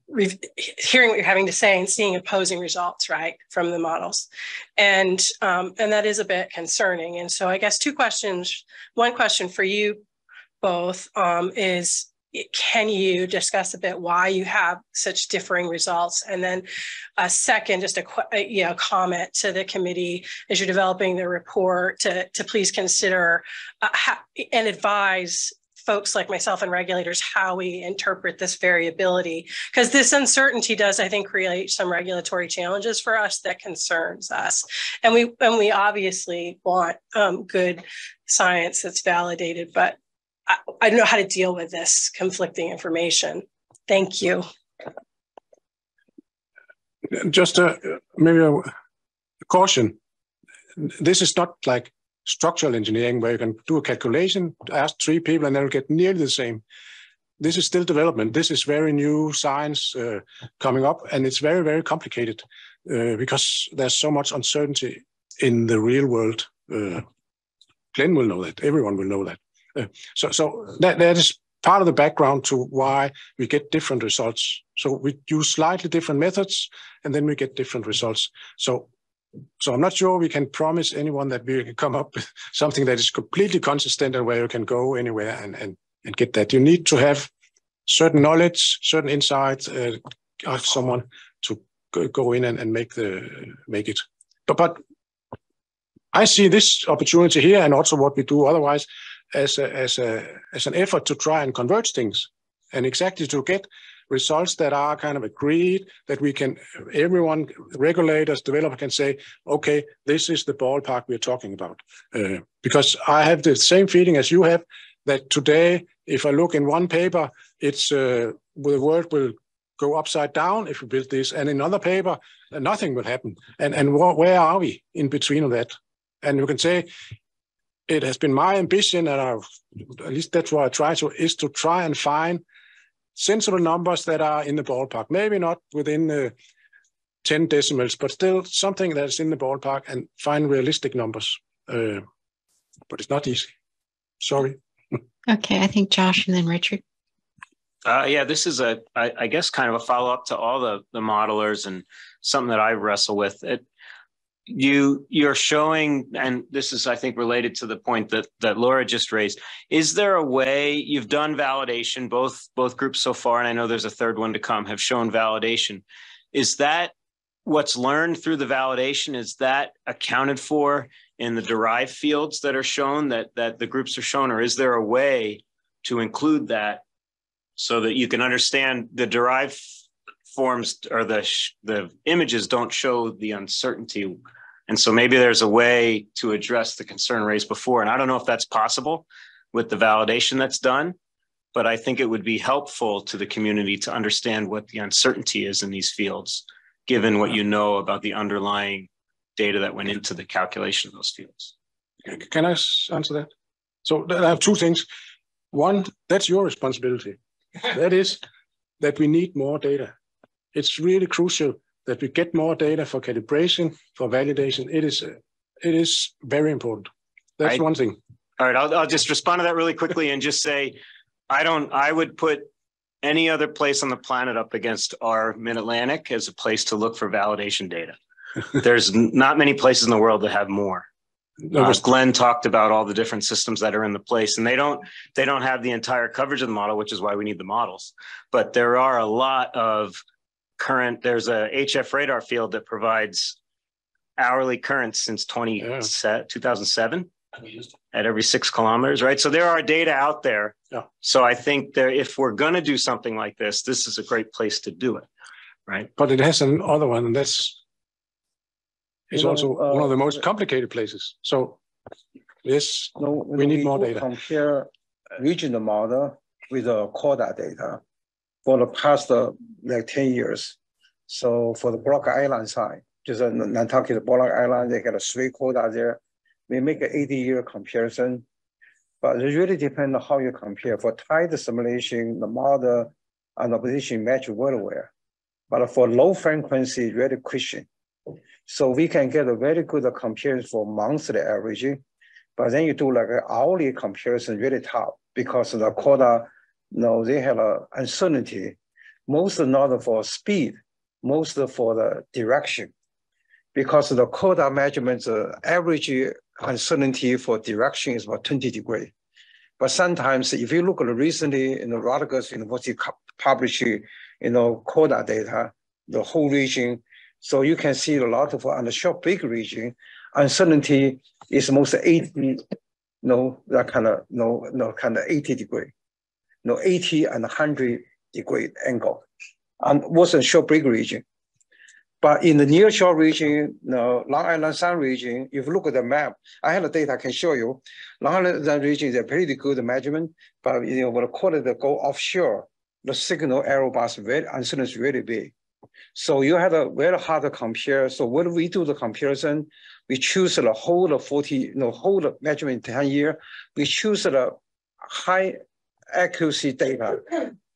hearing what you're having to say and seeing opposing results, right, from the models, and um, and that is a bit concerning. And so, I guess two questions. One question for you both um, is: Can you discuss a bit why you have such differing results? And then, a second, just a you know comment to the committee as you're developing the report to to please consider uh, and advise folks like myself and regulators how we interpret this variability. Because this uncertainty does i think create some regulatory challenges for us that concerns us. And we and we obviously want um, good science that's validated but I, I don't know how to deal with this conflicting information. Thank you. Just a maybe a caution. This is not like structural engineering where you can do a calculation, ask three people, and they'll get nearly the same. This is still development. This is very new science uh, coming up, and it's very, very complicated uh, because there's so much uncertainty in the real world. Uh, Glenn will know that. Everyone will know that. Uh, so, so that, that is part of the background to why we get different results. So we use slightly different methods, and then we get different results. So so I'm not sure we can promise anyone that we can come up with something that is completely consistent and where you can go anywhere and, and, and get that. You need to have certain knowledge, certain insights uh, someone to go in and, and make the make it. But but I see this opportunity here and also what we do otherwise as a, as a as an effort to try and converge things and exactly to get results that are kind of agreed that we can everyone regulators developer can say okay this is the ballpark we're talking about. Uh, because i have the same feeling as you have that today if i look in one paper it's uh, the world will go upside down if we build this and in another paper nothing will happen. And and wh where are we in between of that? And you can say it has been my ambition and I've, at least that's what i try to is to try and find sensible numbers that are in the ballpark. Maybe not within the 10 decimals, but still something that's in the ballpark and find realistic numbers. Uh, but it's not easy. Sorry. okay, I think Josh and then Richard. Uh, yeah, this is a, I, I guess, kind of a follow up to all the the modelers and something that I wrestle with. It, you you're showing and this is i think related to the point that that laura just raised. Is there a way you've done validation both both groups so far and i know there's a third one to come have shown validation. Is that what's learned through the validation is that accounted for in the derived fields that are shown that that the groups are shown or is there a way to include that so that you can understand the derived forms or the the images don't show the uncertainty. And so maybe there's a way to address the concern raised before. And i don't know if that's possible with the validation that's done but i think it would be helpful to the community to understand what the uncertainty is in these fields given what you know about the underlying data that went into the calculation of those fields. Can i answer that? So i have two things. One that's your responsibility. That is that we need more data it's really crucial that we get more data for calibration, for validation. It is, it is very important. That's I, one thing. All right, I'll, I'll just respond to that really quickly and just say, I don't, I would put any other place on the planet up against our Mid-Atlantic as a place to look for validation data. There's not many places in the world that have more. No, uh, Glenn talked about all the different systems that are in the place, and they don't they don't have the entire coverage of the model, which is why we need the models. But there are a lot of current, there's a HF radar field that provides hourly currents since 20, yeah. 2007 at every six kilometers, right? So there are data out there. Yeah. So I think that if we're going to do something like this, this is a great place to do it, right? But it has another one, and that's it's also uh, one of the most complicated places. So yes, no, we need more data. Compare regional model with the CODAR data for the past uh, like 10 years. So for the Block Island side, just uh, Nantucket Block Island, they got a three CODAR there. We make an 80 year comparison, but it really depends on how you compare. For tide simulation, the model and the position match very well. But for low frequency, really question. So we can get a very good comparison for monthly averaging, but then you do like an hourly comparison, really tough because the CODAR no, they have a uncertainty, most not for speed, most for the direction. Because the CODAR measurements, uh, average uncertainty for direction is about 20 degrees. But sometimes if you look at the recently in the Rutgers University published, you know, CODAR data, the whole region, so you can see a lot of on the short big region, uncertainty is most 80, no, that kind of no, no kind of 80 degree know, 80 and 100 degree angle and wasn't short break region. But in the near shore region, you know, Long Island Sound region, if you look at the map, I have the data I can show you. Long Island Sound region is a pretty good measurement, but you know, when the quality go offshore, the signal error bars very uncertainty is really big. So you have a very hard to compare. So when we do the comparison, we choose the whole 40, you know, whole measurement 10 year. We choose the high accuracy data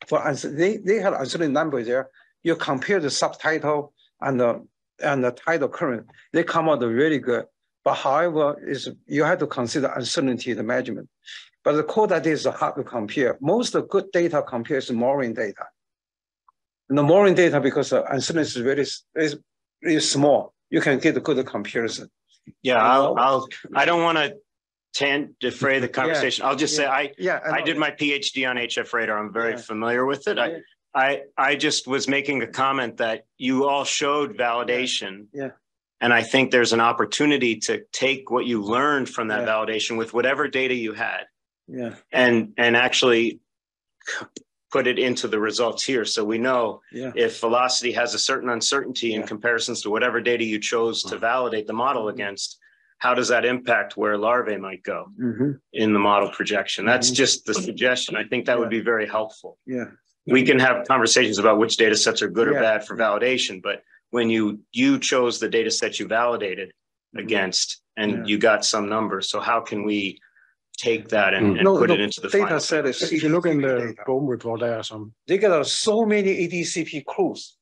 for. They, they have uncertain number there. You compare the subtidal and the and the tidal current, they come out really good. But however, is you have to consider uncertainty in the measurement. But the core data is hard to compare. Most of good data compares mooring data. And the mooring data, because the uncertainty is very is, is small. you can get a good comparison. Yeah, I'll, I'll, I don't want to tan defray the conversation. I'll just say I, yeah, I I did my PhD on HF radar. I'm very Yeah. familiar with it. I, I, I just was making a comment that you all showed validation. Yeah. And I think there's an opportunity to take what you learned from that validation with whatever data you had Yeah, and, and actually put it into the results here. So we know yeah. if velocity has a certain uncertainty in comparisons to whatever data you chose to uh-huh. validate the model mm-hmm. against, how does that impact where larvae might go hmm in the model projection? That's mm-hmm. just the suggestion. I think that would be very helpful. Yeah. We can have conversations about which data sets are good or bad for validation, but when you you chose the data set you validated mm-hmm. against and Yeah. you got some number, so how can we take that and, mm-hmm. and No, put no, it into the data final? set is. If you look in the BOEM report, there are some They got so many ADCP crews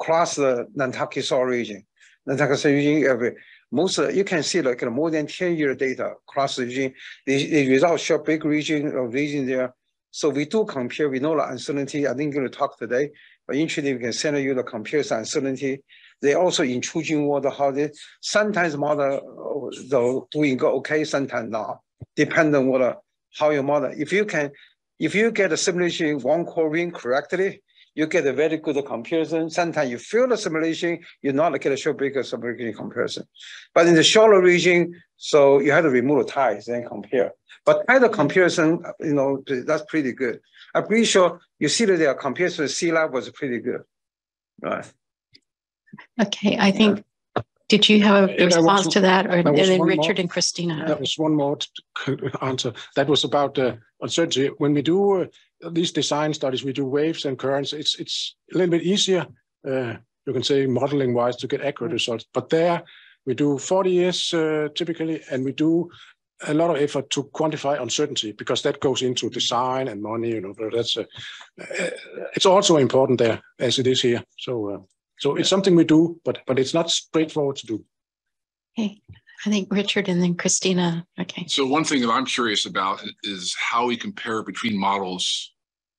across the Nantucket Shoal region. Nantucket Shoal region, every, most, you can see like uh, more than ten year data across the region. The, the results show big region of region there. So we do compare, we know the uncertainty. I didn't going to talk today, but interesting, we can send you the comparison uncertainty. They also intrusion water, how they, sometimes model, uh, though doing go okay, sometimes not. Depend on what, uh, how your model, if you can, if you get a simulation warm core ring correctly, you get a very good comparison. Sometimes you feel the simulation, you not get a short bigger simulation comparison. But in the shallow region, so you have to remove the ties and compare. But tighter comparison, you know, that's pretty good. I'm pretty sure you see that their comparison with sea level was pretty good. Right. Okay, I think, did you have a Yeah, there was response to that? Or there and then one more. Richard and Christina? That was one more answer. That was about the uncertainty. When we do uh, these design studies, we do waves and currents. It's it's a little bit easier, uh, you can say, modeling wise, to get accurate results. But there, we do 40 years uh, typically, and we do a lot of effort to quantify uncertainty because that goes into design and money. You know, but that's uh, uh, it's also important there as it is here. So. Uh, so it's something we do, but but it's not straightforward to do. Okay, I think Richard and then Christina. Okay. So one thing that I'm curious about is how we compare between models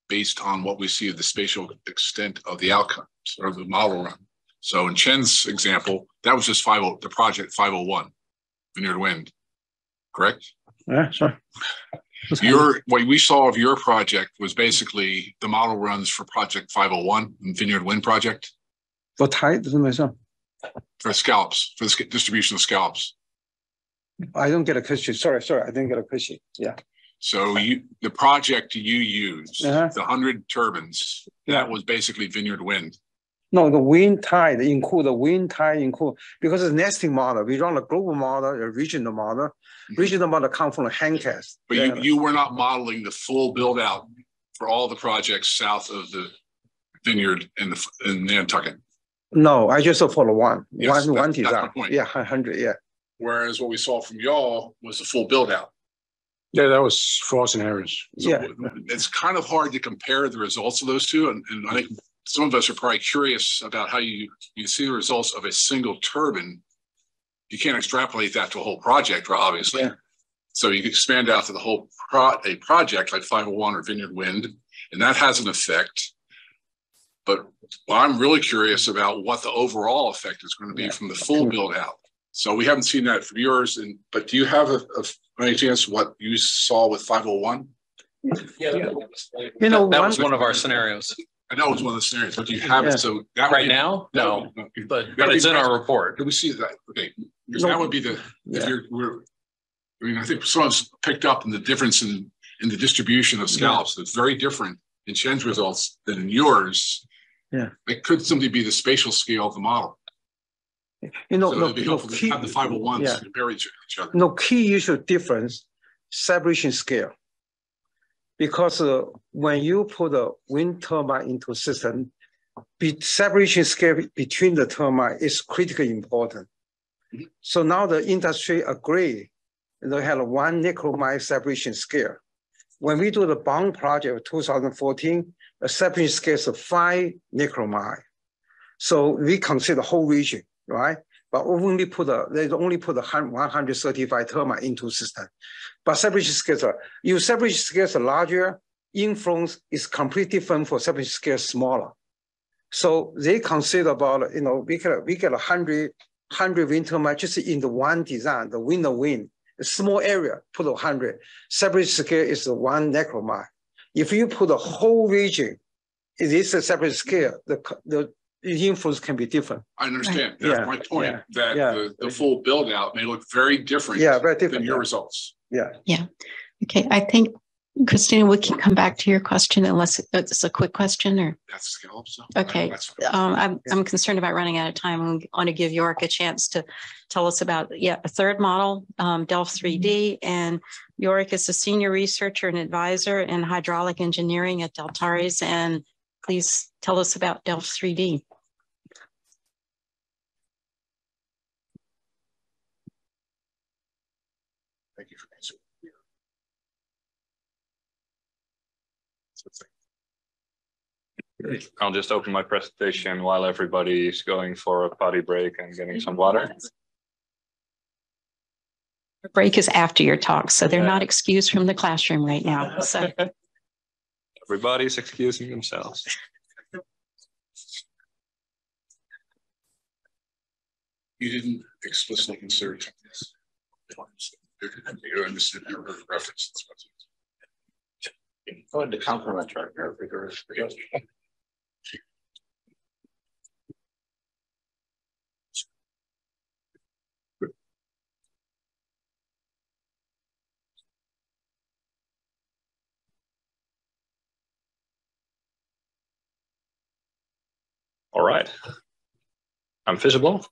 based on what we see of the spatial extent of the outcomes or the model run. So in Chen's example, that was just five oh, the project five oh one, Vineyard Wind, correct? Yeah, sure. Your, what we saw of your project was basically the model runs for project five oh one, Vineyard Wind project, For tight, doesn't make for scallops, for the sca- distribution of scallops. I don't get a question. Sorry, sorry, I didn't get a question. Yeah. So you, the project you used, Uh-huh. the hundred turbines, that was basically Vineyard Wind. No, the wind tide include the wind tide include because it's nesting model. We run a global model, a regional model. Regional model come from the hindcast. But you, you were not modeling the full build out for all the projects south of the vineyard in the, in Nantucket. No, I just for the one, Yes, one, that- one that's my design. point. Yeah, hundred, yeah. Whereas what we saw from y'all was the full build out. Yeah, that was four scenarios. So it's kind of hard to compare the results of those two. And, and I think some of us are probably curious about how you, you see the results of a single turbine. You can't extrapolate that to a whole project, right, obviously. So you can expand out to the whole pro, a project like 501 or Vineyard Wind, and that has an effect. But I'm really curious about what the overall effect is going to be from the full build out. So we haven't seen that from yours, and but do you have a, a any chance what you saw with 501? Yeah, You know, that was one- one of our scenarios. I know it's one of the scenarios, but do you have Yeah. it? So that Right would be- now? No, but but- but it's in our report. Do we see that? Okay, because No. that would be the, if Yeah. you're, we're, I mean, I think someone's picked up in the difference in, in the distribution of scallops. It's very different in Chen's results than in yours. Yeah. It could simply be the spatial scale of the model. You know, So no, it'd be no, helpful to key, have the five ones yeah. compare each each other. no key issue difference, separation scale. Because uh, when you put a wind turbine into system, be separation scale between the turbine is critically important. So now the industry agree, they have a one nickel separation scale. When we do the bond project of 2014, the separation scale is five nickel So we consider the whole region, right? But only put a, they only put a hun- 135 turbine into system. But separation scales are, you separation scales are larger, influence is completely different for separation scales smaller. So they consider about, you know, we get, we get a hundred hundred wind turbine just in the one design, the wind of wind, a small area, put a hundred. Separate scale is the one nautical mile. If you put a whole region, it is a separate scale. The the influence can be different. I understand. That's Yeah, my point, yeah, that yeah. the, the full build out may look very different. Yeah, very different Than your yeah. results. Yeah. Yeah. Okay. I think, Christina, we can come back to your question unless it's a quick question or. That's scale up, so. Okay, um, I'm, I'm concerned about running out of time. I want to give York a chance to tell us about, yeah, a third model, um, Delft 3D. And York is a senior researcher and advisor in hydraulic engineering at Deltares. And please tell us about Delft 3D. Thank you for answering. I'll just open my presentation while everybody is going for a potty break and getting some water. The break is after your talk, so they're not excused from the classroom right now. So Everybody's excusing themselves. You didn't explicitly consider this. You understood your reference. Go ahead to compliment right there. All right. I'm visible.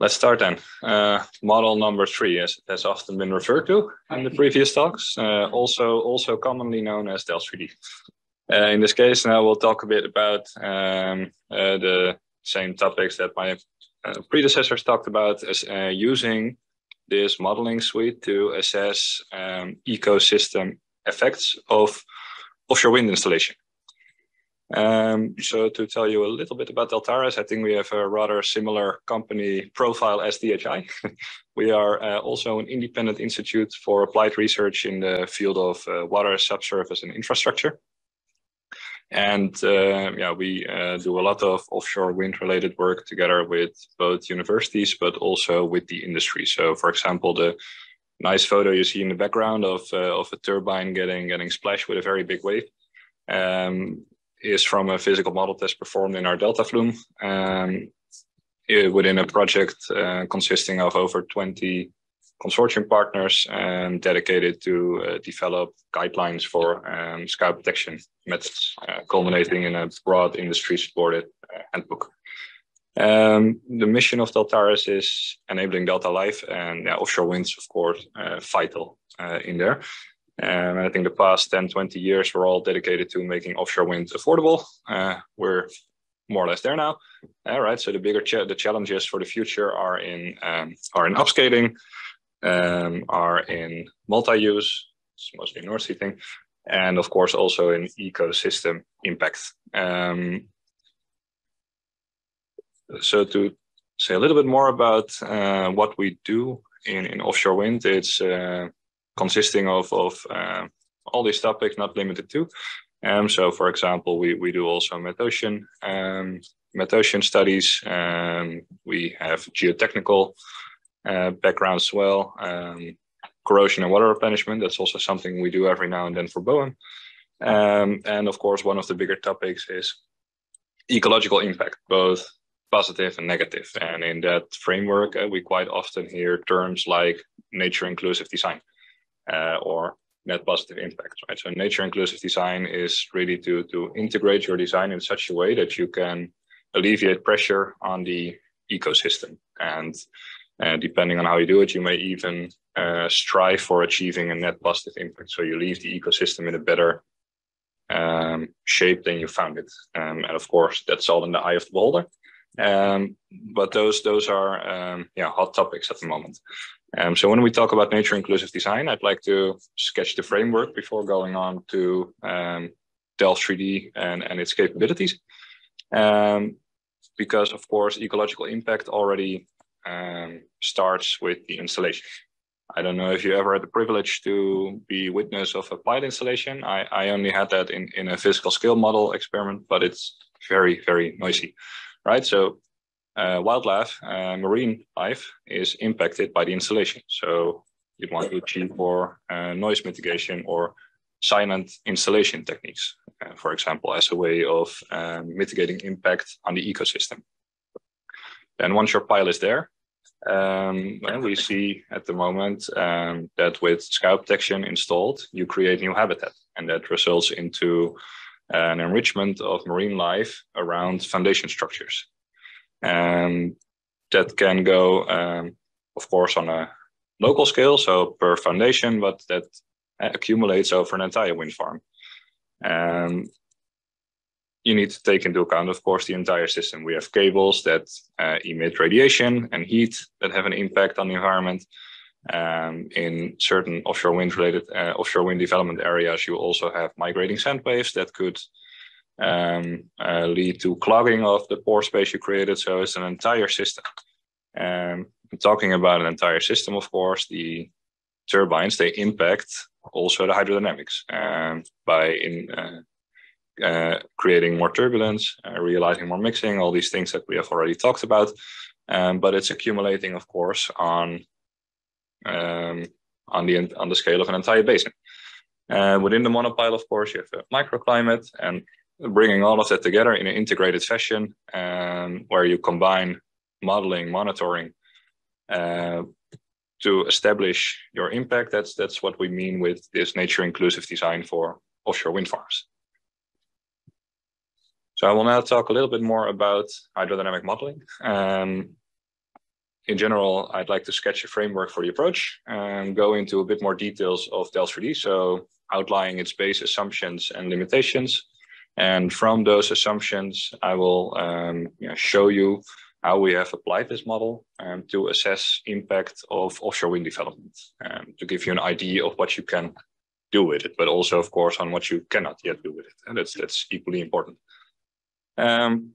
Let's start then. Uh, model number three, as has often been referred to in the previous talks, uh, also also commonly known as Delft 3D. Uh, in this case, now we'll talk a bit about um, uh, the same topics that my uh, predecessors talked about, as uh, using this modeling suite to assess um, ecosystem effects of offshore wind installation. Um, so to tell you a little bit about Deltares, I think we have a rather similar company profile as DHI. we are uh, also an independent institute for applied research in the field of uh, water, subsurface and infrastructure. And uh, yeah, we uh, do a lot of offshore wind related work together with both universities, but also with the industry. So for example, the nice photo you see in the background of, uh, of a turbine getting, getting splashed with a very big wave. Um, is from a physical model test performed in our Delta Flume um, within a project uh, consisting of over 20 consortium partners um, dedicated to uh, develop guidelines for um, scour protection methods, uh, culminating in a broad industry supported uh, handbook. Um, the mission of Deltares is enabling Delta Life and yeah, offshore winds, of course, uh, vital uh, in there. And I think the past 10, 20 years were all dedicated to making offshore wind affordable. Uh, we're more or less there now. All right. So the bigger the challenges for the future are in um, are in upscaling, um, are in multi-use, it's mostly North Sea thing, and of course also in ecosystem impact. Um, so to say a little bit more about uh, what we do in, in offshore wind, it's uh, consisting of, of uh, all these topics, not limited to. Um, so, for example, we, we do also metocean, um, metocean studies. Um, we have geotechnical uh, background as well. Um, corrosion and water replenishment, that's also something we do every now and then for BOEM. Um, and of course, one of the bigger topics is ecological impact, both positive and negative. And in that framework, uh, we quite often hear terms like nature inclusive design uh, or net positive impact, right? So nature inclusive design is really to, to integrate your design in such a way that you can alleviate pressure on the ecosystem. And uh, depending on how you do it, you may even uh, strive for achieving a net positive impact. So you leave the ecosystem in a better um, shape than you found it. Um, and of course, that's all in the eye of the beholder. Um, but those those are um, yeah hot topics at the moment. Um, so when we talk about nature inclusive design, I'd like to sketch the framework before going on to um, Delft 3D and, and its capabilities. Um, because of course, ecological impact already um, starts with the installation. I don't know if you ever had the privilege to be witness of a pilot installation. I, I only had that in, in a physical scale model experiment, but it's very, very noisy. right? So uh, wildlife, uh, marine life is impacted by the installation. So you'd want to achieve more uh, noise mitigation or silent installation techniques, uh, for example, as a way of um, mitigating impact on the ecosystem. Then once your pile is there, um, well, we see at the moment um, that with scour protection installed, you create new habitat, and that results into an enrichment of marine life around foundation structures. And that can go, um, of course, on a local scale, so per foundation, but that accumulates over an entire wind farm. And you need to take into account, of course, the entire system. We have cables that uh, emit radiation and heat that have an impact on the environment. Um, in certain offshore wind related uh, offshore wind development areas, you also have migrating sand waves that could um, uh, lead to clogging of the pore space you created. So it's an entire system. Um, talking about an entire system, of course, the turbines, they impact also the hydrodynamics um, by in uh, uh, creating more turbulence, uh, realizing more mixing, all these things that we have already talked about. Um, but it's accumulating, of course, on um, on the on the scale of an entire basin. Uh, within the monopile, of course, you have a microclimate and bringing all of that together in an integrated fashion, um, where you combine modeling, monitoring, uh, to establish your impact. That's that's what we mean with this nature inclusive design for offshore wind farms. So I will now talk a little bit more about hydrodynamic modeling. Um, in general, I'd like to sketch a framework for the approach and go into a bit more details of Delft 3D. So outlining its base assumptions and limitations. And from those assumptions, I will um, you know, show you how we have applied this model um, to assess impact of offshore wind development, um, to give you an idea of what you can do with it, but also, of course, on what you cannot yet do with it. And that's, that's equally important. Um,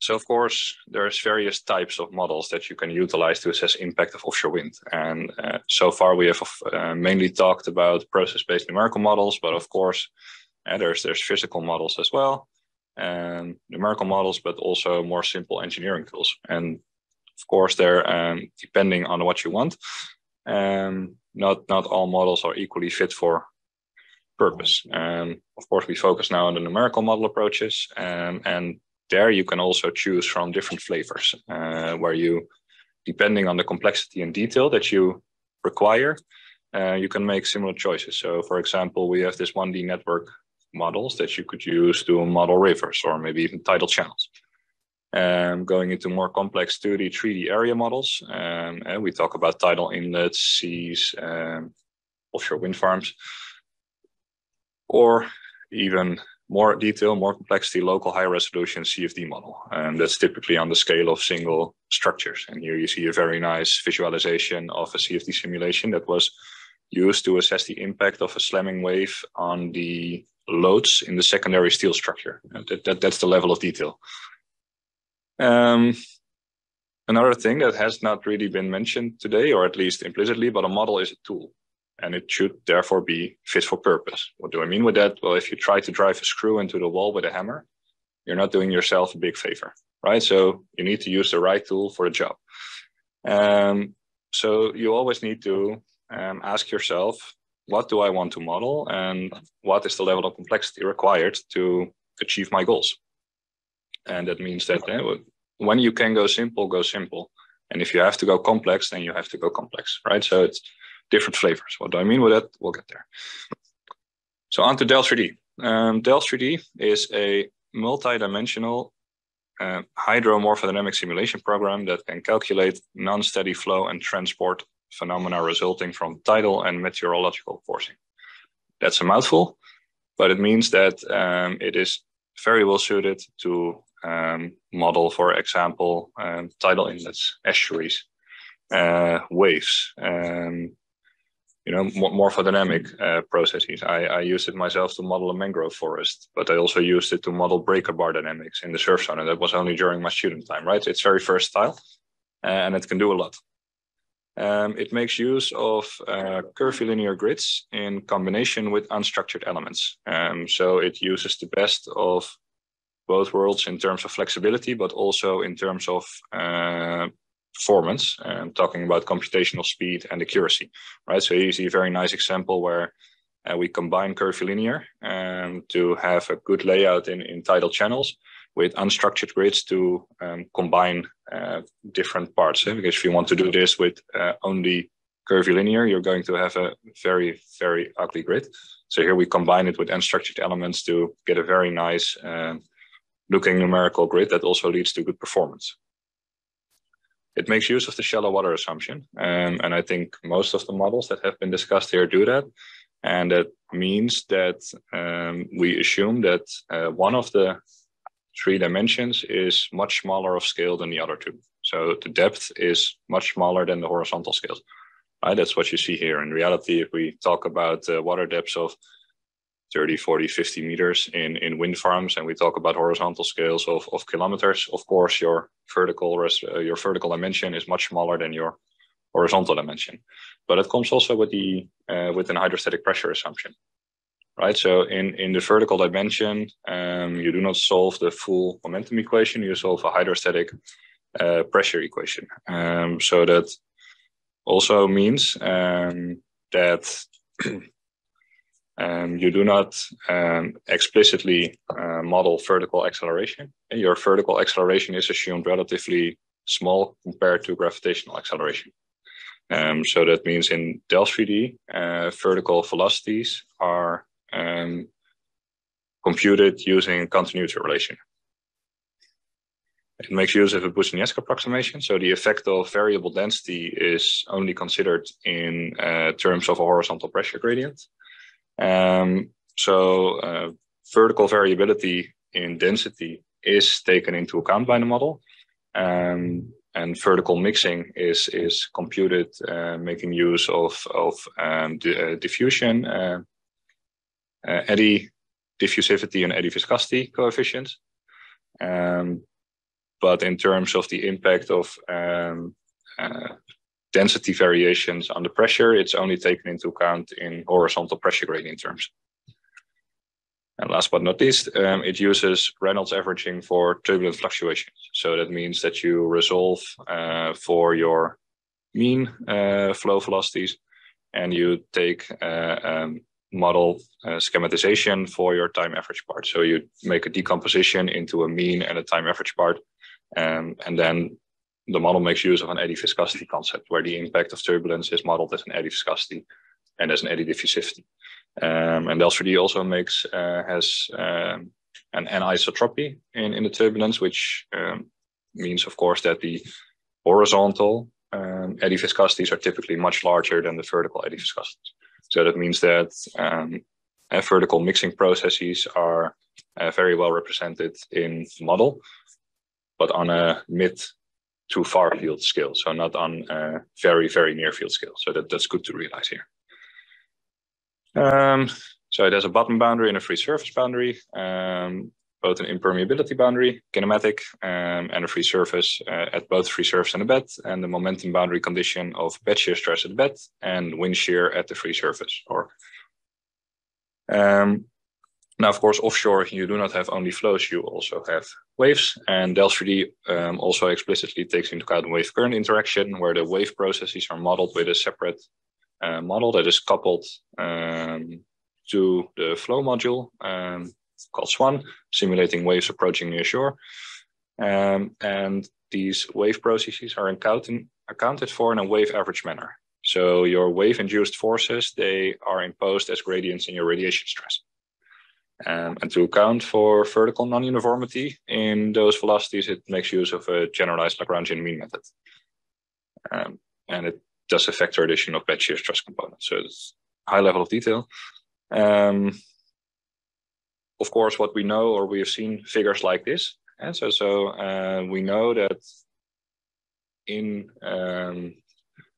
so of course, there's various types of models that you can utilize to assess impact of offshore wind. And uh, so far we have uh, mainly talked about process-based numerical models, but of course, uh, there's, there's physical models as well, and numerical models, but also more simple engineering tools. And of course, they're um, depending on what you want. Um, not, not all models are equally fit for purpose. Um, of course, we focus now on the numerical model approaches, um, and there you can also choose from different flavors, uh, where you, depending on the complexity and detail that you require, uh, you can make similar choices. So, for example, we have this 1D network models that you could use to model rivers or maybe even tidal channels. Um, going into more complex 2D, 3D area models, um, and we talk about tidal inlets, seas, um, offshore wind farms or even more detail, more complexity, local high resolution CFD model. And that's typically on the scale of single structures. And here you see a very nice visualization of a CFD simulation that was used to assess the impact of a slamming wave on the loads in the secondary steel structure. That, that, that's the level of detail. Um, another thing that has not really been mentioned today, or at least implicitly, but a model is a tool and it should therefore be fit for purpose. What do I mean with that? Well, if you try to drive a screw into the wall with a hammer, you're not doing yourself a big favor, right? So you need to use the right tool for the job. Um, so you always need to um, ask yourself, what do I want to model and what is the level of complexity required to achieve my goals? And that means that uh, when you can go simple, go simple. And if you have to go complex, then you have to go complex, right? So it's different flavors. What do I mean with that? We'll get there. So on to Delft3D. Um, Delft3D is a multi-dimensional uh, hydromorphodynamic simulation program that can calculate non-steady flow and transport phenomena resulting from tidal and meteorological forcing. That's a mouthful, but it means that um, it is very well suited to um, model, for example, um, tidal inlets, estuaries, uh, waves, um, you know, morphodynamic uh, processes. I, I used it myself to model a mangrove forest, but I also used it to model breaker bar dynamics in the surf zone. And that was only during my student time, right? It's very versatile and it can do a lot. Um, it makes use of uh, curvilinear grids in combination with unstructured elements. Um, so it uses the best of both worlds in terms of flexibility, but also in terms of uh, performance. I'm talking about computational speed and accuracy, right? So you see a very nice example where uh, we combine curvilinear um, to have a good layout in, in tidal channels with unstructured grids to um, combine uh, different parts. Eh? Because if you want to do this with uh, only curvilinear, you're going to have a very, very ugly grid. So here we combine it with unstructured elements to get a very nice uh, looking numerical grid that also leads to good performance. It makes use of the shallow water assumption. Um, and I think most of the models that have been discussed here do that. And that means that um, we assume that uh, one of the three dimensions is much smaller of scale than the other two. So the depth is much smaller than the horizontal scales. Right? That's what you see here. In reality, if we talk about uh, water depths of 30, 40, 50 meters in, in wind farms, and we talk about horizontal scales of, of kilometers, of course, your vertical uh, your vertical dimension is much smaller than your horizontal dimension. But it comes also with the uh, with an hydrostatic pressure assumption, right? So in in the vertical dimension, um, you do not solve the full momentum equation; you solve a hydrostatic uh, pressure equation. Um, so that also means um, that um, you do not um, explicitly uh, model vertical acceleration. And your vertical acceleration is assumed relatively small compared to gravitational acceleration. Um, so that means in Delft3D, uh, vertical velocities are um, computed using continuity relation. It makes use of a Boussinesq approximation. So the effect of variable density is only considered in uh, terms of a horizontal pressure gradient. Um, so uh, vertical variability in density is taken into account by the model. Um, and vertical mixing is, is computed uh, making use of, of um, uh, diffusion, uh, eddy diffusivity and eddy viscosity coefficients. Um, but in terms of the impact of um, uh, density variations under pressure, it's only taken into account in horizontal pressure gradient terms. And last but not least, um, it uses Reynolds averaging for turbulent fluctuations. So that means that you resolve uh, for your mean uh, flow velocities and you take uh, um, model uh, schematization for your time average part. So you make a decomposition into a mean and a time average part um, and then the model makes use of an eddy viscosity concept where the impact of turbulence is modeled as an eddy viscosity and as an eddy diffusivity. Um, and Delft3D also makes uh, has um, an anisotropy in, in the turbulence, which um, means, of course, that the horizontal um, eddy viscosities are typically much larger than the vertical eddy viscosities. So that means that um, uh, vertical mixing processes are uh, very well represented in model, but on a mid to far field scale, so not on a very, very near field scale. So that, that's good to realize here. Um, so it has a bottom boundary and a free surface boundary, um, both an impermeability boundary, kinematic, um, and a free surface uh, at both free surface and the bed, and the momentum boundary condition of bed shear stress at the bed and wind shear at the free surface. Or um, now, of course, offshore, you do not have only flows, you also have waves. And Delft3D um, also explicitly takes into account wave current interaction, where the wave processes are modeled with a separate uh, model that is coupled um, to the flow module um, called SWAN, simulating waves approaching near shore. Um, and these wave processes are accounted for in a wave average manner. So your wave induced forces, they are imposed as gradients in your radiation stress. Um, and to account for vertical non-uniformity in those velocities, it makes use of a generalized Lagrangian mean method. Um, and it does a factor addition of bed shear stress components. So it's high level of detail. Um, of course, what we know or we have seen figures like this. And so, so uh, we know that in um,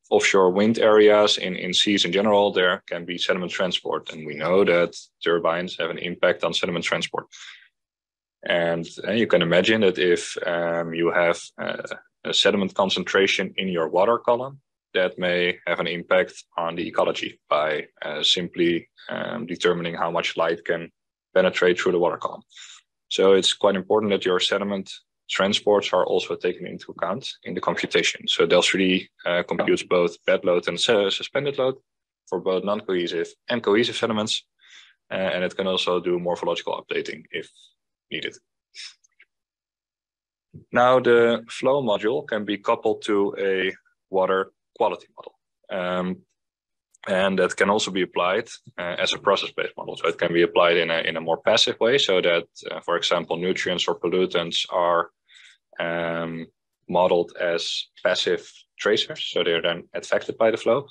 offshore wind areas, in, in seas in general, there can be sediment transport. And we know that turbines have an impact on sediment transport. And, and you can imagine that if um, you have uh, a sediment concentration in your water column, that may have an impact on the ecology by uh, simply um, determining how much light can penetrate through the water column. So it's quite important that your sediment transports are also taken into account in the computation. So Delft3D uh, computes both bed load and suspended load for both non-cohesive and cohesive sediments. Uh, and it can also do morphological updating if needed. Now the flow module can be coupled to a water quality model. Um, and that can also be applied uh, as a process-based model. So it can be applied in a, in a more passive way so that, uh, for example, nutrients or pollutants are um, modeled as passive tracers. So they're then affected by the flow.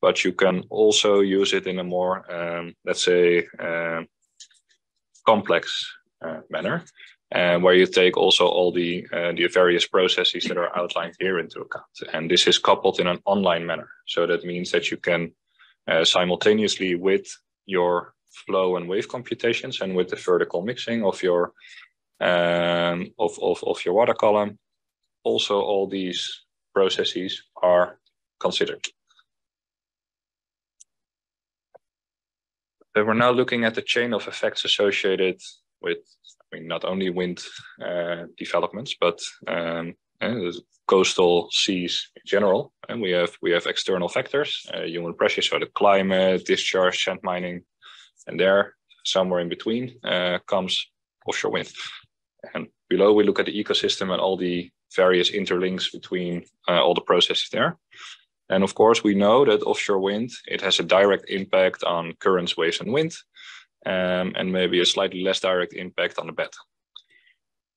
But you can also use it in a more, um, let's say, uh, complex uh, manner and where you take also all the uh, the various processes that are outlined here into account. And this is coupled in an online manner. So that means that you can uh, simultaneously with your flow and wave computations and with the vertical mixing of your um, of, of, of your water column, also all these processes are considered. We're now looking at the chain of effects associated with I mean, not only wind uh, developments, but um, uh, coastal seas in general. And we have we have external factors, uh, human pressure, so the climate, discharge, sand mining, and there somewhere in between uh, comes offshore wind. And below we look at the ecosystem and all the various interlinks between all the processes there. And of course, we know that offshore wind it has a direct impact on currents, waves, and wind um, and maybe a slightly less direct impact on the bed.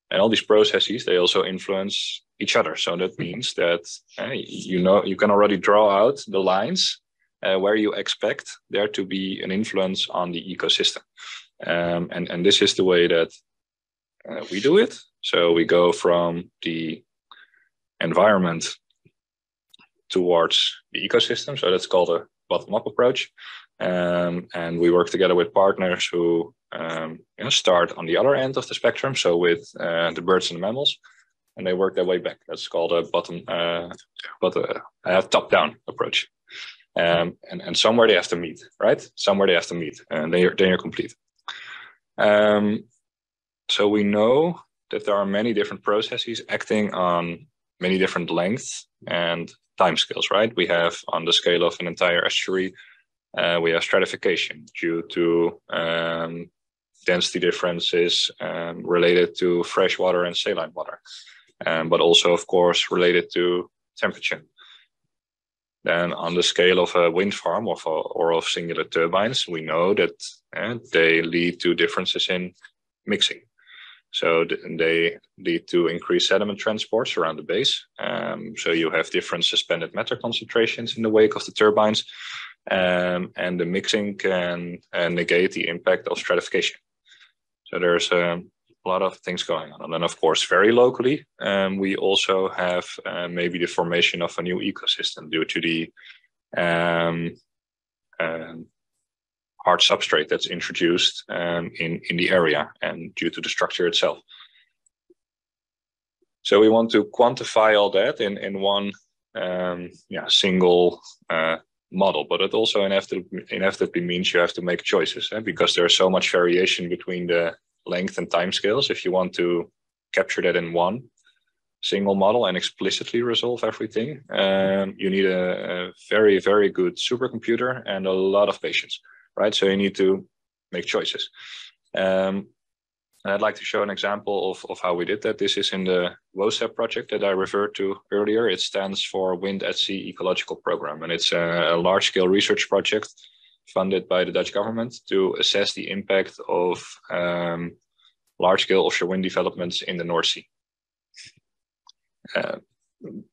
And all these processes, they also influence each other. So that means that uh, you know you can already draw out the lines uh, where you expect there to be an influence on the ecosystem. Um, and, and this is the way that uh, we do it. So we go from the environment towards the ecosystem. So that's called a bottom-up approach. Um, and we work together with partners who um, you know, start on the other end of the spectrum, so with the birds and the mammals, and they work their way back. That's called a bottom, uh, but a, a top-down approach. Um, and, and somewhere they have to meet, right? Somewhere they have to meet, and then you're, then you're complete. Um, so we know that there are many different processes acting on many different lengths and time scales, right? We have on the scale of an entire estuary uh, we have stratification due to um, density differences um, related to freshwater and saline water, um, but also, of course, related to temperature. Then, on the scale of a wind farm or, for, or of singular turbines, we know that uh, they lead to differences in mixing. So they lead to increased sediment transports around the base. Um, so you have different suspended matter concentrations in the wake of the turbines, um, and the mixing can uh, negate the impact of stratification. So there's um, a lot of things going on. And then, of course, very locally, um, we also have uh, maybe the formation of a new ecosystem due to the um, um, hard substrate that's introduced um, in, in the area and due to the structure itself. So we want to quantify all that in, in one um, yeah, single uh, model, but it also inevitably, inevitably means you have to make choices eh? because there's so much variation between the length and time scales. If you want to capture that in one single model and explicitly resolve everything, um, you need a, a, very, very good supercomputer and a lot of patience, right? So you need to make choices. Um, and I'd like to show an example of, of how we did that. This is in the WOZEP project that I referred to earlier. It stands for Wind at Sea Ecological Program, and it's a, a large-scale research project funded by the Dutch government to assess the impact of um, large-scale offshore wind developments in the North Sea. Uh,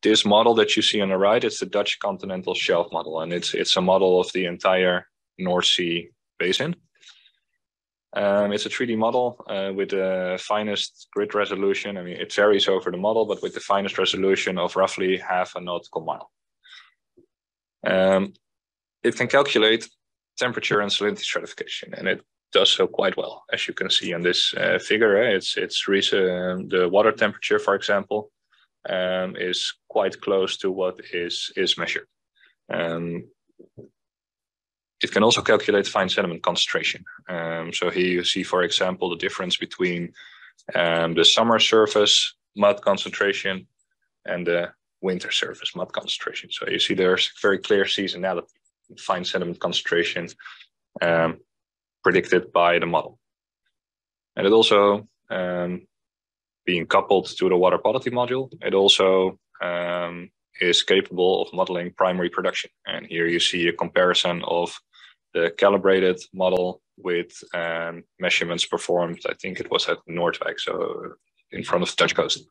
this model that you see on the right, it's the Dutch continental shelf model, and it's it's a model of the entire North Sea basin. Um, it's a 3D model uh, with the finest grid resolution. I mean, it varies over the model, but with the finest resolution of roughly half a nautical mile. Um, it can calculate temperature and salinity stratification, and it does so quite well, as you can see on this uh, figure. Eh? It's it's um, the water temperature, for example, um, is quite close to what is is measured. Um, it can also calculate fine sediment concentration. Um, so here you see, for example, the difference between um, the summer surface mud concentration and the winter surface mud concentration. So you see there's very clear seasonality, fine sediment concentration um, predicted by the model. And it also, um, being coupled to the water quality module, it also um, is capable of modeling primary production. And here you see a comparison of the calibrated model with um, measurements performed, I think it was at Noordwijk, so in front of the Dutch coast.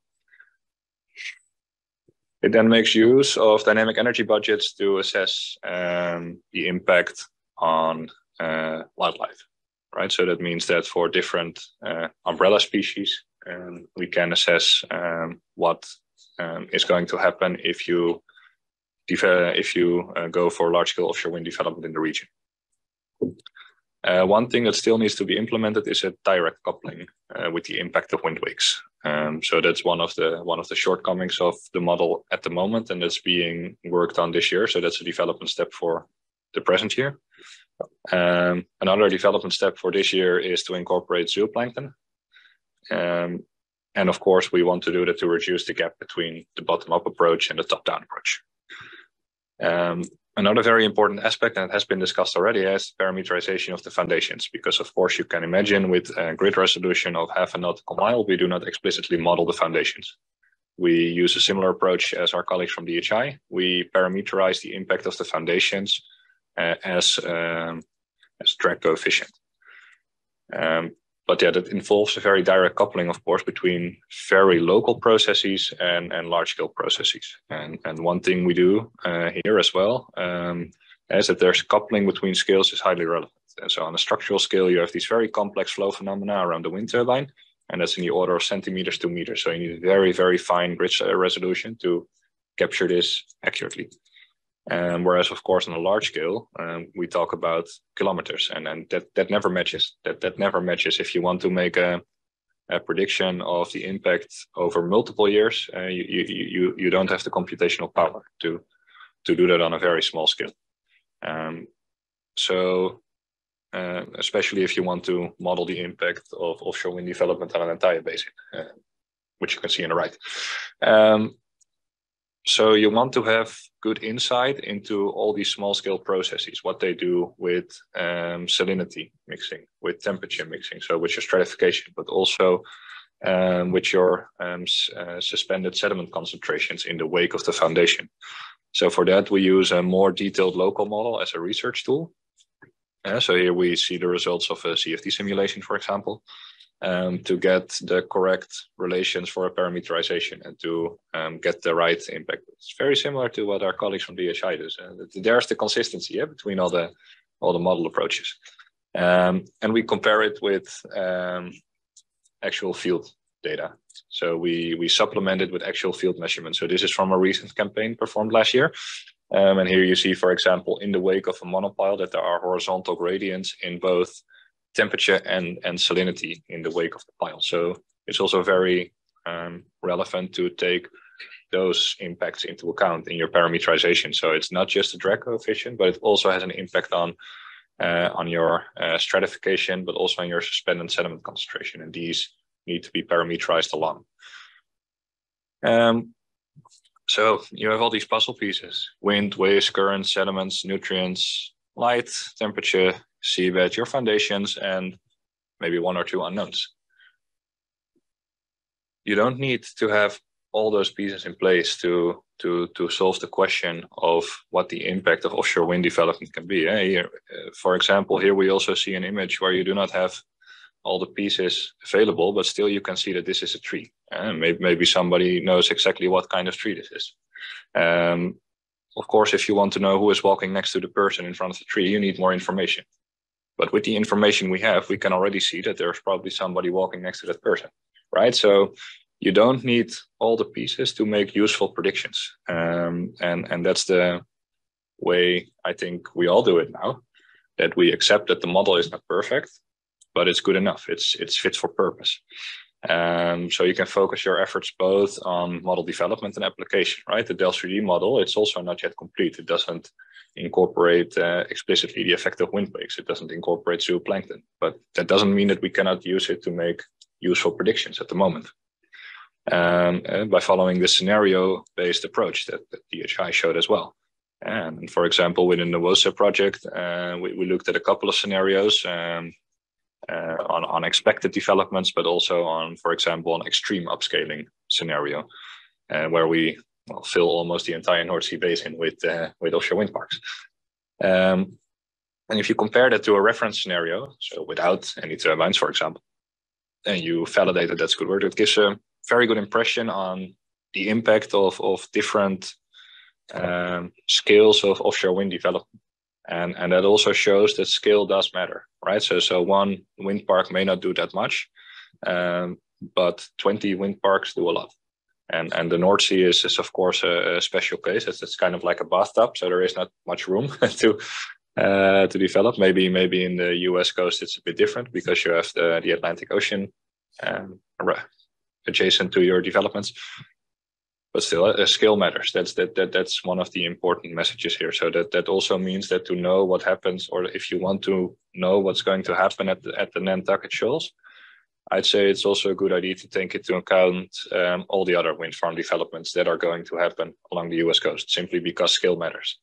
It then makes use of dynamic energy budgets to assess um, the impact on uh, wildlife, right? So that means that for different uh, umbrella species, um, we can assess um, what um, is going to happen if you if you uh, go for large scale offshore wind development in the region. Uh, one thing that still needs to be implemented is a direct coupling uh, with the impact of wind wakes. Um, so that's one of the one of the shortcomings of the model at the moment, and that's being worked on this year. So that's a development step for the present year. Um, another development step for this year is to incorporate zooplankton. Um, and of course, we want to do that to reduce the gap between the bottom-up approach and the top-down approach. Um, Another very important aspect, it has been discussed already, is parameterization of the foundations. Because of course, you can imagine with a grid resolution of half a nautical mile, we do not explicitly model the foundations. We use a similar approach as our colleagues from DHI. We parameterize the impact of the foundations uh, as um, as drag coefficient. Um, but yeah, that involves a very direct coupling, of course, between very local processes and, and large scale processes. And, and one thing we do uh, here as well um, is that there's coupling between scales is highly relevant. And so on a structural scale, you have these very complex flow phenomena around the wind turbine, and that's in the order of centimeters to meters. So you need very, very fine grid resolution to capture this accurately. Um, whereas, of course, on a large scale, um, we talk about kilometers, and, and that, that never matches. That, that never matches. If you want to make a, a prediction of the impact over multiple years, uh, you, you, you, you don't have the computational power to, to do that on a very small scale. Um, so, uh, especially if you want to model the impact of offshore wind development on an entire basin, uh, which you can see on the right. Um, so you want to have good insight into all these small scale processes, what they do with um, salinity mixing, with temperature mixing, so with your stratification, but also um, with your um, uh, suspended sediment concentrations in the wake of the foundation. So for that, we use a more detailed local model as a research tool. Uh, so here we see the results of a CFD simulation, for example um, to get the correct relations for a parameterization and to um, get the right impact. It's very similar to what our colleagues from DHI do. Uh, there's the consistency yeah, between all the all the model approaches, um, and we compare it with um, actual field data. So we we supplement it with actual field measurements. So this is from a recent campaign performed last year. Um, and here you see, for example, in the wake of a monopile that there are horizontal gradients in both temperature and, and salinity in the wake of the pile. So it's also very um, relevant to take those impacts into account in your parameterization. So it's not just the drag coefficient, but it also has an impact on uh, on your uh, stratification, but also on your suspended sediment concentration. And these need to be parameterized along. Um, so you have all these puzzle pieces, wind, waves, currents, sediments, nutrients, light, temperature, seabed, your foundations, and maybe one or two unknowns. You don't need to have all those pieces in place to to to solve the question of what the impact of offshore wind development can be. Eh? Here, uh, for example, here we also see an image where you do not have all the pieces available, but still you can see that this is a tree. Uh, maybe, maybe somebody knows exactly what kind of tree this is. Um, of course, if you want to know who is walking next to the person in front of the tree, you need more information. But with the information we have, we can already see that there's probably somebody walking next to that person, right? So you don't need all the pieces to make useful predictions. Um, and, and that's the way I think we all do it now, that we accept that the model is not perfect, but it's good enough. It's, it's fit for purpose. Um, so you can focus your efforts both on model development and application, right? The Delft 3D model, it's also not yet complete. It doesn't incorporate uh, explicitly the effect of wind wakes. It doesn't incorporate zooplankton, but that doesn't mean that we cannot use it to make useful predictions at the moment. Um, by following the scenario-based approach that, that DHI showed as well. And for example, within the WOZEP project, uh, we, we, looked at a couple of scenarios um, uh, on, on expected developments, but also on, for example, an extreme upscaling scenario, uh, where we well, fill almost the entire North Sea basin with, uh, with offshore wind parks. Um, and if you compare that to a reference scenario, so without any turbines, for example, and you validate that that's good work, it gives a very good impression on the impact of, of different um, scales of offshore wind development. And, and that also shows that scale does matter, right? So, so one wind park may not do that much, um, but 20 wind parks do a lot. And, and the North Sea is, is of course a, a special case. It's, it's kind of like a bathtub, so there is not much room to uh, to develop. Maybe maybe in the U.S. coast it's a bit different because you have the, the Atlantic Ocean um, adjacent to your developments. But still, uh, scale matters. That's that, that that's one of the important messages here. So that that also means that to know what happens, or if you want to know what's going to happen at the, at the Nantucket Shoals, I'd say it's also a good idea to take into account um, all the other wind farm developments that are going to happen along the US coast, simply because scale matters.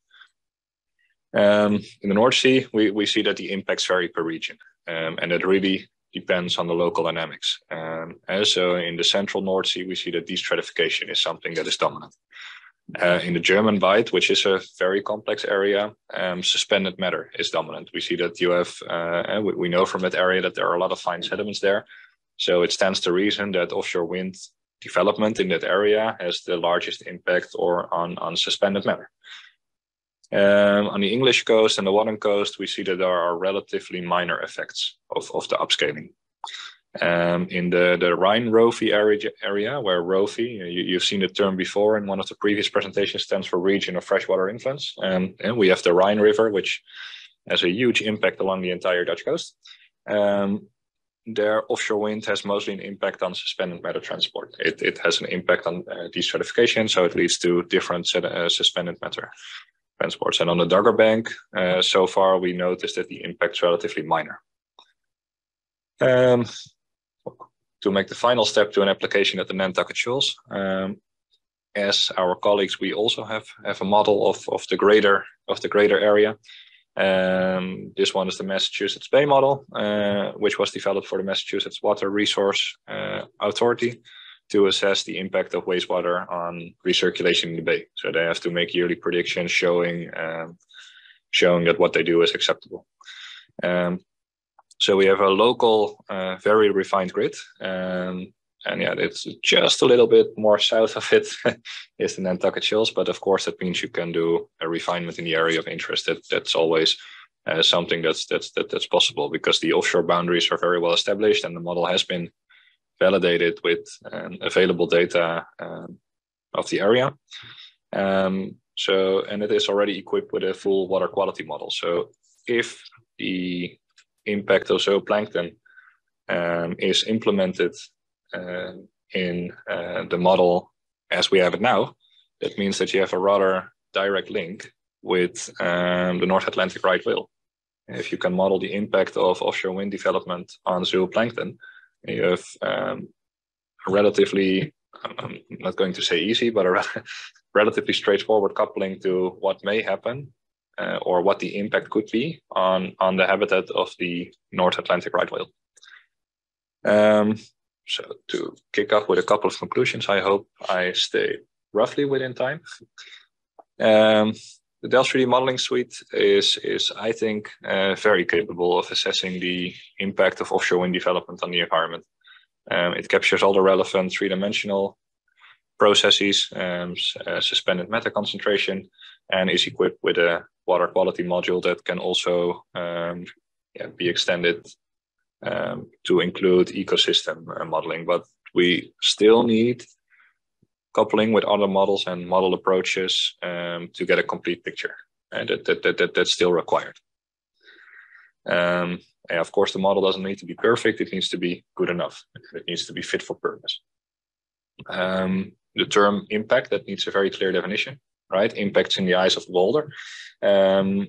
Um, in the North Sea, we, we see that the impacts vary per region, um, and it really depends on the local dynamics. Um, and so in the central North Sea, we see that destratification is something that is dominant. Uh, in the German Bight, which is a very complex area, um, suspended matter is dominant. We see that you have, uh, we, we know from that area that there are a lot of fine sediments there. So it stands to reason that offshore wind development in that area has the largest impact or on, on suspended matter. Um, on the English coast and the Wadden coast, we see that there are relatively minor effects of, of the upscaling. Um, in the, the Rhine ROFI area, area where ROFI, you, have seen the term before in one of the previous presentations, stands for region of freshwater influence. Um, and we have the Rhine River, which has a huge impact along the entire Dutch coast. Um, their offshore wind has mostly an impact on suspended matter transport. It, it has an impact on uh, destratification, so it leads to different uh, suspended matter transports. And on the Dogger Bank, uh, so far we noticed that the impact is relatively minor. Um, to make the final step to an application at the Nantucket Shoals, um, as our colleagues, we also have, have a model of, of the greater of the greater area. Um, this one is the Massachusetts Bay model, uh, which was developed for the Massachusetts Water Resource uh, Authority to assess the impact of wastewater on recirculation in the bay. So they have to make yearly predictions showing um, showing that what they do is acceptable. Um, so we have a local, uh, very refined grid. Um, and yeah, it's just a little bit more south of it is the Nantucket Shoals. But of course, that means you can do a refinement in the area of interest. That, that's always uh, something that's, that's, that, that's possible because the offshore boundaries are very well established and the model has been validated with um, available data um, of the area. Um, so, and it is already equipped with a full water quality model. So if the impact of zooplankton um, is implemented in uh, the model as we have it now, that means that you have a rather direct link with um, the North Atlantic right whale. If you can model the impact of offshore wind development on zooplankton, you have um, a relatively, I'm not going to say easy, but a relatively straightforward coupling to what may happen uh, or what the impact could be on, on the habitat of the North Atlantic right whale. Um, so to kick off with a couple of conclusions, I hope I stay roughly within time. Um, the Delft 3D modeling suite is, is I think, uh, very capable of assessing the impact of offshore wind development on the environment. Um, it captures all the relevant three-dimensional processes, um, uh, suspended matter concentration, and is equipped with a water quality module that can also um, yeah, be extended um, to include ecosystem uh, modeling. But we still need coupling with other models and model approaches um, to get a complete picture. And that, that, that, that that's still required. Um, of course, the model doesn't need to be perfect. It needs to be good enough. It needs to be fit for purpose. Um, the term impact, that needs a very clear definition, right? Impacts in the eyes of the beholder. Um,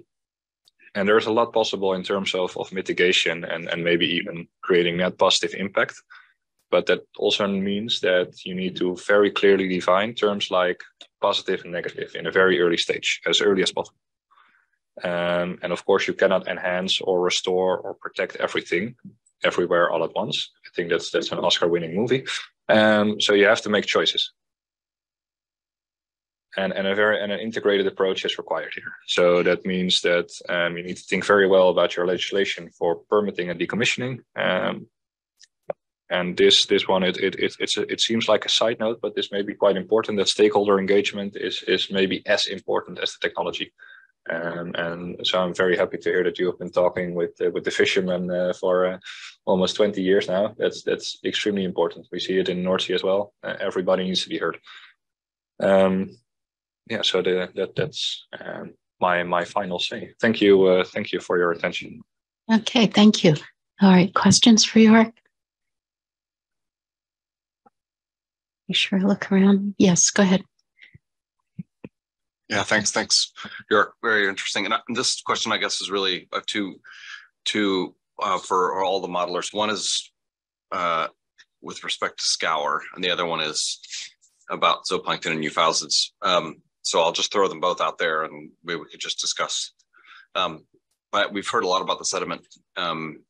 and there's a lot possible in terms of, of mitigation and, and maybe even creating net positive impact but that also means that you need to very clearly define terms like positive and negative in a very early stage, as early as possible. Um, and of course, you cannot enhance or restore or protect everything everywhere all at once. I think that's that's an Oscar-winning movie. Um, so you have to make choices. And, and a very and an integrated approach is required here. So that means that um, you need to think very well about your legislation for permitting and decommissioning. Um, and this this one it it it it's a, it seems like a side note, but this may be quite important. That stakeholder engagement is is maybe as important as the technology. Um, and so I'm very happy to hear that you have been talking with uh, with the fishermen uh, for uh, almost 20 years now. That's that's extremely important. We see it in North Sea as well. Uh, everybody needs to be heard. Um, yeah, so the, that that's um, my my final say. Thank you, uh, thank you for your attention. Okay, thank you. All right, questions for Jörg? Make sure I look around. Yes, go ahead. Yeah, thanks. Thanks. You're very interesting. And this question, I guess, is really uh, two, two uh, for all the modelers. One is uh, with respect to scour, and the other one is about zooplankton and euphausiids. Um, so I'll just throw them both out there, and we, we could just discuss. Um, but we've heard a lot about the sediment um,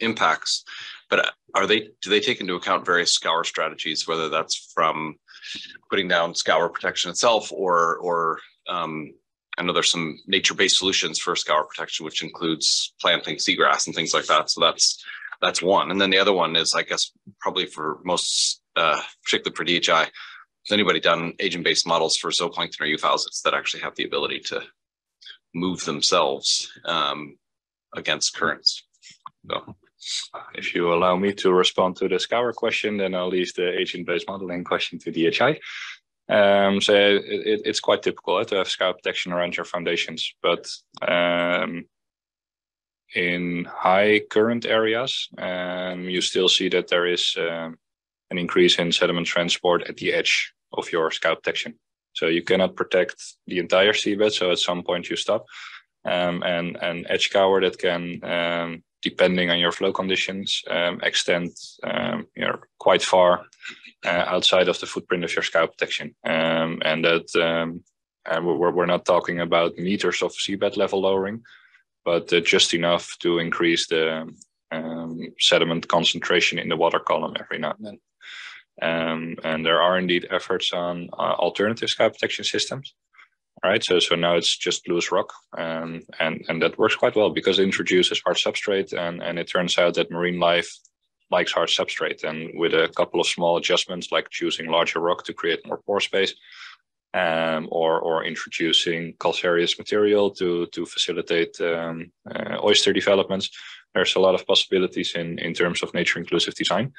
impacts, but are they do they take into account various scour strategies, whether that's from putting down scour protection itself or or um, I know there's some nature-based solutions for scour protection, which includes planting seagrass and things like that. So that's that's one. And then the other one is, I guess, probably for most, uh, particularly for DHI, has anybody done agent-based models for zooplankton or euphausiids that actually have the ability to move themselves um, against currents? If you allow me to respond to the scour question, then I'll leave the agent-based modeling question to DHI. Um, so it, it, it's quite typical uh, to have scour protection around your foundations, but um, in high current areas, um, you still see that there is um, an increase in sediment transport at the edge of your scour protection. So you cannot protect the entire seabed. So at some point you stop, um, and an edge scour that can, um, depending on your flow conditions, extend you know, quite far uh, outside of the footprint of your scour protection. Um, and that um, and we're, we're not talking about meters of seabed level lowering, but uh, just enough to increase the um, sediment concentration in the water column every now and then. Um, and there are indeed efforts on uh, alternative scour protection systems. Right, so so now it's just loose rock, um, and and that works quite well because it introduces hard substrate, and and it turns out that marine life likes hard substrate. And with a couple of small adjustments, like choosing larger rock to create more pore space, um, or or introducing calcareous material to to facilitate um, uh, oyster developments, there's a lot of possibilities in in terms of nature inclusive design.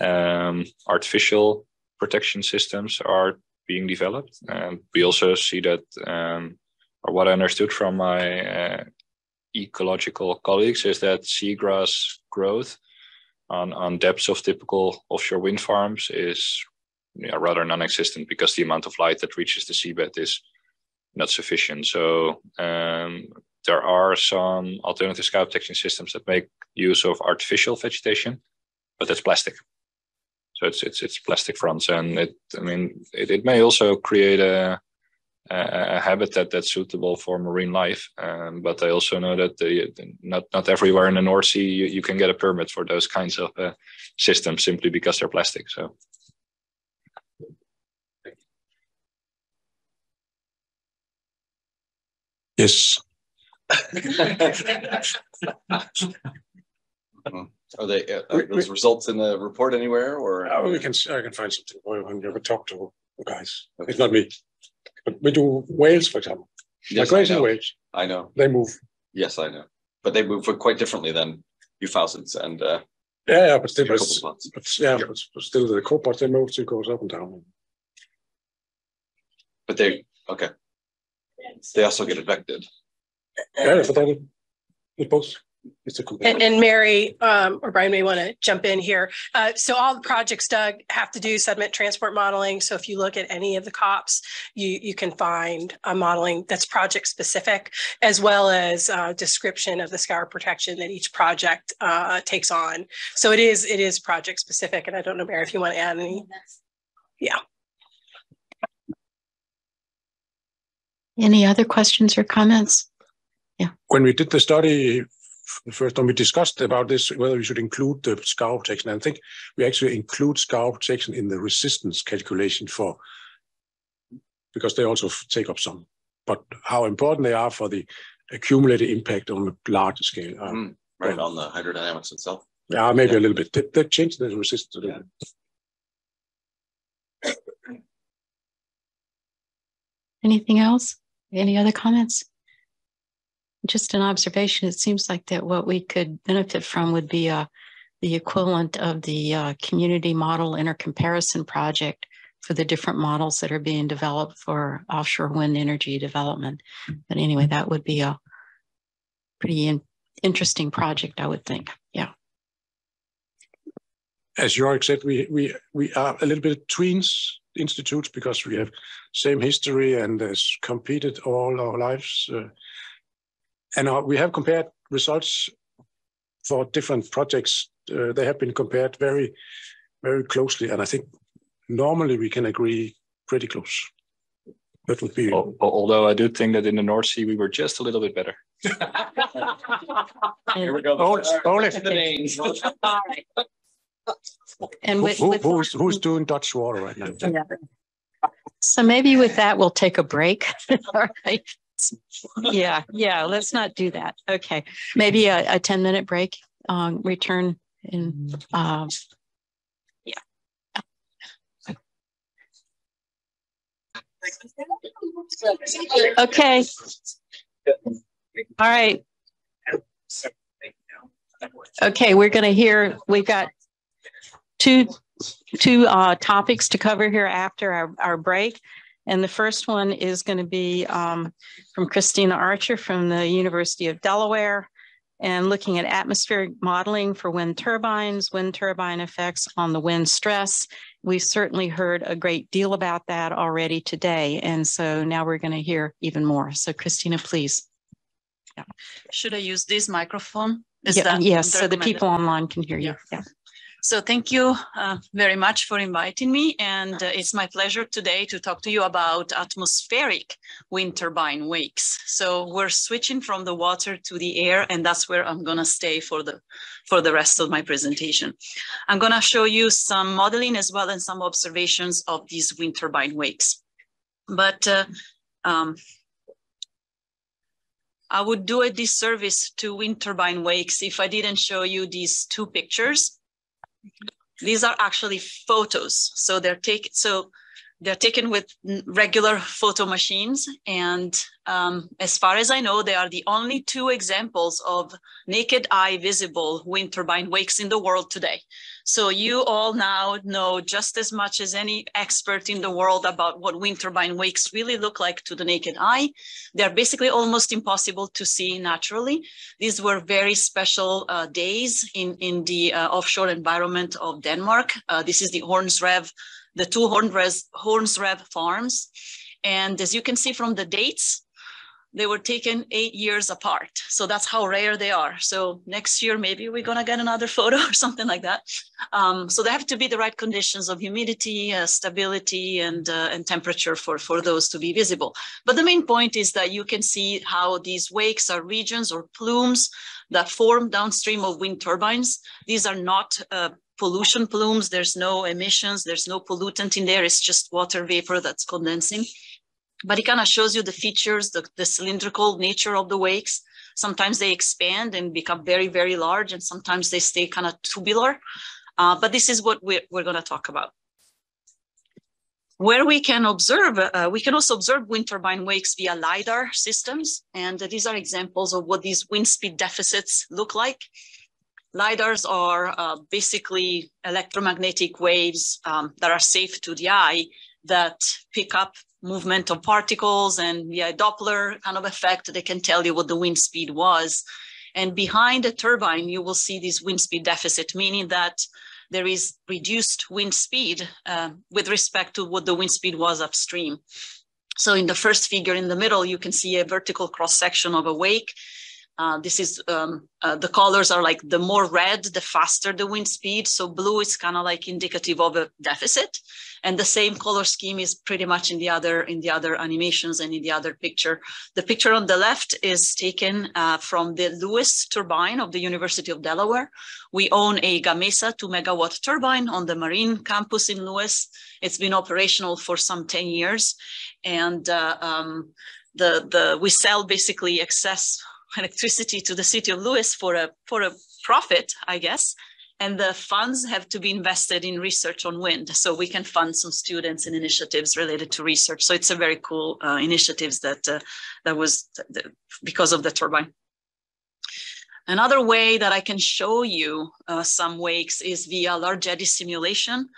Um, artificial protection systems are being developed. And we also see that, um, or what I understood from my uh, ecological colleagues, is that seagrass growth on, on depths of typical offshore wind farms is yeah, rather non-existent because the amount of light that reaches the seabed is not sufficient. So um, there are some alternative scour protection systems that make use of artificial vegetation, but that's plastic. So it's it's it's plastic fronts, and it I mean it, it may also create a a habitat that's suitable for marine life. Um, but I also know that the, not not everywhere in the North Sea you, you can get a permit for those kinds of uh, systems simply because they're plastic. So. Yes. Are they uh, are those results in the report anywhere, or oh, we can I can find something. When you ever talk to the guys, okay. it's not me. But we do whales, for example. Yes, Migration I know. whales. I know. They move. Yes, I know. But they move quite differently than euphausiids and uh, Yeah, yeah, but still, but, but yeah, but, but still the copepods they move still goes up and down. But they okay. They also get affected. Yeah, then it both it's a And, and Mary um, or Brian may want to jump in here. Uh, so all the projects, Doug, have to do sediment transport modeling. So if you look at any of the COPs, you, you can find a modeling that's project specific, as well as a description of the scour protection that each project uh, takes on. So it is it is project specific. And I don't know, Mary, if you want to add any. Yeah. Any other questions or comments? Yeah. When we did the study, the first time we discussed about this, whether we should include the scour protection. I think we actually include scour protection in the resistance calculation for, because they also take up some, but how important they are for the accumulated impact on a larger scale. Um, Mm, right on the hydrodynamics itself. Yeah, maybe a little bit. They, they changed the resistance a little bit. Anything else? Any other comments? Just an observation, it seems like that what we could benefit from would be uh, the equivalent of the uh, community model intercomparison project for the different models that are being developed for offshore wind energy development. But anyway, that would be a pretty in- interesting project, I would think. Yeah. As Jörg said, we, we, we are a little bit twins institutes because we have same history and has competed all our lives. Uh, and uh, we have compared results for different projects. Uh, they have been compared very, very closely. And I think normally we can agree pretty close. That would be. Although I do think that in the North Sea, we were just a little bit better. Here we go. Only, only, And who, with, who- with who's, who's doing Dutch water right now? So maybe with that, we'll take a break. All right. Yeah, yeah, let's not do that. Okay, maybe a, a 10 minute break, um, return in, um, yeah. Okay. All right. Okay, we're going to hear, we've got two two uh, topics to cover here after our, our break. And the first one is going to be um, from Cristina Archer from the University of Delaware and looking at atmospheric modeling for wind turbines, wind turbine effects on the wind stress. We've certainly heard a great deal about that already today. And so now we're going to hear even more. So Cristina, please. Yeah. Should I use this microphone? Is Yeah, that yes, so the people online can hear you. Yeah. So thank you uh, very much for inviting me. And uh, it's my pleasure today to talk to you about atmospheric wind turbine wakes. So we're switching from the water to the air, and that's where I'm going to stay for the, for the rest of my presentation. I'm going to show you some modeling as well as some observations of these wind turbine wakes. But uh, um, I would do a disservice to wind turbine wakes if I didn't show you these two pictures. These are actually photos. So they're taken, so they're taken with regular photo machines. And um, as far as I know, they are the only two examples of naked eye visible wind turbine wakes in the world today. So you all now know just as much as any expert in the world about what wind turbine wakes really look like to the naked eye. They're basically almost impossible to see naturally. These were very special uh, days in, in the uh, offshore environment of Denmark. Uh, this is the Horns Rev, the two Horns Rev, Hornsrev farms. And as you can see from the dates, they were taken eight years apart. So that's how rare they are. So next year, maybe we're gonna get another photo or something like that. Um, so they have to be the right conditions of humidity, uh, stability, and, uh, and temperature for, for those to be visible. But the main point is that you can see how these wakes are regions or plumes that form downstream of wind turbines. These are not uh, pollution plumes. There's no emissions. There's no pollutant in there. It's just water vapor that's condensing but it kind of shows you the features, the, the cylindrical nature of the wakes. Sometimes they expand and become very, very large, and sometimes they stay kind of tubular. Uh, but this is what we're, we're going to talk about. Where we can observe, uh, we can also observe wind turbine wakes via LiDAR systems. And these are examples of what these wind speed deficits look like. LiDARs are uh, basically electromagnetic waves um, that are safe to the eye that pick up movement of particles and via Doppler kind of effect, they can tell you what the wind speed was. And behind the turbine, you will see this wind speed deficit, meaning that there is reduced wind speed uh, with respect to what the wind speed was upstream. So in the first figure in the middle, you can see a vertical cross section of a wake uh, this is um, uh, the colors are like the more red, the faster the wind speed. So blue is kind of like indicative of a deficit, and the same color scheme is pretty much in the other in the other animations and in the other picture. The picture on the left is taken uh, from the Lewes turbine of the University of Delaware. We own a Gamesa two megawatt turbine on the Marine campus in Lewes. It's been operational for some ten years, and uh, um, the the we sell basically excess electricity to the city of Lewes for a for a profit, I guess. And the funds have to be invested in research on wind, so we can fund some students and initiatives related to research. So it's a very cool uh, initiatives that uh, that was because of the turbine. Another way that I can show you uh, some wakes is via large eddy simulation,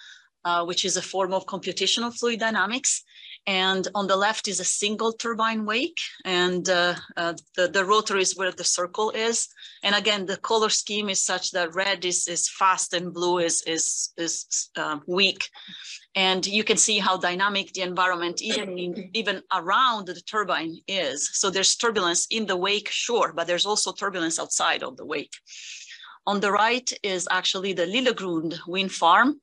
uh, which is a form of computational fluid dynamics. And on the left is a single turbine wake, and uh, uh, the, the rotor is where the circle is. And again, the color scheme is such that red is, is fast and blue is, is, is uh, weak. And you can see how dynamic the environment, even, in, even around the turbine is. So there's turbulence in the wake, sure, but there's also turbulence outside of the wake. On the right is actually the Lillegrund wind farm,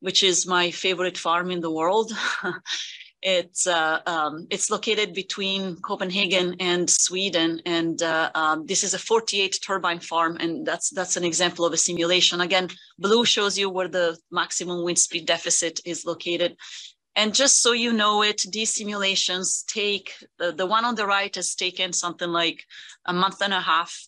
which is my favorite farm in the world. It's uh, um, it's located between Copenhagen and Sweden, and uh, um, this is a 48 turbine farm, and that's that's an example of a simulation. Again, blue shows you where the maximum wind speed deficit is located. And just so you know it, these simulations take, the, the one on the right has taken something like a month and a half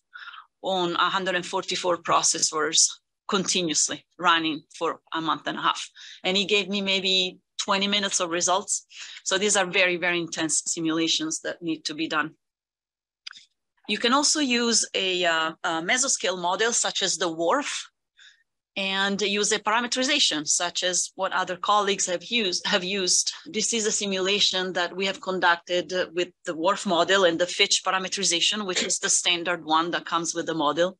on 144 processors continuously running for a month and a half. And he gave me maybe 20 minutes of results. So these are very, very intense simulations that need to be done. You can also use a, uh, a mesoscale model such as the WRF and use a parameterization such as what other colleagues have used. Have used. This is a simulation that we have conducted with the WRF model and the Fitch parameterization, which is the standard one that comes with the model.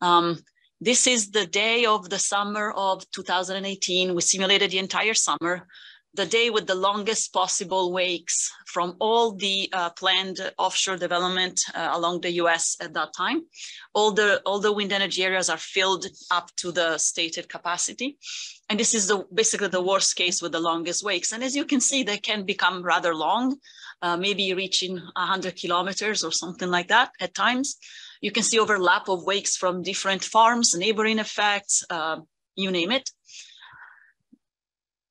Um, this is the day of the summer of 2018. We simulated the entire summer, the day with the longest possible wakes from all the uh, planned offshore development uh, along the US at that time. All the, all the wind energy areas are filled up to the stated capacity. And this is the, basically the worst case with the longest wakes. And as you can see, they can become rather long, uh, maybe reaching 100 kilometers or something like that at times. You can see overlap of wakes from different farms, neighboring effects, uh, you name it.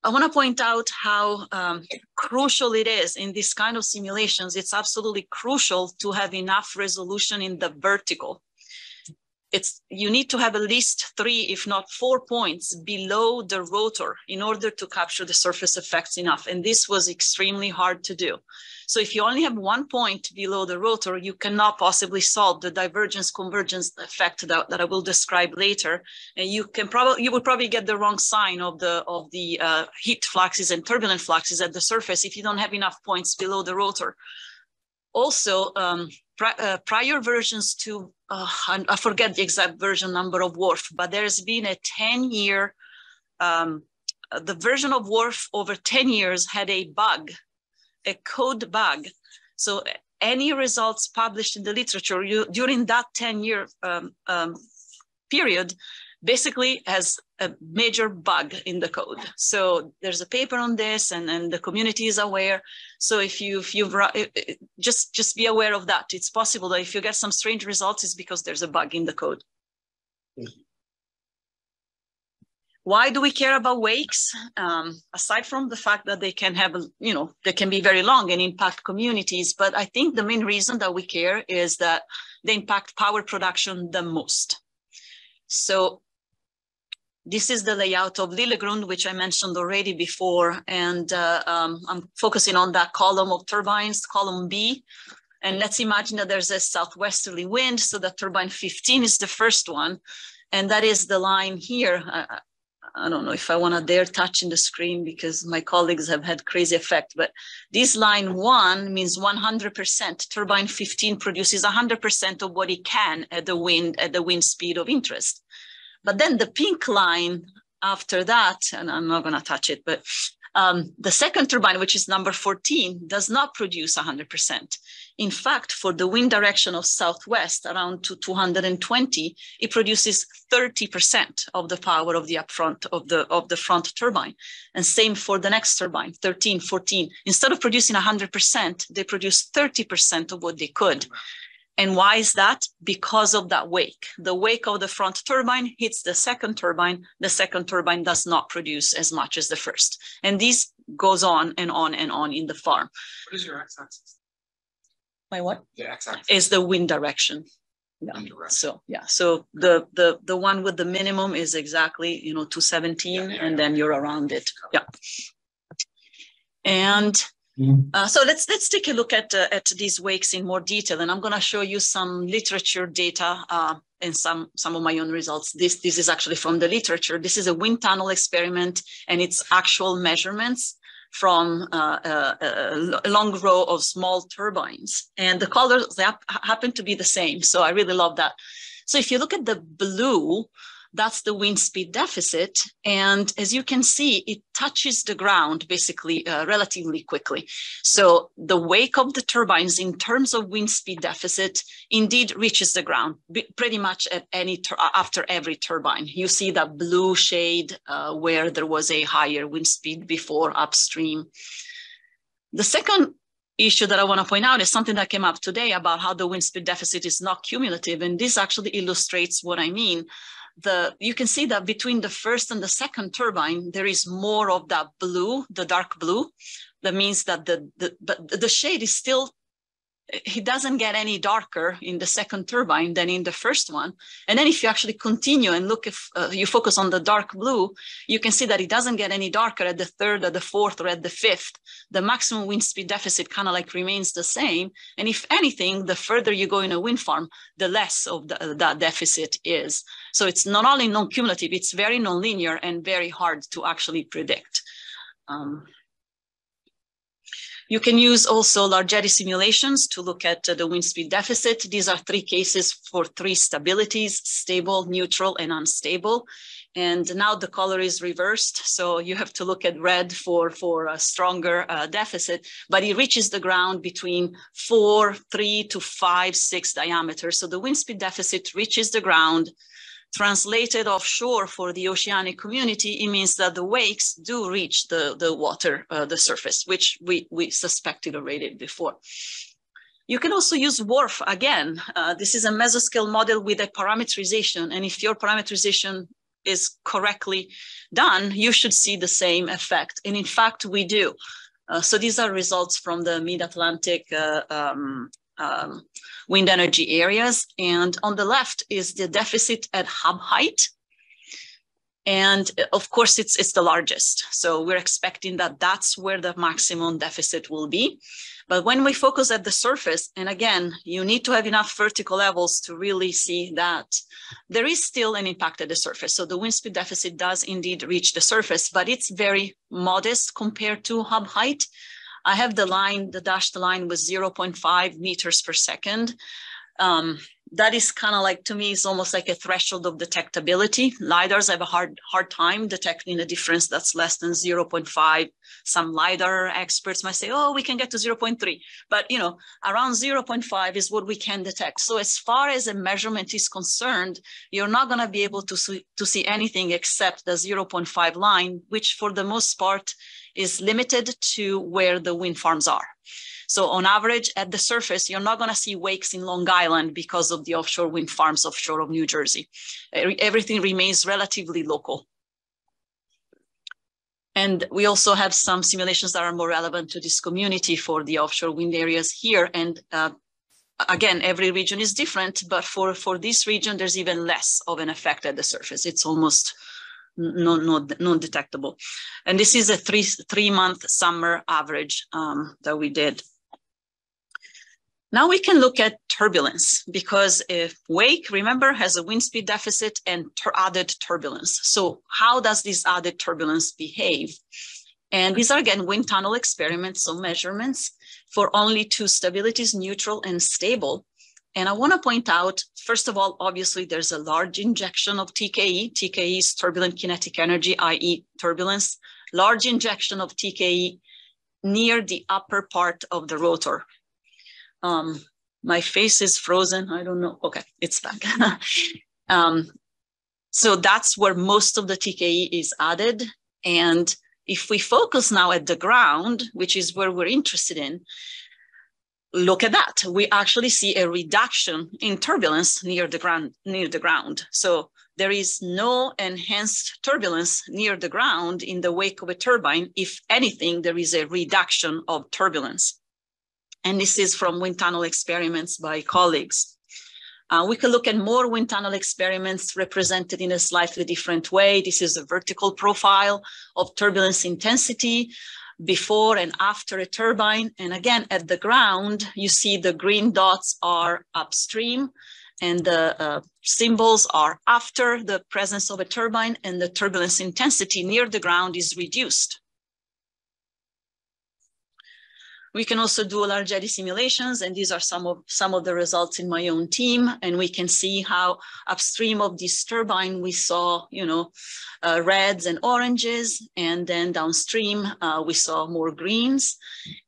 I want to point out how um, crucial it is in this kind of simulations. It's absolutely crucial to have enough resolution in the vertical it's you need to have at least three, if not four points below the rotor in order to capture the surface effects enough. And this was extremely hard to do. So if you only have one point below the rotor, you cannot possibly solve the divergence convergence effect that, that I will describe later. And you can probably, you will probably get the wrong sign of the, of the uh, heat fluxes and turbulent fluxes at the surface if you don't have enough points below the rotor. Also, um, pri uh, prior versions to, uh, I forget the exact version number of WRF, but there's been a 10 year, um, the version of WRF over 10 years had a bug, a code bug. So any results published in the literature you, during that 10 year um, um, period basically has a major bug in the code. So there's a paper on this and, and the community is aware. So if you, if you've, just, just be aware of that. It's possible that if you get some strange results, it's because there's a bug in the code. Why do we care about wakes? Um, aside from the fact that they can have, you know, they can be very long and impact communities, but I think the main reason that we care is that they impact power production the most. So this is the layout of Lillegrund, which I mentioned already before. And uh, um, I'm focusing on that column of turbines, column B. And let's imagine that there's a southwesterly wind. So that turbine 15 is the first one. And that is the line here. Uh, I don't know if I want to dare touch in the screen because my colleagues have had crazy effect, but this line one means 100%. Turbine 15 produces 100% of what it can at the wind, at the wind speed of interest. But then the pink line after that, and I'm not going to touch it, but um, the second turbine, which is number 14, does not produce 100%. In fact, for the wind direction of southwest around to 220, it produces 30% of the power of the upfront of the, of the front turbine. And same for the next turbine, 13, 14. Instead of producing 100%, they produce 30% of what they could. And why is that? Because of that wake. The wake of the front turbine hits the second turbine. The second turbine does not produce as much as the first. And this goes on and on and on in the farm. What is your x-axis? My what? The x-axis. Is the wind direction. Yeah. So yeah. So the the the one with the minimum is exactly you know 217, yeah, yeah, and yeah. then you're around it. Yeah. And uh, so let's let's take a look at uh, at these wakes in more detail, and I'm going to show you some literature data uh, and some some of my own results. This this is actually from the literature. This is a wind tunnel experiment, and it's actual measurements from uh, uh, a, a, long row of small turbines, and the colors happen to be the same. So I really love that. So if you look at the blue, that's the wind speed deficit. And as you can see, it touches the ground basically uh, relatively quickly. So the wake of the turbines in terms of wind speed deficit indeed reaches the ground pretty much at any after every turbine. You see that blue shade uh, where there was a higher wind speed before upstream. The second issue that I want to point out is something that came up today about how the wind speed deficit is not cumulative. And this actually illustrates what I mean the you can see that between the first and the second turbine, there is more of that blue, the dark blue. That means that the, the but the shade is still he doesn't get any darker in the second turbine than in the first one. And then if you actually continue and look if uh, you focus on the dark blue, you can see that it doesn't get any darker at the third, or the fourth, or at the fifth. The maximum wind speed deficit kind of like remains the same. And if anything, the further you go in a wind farm, the less of the, that deficit is. So it's not only non-cumulative, it's very nonlinear and very hard to actually predict. Um, you can use also large simulations to look at uh, the wind speed deficit. These are three cases for three stabilities, stable, neutral, and unstable. And now the color is reversed. So you have to look at red for, for a stronger uh, deficit, but it reaches the ground between four, three to five, six diameter. So the wind speed deficit reaches the ground translated offshore for the oceanic community, it means that the wakes do reach the, the water, uh, the surface, which we, we suspected already before. You can also use WRF again. Uh, this is a mesoscale model with a parameterization. And if your parameterization is correctly done, you should see the same effect. And in fact, we do. Uh, so these are results from the Mid-Atlantic uh, um, um, wind energy areas. And on the left is the deficit at hub height. And of course, it's, it's the largest. So we're expecting that that's where the maximum deficit will be. But when we focus at the surface, and again, you need to have enough vertical levels to really see that there is still an impact at the surface. So the wind speed deficit does indeed reach the surface, but it's very modest compared to hub height. I have the line, the dashed line with 0.5 meters per second. Um, that is kind of like to me it's almost like a threshold of detectability. Lidars have a hard hard time detecting a difference that's less than 0.5 some lidar experts might say oh we can get to 0.3 but you know around 0.5 is what we can detect. So as far as a measurement is concerned you're not going to be able to see to see anything except the 0.5 line which for the most part is limited to where the wind farms are so on average, at the surface, you're not going to see wakes in Long Island because of the offshore wind farms offshore of New Jersey. Everything remains relatively local. And we also have some simulations that are more relevant to this community for the offshore wind areas here. And uh, again, every region is different, but for, for this region, there's even less of an effect at the surface. It's almost non-detectable. And this is a three, three month summer average um, that we did. Now we can look at turbulence because if wake, remember, has a wind speed deficit and added turbulence. So how does this added turbulence behave? And these are again wind tunnel experiments, so measurements for only two stabilities, neutral and stable. And I want to point out, first of all, obviously there's a large injection of TKE. TKE is turbulent kinetic energy, i.e. turbulence, large injection of TKE near the upper part of the rotor. Um, my face is frozen. I don't know. Okay, it's back. um, so that's where most of the TKE is added. And if we focus now at the ground, which is where we're interested in, look at that. We actually see a reduction in turbulence near the ground. Near the ground. So there is no enhanced turbulence near the ground in the wake of a turbine. If anything, there is a reduction of turbulence. And this is from wind tunnel experiments by colleagues. Uh, we can look at more wind tunnel experiments represented in a slightly different way. This is a vertical profile of turbulence intensity before and after a turbine. And again, at the ground, you see the green dots are upstream and the uh, symbols are after the presence of a turbine and the turbulence intensity near the ground is reduced. We can also do large eddy simulations, and these are some of, some of the results in my own team. And we can see how upstream of this turbine, we saw, you know, uh, reds and oranges, and then downstream, uh, we saw more greens.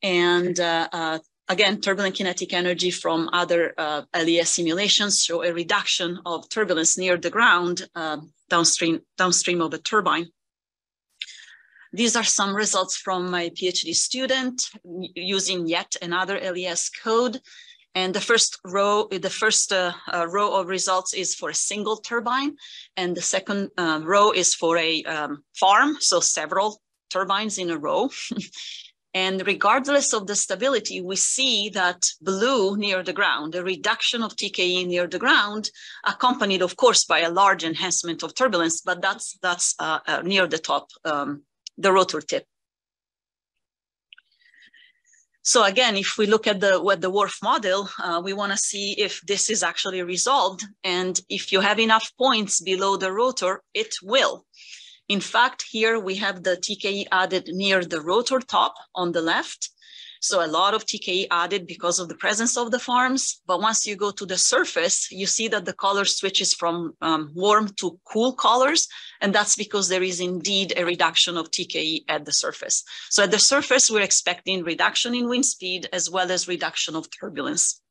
And uh, uh again, turbulent kinetic energy from other uh, LES simulations show a reduction of turbulence near the ground uh, downstream, downstream of the turbine. These are some results from my PhD student using yet another LES code. And the first row, the first uh, uh, row of results is for a single turbine. And the second uh, row is for a um, farm, so several turbines in a row. and regardless of the stability, we see that blue near the ground, a reduction of TKE near the ground, accompanied, of course, by a large enhancement of turbulence, but that's, that's uh, uh, near the top um, the rotor tip. So again, if we look at the what the WRF model, uh, we want to see if this is actually resolved. And if you have enough points below the rotor, it will. In fact, here we have the TKE added near the rotor top on the left. So a lot of TKE added because of the presence of the farms. But once you go to the surface, you see that the color switches from um, warm to cool colors. And that's because there is indeed a reduction of TKE at the surface. So at the surface, we're expecting reduction in wind speed as well as reduction of turbulence.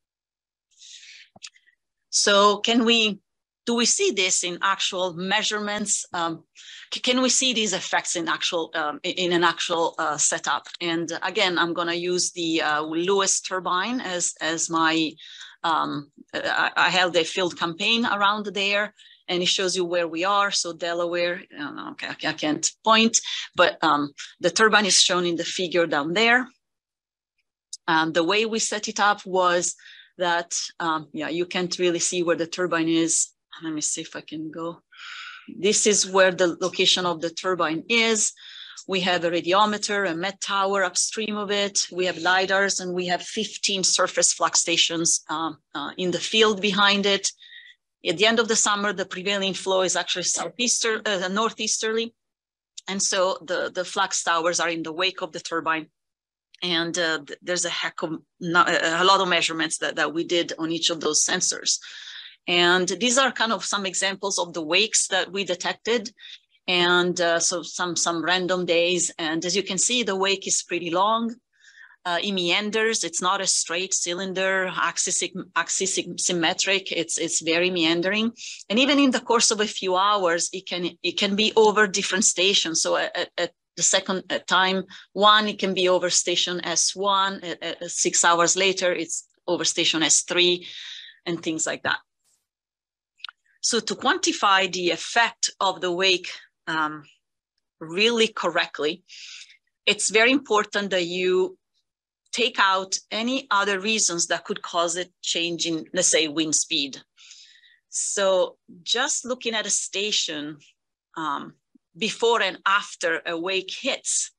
So can we do we see this in actual measurements? Um, can we see these effects in actual um, in an actual uh, setup? And again, I'm going to use the uh, Lewes turbine as as my. Um, I, I held a field campaign around there, and it shows you where we are. So Delaware, okay, I can't point, but um, the turbine is shown in the figure down there. And the way we set it up was that, um, yeah, you can't really see where the turbine is let me see if I can go. This is where the location of the turbine is. We have a radiometer, a met tower upstream of it. We have LIDARs and we have 15 surface flux stations um, uh, in the field behind it. At the end of the summer, the prevailing flow is actually southeaster, uh, northeasterly. And so the, the flux towers are in the wake of the turbine. And uh, there's a heck of, a lot of measurements that, that we did on each of those sensors. And these are kind of some examples of the wakes that we detected. And uh, so some, some random days. And as you can see, the wake is pretty long. Uh, it meanders. It's not a straight cylinder, axis, axis symmetric. It's, it's very meandering. And even in the course of a few hours, it can, it can be over different stations. So at, at the second time one, it can be over station S1. At, at six hours later, it's over station S3 and things like that. So to quantify the effect of the wake um, really correctly, it's very important that you take out any other reasons that could cause a change in, let's say, wind speed. So just looking at a station um, before and after a wake hits,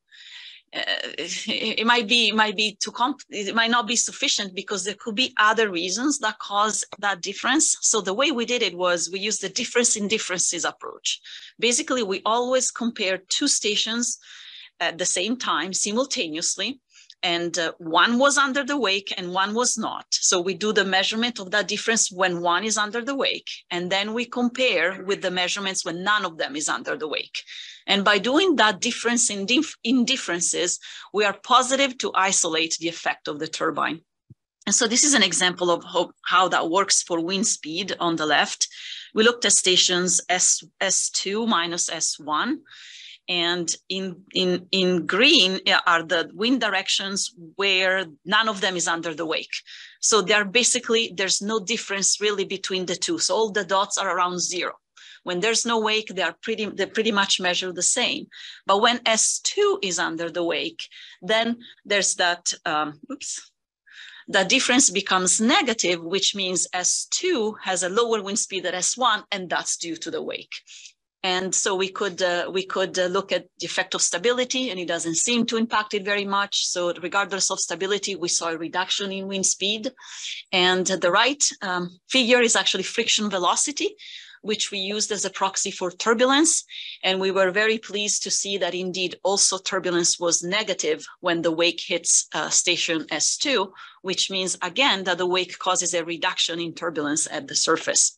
uh, it, it, might be it might be too comp it might not be sufficient because there could be other reasons that cause that difference. So the way we did it was we used the difference in differences approach. Basically we always compare two stations at the same time simultaneously and uh, one was under the wake and one was not. So we do the measurement of that difference when one is under the wake, and then we compare with the measurements when none of them is under the wake. And by doing that difference in, dif in differences, we are positive to isolate the effect of the turbine. And so this is an example of how, how that works for wind speed on the left. We looked at stations S, S2 minus S1 and in in in green are the wind directions where none of them is under the wake. So they're basically there's no difference really between the two. So all the dots are around zero. When there's no wake they are pretty they pretty much measure the same. But when s2 is under the wake then there's that um, oops the difference becomes negative, which means S2 has a lower wind speed than S1, and that's due to the wake. And so we could uh, we could uh, look at the effect of stability, and it doesn't seem to impact it very much. So regardless of stability, we saw a reduction in wind speed. And the right um, figure is actually friction velocity, which we used as a proxy for turbulence. And we were very pleased to see that indeed also turbulence was negative when the wake hits uh, station S2, which means again that the wake causes a reduction in turbulence at the surface.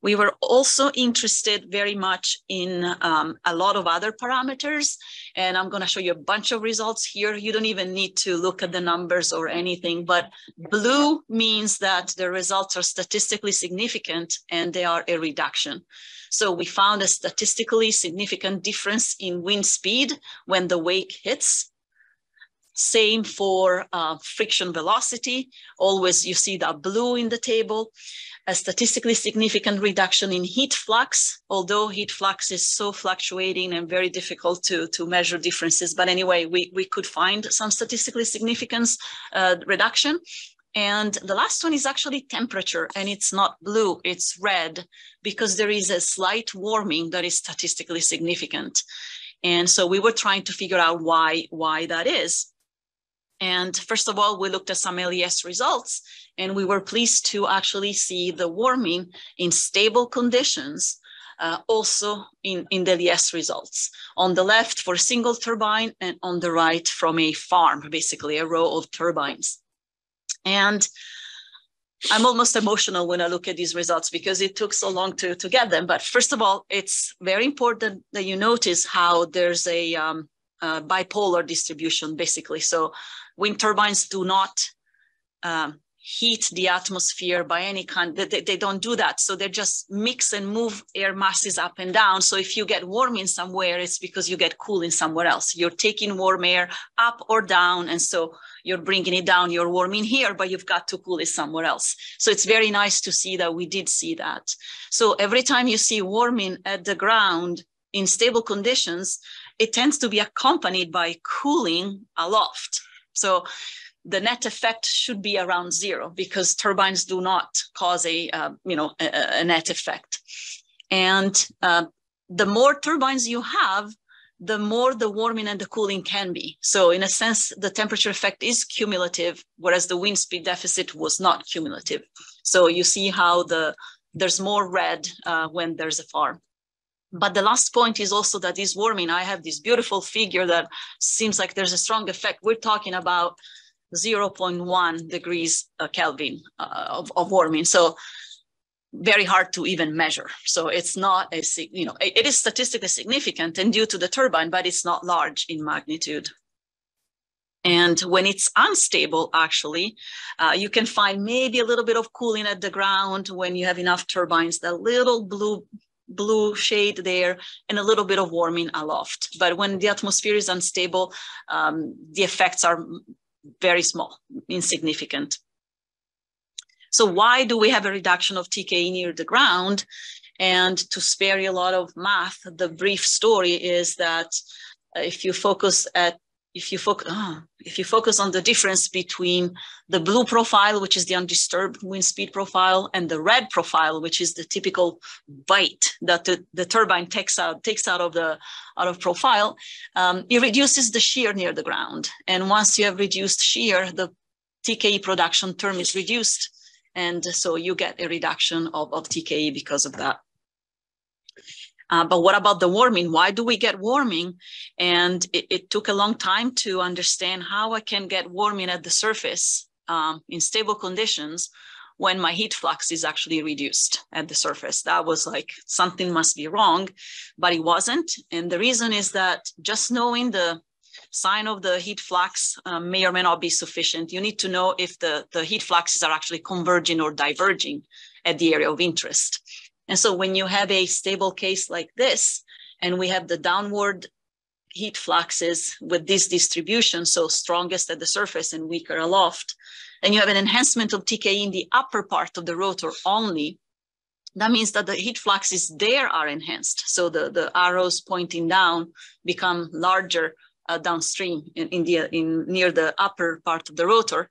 We were also interested very much in um, a lot of other parameters, and I'm going to show you a bunch of results here. You don't even need to look at the numbers or anything, but blue means that the results are statistically significant and they are a reduction. So we found a statistically significant difference in wind speed when the wake hits same for uh, friction velocity. Always you see that blue in the table a statistically significant reduction in heat flux, although heat flux is so fluctuating and very difficult to, to measure differences. But anyway, we, we could find some statistically significant uh, reduction. And the last one is actually temperature, and it's not blue, it's red, because there is a slight warming that is statistically significant. And so we were trying to figure out why, why that is. And first of all, we looked at some LES results and we were pleased to actually see the warming in stable conditions uh, also in, in the LES results. On the left for a single turbine and on the right from a farm, basically a row of turbines. And I'm almost emotional when I look at these results because it took so long to, to get them. But first of all, it's very important that you notice how there's a um, uh, bipolar distribution, basically. So wind turbines do not um, heat the atmosphere by any kind, they, they don't do that. So they just mix and move air masses up and down. So if you get warm in somewhere, it's because you get cool in somewhere else. You're taking warm air up or down. And so you're bringing it down, you're warming here, but you've got to cool it somewhere else. So it's very nice to see that we did see that. So every time you see warming at the ground in stable conditions, it tends to be accompanied by cooling aloft. So the net effect should be around zero because turbines do not cause a, uh, you know, a, a, net effect. And uh, the more turbines you have, the more the warming and the cooling can be. So in a sense, the temperature effect is cumulative, whereas the wind speed deficit was not cumulative. So you see how the there's more red uh, when there's a farm. But the last point is also that this warming, I have this beautiful figure that seems like there's a strong effect. We're talking about 0.1 degrees uh, Kelvin uh, of, of warming. So very hard to even measure. So it's not a, you know, it is statistically significant and due to the turbine, but it's not large in magnitude. And when it's unstable, actually, uh, you can find maybe a little bit of cooling at the ground when you have enough turbines, the little blue blue shade there and a little bit of warming aloft. But when the atmosphere is unstable, um, the effects are very small, insignificant. So why do we have a reduction of TKE near the ground? And to spare you a lot of math, the brief story is that if you focus at if you focus, ah, if you focus on the difference between the blue profile, which is the undisturbed wind speed profile, and the red profile, which is the typical bite that the, the turbine takes out takes out of the out of profile, um, it reduces the shear near the ground. And once you have reduced shear, the TKE production term is reduced, and so you get a reduction of, of TKE because of that. Uh, but what about the warming? Why do we get warming? And it, it, took a long time to understand how I can get warming at the surface um, in stable conditions when my heat flux is actually reduced at the surface. That was like something must be wrong, but it wasn't. And the reason is that just knowing the sign of the heat flux um, may or may not be sufficient. You need to know if the, the heat fluxes are actually converging or diverging at the area of interest. And so when you have a stable case like this, and we have the downward heat fluxes with this distribution, so strongest at the surface and weaker aloft, and you have an enhancement of TKE in the upper part of the rotor only, that means that the heat fluxes there are enhanced. So the, the arrows pointing down become larger uh, downstream in, in, the, in near the upper part of the rotor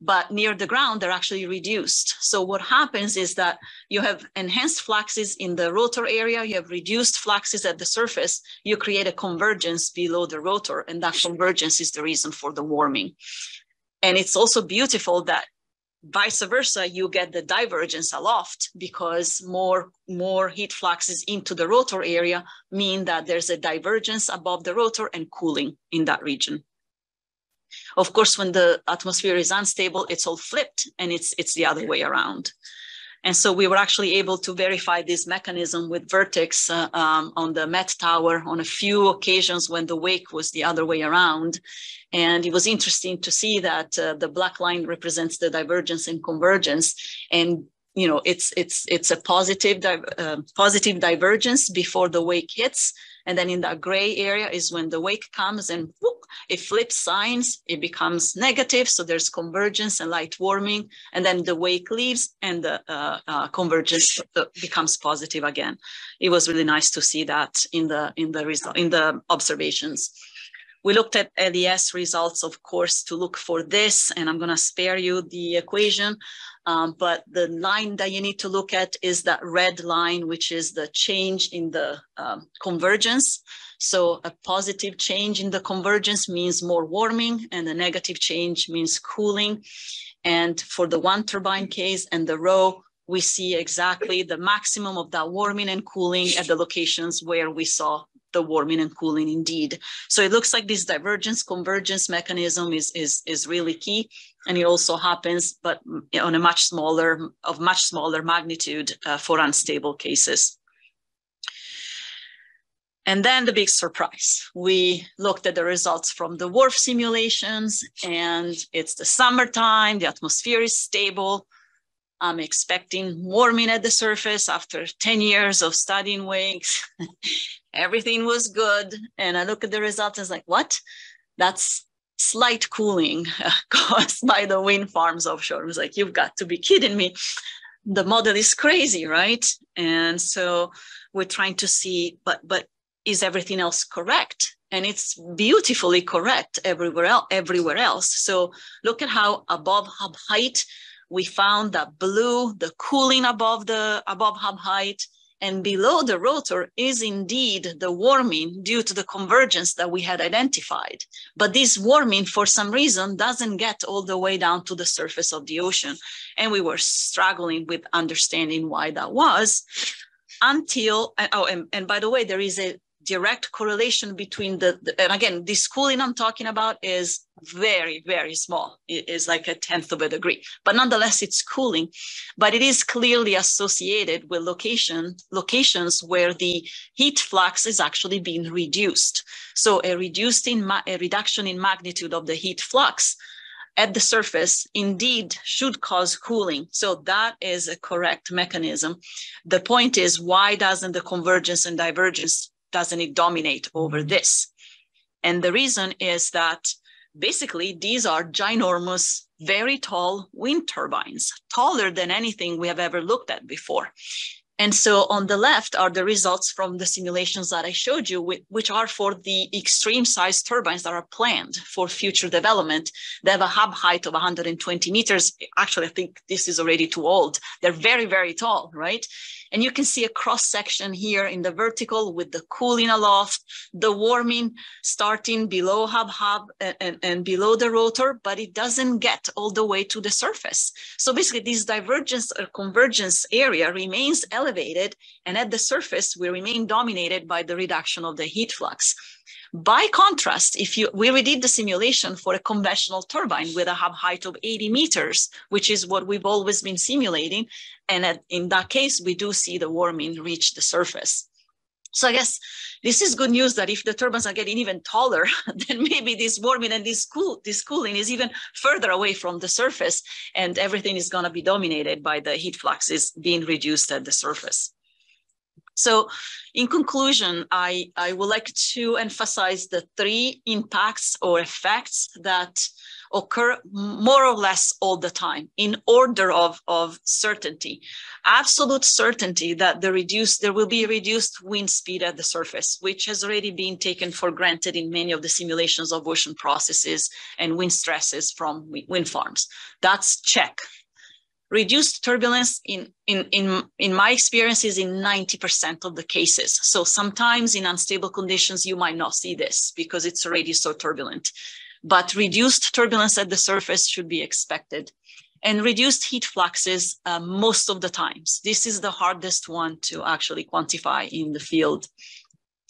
but near the ground, they're actually reduced. So what happens is that you have enhanced fluxes in the rotor area, you have reduced fluxes at the surface, you create a convergence below the rotor, and that convergence is the reason for the warming. And it's also beautiful that vice versa, you get the divergence aloft because more, more heat fluxes into the rotor area mean that there's a divergence above the rotor and cooling in that region. Of course, when the atmosphere is unstable, it's all flipped and it's, it's the other way around. And so we were actually able to verify this mechanism with Vertex uh, um, on the Met Tower on a few occasions when the wake was the other way around. And it was interesting to see that uh, the black line represents the divergence and convergence. And you know, it's it's it's a positive uh, positive divergence before the wake hits, and then in that gray area is when the wake comes and whoop, it flips signs, it becomes negative. So there's convergence and light warming. And then the wake leaves and the uh, uh, convergence becomes positive again. It was really nice to see that in the, in the result, in the observations. We looked at LES results, of course, to look for this, and I'm going to spare you the equation. Um, but the line that you need to look at is that red line, which is the change in the um, convergence. So a positive change in the convergence means more warming and a negative change means cooling. And for the one turbine case and the row, we see exactly the maximum of that warming and cooling at the locations where we saw the warming and cooling indeed. So it looks like this divergence convergence mechanism is, is, is really key. And it also happens, but on a much smaller, of much smaller magnitude uh, for unstable cases. And then the big surprise, we looked at the results from the WRF simulations and it's the summertime, the atmosphere is stable. I'm expecting warming at the surface after 10 years of studying wakes. Everything was good. And I look at the results and it's like, what? That's slight cooling caused by the wind farms offshore. I was like, you've got to be kidding me. The model is crazy, right? And so we're trying to see, but but is everything else correct? And it's beautifully correct everywhere else. Everywhere else. So look at how above hub height we found that blue, the cooling above the above hub height, and below the rotor is indeed the warming due to the convergence that we had identified. But this warming, for some reason, doesn't get all the way down to the surface of the ocean. And we were struggling with understanding why that was until, oh, and, and by the way, there is a direct correlation between the, the, and again this cooling i'm talking about is very very small it is like a tenth of a degree but nonetheless it's cooling but it is clearly associated with location locations where the heat flux is actually being reduced so a reduced in a reduction in magnitude of the heat flux at the surface indeed should cause cooling. So that is a correct mechanism. The point is, why doesn't the convergence and divergence doesn't it dominate over mm-hmm. this? And the reason is that basically these are ginormous, very tall wind turbines, taller than anything we have ever looked at before. And so on the left are the results from the simulations that I showed you, which are for the extreme size turbines that are planned for future development. They have a hub height of 120 meters. Actually, I think this is already too old. They're very, very tall, right? And you can see a cross section here in the vertical with the cooling aloft, the warming starting below hub hub and, and, below the rotor, but it doesn't get all the way to the surface. So basically this divergence or convergence area remains elevated and at the surface we remain dominated by the reduction of the heat flux. By contrast, if you we redid the simulation for a conventional turbine with a hub height of 80 meters, which is what we've always been simulating, and at, in that case, we do see the warming reach the surface. So I guess this is good news that if the turbines are getting even taller, then maybe this warming and this cool this cooling is even further away from the surface, and everything is going to be dominated by the heat fluxes being reduced at the surface. So in conclusion, I, I would like to emphasize the three impacts or effects that occur more or less all the time in order of, of certainty. Absolute certainty that the reduced, there will be reduced wind speed at the surface, which has already been taken for granted in many of the simulations of ocean processes and wind stresses from wind farms. That's check reduced turbulence in, in, in, in my experience is in 90% of the cases. So sometimes in unstable conditions, you might not see this because it's already so turbulent. But reduced turbulence at the surface should be expected. And reduced heat fluxes uh, most of the times. This is the hardest one to actually quantify in the field.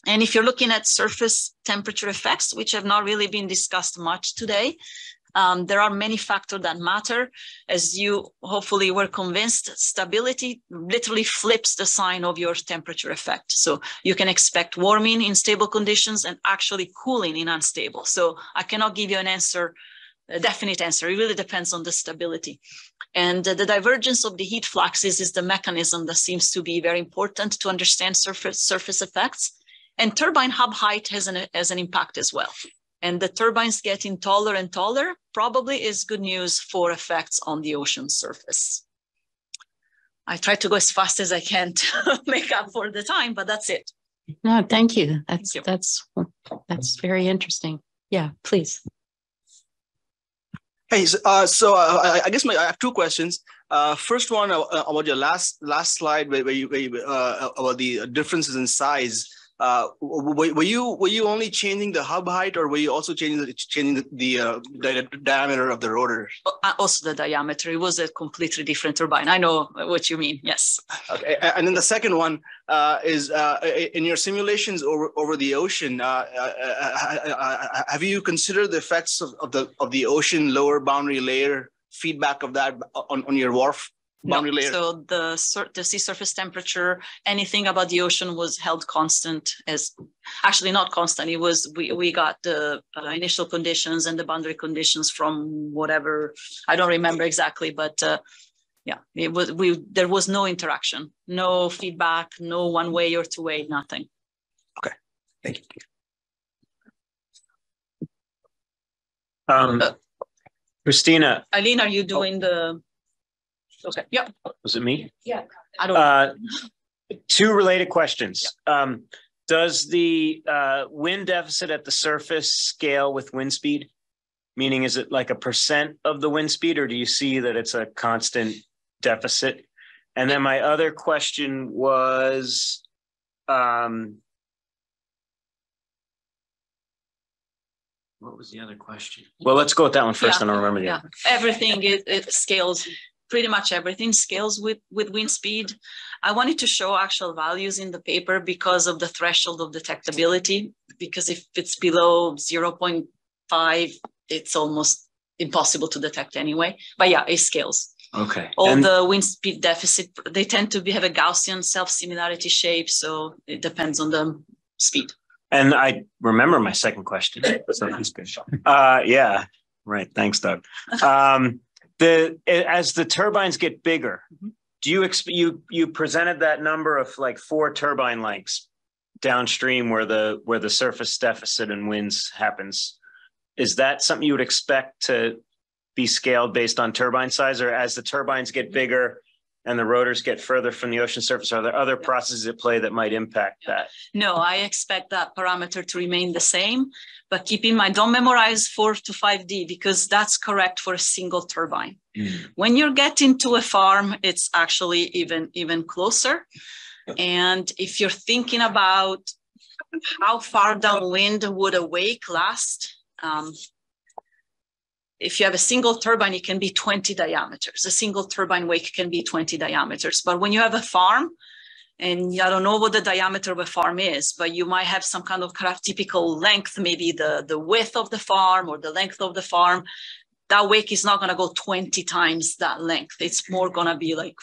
And if you're looking at surface temperature effects, which have not really been discussed much today, um, there are many factors that matter. As you hopefully were convinced, stability literally flips the sign of your temperature effect. So you can expect warming in stable conditions and actually cooling in unstable. So I cannot give you an answer, a definite answer. It really depends on the stability. And uh, the divergence of the heat fluxes is the mechanism that seems to be very important to understand surface, surface effects. And turbine hub height has an, has an impact as well and the turbines getting taller and taller probably is good news for effects on the ocean surface. I try to go as fast as I can to make up for the time, but that's it. No, thank you. That's thank you. that's that's very interesting. Yeah, please. Hey, uh, so uh, I, I, guess my, I have two questions. Uh, first one uh, about your last last slide where, where you, where you uh, about the differences in size. Uh, were, were, you were you only changing the hub height, or were you also changing the changing the, the, uh, the diameter of the rotor? Uh, also, the diameter. It was a completely different turbine. I know what you mean. Yes. Okay, and then the second one uh, is uh, in your simulations over over the ocean. Uh, have you considered the effects of, of the of the ocean lower boundary layer feedback of that on, on your WRF? Boundary no. layer? So the the sea surface temperature, anything about the ocean was held constant as actually not constant. It was we we got the uh, initial conditions and the boundary conditions from whatever I don't remember exactly, but uh, yeah, it was we there was no interaction, no feedback, no one way or two way, nothing. Okay, thank you. Um, uh, Cristina. Eileen, are you doing the Okay. Yep. Was it me? Yeah. I don't. Uh, two related questions. Um, does the uh, wind deficit at the surface scale with wind speed? Meaning, is it like a percent of the wind speed, or do you see that it's a constant deficit? And then my other question was, um, what was the other question? Well, let's go with that one first, yeah. and I'll remember the yeah. Everything it, it scales pretty much everything scales with, with wind speed. I wanted to show actual values in the paper because of the threshold of detectability, because if it's below 0.5, it's almost impossible to detect anyway. But yeah, it scales. Okay. All and the wind speed deficit, they tend to be, have a Gaussian self-similarity shape. So it depends on the speed. And I remember my second question. So good. Uh, yeah, right. Thanks, Doug. Um, the as the turbines get bigger, mm-hmm. do you expect you you presented that number of like four turbine lengths downstream where the where the surface deficit and winds happens? Is that something you would expect to be scaled based on turbine size, or as the turbines get bigger and the rotors get further from the ocean surface, are there other processes at play that might impact that? No, I expect that parameter to remain the same, but keep in mind, don't memorize four to five D because that's correct for a single turbine. When you're getting to a farm, it's actually even, even closer. And if you're thinking about how far downwind would a wake last, um, if you have a single turbine, it can be 20 diameters. A single turbine wake can be 20 diameters. But when you have a farm, and I don't know what the diameter of a farm is, but you might have some kind of, kind of typical length, maybe the, the width of the farm or the length of the farm. That wake is not going to go 20 times that length. It's more mm-hmm. going to be like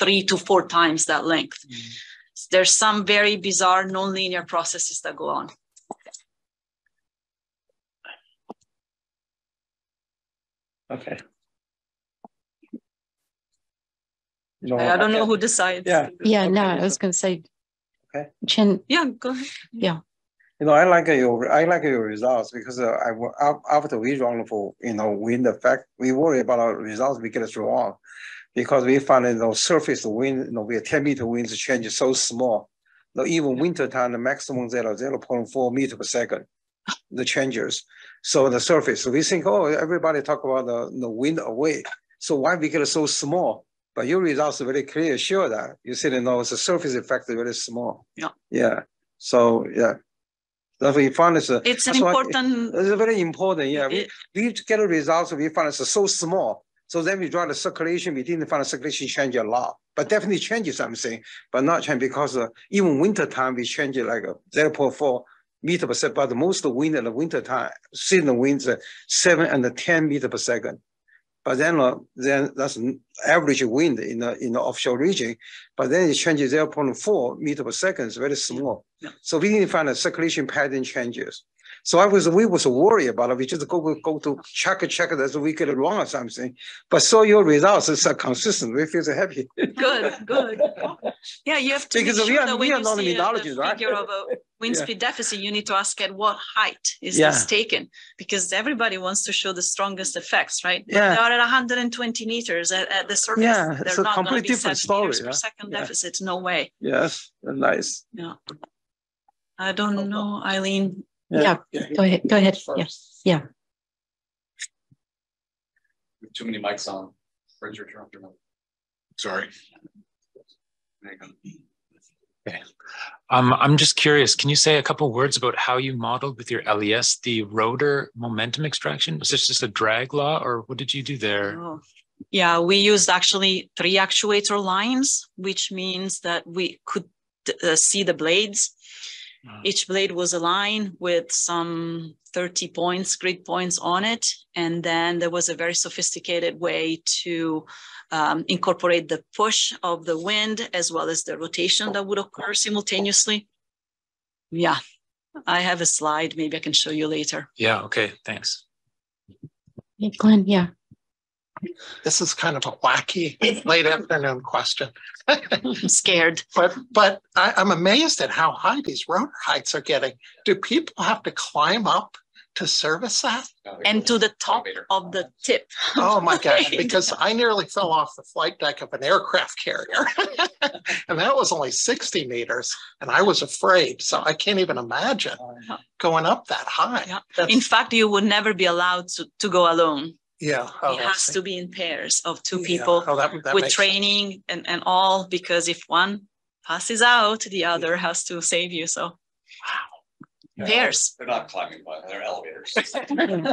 three to four times that length. Mm-hmm. There's some very bizarre nonlinear processes that go on. Okay. You I I don't know who decides. Yeah. Yeah, no, I was gonna say. Okay. Chen, Yeah, go ahead. yeah. You know, I like your, I like your results because uh, I, after we run for, you know, wind effect, we worry about our results, we get it wrong. Because we find, you know, surface wind, you know, we have ten meter winds change so small. Now, even winter time, the maximum zero, zero point four meter per second, the changes. So the surface, we think, oh, everybody talk about the, the wind away. So why we get so small? But your results are very clear, show that. You said, you know, it's a surface effect is very small. Yeah. Yeah, so, yeah. That's what we found is. a- It's an important- It's very important, yeah. We, we get the results, we find it's so small. So then we draw the circulation, we didn't find the circulation change a lot, but definitely changes something, but not change because uh, even winter time, we change it like a zero point four meter per second, but the most wind in the winter time, season winds uh, seven and ten meter per second. But then, uh, then that's average wind in the, in the offshore region, but then it changes zero point four meter per second, it's very small. So we didn't find a circulation pattern changes. So I was, we was worried about it. We just go, go to check it, check it, as we get it wrong or something. But so your results is uh, consistent. We feel so happy. Good, good. Yeah, you have to Because we sure are- that we when are you not see a- right? figure of a wind Yeah. speed deficit, you need to ask at what height is Yeah. this taken? Because everybody wants to show the strongest effects, right? But Yeah. They are at hundred and twenty meters at, at the surface. Yeah, They're it's a be different 70 meters story, Per yeah. second Yeah. deficit, no way. Yes, nice. Yeah. I don't know, Eileen. Yeah, go ahead, go ahead. Yes, yeah. Too many mics on. Richard, your mic. Sorry. Okay. Um, I'm just curious, can you say a couple words about how you modeled with your LES the rotor momentum extraction? Was this just a drag law or what did you do there? Oh. Yeah, we used actually three actuator lines, which means that we could uh, see the blades. Each blade was a line with some 30 points, grid points on it. And then there was a very sophisticated way to um, incorporate the push of the wind as well as the rotation that would occur simultaneously. Yeah, I have a slide. Maybe I can show you later. Yeah, okay, thanks. Hey, Glenn, yeah. This is kind of a wacky late afternoon question. I'm scared. But but I, I'm amazed at how high these rotor heights are getting. Do people have to climb up to service that? And to the top of the tip. Oh my gosh, because I nearly fell off the flight deck of an aircraft carrier. and that was only 60 meters. And I was afraid. So I can't even imagine uh-huh. going up that high. Yeah. In fact, you would never be allowed to, to go alone. Yeah. Oh, it I has see. to be in pairs of two Yeah. people Oh, that- that with makes sense. training and, and all, because if one passes out, the other has to save you. So pairs. They're not climbing, but they're elevators.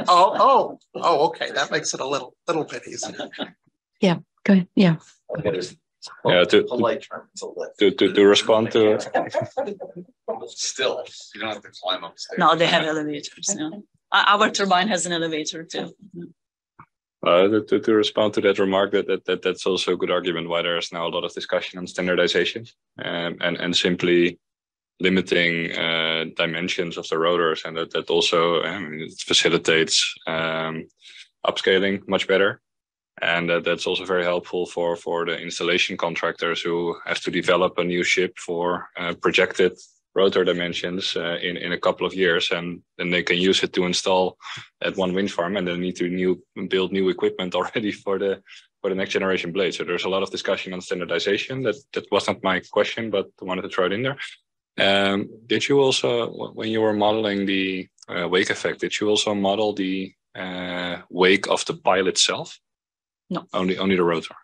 oh, oh, oh, okay. That makes it a little, little bit easier. Yeah, go ahead, yeah. Yeah, to, Polite term, it's a lift. to, to, to respond to, Still, you don't have to climb upstairs. No, they have elevators. Yeah. Uh, our our turbine has an elevator too. Uh, to, to, respond to that remark, that, that, that that's also a good argument why there is now a lot of discussion on standardization um, and, and simply limiting uh, dimensions of the rotors and that, that also um, it facilitates um, upscaling much better. And that, that's also very helpful for, for the installation contractors who have to develop a new ship for uh, projected rotor dimensions uh, in, in a couple of years. And then they can use it to install at one wind farm and then need to new build new equipment already for the for the next generation blade. So there's a lot of discussion on standardization. That that wasn't my question, but I wanted to throw it in there. Um, did you also, when you were modeling the uh, wake effect, did you also model the uh, wake of the pile itself? No. Only only the rotor.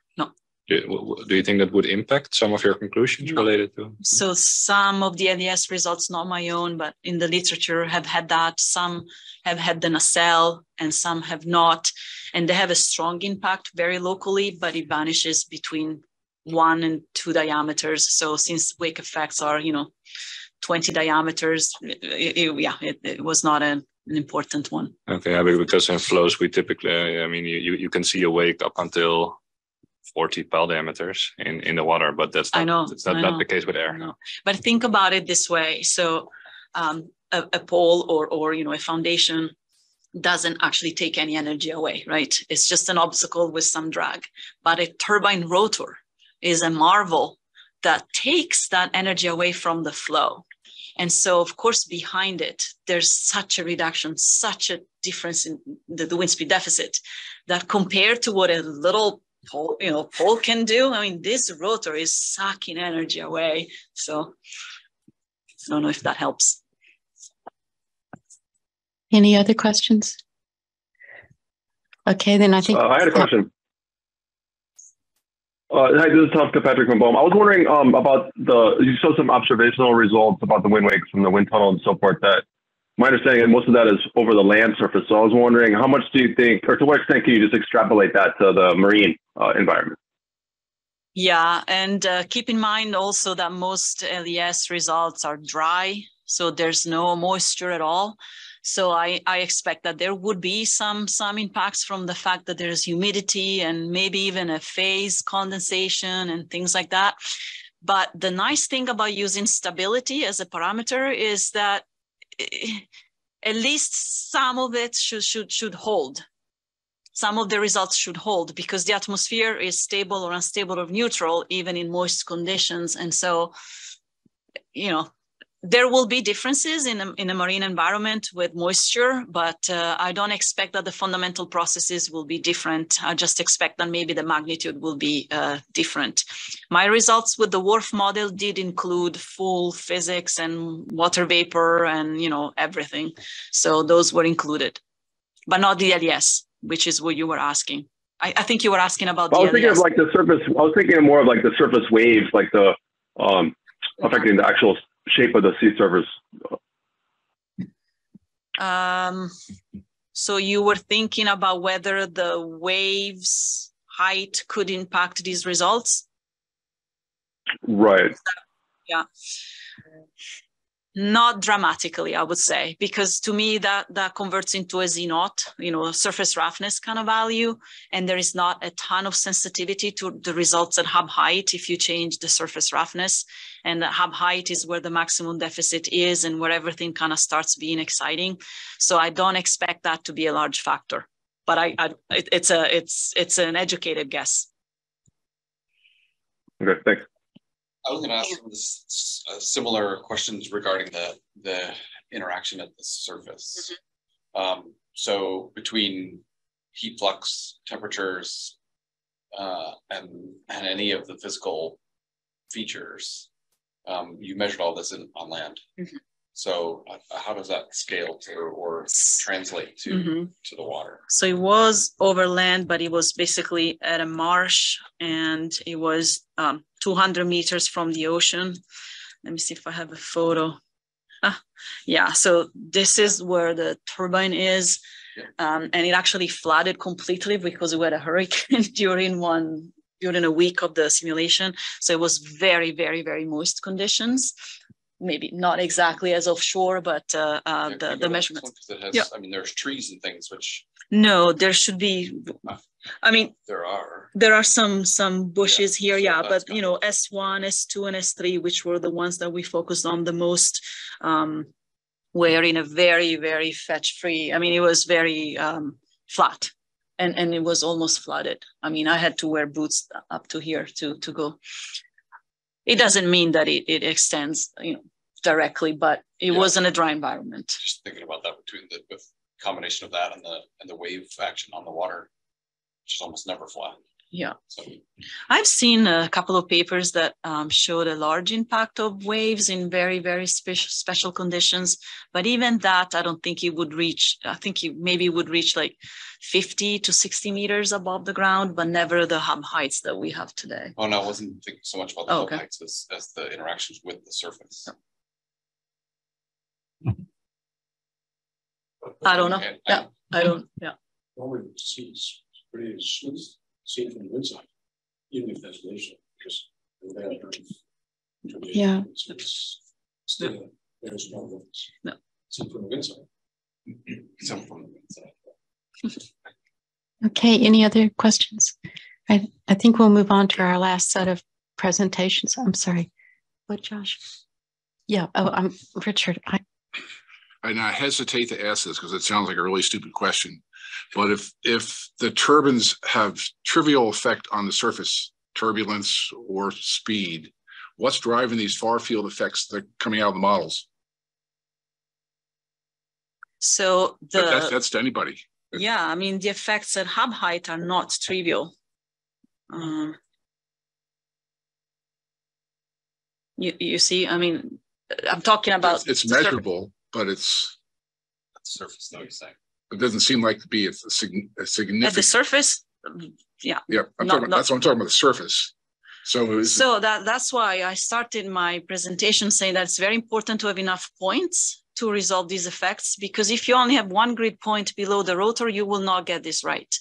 Do, do you think that would impact some of your conclusions No. related to? So some of the LES results, not my own, but in the literature have had that. Some have had the nacelle and some have not. And they have a strong impact very locally, but it vanishes between one and two diameters. So since wake effects are, you know, 20 diameters, it- it- yeah, it, it was not an, an important one. Okay, because in flows we typically, I mean, you you can see a wake up until 40 pile diameters in, in the water, but that's not, I know, that's not, not the case with air. No. But think about it this way. So um, a, a pole or, or, you know, a foundation doesn't actually take any energy away, right? It's just an obstacle with some drag. But a turbine rotor is a marvel that takes that energy away from the flow. And so, of course, behind it, there's such a reduction, such a difference in the, the wind speed deficit that compared to what a little pole, you know, Paul can do, I mean, this rotor is sucking energy away. So I don't know if that helps. Any other questions? Okay, then I think. Uh, I had a question. Uh, hi, this is Tom Patrick from BOEM. I was wondering um, about the, you showed some observational results about the wind wakes from the wind tunnel and so forth that my understanding is most of that is over the land surface. So I was wondering how much do you think, or to what extent can you just extrapolate that to the marine uh, environment? Yeah, and uh, keep in mind also that most LES results are dry, so there's no moisture at all. So I, I expect that there would be some some impacts from the fact that there's humidity and maybe even a phase condensation and things like that. But the nice thing about using stability as a parameter is that at least some of it should should should hold. Some of the results should hold because the atmosphere is stable or unstable or neutral even in moist conditions. And so you know there will be differences in a, in a marine environment with moisture but uh, i don't expect that the fundamental processes will be different. I just expect that maybe the magnitude will be uh, different. My results with the WRF model did include full physics and water vapor and you know everything. So those were included but not the LES which is what you were asking. I, I think you were asking about I the was thinking of like the surface, I was thinking more of like the surface waves, like the, um, affecting the actual shape of the sea surface. Um, so you were thinking about whether the waves height could impact these results? Right. Yeah. Not dramatically, I would say, because to me that that converts into a Z naught, you know, surface roughness kind of value, and there is not a ton of sensitivity to the results at hub height if you change the surface roughness, and the hub height is where the maximum deficit is and where everything kind of starts being exciting. So I don't expect that to be a large factor, but I, I it, it's a it's it's an educated guess. Okay, thanks. I was going to ask some of uh, similar questions regarding the the interaction at the surface. Um, so between heat flux, temperatures, uh, and and any of the physical features, um, you measured all this in on land. So uh, how does that scale to or translate to Mhm. to the water? So it was over land, but it was basically at a marsh and it was um, 200 meters from the ocean. Let me see if I have a photo. Ah, yeah, so this is where the turbine is. Um, and it actually flooded completely because we had a hurricane during one during a week of the simulation. So it was very, very, very moist conditions. Maybe not exactly as offshore, but uh, uh, the, the measurements. Yeah. I mean, there's trees and things which No, there should be. I mean, there are. there are some some bushes here, yeah, but you know, S one, S two, and S three, which were the ones that we focused on the most, um, were in a very very fetch free. I mean, it was very um, flat, and and it was almost flooded. I mean, I had to wear boots up to here to to go. It doesn't mean that it it extends, you know, directly, but it Yeah. wasn't a dry environment. Just thinking about that between the with combination of that and the and the wave action on the water, which is almost never flat. Yeah. I've seen a couple of papers that um, showed a large impact of waves in very, very special special conditions. But even that, I don't think it would reach, I think it maybe would reach like 50 to 60 meters above the ground, but never the hub heights that we have today. Oh, no, I wasn't thinking so much about the Oh, hub okay. heights as, as the interactions with the surface. I don't know. And- Yeah, I don't, yeah. Normally it's pretty smooth, seen from the inside, even if there's glacier, because they're there. Yeah. It's- It's still, there's no difference. No. Seen from the inside. Some from the inside. Okay, any other questions? I, I think we'll move on to our last set of presentations. I'm sorry. What, Josh? Yeah, oh, I'm Richard. I, And I hesitate to ask this because it sounds like a really stupid question. But if, if the turbines have trivial effect on the surface, turbulence or speed, what's driving these far field effects that are coming out of the models? So But That's, the, that's to anybody. yeah, I mean, the effects at hub height are not trivial. Um, You, you see, I mean, I'm talking about. It's the sur- measurable, but it's, Surface, though, you're saying. It doesn't seem like to be a sig- a At the surface, yeah. Yeah, I'm Not- talking, not- that's what I'm talking about, the surface. So So that, that's why I started my presentation saying that it's very important to have enough points to resolve these effects, because if you only have one grid point below the rotor, you will not get this right.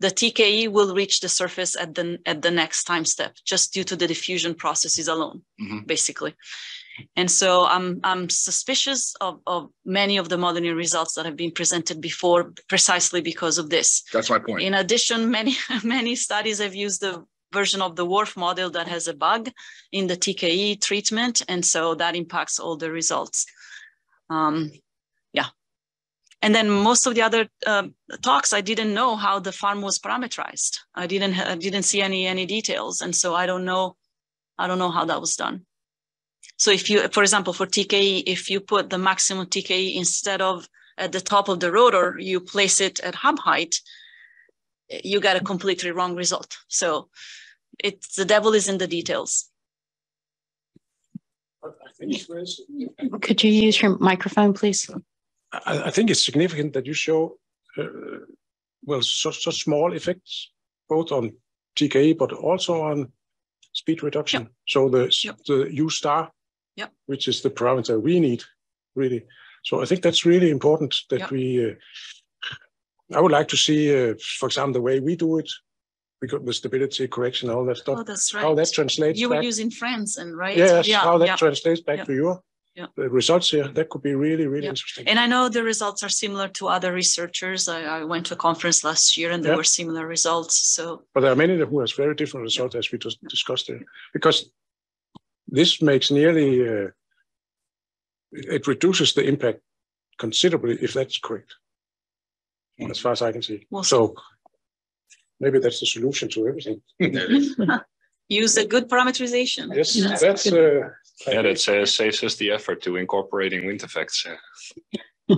The TKE will reach the surface at the, at the next time step, just due to the diffusion processes alone, Mhm. basically. And so I'm, I'm suspicious of, of many of the modeling results that have been presented before, precisely because of this. that's my point. In addition, many, many studies have used the version of the WRF model that has a bug in the TKE treatment. And so that impacts all the results. Um, yeah. And then most of the other uh, talks, I didn't know how the farm was parameterized. I didn't, I didn't see any, any details. And so I don't know, I don't know how that was done. So if you, for example, for TKE, if you put the maximum TKE instead of at the top of the rotor, you place it at hub height, you got a completely wrong result. So it's the devil is in the details. I think it's very significant. could you use your microphone, please? I, I think it's significant that you show, uh, well, such, such small effects, both on TKE, but also on speed reduction. So the, the U star, Yep. which is the parameter we need, really. So I think that's really important that Yep. we, uh, I would like to see, uh, for example, the way we do it, because the stability correction, all that stuff. Oh, that's right. How that translates You were back. using France and right? Yes, Yeah, how that yeah. translates back Yeah. to your Yeah. the results here. That could be really, really Yeah. interesting. And I know the results are similar to other researchers. I, I went to a conference last year and there Yeah. were similar results. So But there are many who has very different results as we just discussed there, because this makes nearly, uh, it reduces the impact considerably if that's correct. As far as I can see. Well, So maybe that's the solution to everything. use a good parameterization. Yes, That's that's, good. uh, Yeah, that uh, saves us the effort to incorporating wind effects.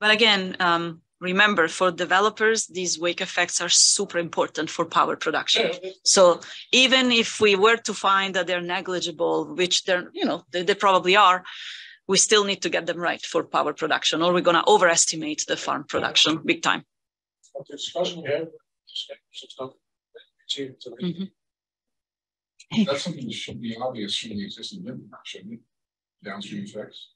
But again, um, remember for developers, these wake effects are super important for power production. So even if we were to find that they're negligible, which they're, you know, they, they probably are, we still need to get them right for power production, or we're going to overestimate the farm production big time. discussion we have. Mhm. That's something that should be obvious from the existing limit, shouldn't it? Downstream effects.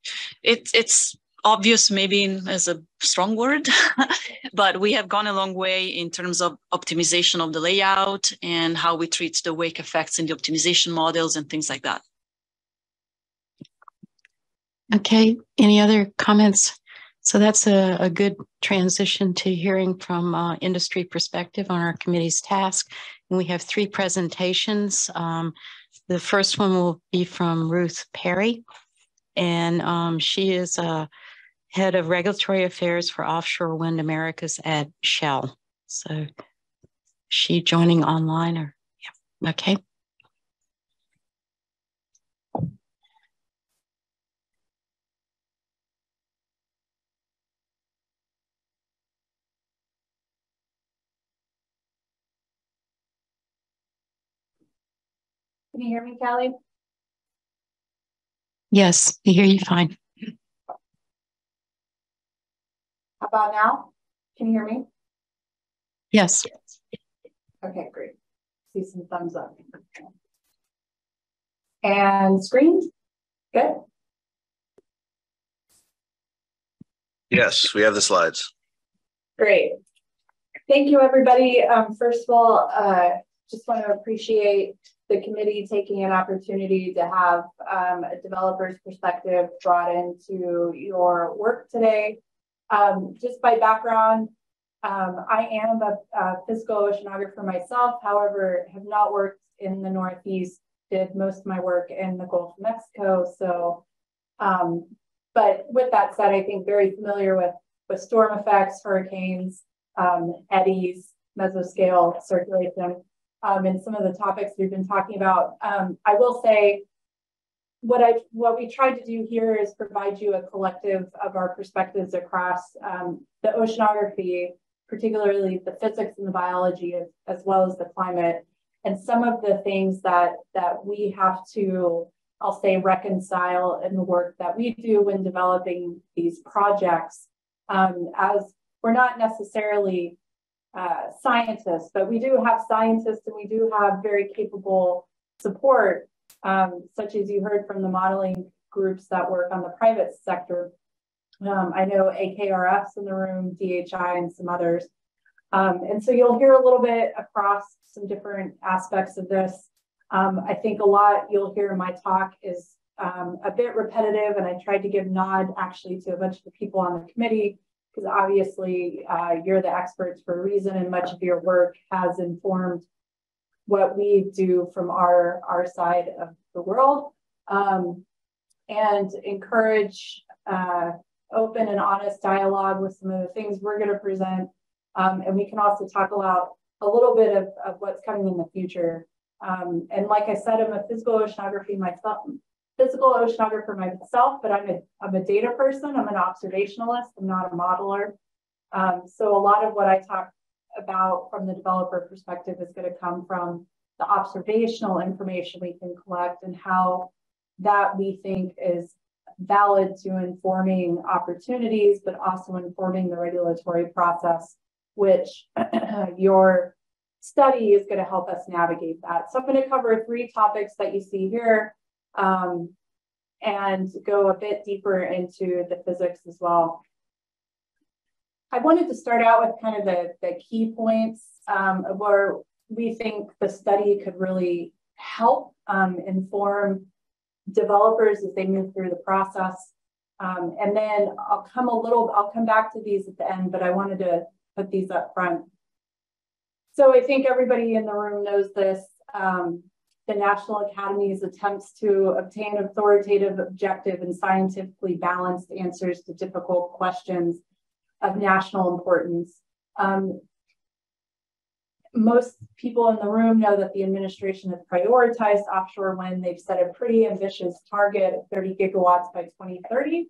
It, it's obvious, maybe as a strong word, but we have gone a long way in terms of optimization of the layout and how we treat the wake effects in the optimization models and things like that. Okay, any other comments? So that's a, a good transition to hearing from uh, industry perspective on our committee's task. And we have three presentations. Um, the first one will be from Ruth Perry. And um, she is uh, head of regulatory affairs for offshore wind Americas at Shell. So she joining online or yeah, okay. Can you hear me, Callie? Yes, I hear you fine. How about now? Can you hear me? Yes. Okay, great. See some thumbs up. And screen? Good. Yes, we have the slides. Great. Thank you, everybody. Um, first of all, uh, just want to appreciate the committee taking an opportunity to have um, a developer's perspective brought into your work today. Um, just by background, um, I am a, a, physical oceanographer myself, however, have not worked in the Northeast, did most of my work in the Gulf of Mexico. So, um, but with that said, I think very familiar with, with storm effects, hurricanes, um, eddies, mesoscale circulation, um, and some of the topics we've been talking about. Um, I will say what I what we tried to do here is provide you a collective of our perspectives across um, the oceanography, particularly the physics and the biology, as, as well as the climate, and some of the things that that we have to, I'll say, reconcile in the work that we do when developing these projects. Um, as we're not necessarily uh, scientists, but we do have scientists and we do have very capable support, um, such as you heard from the modeling groups that work on the private sector. Um, I know AKRF's in the room, DHI, and some others. Um, and so you'll hear a little bit across some different aspects of this. Um, I think a lot you'll hear in my talk is um, a bit repetitive, and I tried to give nod actually to a bunch of the people on the committee because obviously uh, you're the experts for a reason and much of your work has informed what we do from our, our side of the world um, and encourage uh, open and honest dialogue with some of the things we're going to present. Um, and we can also talk about a little bit of, of what's coming in the future. Um, and like I said, I'm a physical oceanography myself, physical oceanographer myself, but I'm a, I'm a data person. I'm an observationalist. I'm not a modeler. Um, so a lot of what I talk about from the developer perspective is going to come from the observational information we can collect and how that we think is valid to informing opportunities, but also informing the regulatory process, which your study is going to help us navigate that. So I'm going to cover three topics that you see here um, and go a bit deeper into the physics as well. I wanted to start out with kind of the, the key points um, where we think the study could really help um, inform developers as they move through the process. Um, and then I'll come a little, I'll come back to these at the end, but I wanted to put these up front. So I think everybody in the room knows this. Um, the National Academy's attempts to obtain authoritative, objective, and scientifically balanced answers to difficult questions of national importance. Um, most people in the room know that the administration has prioritized offshore wind. They've set a pretty ambitious target of 30 gigawatts by 2030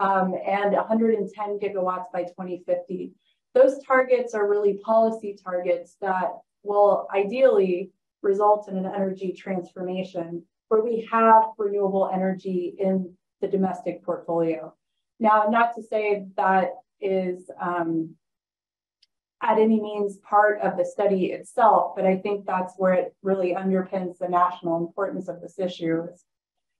um, and 110 gigawatts by 2050. Those targets are really policy targets that will ideally result in an energy transformation where we have renewable energy in the domestic portfolio. Now, not to say that is um, at any means part of the study itself, but I think that's where it really underpins the national importance of this issue.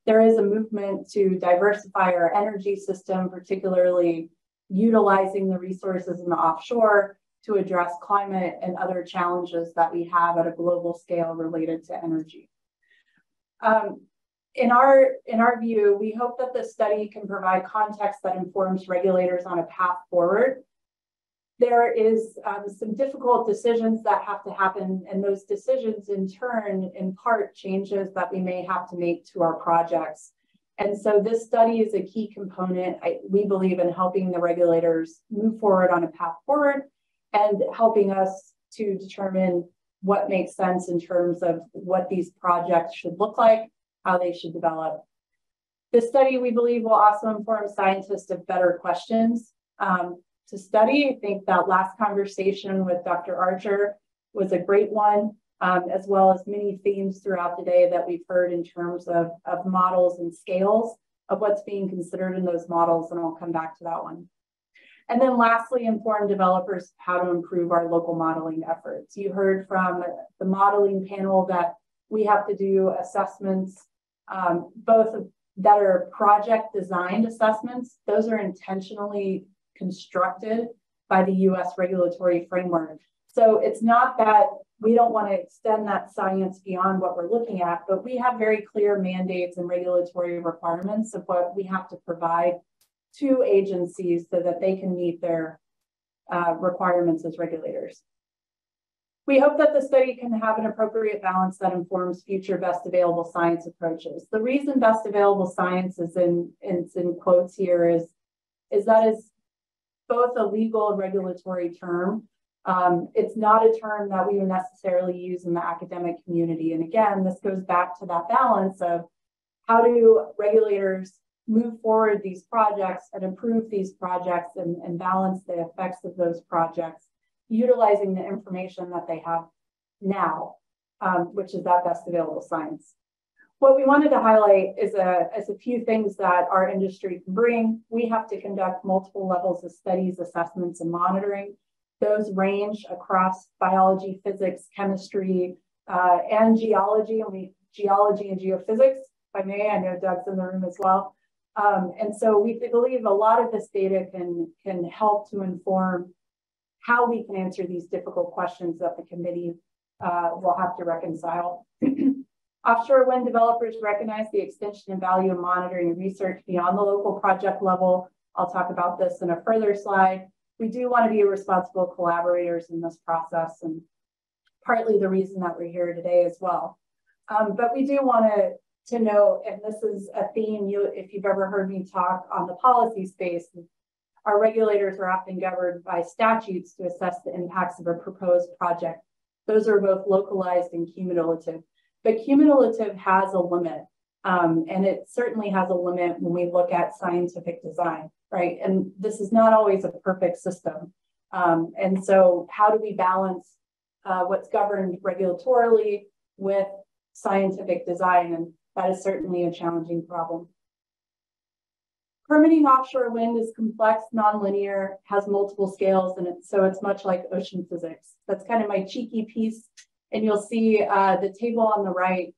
There is a movement to diversify our energy system, particularly utilizing the resources in the offshore to address climate and other challenges that we have at a global scale related to energy. Um, in our, in our view, we hope that this study can provide context that informs regulators on a path forward. There is um, some difficult decisions that have to happen, and those decisions in turn, in part, changes that we may have to make to our projects. And so this study is a key component, I, we believe, in helping the regulators move forward on a path forward and helping us to determine what makes sense in terms of what these projects should look like, how they should develop. This study, we believe, will also inform scientists of better questions um, to study. I think that last conversation with Dr. Archer was a great one. um, as well as many themes throughout the day that we've heard in terms of, of models and scales of what's being considered in those models, and I'll come back to that one. And then lastly, inform developers how to improve our local modeling efforts. You heard from the modeling panel that we have to do assessments, um, both that are project designed assessments. Those are intentionally constructed by the US regulatory framework. So it's not that we don't want to extend that science beyond what we're looking at, but we have very clear mandates and regulatory requirements of what we have to provide to agencies so that they can meet their uh, requirements as regulators. We hope that the study can have an appropriate balance that informs future best available science approaches. The reason best available science is in, is in quotes here is, is that is both a legal and regulatory term. Um, it's not a term that we would necessarily use in the academic community. And again, this goes back to that balance of how do regulators move forward these projects and improve these projects and, and balance the effects of those projects, utilizing the information that they have now, um, which is that best available science. What we wanted to highlight is a, is a few things that our industry can bring. We have to conduct multiple levels of studies, assessments, and monitoring. Those range across biology, physics, chemistry, uh, and geology, and we geology and geophysics. If I may, I know Doug's in the room as well. Um, and so we believe a lot of this data can, can help to inform how we can answer these difficult questions that the committee uh, will have to reconcile. Offshore wind developers recognize the extension and value of monitoring research beyond the local project level. I'll talk about this in a further slide. We do want to be responsible collaborators in this process and partly the reason that we're here today as well. Um, but we do want to to know, and this is a theme you, if you've ever heard me talk on the policy space, our regulators are often governed by statutes to assess the impacts of a proposed project. Those are both localized and cumulative, but cumulative has a limit. Um, and it certainly has a limit when we look at scientific design, right? And this is not always a perfect system. Um, and so how do we balance uh, what's governed regulatorily with scientific design? And that is certainly a challenging problem. Permitting offshore wind is complex, nonlinear, has multiple scales, and it, so it's much like ocean physics. That's kind of my cheeky piece. And you'll see uh, the table on the right.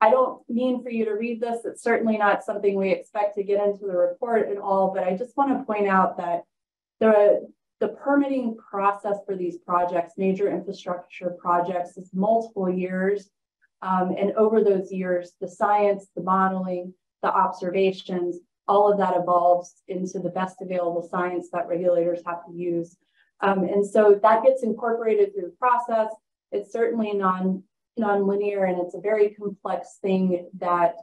I don't mean for you to read this. It's certainly not something we expect to get into the report at all, but I just want to point out that the, the permitting process for these projects, major infrastructure projects, is multiple years um, and over those years, the science, the modeling, the observations, all of that evolves into the best available science that regulators have to use. Um, and so that gets incorporated through the process. It's certainly non nonlinear and it's a very complex thing that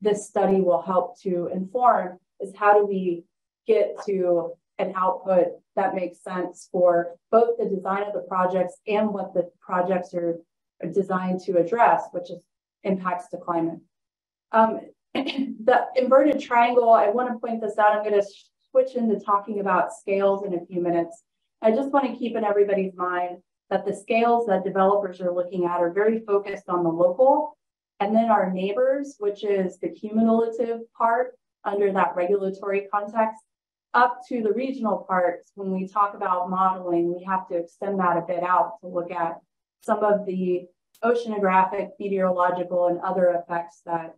this study will help to inform is how do we get to an output that makes sense for both the design of the projects and what the projects are designed to address, which is impacts to climate. Um, the inverted triangle, I want to point this out. I'm going to switch into talking about scales in a few minutes. I just want to keep in everybody's mind that the scales that developers are looking at are very focused on the local. And then our neighbors, which is the cumulative part under that regulatory context, up to the regional parts, when we talk about modeling, we have to extend that a bit out to look at some of the oceanographic, meteorological, and other effects that,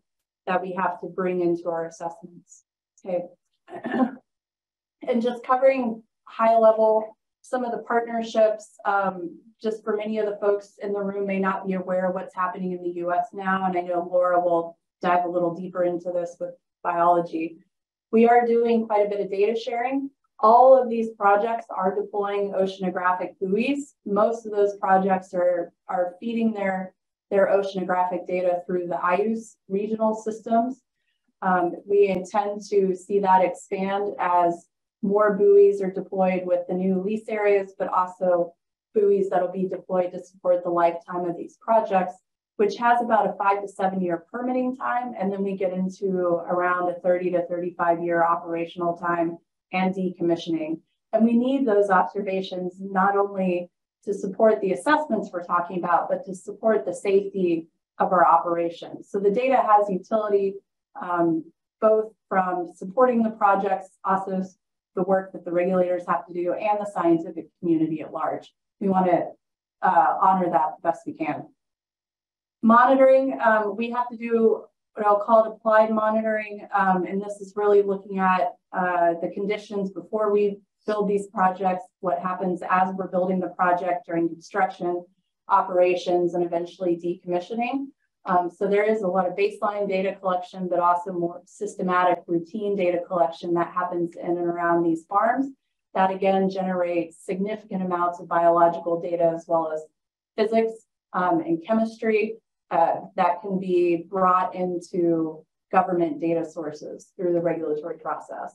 that we have to bring into our assessments. Okay. and just covering high level, some of the partnerships, um, just for many of the folks in the room may not be aware of what's happening in the US now. And I know Laura will dive a little deeper into this with biology. We are doing quite a bit of data sharing all of these projects are deploying oceanographic buoys. Most of those projects are, are feeding their, their oceanographic data through the IOOS regional systems. Um, we intend to see that expand as more buoys are deployed with the new lease areas, but also buoys that'll be deployed to support the lifetime of these projects, which has about a five to seven year permitting time. And then we get into around a 30 to 35 year operational time and decommissioning. And we need those observations not only to support the assessments we're talking about, but to support the safety of our operations. So the data has utility um, both from supporting the projects, also the work that the regulators have to do, and the scientific community at large. We want to uh, honor that the best we can. Monitoring, um, we have to do what I'll call it applied monitoring, um, and this is really looking at uh, the conditions before we build these projects, what happens as we're building the project during construction, operations, and eventually decommissioning. Um, so there is a lot of baseline data collection, but also more systematic routine data collection that happens in and around these farms. That again generates significant amounts of biological data as well as physics um, and chemistry uh, that can be brought into government data sources through the regulatory process.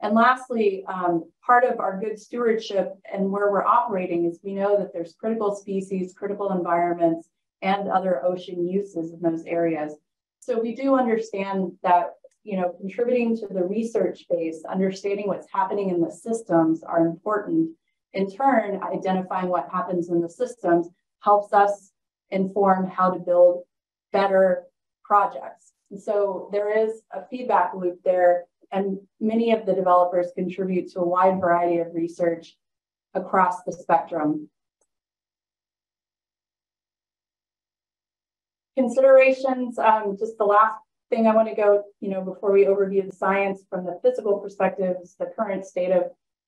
And lastly, um, part of our good stewardship and where we're operating is we know that there's critical species, critical environments, and other ocean uses in those areas. So we do understand that, you know, contributing to the research base, understanding what's happening in the systems are important. In turn, identifying what happens in the systems helps us inform how to build better projects. And so there is a feedback loop there, and many of the developers contribute to a wide variety of research across the spectrum considerations, um, just the last thing I want to go, you know, before we overview the science from the physical perspective is the current state of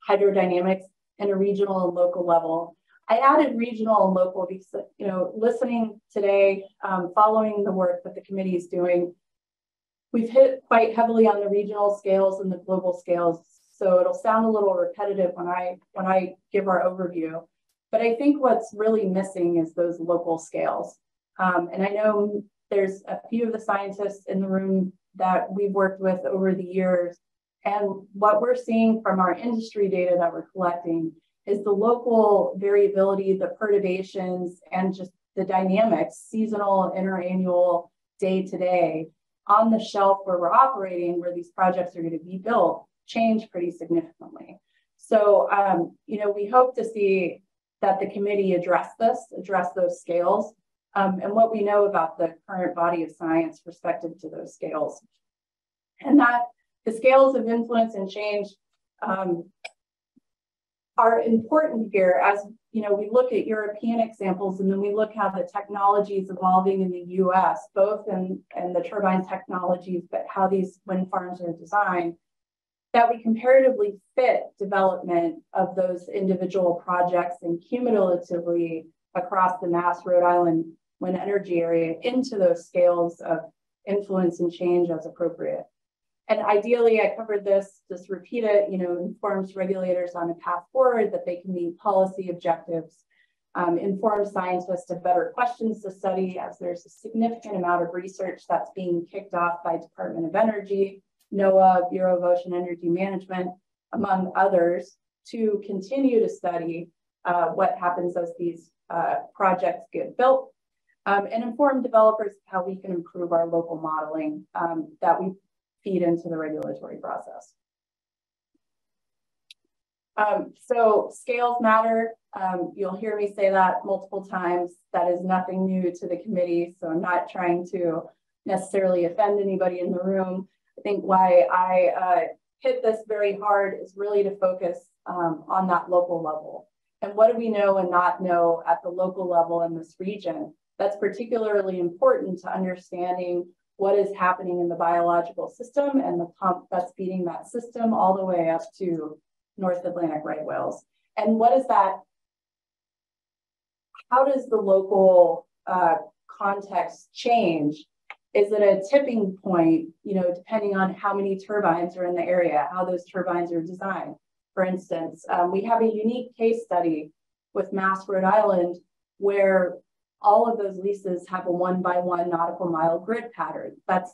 hydrodynamics and a regional and local level. I added regional and local because, you know, listening today, um, following the work that the committee is doing, we've hit quite heavily on the regional scales and the global scales. So it'll sound a little repetitive when I when I give our overview. But I think what's really missing is those local scales. Um, and I know there's a few of the scientists in the room that we've worked with over the years. And what we're seeing from our industry data that we're collecting is the local variability, the perturbations, and just the dynamics, seasonal, interannual, day to day, on the shelf where we're operating, where these projects are going to be built, change pretty significantly. So, um, you know, we hope to see that the committee address this, address those scales, um, and what we know about the current body of science respective to those scales. And that the scales of influence and change um, are important here as you know we look at European examples and then we look how the technology is evolving in the US, both in, in the turbine technologies, but how these wind farms are designed, that we comparatively fit development of those individual projects and cumulatively across the Mass Rhode Island wind energy area into those scales of influence and change as appropriate. And ideally, I covered this, just repeat it, you know, informs regulators on a path forward that they can meet policy objectives, um, inform scientists of better questions to study as there's a significant amount of research that's being kicked off by Department of Energy, NOAA, Bureau of Ocean Energy Management, among others, to continue to study uh, what happens as these uh, projects get built um, and inform developers how we can improve our local modeling um, that we feed into the regulatory process. Um, so scales matter. Um, you'll hear me say that multiple times. That is nothing new to the committee. So I'm not trying to necessarily offend anybody in the room. I think why I uh, hit this very hard is really to focus um, on that local level. And what do we know and not know at the local level in this region? That's particularly important to understanding what is happening in the biological system and the pump that's feeding that system all the way up to North Atlantic right whales. And what is that? How does the local uh, context change? Is it a tipping point, you know, depending on how many turbines are in the area, how those turbines are designed? For instance, um, we have a unique case study with Mass Rhode Island where all of those leases have a one by one nautical mile grid pattern. That's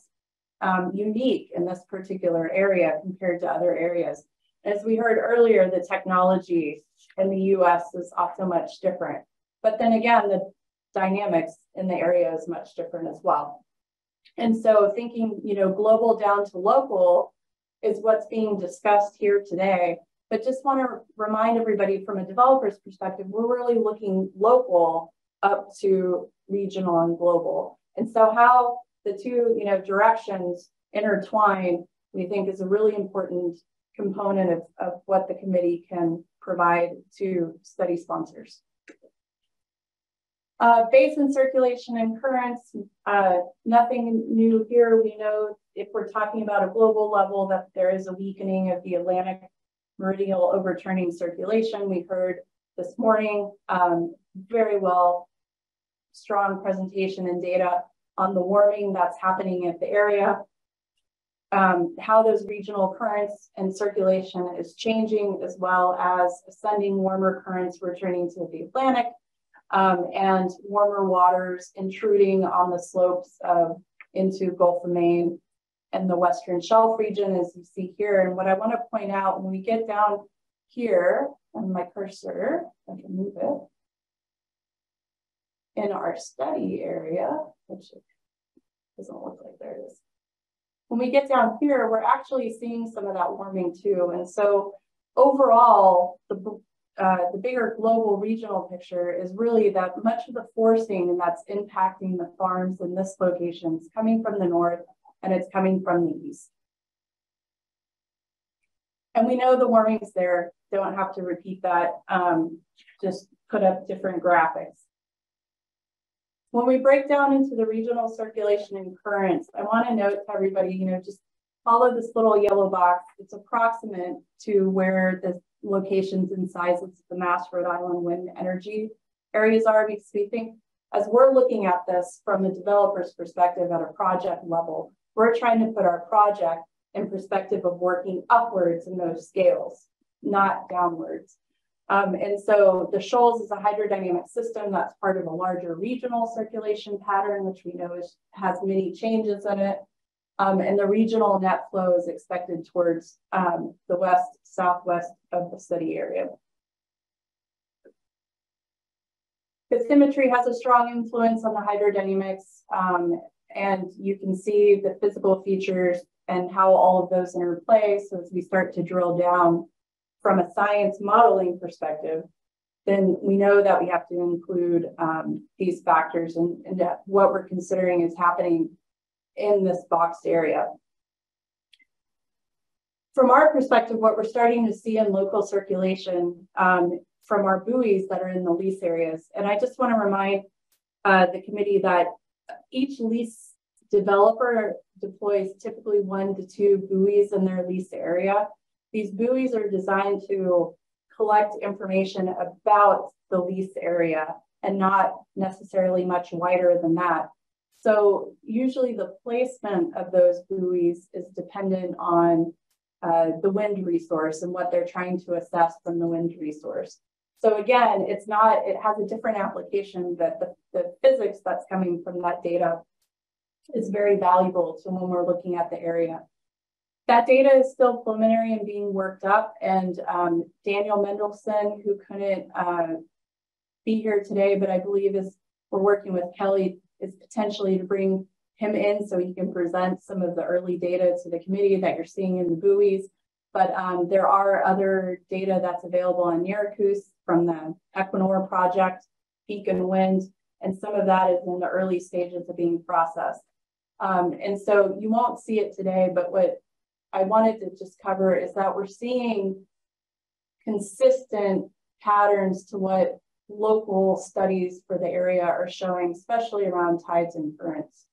um, unique in this particular area compared to other areas. As we heard earlier, the technology in the US is also much different. But then again, the dynamics in the area is much different as well. And so thinking, you know, global down to local is what's being discussed here today. But just want to remind everybody from a developer's perspective, we're really looking local up to regional and global. And so how the two, you know, directions intertwine, we think is a really important component of, of what the committee can provide to study sponsors. Uh, basin circulation and currents, uh, nothing new here. We know if we're talking about a global level that there is a weakening of the Atlantic meridional overturning circulation. We heard this morning um, very well, strong presentation and data on the warming that's happening at the area, um, how those regional currents and circulation is changing, as well as ascending warmer currents returning to the Atlantic um, and warmer waters intruding on the slopes of into Gulf of Maine and the Western Shelf region, as you see here. And what I want to point out when we get down here on my cursor, I can move it, in our study area, which doesn't look like there is. When we get down here, we're actually seeing some of that warming too. And so overall, the uh, the bigger global regional picture is really that much of the forcing that's impacting the farms in this location is coming from the north and it's coming from the east. And we know the warming's there, don't have to repeat that, um, just put up different graphics. When we break down into the regional circulation and currents, I wanna note to everybody, you know, just follow this little yellow box. It's approximate to where the locations and sizes of the Mass Rhode Island wind energy areas are because we think as we're looking at this from the developer's perspective at a project level, we're trying to put our project in perspective of working upwards in those scales, not downwards. Um, and so the shoals is a hydrodynamic system that's part of a larger regional circulation pattern, which we know is, has many changes in it. Um, and the regional net flow is expected towards um, the west, southwest of the study area. Bathymetry has a strong influence on the hydrodynamics, um, and you can see the physical features and how all of those interplay. So as we start to drill down from a science modeling perspective, then we know that we have to include um, these factors and, and what we're considering is happening in this boxed area. From our perspective, what we're starting to see in local circulation um, from our buoys that are in the lease areas, and I just want to remind uh, the committee that each lease developer deploys typically one to two buoys in their lease area. These buoys are designed to collect information about the lease area and not necessarily much wider than that. So usually the placement of those buoys is dependent on uh, the wind resource and what they're trying to assess from the wind resource. So again, it's not, it has a different application that the, the physics that's coming from that data is very valuable to when we're looking at the area. That data is still preliminary and being worked up and um, Daniel Mendelson, who couldn't uh, be here today, but I believe is we're working with Kelly is potentially to bring him in so he can present some of the early data to the committee that you're seeing in the buoys. But um, there are other data that's available on Nereus from the Equinor project, Beacon Wind, and some of that is in the early stages of being processed. Um, and so you won't see it today, but what I wanted to just cover is that we're seeing consistent patterns to what local studies for the area are showing, especially around tides and currents.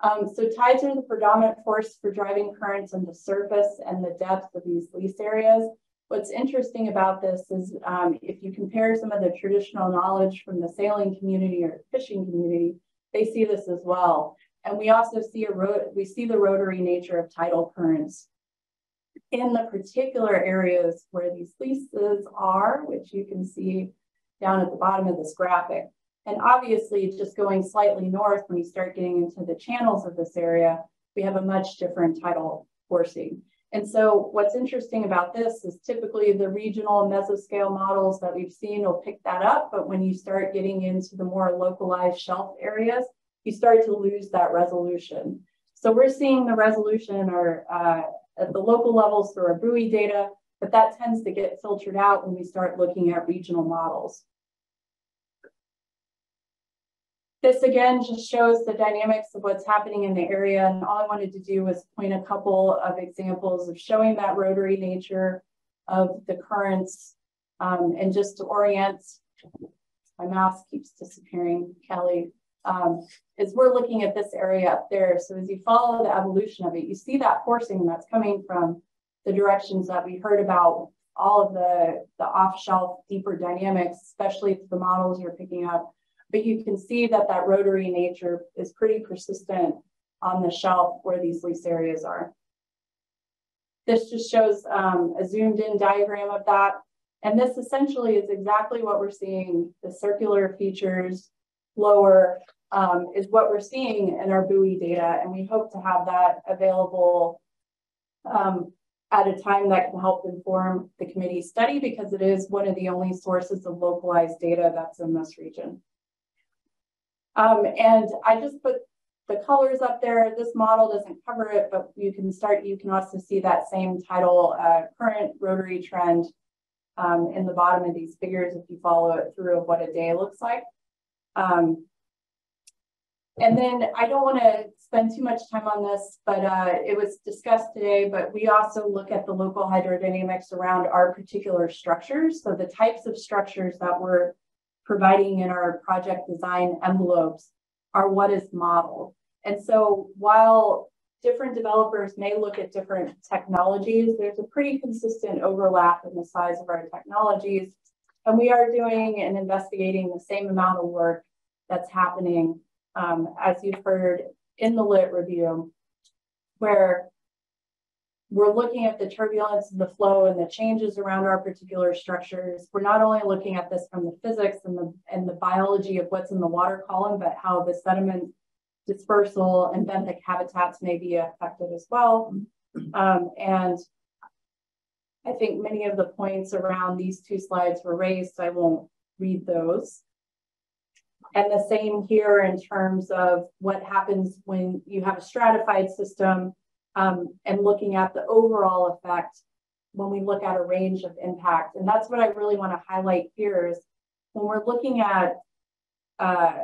Um, so tides are the predominant force for driving currents on the surface and the depth of these lease areas. What's interesting about this is um, if you compare some of the traditional knowledge from the sailing community or fishing community, they see this as well. And we also see a we see the rotary nature of tidal currents in the particular areas where these leases are, which you can see down at the bottom of this graphic. And obviously, just going slightly north, when you start getting into the channels of this area, we have a much different tidal forcing. And so what's interesting about this is typically the regional mesoscale models that we've seen will pick that up. But when you start getting into the more localized shelf areas, you start to lose that resolution. So we're seeing the resolution or uh, at the local levels through our buoy data, but that tends to get filtered out when we start looking at regional models. This again just shows the dynamics of what's happening in the area. And all I wanted to do was point a couple of examples of showing that rotary nature of the currents um, and just to orient, my mouse keeps disappearing, Kelly, um, is we're looking at this area up there. So as you follow the evolution of it, you see that forcing that's coming from the directions that we heard about all of the, the off-shelf deeper dynamics, especially the models you're picking up but you can see that that rotary nature is pretty persistent on the shelf where these lease areas are. This just shows um, a zoomed in diagram of that. And this essentially is exactly what we're seeing. The circular features lower um, is what we're seeing in our buoy data. And we hope to have that available um, at a time that can help inform the committee study because it is one of the only sources of localized data that's in this region. Um, and I just put the colors up there. This model doesn't cover it, but you can start, you can also see that same tidal uh, current rotary trend um, in the bottom of these figures if you follow it through of what a day looks like. Um, and then I don't want to spend too much time on this, but uh, it was discussed today, but we also look at the local hydrodynamics around our particular structures. So the types of structures that we're providing in our project design envelopes are what is modeled. And so while different developers may look at different technologies, there's a pretty consistent overlap in the size of our technologies. And we are doing and investigating the same amount of work that's happening, um, as you've heard in the lit review, where we're looking at the turbulence and the flow and the changes around our particular structures. We're not only looking at this from the physics and the, and the biology of what's in the water column, but how the sediment dispersal and benthic habitats may be affected as well. Um, and I think many of the points around these two slides were raised. I won't read those. And the same here in terms of what happens when you have a stratified system um, and looking at the overall effect when we look at a range of impact. And that's what I really want to highlight here is when we're looking at uh,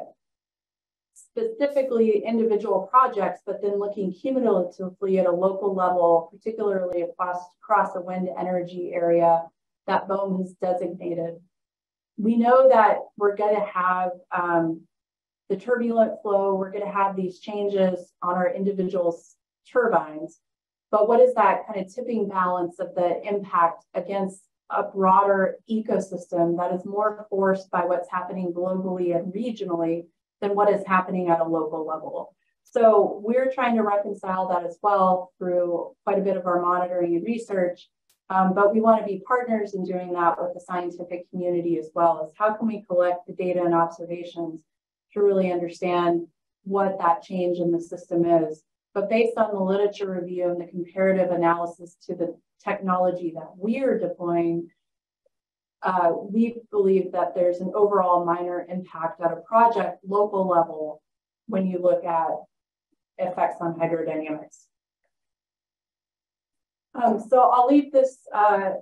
specifically individual projects, but then looking cumulatively at a local level, particularly across, across the wind energy area that BOEM has designated. We know that we're going to have um, the turbulent flow, we're going to have these changes on our individual turbines. But what is that kind of tipping balance of the impact against a broader ecosystem that is more forced by what's happening globally and regionally than what is happening at a local level? So we're trying to reconcile that as well through quite a bit of our monitoring and research. Um, but we want to be partners in doing that with the scientific community as well as how can we collect the data and observations to really understand what that change in the system is but based on the literature review and the comparative analysis to the technology that we're deploying, uh, we believe that there's an overall minor impact at a project local level when you look at effects on hydrodynamics. Um, so I'll leave this uh,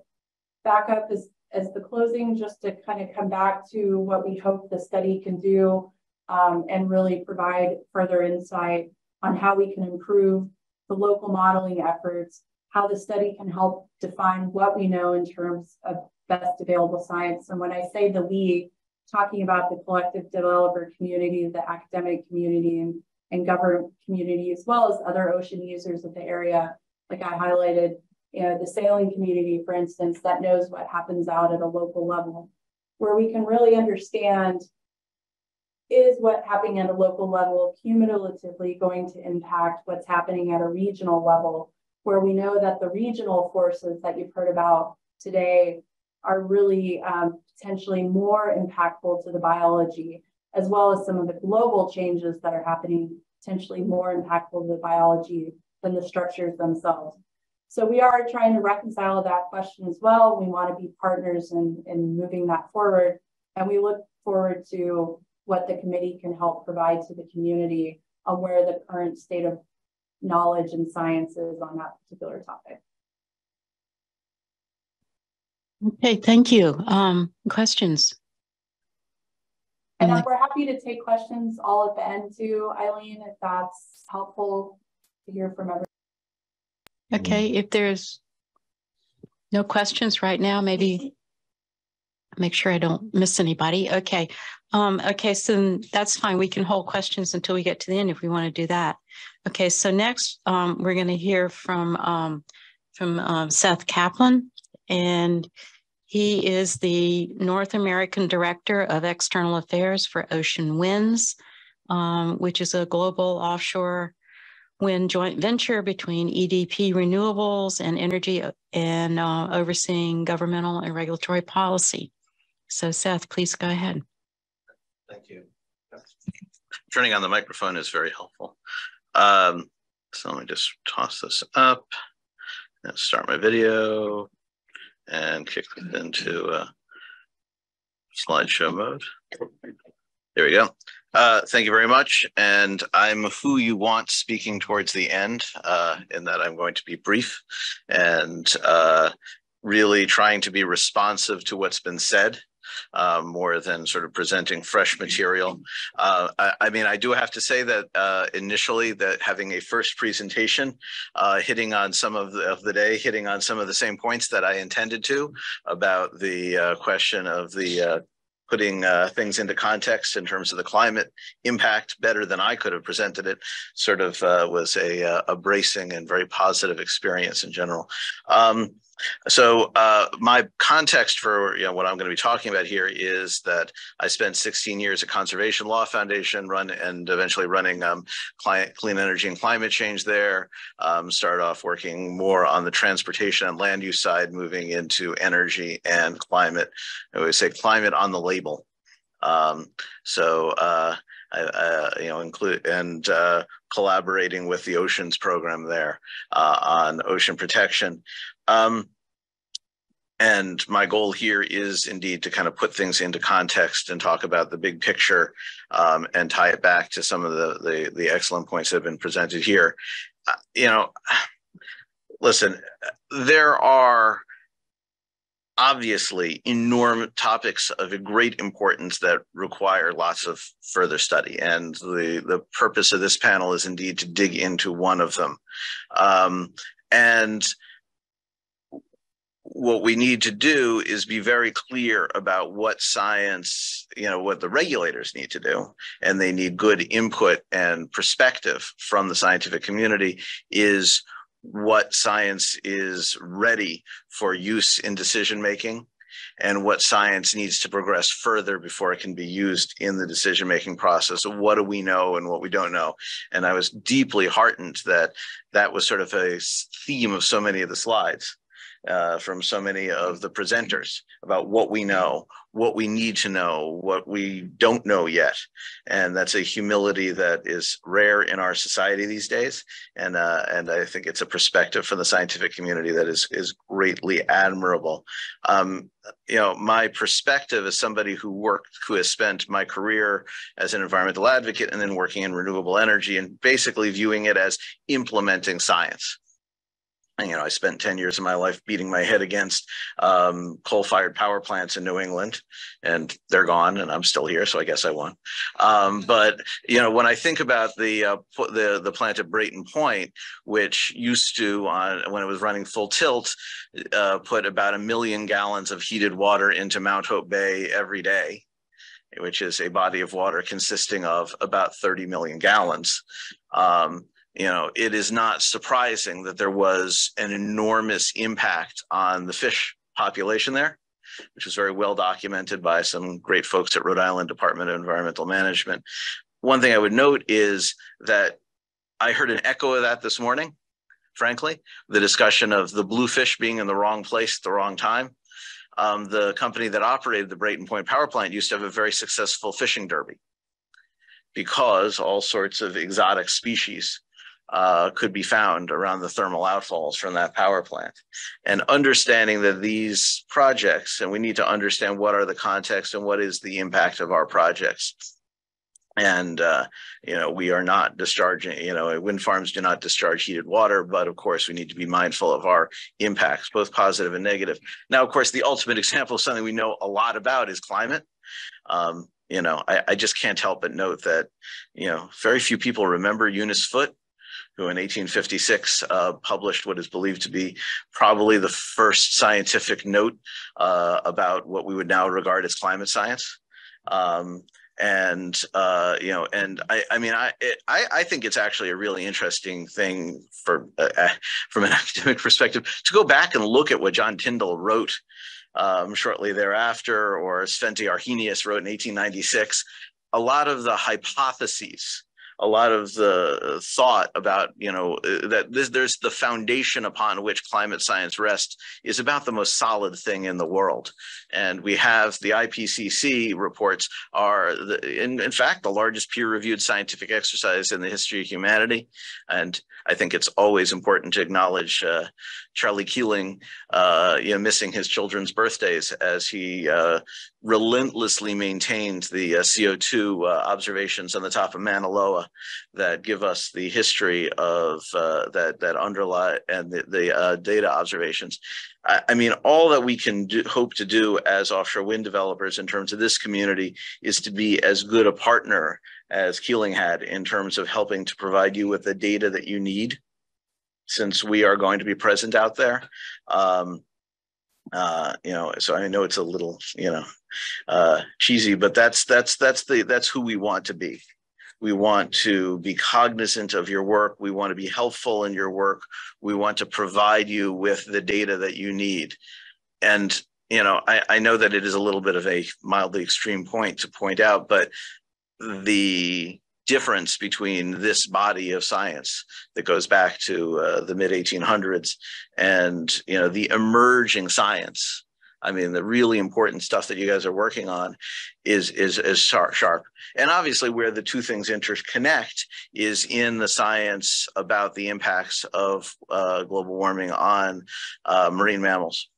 back up as, as the closing just to kind of come back to what we hope the study can do um, and really provide further insight on how we can improve the local modeling efforts, how the study can help define what we know in terms of best available science. And when I say the we, talking about the collective developer community, the academic community, and, and government community, as well as other ocean users of the area, like I highlighted, you know, the sailing community, for instance, that knows what happens out at a local level, where we can really understand is what happening at a local level cumulatively going to impact what's happening at a regional level, where we know that the regional forces that you've heard about today are really um, potentially more impactful to the biology, as well as some of the global changes that are happening, potentially more impactful to the biology than the structures themselves. So we are trying to reconcile that question as well. We want to be partners in, in moving that forward. And we look forward to what the committee can help provide to the community on where the current state of knowledge and science is on that particular topic. Okay, thank you. Um, questions? And we're happy to take questions all at the end too, Eileen, if that's helpful to hear from everyone. Okay, if there's no questions right now, maybe make sure I don't miss anybody. Okay. Um, okay, so that's fine. We can hold questions until we get to the end if we want to do that. Okay, so next um, we're going to hear from um, from um, Seth Kaplan, and he is the North American Director of External Affairs for Ocean Winds, um, which is a global offshore wind joint venture between EDP Renewables and ENGIE and uh, overseeing governmental and regulatory policy. So Seth, please go ahead. Thank you. Turning on the microphone is very helpful. Um, so let me just toss this up and start my video and kick it into uh, slideshow mode. There we go. Uh, thank you very much. And I'm who you want speaking towards the end, uh, in that I'm going to be brief and uh, really trying to be responsive to what's been said uh, more than sort of presenting fresh material. Uh, I, I, mean, I do have to say that initially that having a first presentation, hitting on some of the, of the day, hitting on some of the same points that I intended to about the question of the putting uh, things into context in terms of the climate impact better than I could have presented it sort of uh, was a, a bracing and very positive experience in general. Um, so uh, my context for you know what I'm going to be talking about here is that I spent 16 years at Conservation Law Foundation, run and eventually running um, client, clean energy and climate change there. Um, started off working more on the transportation and land use side, moving into energy and climate. I always say climate on the label. Um, so uh, I, uh, you know, include and uh, collaborating with the oceans program there uh, on ocean protection. Um, and my goal here is indeed to kind of put things into context and talk about the big picture um, and tie it back to some of the, the, the excellent points that have been presented here. Uh, you know, listen, there are obviously enormous topics of great importance that require lots of further study. And the, the purpose of this panel is indeed to dig into one of them. Um, and what we need to do is be very clear about what science, you know, what the regulators need to do, and they need good input and perspective from the scientific community is what science is ready for use in decision making and what science needs to progress further before it can be used in the decision making process. What do we know and what we don't know? And I was deeply heartened that that was sort of a theme of so many of the slides uh, from so many of the presenters about what we know, what we need to know, what we don't know yet. And that's a humility that is rare in our society these days. And, uh, and I think it's a perspective from the scientific community that is, is greatly admirable. Um, you know, my perspective as somebody who worked, who has spent my career as an environmental advocate and then working in renewable energy and basically viewing it as implementing science you know, I spent 10 years of my life beating my head against um, coal fired power plants in New England, and they're gone, and I'm still here, so I guess I won. Um, but, you know, when I think about the, uh, the, the plant at Brayton Point, which used to, on, when it was running full tilt, uh, put about a million gallons of heated water into Mount Hope Bay every day, which is a body of water consisting of about 30 million gallons. Um, you know, it is not surprising that there was an enormous impact on the fish population there, which was very well documented by some great folks at Rhode Island Department of Environmental Management. One thing I would note is that I heard an echo of that this morning, frankly, the discussion of the bluefish being in the wrong place at the wrong time. Um, the company that operated the Brayton Point power plant used to have a very successful fishing derby because all sorts of exotic species uh, could be found around the thermal outfalls from that power plant. And understanding that these projects, and we need to understand what are the context and what is the impact of our projects. and uh, you know we are not discharging you know wind farms do not discharge heated water but of course we need to be mindful of our impacts both positive and negative now of course the ultimate example of something we know a lot about is climate um, you know I, I just can't help but note that you know very few people remember eunice foote who in 1856 uh, published what is believed to be probably the first scientific note uh, about what we would now regard as climate science. Um, and uh, you know, and I, I mean, I, it, I, I think it's actually a really interesting thing for, uh, uh from an academic perspective, to go back and look at what John Tyndall wrote um, shortly thereafter, or Svante Arrhenius wrote in 1896. A lot of the hypotheses a lot of the thought about you know uh, that this, there's the foundation upon which climate science rests is about the most solid thing in the world. And we have the ipcc reports are the, in, in fact the largest peer-reviewed scientific exercise in the history of humanity. And i think it's always important to acknowledge uh, charlie keeling uh, you know missing his children's birthdays as he uh, relentlessly maintained the uh, CO2 uh, observations on the top of Mauna Loa that give us the history of uh, that that underlie and the, the data observations. I, I, mean, all that we can do, hope to do as offshore wind developers in terms of this community is to be as good a partner as Keeling had in terms of helping to provide you with the data that you need since we are going to be present out there. Um, uh, you know, so I know it's a little, you know, uh, cheesy, but that's that's that's the that's who we want to be. We want to be cognizant of your work. We want to be helpful in your work. We want to provide you with the data that you need. And you know, I, I know that it is a little bit of a mildly extreme point to point out, but the difference between this body of science that goes back to uh, the mid 1800s and you know the emerging science. I mean the really important stuff that you guys are working on is is is sharp, and obviously where the two things interconnect is in the science about the impacts of uh, global warming on uh, marine mammals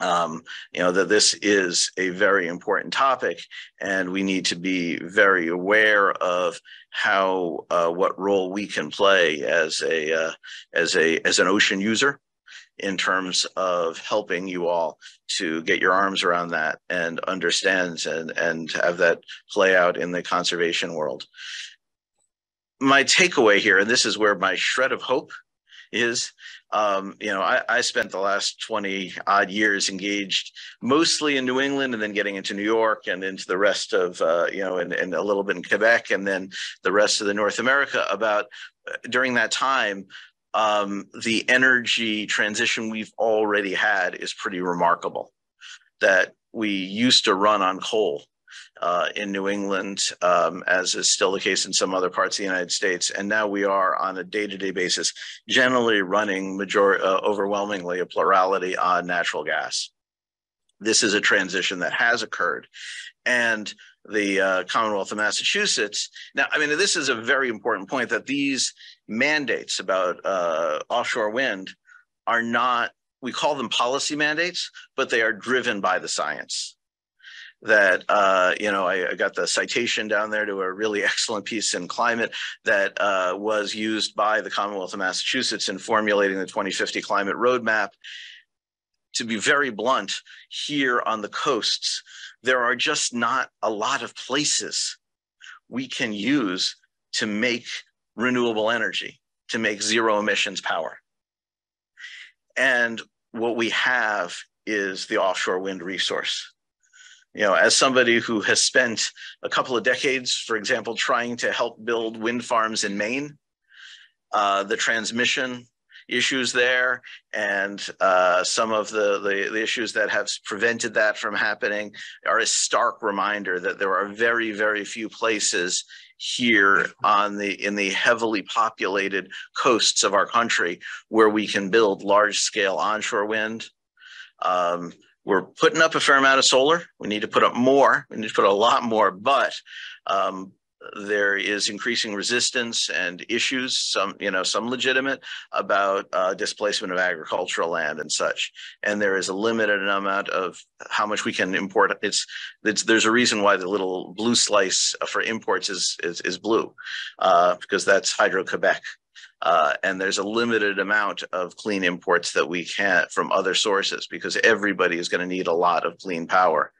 um, you know that this is a very important topic and we need to be very aware of how uh, what role we can play as a uh, as a as an ocean user in terms of helping you all to get your arms around that and understand and and have that play out in the conservation world. My takeaway here and this is where my shred of hope is um, you know, I, I, spent the last 20 odd years engaged mostly in New England and then getting into New York and into the rest of, uh, you know, and, and a little bit in Quebec and then the rest of the North America about uh, during that time, um, the energy transition we've already had is pretty remarkable. That we used to run on coal uh, in New England, um, as is still the case in some other parts of the United States. And now we are on a day-to-day basis, generally running major uh, overwhelmingly a plurality on natural gas. This is a transition that has occurred. And the uh, Commonwealth of Massachusetts. Now, I mean, this is a very important point that these mandates about uh, offshore wind are not, we call them policy mandates, but they are driven by the science that uh, you know I, I, got the citation down there to a really excellent piece in climate that uh, was used by the Commonwealth of Massachusetts in formulating the 2050 climate roadmap. To be very blunt, here on the coasts, there are just not a lot of places we can use to make renewable energy, to make zero emissions power. And what we have is the offshore wind resource you know, as somebody who has spent a couple of decades, for example, trying to help build wind farms in Maine, uh, the transmission issues there and uh, some of the, the, the, issues that have prevented that from happening are a stark reminder that there are very, very few places here on the in the heavily populated coasts of our country where we can build large scale onshore wind. Um, we're putting up a fair amount of solar. We need to put up more. We need to put a lot more, but um, there is increasing resistance and issues, some, you know, some legitimate about uh, displacement of agricultural land and such. And there is a limited amount of how much we can import. It's, it's there's a reason why the little blue slice for imports is, is, is blue, uh, because that's Hydro-Quebec. Uh, and there's a limited amount of clean imports that we can from other sources because everybody is going to need a lot of clean power.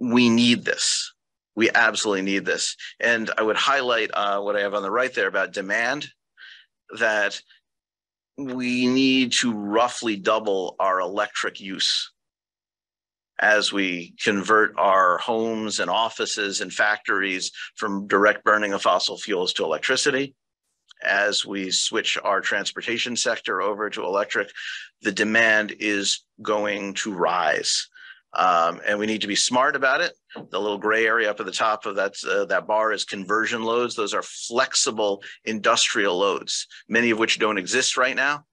We need this we absolutely need this. And I would highlight uh, what I have on the right there about demand, that we need to roughly double our electric use as we convert our homes and offices and factories from direct burning of fossil fuels to electricity. As we switch our transportation sector over to electric, the demand is going to rise. Um, and we need to be smart about it. The little gray area up at the top of that, uh, that bar is conversion loads. Those are flexible industrial loads, many of which don't exist right now.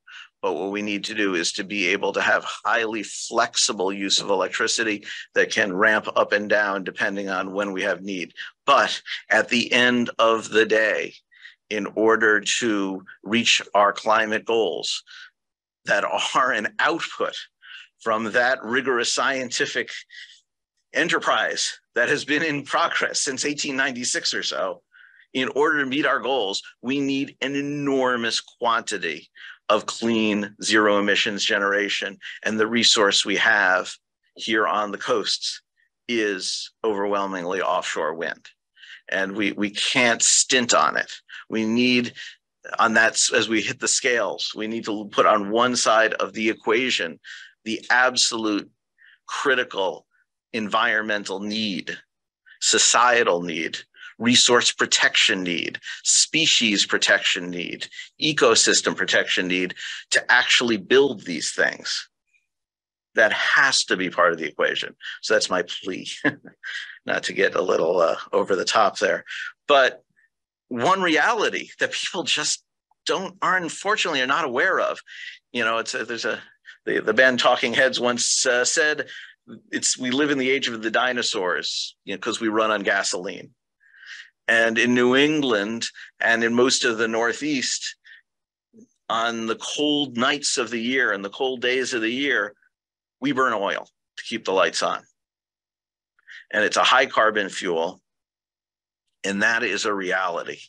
But what we need to do is to be able to have highly flexible use of electricity that can ramp up and down depending on when we have need. But at the end of the day, in order to reach our climate goals that are an output from that rigorous scientific enterprise that has been in progress since 1896 or so, in order to meet our goals, we need an enormous quantity of clean zero emissions generation. And the resource we have here on the coasts is overwhelmingly offshore wind. And we, we can't stint on it. We need on that, as we hit the scales, we need to put on one side of the equation the absolute critical environmental need, societal need, resource protection need, species protection need, ecosystem protection need to actually build these things. That has to be part of the equation. So that's my plea, not to get a little uh, over the top there. But one reality that people just don't are unfortunately are not aware of. You know, it's a, there's a the, the band Talking Heads once uh, said, "It's we live in the age of the dinosaurs, you know, because we run on gasoline." And in New England and in most of the Northeast, on the cold nights of the year and the cold days of the year, we burn oil to keep the lights on. And it's a high carbon fuel. And that is a reality.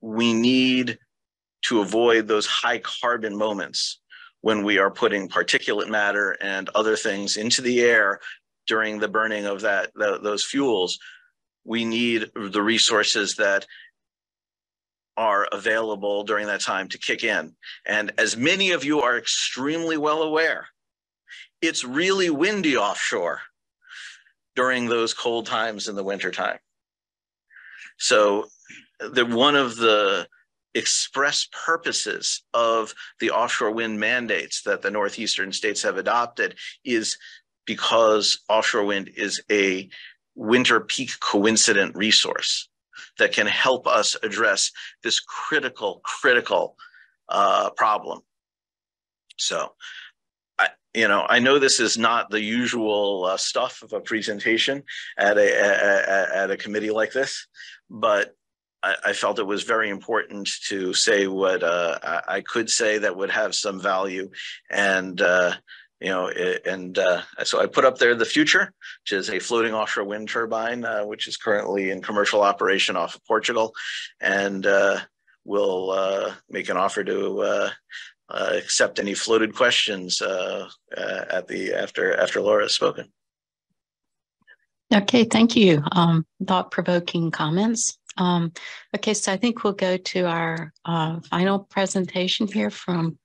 We need to avoid those high carbon moments when we are putting particulate matter and other things into the air during the burning of that the, those fuels we need the resources that are available during that time to kick in and as many of you are extremely well aware it's really windy offshore during those cold times in the wintertime so the one of the express purposes of the offshore wind mandates that the northeastern states have adopted is because offshore wind is a winter peak coincident resource that can help us address this critical, critical uh, problem. So, I, you know, I know this is not the usual uh, stuff of a presentation at a, a, at a committee like this, but I, I, felt it was very important to say what uh, I, could say that would have some value, and uh, you know, it, and uh, so I put up there the future, which is a floating offshore wind turbine, uh, which is currently in commercial operation off of Portugal, and uh, we'll uh, make an offer to. Accept any floated questions uh, at the after after Laura has spoken. Okay, thank you. Um, thought-provoking comments. Um, okay, so I think we'll go to our uh, final presentation here from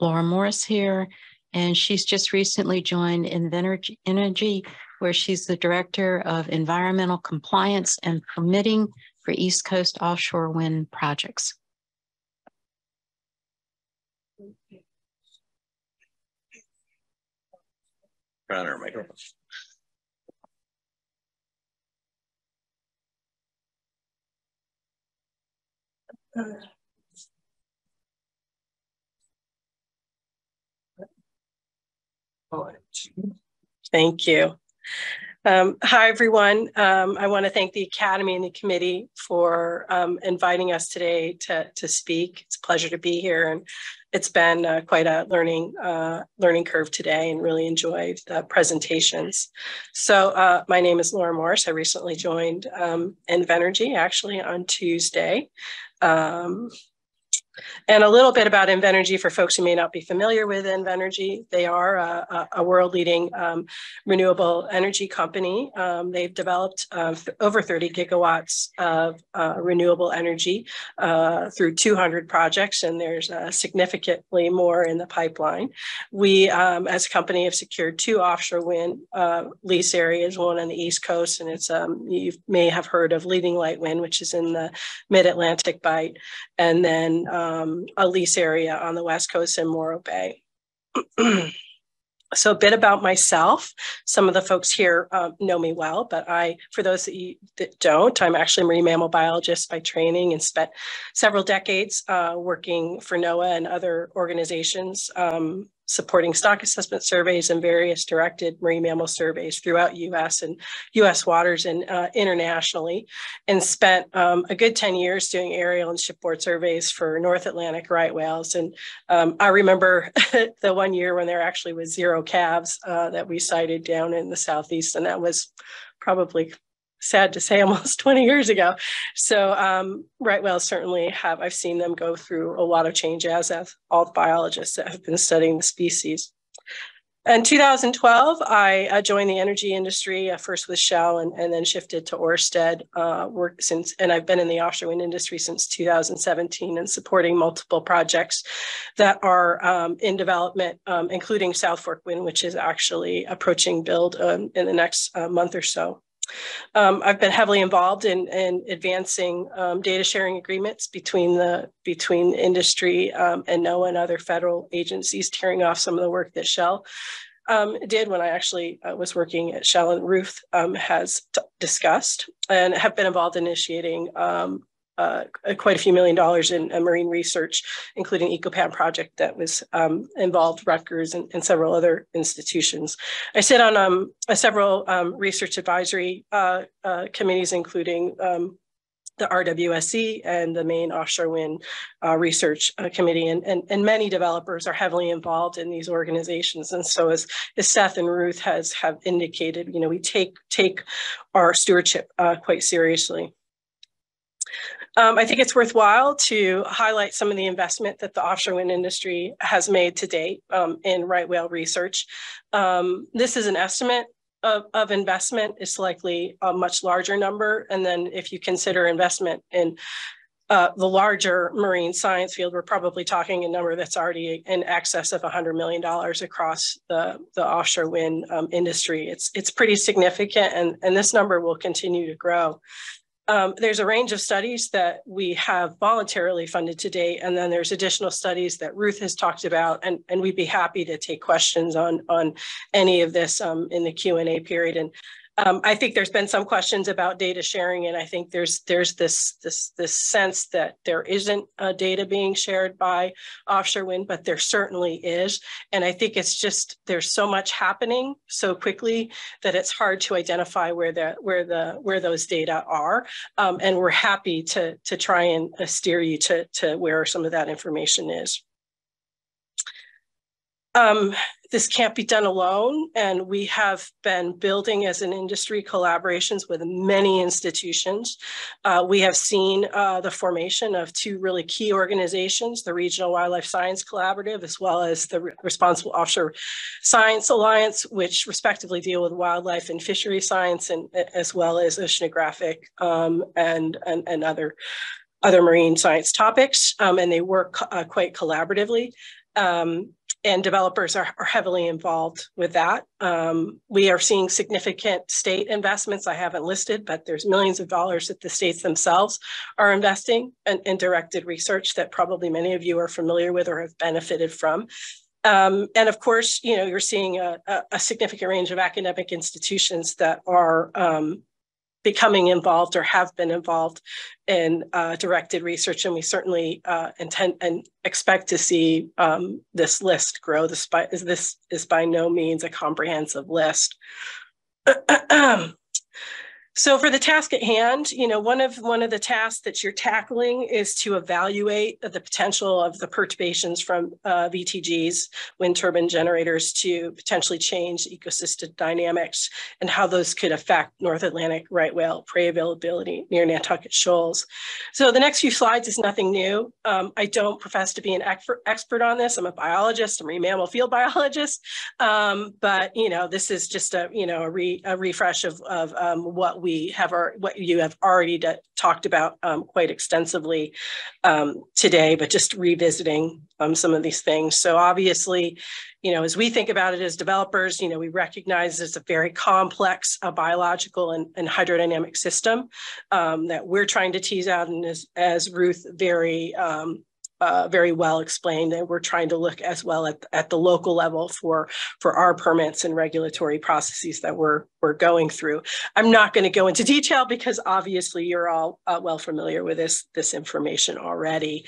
Laura Morris here. And she's just recently joined Invenergy Energy, where she's the Director of Environmental Compliance and Permitting for East Coast Offshore Wind Projects. Runner microphone. Thank you. Um, hi, everyone. Um, I want to thank the Academy and the committee for um, inviting us today to, to speak. It's a pleasure to be here and it's been uh, quite a learning uh, learning curve today and really enjoyed the presentations. So uh, my name is Laura Morris. I recently joined um, Invenergy actually on Tuesday. Um, and a little bit about Invenergy for folks who may not be familiar with Invenergy. They are a, a world-leading um, renewable energy company. Um, they've developed uh, over 30 gigawatts of uh, renewable energy uh, through 200 projects, and there's uh, significantly more in the pipeline. We, um, as a company, have secured two offshore wind uh, lease areas, one on the East Coast, and it's um, you may have heard of Leading Light Wind, which is in the Mid-Atlantic Bight, and then um, a lease area on the West Coast in Morro Bay. so a bit about myself. Some of the folks here um, know me well, but I, for those that, you, that don't, I'm actually a marine mammal biologist by training and spent several decades uh, working for NOAA and other organizations um, supporting stock assessment surveys and various directed marine mammal surveys throughout U.S. and U.S. waters and uh, internationally, and spent um, a good 10 years doing aerial and shipboard surveys for North Atlantic right whales. And um, I remember the one year when there actually was zero calves uh, that we sighted down in the southeast, and that was probably sad to say almost 20 years ago. So um, right whales certainly have, I've seen them go through a lot of change as have all biologists that have been studying the species. In 2012, I uh, joined the energy industry, uh, first with Shell and, and then shifted to Ørsted. Uh, work since, and I've been in the offshore wind industry since 2017 and supporting multiple projects that are um, in development, um, including South Fork Wind, which is actually approaching build um, in the next uh, month or so. Um, I've been heavily involved in, in advancing um, data sharing agreements between the between industry um, and NOAA and other federal agencies, tearing off some of the work that Shell um, did when I actually uh, was working at Shell and Ruth um, has discussed and have been involved in initiating um, uh, quite a few million dollars in uh, marine research, including EcoPAM project that was um, involved Rutgers and, and, several other institutions. I sit on um, several um, research advisory uh, uh committees, including um, the RWSC and the Maine Offshore Wind uh, Research uh, Committee, and, and, and many developers are heavily involved in these organizations. And so, as, as Seth and Ruth has have indicated, you know, we take take our stewardship quite seriously. Um, I think it's worthwhile to highlight some of the investment that the offshore wind industry has made to date um, in right whale research. Um, this is an estimate of, of, investment. It's likely a much larger number. And then if you consider investment in uh, the larger marine science field, we're probably talking a number that's already in excess of $100 million across the, the offshore wind um, industry. It's, it's pretty significant, and, and this number will continue to grow. Um, there's a range of studies that we have voluntarily funded to date, and then there's additional studies that Ruth has talked about, and, and we'd be happy to take questions on, on any of this um, in the Q&A period. And um, I think there's been some questions about data sharing, and I think there's there's this this this sense that there isn't data being shared by offshore wind, but there certainly is. And I think it's just there's so much happening so quickly that it's hard to identify where the where the where those data are. Um, and we're happy to to try and uh, steer you to to where some of that information is. Um, this can't be done alone, and we have been building as an industry collaborations with many institutions. Uh, we have seen uh, the formation of two really key organizations, the Regional Wildlife Science Collaborative, as well as the Responsible Offshore Science Alliance, which respectively deal with wildlife and fishery science, and as well as oceanographic um, and, and, and other other marine science topics, um, and they work uh, quite collaboratively. Um, and developers are, are, heavily involved with that. Um, we are seeing significant state investments. I haven't listed, but there's millions of dollars that the states themselves are investing in, in directed research that probably many of you are familiar with or have benefited from. Um, and of course, you know, you're seeing a, a, significant range of academic institutions that are um, becoming involved or have been involved in uh, directed research, and we certainly uh, intend and expect to see um, this list grow. This, by, this is by no means a comprehensive list. So for the task at hand, you know, one of one of the tasks that you're tackling is to evaluate the potential of the perturbations from uh, WTGs, wind turbine generators, to potentially change ecosystem dynamics and how those could affect North Atlantic right whale prey availability near Nantucket Shoals. So the next few slides is nothing new. Um, I don't profess to be an expert expert on this. I'm a biologist, I'm a mammal field biologist, um, but you know, this is just a you know a, re, a refresh of, of um, what we we have our what you have already talked about um, quite extensively um, today, but just revisiting um, some of these things. So obviously, you know, as we think about it as developers, you know, we recognize it's a very complex uh, biological and, and, hydrodynamic system um, that we're trying to tease out. And as, as Ruth very um, uh, very well explained and we're trying to look as well at, at the local level for for our permits and regulatory processes that we're we're going through. I'm not going to go into detail because obviously you're all uh, well familiar with this this information already.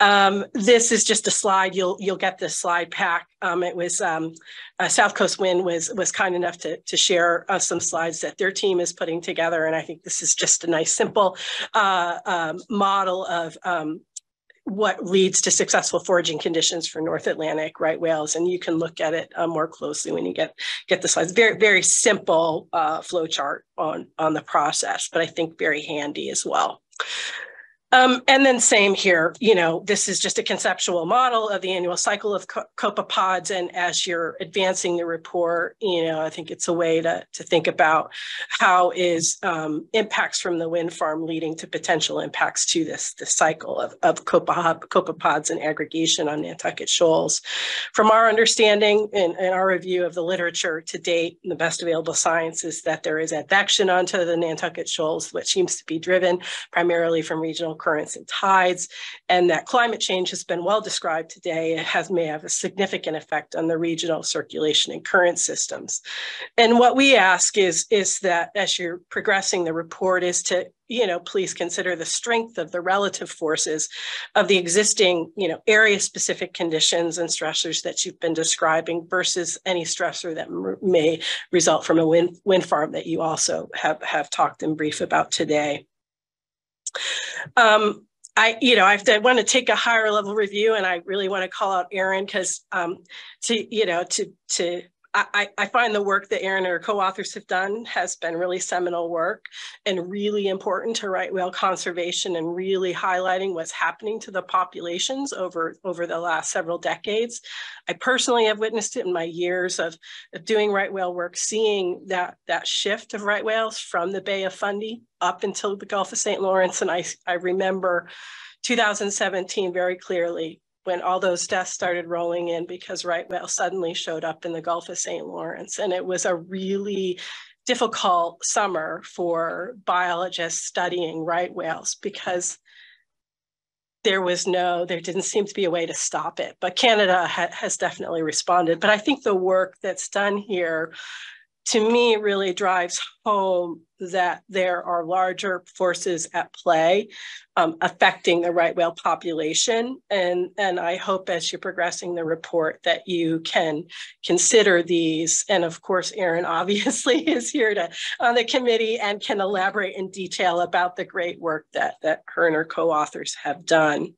Um, this is just a slide. You'll you'll get this slide pack. Um, it was um, uh, South Coast Wind was was kind enough to to share uh, some slides that their team is putting together, and I think this is just a nice simple uh, um, model of um, what leads to successful foraging conditions for North Atlantic right whales. And you can look at it uh, more closely when you get, get the slides. Very, very simple uh, flow chart on, on the process, but I think very handy as well. Um, and then same here, you know, this is just a conceptual model of the annual cycle of co copepods. And as you're advancing the report, you know, I think it's a way to, to think about how is um, impacts from the wind farm leading to potential impacts to this, this cycle of, of copepods and aggregation on Nantucket shoals. From our understanding and, and our review of the literature to date, the best available science is that there is advection onto the Nantucket shoals, which seems to be driven primarily from regional currents and tides, and that climate change has been well described today. It has may have a significant effect on the regional circulation and current systems. And what we ask is, is that as you're progressing the report is to you know, please consider the strength of the relative forces of the existing, you know, area specific conditions and stressors that you've been describing versus any stressor that may result from a wind, wind farm that you also have, have talked in brief about today. Um, I, you know, I, I want to take a higher level review, and I really want to call out Erin because um, to, you know, to to I, I, find the work that Erin and her co-authors have done has been really seminal work and really important to right whale conservation and really highlighting what's happening to the populations over, over the last several decades. I personally have witnessed it in my years of, of doing right whale work, seeing that, that shift of right whales from the Bay of Fundy up until the Gulf of St. Lawrence. And I, I remember 2017 very clearly when all those deaths started rolling in because right whale suddenly showed up in the Gulf of St. Lawrence. And it was a really difficult summer for biologists studying right whales because there was no, there didn't seem to be a way to stop it. But Canada ha has definitely responded. But I think the work that's done here to me really drives home that there are larger forces at play um, affecting the right whale population. And, and I hope as you're progressing the report that you can consider these. And of course, Erin obviously is here to on the committee and can elaborate in detail about the great work that, that her and her co-authors have done.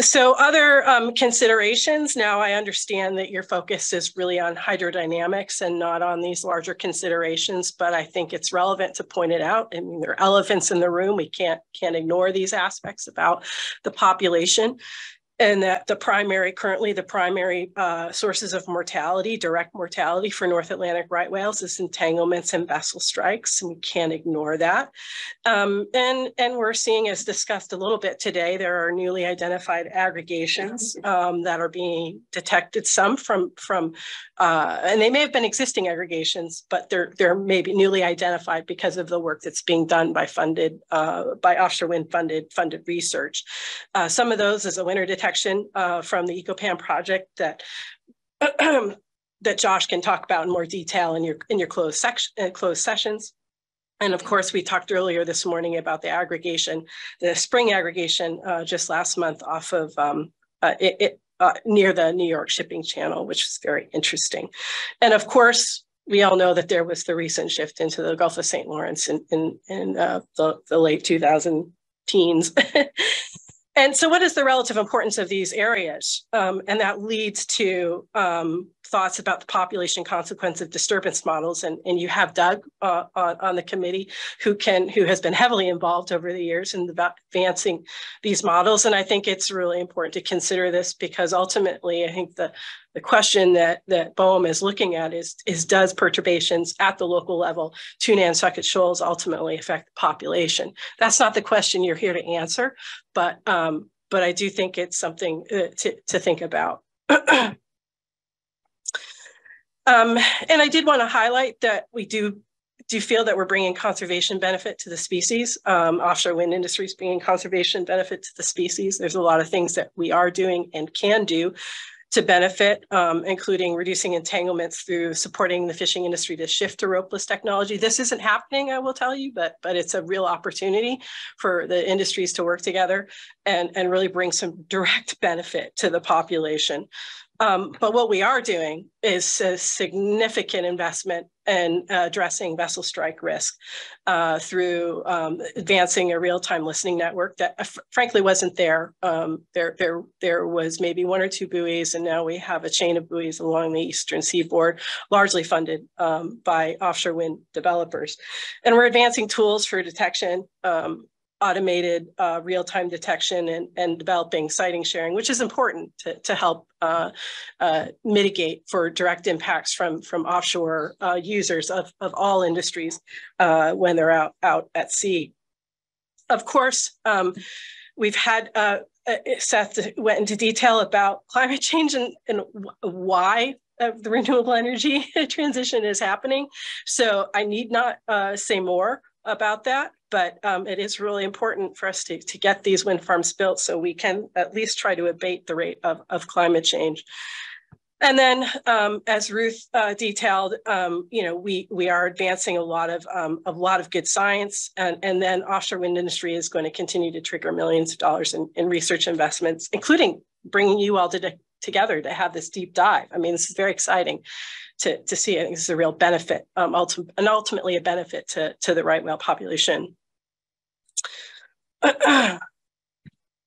So other um, considerations, now I understand that your focus is really on hydrodynamics and not on these larger considerations, but I think it's relevant to point it out. I mean, there are elephants in the room. We can't, can't ignore these aspects about the population and that the primary, currently the primary uh, sources of mortality, direct mortality for North Atlantic right whales is entanglements and vessel strikes, and we can't ignore that. Um, and, and we're seeing, as discussed a little bit today, there are newly identified aggregations um, that are being detected, some from, from uh, and they may have been existing aggregations, but they're, they're maybe newly identified because of the work that's being done by funded, uh, by offshore wind funded, funded research. Uh, some of those is a winter detection section uh, from the EcoPan project that that Josh can talk about in more detail in your in your closed section uh, closed sessions. And of course, we talked earlier this morning about the aggregation, the spring aggregation uh, just last month off of um, uh, it, it, uh, near the New York shipping channel, which was very interesting. And of course, we all know that there was the recent shift into the Gulf of St. Lawrence in, in, in uh, the, the late 2000 teens. and so what is the relative importance of these areas? Um, and that leads to um, thoughts about the population consequence of disturbance models. And, and you have Doug uh, on, on the committee who can who has been heavily involved over the years in advancing these models. And I think it's really important to consider this because ultimately I think the, the question that, that is looking at is, is does perturbations at the local level to Nantucket Shoals ultimately affect the population? That's not the question you're here to answer, but um, but I do think it's something uh, to, to think about. Um, and I did want to highlight that we do do feel that we're bringing conservation benefit to the species. Um, offshore wind industry is bringing conservation benefit to the species. There's a lot of things that we are doing and can do to benefit, um, including reducing entanglements through supporting the fishing industry to shift to ropeless technology. This isn't happening, I will tell you, but but it's a real opportunity for the industries to work together and, and really bring some direct benefit to the population. Um, but what we are doing is a significant investment in addressing vessel strike risk uh, through um, advancing a real-time listening network that uh, frankly wasn't there. Um, there. There there was maybe one or two buoys and now we have a chain of buoys along the eastern seaboard, largely funded um, by offshore wind developers. And we're advancing tools for detection um, automated uh, real-time detection and, and developing sighting sharing, which is important to, to help uh, uh, mitigate for direct impacts from, from offshore uh, users of, of all industries uh, when they're out, out at sea. Of course, um, we've had uh, Seth went into detail about climate change and, and why the renewable energy transition is happening. So I need not say more about that but um, it is really important for us to, to get these wind farms built so we can at least try to abate the rate of, of climate change. And then, um, as Ruth uh, detailed, um, you know, we we are advancing a lot of um, a lot of good science, and and then offshore wind industry is going to continue to trigger millions of dollars in, in research investments, including bringing you all to, together to have this deep dive. I mean, this is very exciting to to see. I think this is a real benefit, um, ulti- and ultimately a benefit to to the right whale population.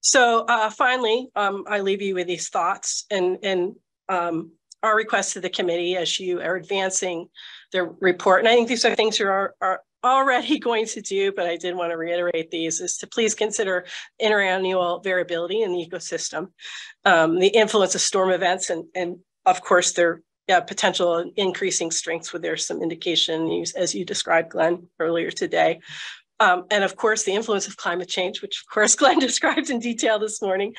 so uh, finally, um, I leave you with these thoughts and, and um, our request to the committee as you are advancing the report. And I think these are things you are, are already going to do, but I did want to reiterate these, is to please consider interannual variability in the ecosystem, um, the influence of storm events, and, and of course, their yeah, potential increasing strengths where there's some indication, as you described, Glenn, earlier today. Um, and of course, the influence of climate change, which of course Glenn described in detail this morning.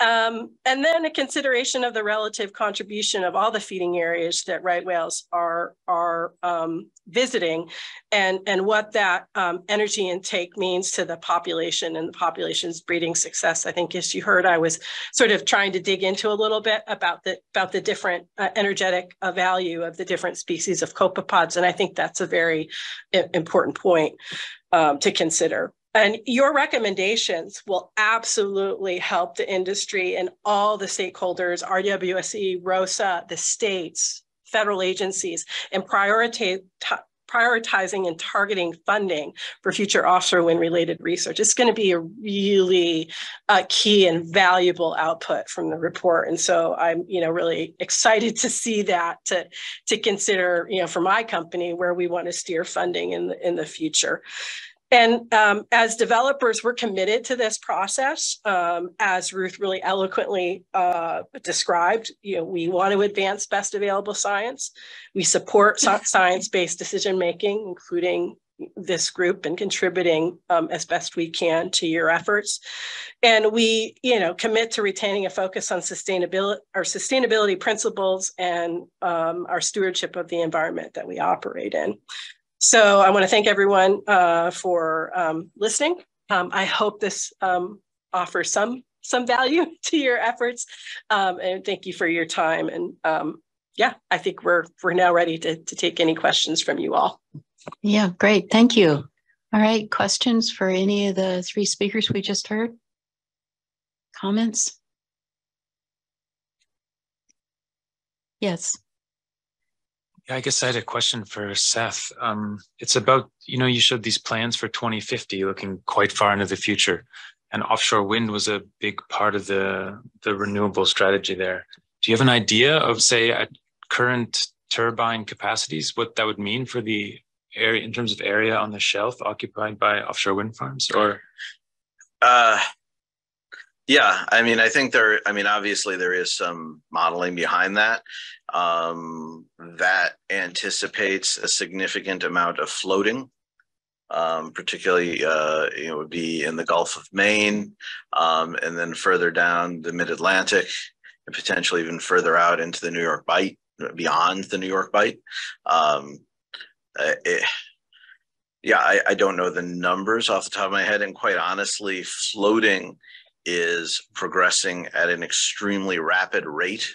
Um, and then a consideration of the relative contribution of all the feeding areas that right whales are, are um, visiting and, and what that um, energy intake means to the population and the population's breeding success. I think as you heard, I was sort of trying to dig into a little bit about the, about the different uh, energetic uh, value of the different species of copepods. And I think that's a very important point um, to consider. And your recommendations will absolutely help the industry and all the stakeholders, RWSC, ROSA, the states, federal agencies, and prioritize, prioritizing and targeting funding for future offshore wind related research. It's going to be a really uh, key and valuable output from the report. And so I'm, you know, really excited to see that to, to consider, you know, for my company where we want to steer funding in the, in the future. And um, as developers, we're committed to this process. Um, as Ruth really eloquently uh, described, you know, we want to advance best available science. We support science-based decision-making, including this group and contributing um, as best we can to your efforts. And we, you know, commit to retaining a focus on sustainability, our sustainability principles and um, our stewardship of the environment that we operate in. So I want to thank everyone uh, for um, listening. Um, I hope this um, offers some some value to your efforts, um, and thank you for your time. And um, yeah, I think we're we're now ready to to take any questions from you all. Yeah, great. Thank you. All right, questions for any of the three speakers we just heard? Comments? Yes. Yeah, I guess I had a question for Seth. Um, it's about, you know, you showed these plans for 2050 looking quite far into the future and offshore wind was a big part of the, the renewable strategy there. Do you have an idea of, say, at current turbine capacities, what that would mean for the area in terms of area on the shelf occupied by offshore wind farms or? Uh, yeah, I mean, I think there, I mean, obviously there is some modeling behind that. Um, that anticipates a significant amount of floating um, particularly uh, you know, would be in the Gulf of Maine, um, and then further down the Mid Atlantic, and potentially even further out into the New York Bight, beyond the New York Bight. Um, uh, it, yeah, I, I don't know the numbers off the top of my head, and quite honestly, floating is progressing at an extremely rapid rate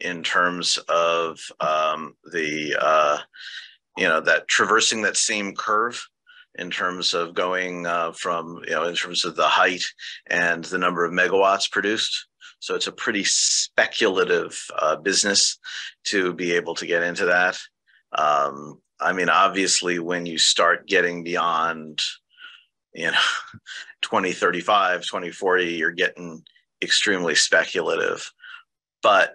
in terms of um, the uh, you know that traversing that same curve in terms of going uh, from, you know, in terms of the height and the number of megawatts produced. So it's a pretty speculative uh, business to be able to get into that. Um, I mean, obviously, when you start getting beyond, you know, 2035, 2040, you're getting extremely speculative. But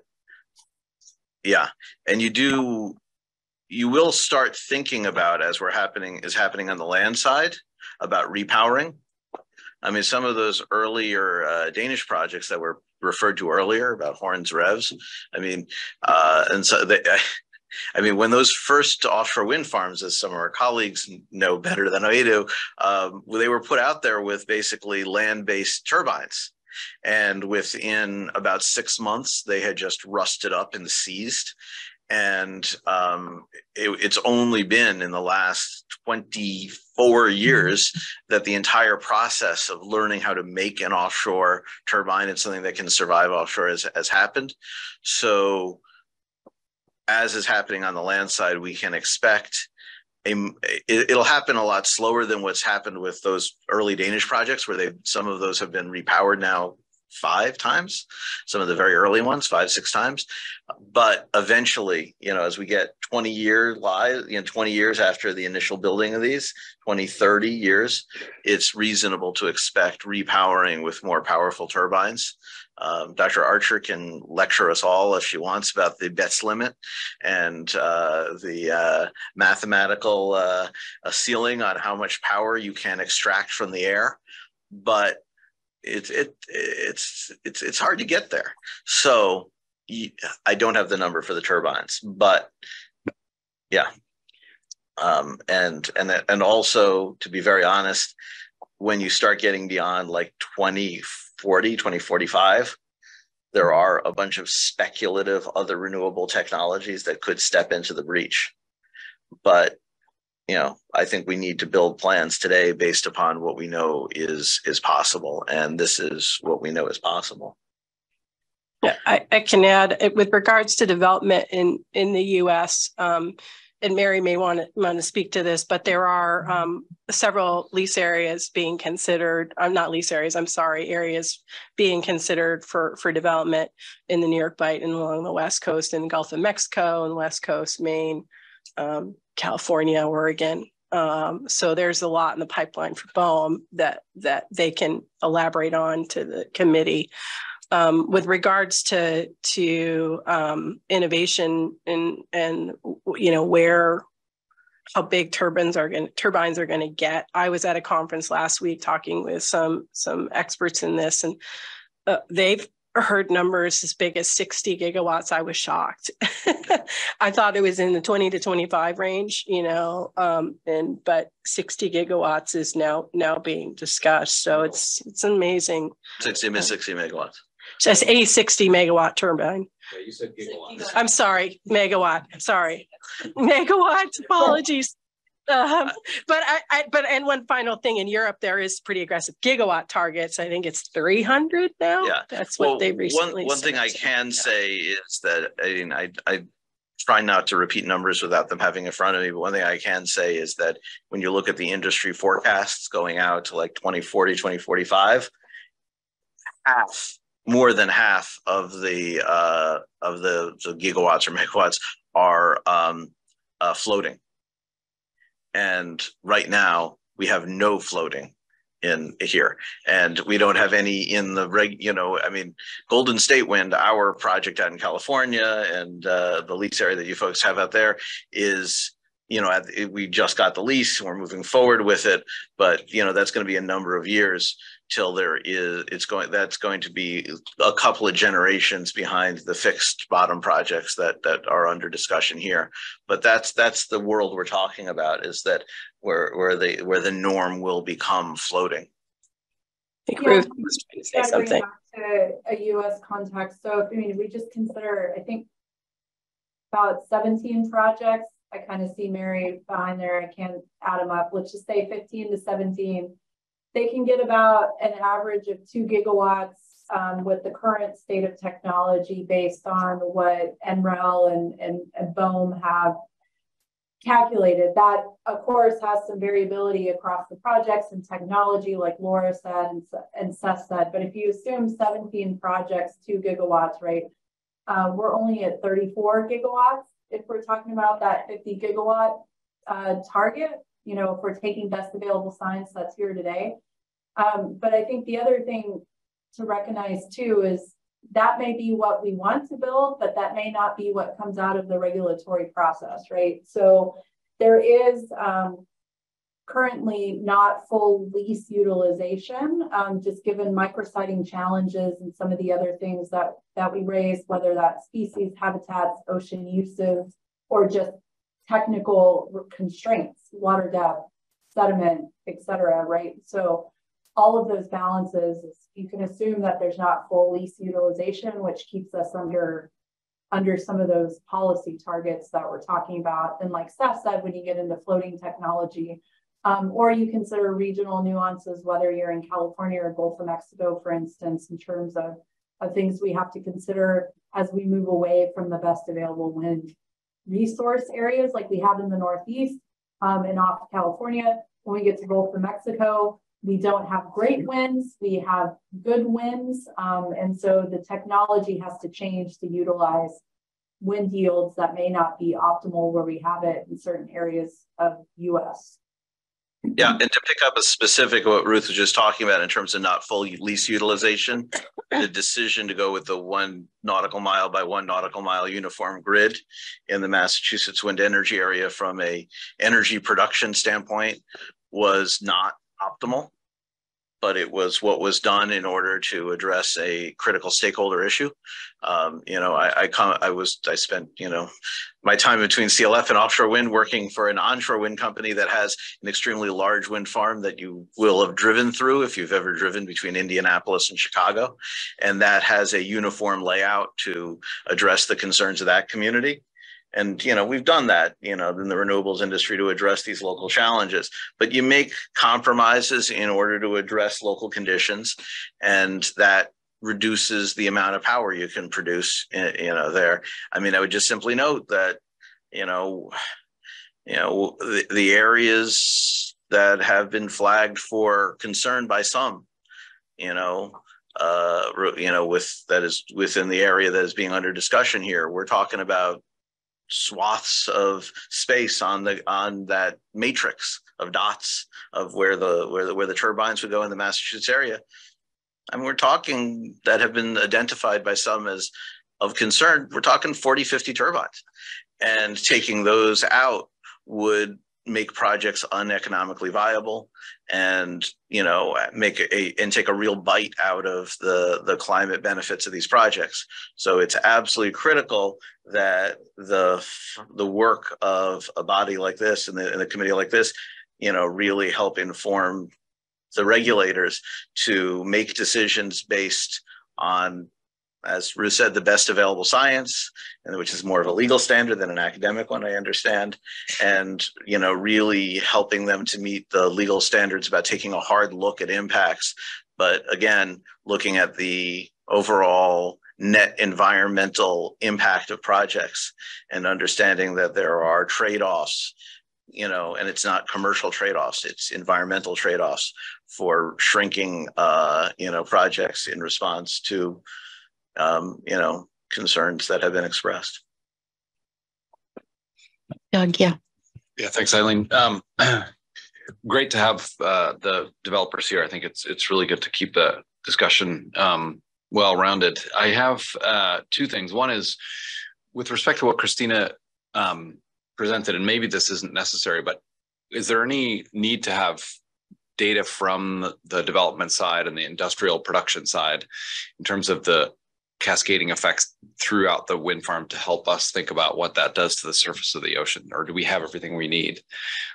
yeah, and you do you will start thinking about as we're happening is happening on the land side about repowering. I mean, some of those earlier uh, Danish projects that were referred to earlier about Horns Revs. I mean, uh, and so they, I mean, when those first offshore wind farms, as some of our colleagues know better than I do, um, they were put out there with basically land-based turbines. And within about six months, they had just rusted up and seized and um, it, it's only been in the last 24 years that the entire process of learning how to make an offshore turbine and something that can survive offshore has, has happened so as is happening on the land side we can expect a, it, it'll happen a lot slower than what's happened with those early Danish projects, where they some of those have been repowered now five times, some of the very early ones, five, six times. But eventually, you know, as we get 20 year live, you know, 20 years after the initial building of these, 20, 30 years, it's reasonable to expect repowering with more powerful turbines. Um, Dr. Archer can lecture us all if she wants about the Betz limit and uh, the uh, mathematical uh, ceiling on how much power you can extract from the air. But it's it it's it's it's hard to get there. So I don't have the number for the turbines, but yeah. Um, and and and also to be very honest, when you start getting beyond like 2040, 2045, there are a bunch of speculative other renewable technologies that could step into the breach. But you know, I think we need to build plans today based upon what we know is is possible, and this is what we know is possible. Yeah, I, I can add with regards to development in in the U.S. Um, and Mary may want to want to speak to this, but there are um, several lease areas being considered. I'm uh, not lease areas. I'm sorry, areas being considered for for development in the New York Bight and along the West Coast and Gulf of Mexico and West Coast, Maine, um, California, Oregon. Um, so there's a lot in the pipeline for BOEM that that they can elaborate on to the committee. Um, with regards to to um, innovation and and you know where how big turbines are going turbines are going to get. I was at a conference last week talking with some some experts in this, and uh, they've heard numbers as big as 60 gigawatts, I was shocked. I thought it was in the 20 to 25 range, you know, um, and but 60 gigawatts is now now being discussed. So it's it's amazing. 60, 60 megawatts. So it's a 60 megawatt turbine. Yeah, you said gigawatts. I'm sorry, megawatt. Sorry, megawatts. Apologies. Um, but I, I, but and one final thing in Europe, there is pretty aggressive gigawatt targets. I think it's 300 now. Yeah, that's what well, they recently. One, one thing I can yeah. say is that I mean I I try not to repeat numbers without them having in front of me. But one thing I can say is that when you look at the industry forecasts going out to like 2040, 2045, half more than half of the uh, of the, the gigawatts or megawatts are um, uh, floating. And right now we have no floating in here. And we don't have any in the reg you know i mean golden state wind our project out in california and uh, the lease area that you folks have out there is you know we just got the lease we're moving forward with it. But you know that's going to be a number of years till there is it's going that's going to be a couple of generations behind the fixed bottom projects that that are under discussion here. But that's that's the world we're talking about is that where where the where the norm will become floating. I think Ruth was trying to say something. to a US context. So I mean if we just consider I think about 17 projects. I kind of see Mary behind there. I can't add them up. Let's just say 15 to 17 they can get about an average of two gigawatts um, with the current state of technology based on what NREL and, and, and BOEM have calculated. That, of course, has some variability across the projects and technology, like Laura said and, and Seth said. But if you assume 17 projects, two gigawatts, right, uh, we're only at 34 gigawatts if we're talking about that 50 gigawatt uh, target you know, if we're taking best available science that's here today. Um, but I think the other thing to recognize too is that may be what we want to build, but that may not be what comes out of the regulatory process, right? So there is um, currently not full lease utilization, um, just given micrositing challenges and some of the other things that, that we raised, whether that's species, habitats, ocean uses, or just technical constraints, water depth, sediment, et cetera, right? So all of those balances, you can assume that there's not full lease utilization, which keeps us under under some of those policy targets that we're talking about. And like Steph said, when you get into floating technology, um, or you consider regional nuances, whether you're in California or Gulf of Mexico, for instance, in terms of, of things we have to consider as we move away from the best available wind resource areas like we have in the Northeast um, and off California. When we get to Gulf of Mexico, we don't have great winds, we have good winds. Um, and so the technology has to change to utilize wind yields that may not be optimal where we have it in certain areas of US. Yeah, and to pick up a specific what Ruth was just talking about in terms of not full lease utilization, the decision to go with the one nautical mile by one nautical mile uniform grid in the Massachusetts wind energy area from a energy production standpoint was not optimal but it was what was done in order to address a critical stakeholder issue. Um, you know, I, I, come, I was, I spent, you know, my time between CLF and offshore wind working for an onshore wind company that has an extremely large wind farm that you will have driven through if you've ever driven between Indianapolis and Chicago. And that has a uniform layout to address the concerns of that community and you know we've done that you know in the renewables industry to address these local challenges. But you make compromises in order to address local conditions and that reduces the amount of power you can produce you know there. I mean i would just simply note that you know you know the, the areas that have been flagged for concern by some you know uh you know with that is within the area that is being under discussion here. We're talking about swaths of space on the on that matrix of dots of where the where the where the turbines would go in the Massachusetts area. I mean, we're talking that have been identified by some as of concern. We're talking 40, 50 turbines. And taking those out would make projects uneconomically viable and you know make a and take a real bite out of the the climate benefits of these projects. So it's absolutely critical that the the work of a body like this and the, and the committee like this you know really help inform the regulators to make decisions based on as Ruth said, the best available science, and which is more of a legal standard than an academic one, I understand, and you know, really helping them to meet the legal standards about taking a hard look at impacts, but again, looking at the overall net environmental impact of projects and understanding that there are trade-offs you know, and it's not commercial trade-offs, it's environmental trade-offs for shrinking, uh, you know, projects in response to, um, you know, concerns that have been expressed. Doug, yeah. Yeah, thanks, Eileen. Um, great to have uh, the developers here. I think it's it's really good to keep the discussion um, well rounded. I have uh, two things. One is with respect to what Cristina um, presented, and maybe this isn't necessary, but is there any need to have data from the development side and the industrial production side in terms of the cascading effects throughout the wind farm to help us think about what that does to the surface of the ocean or do we have everything we need?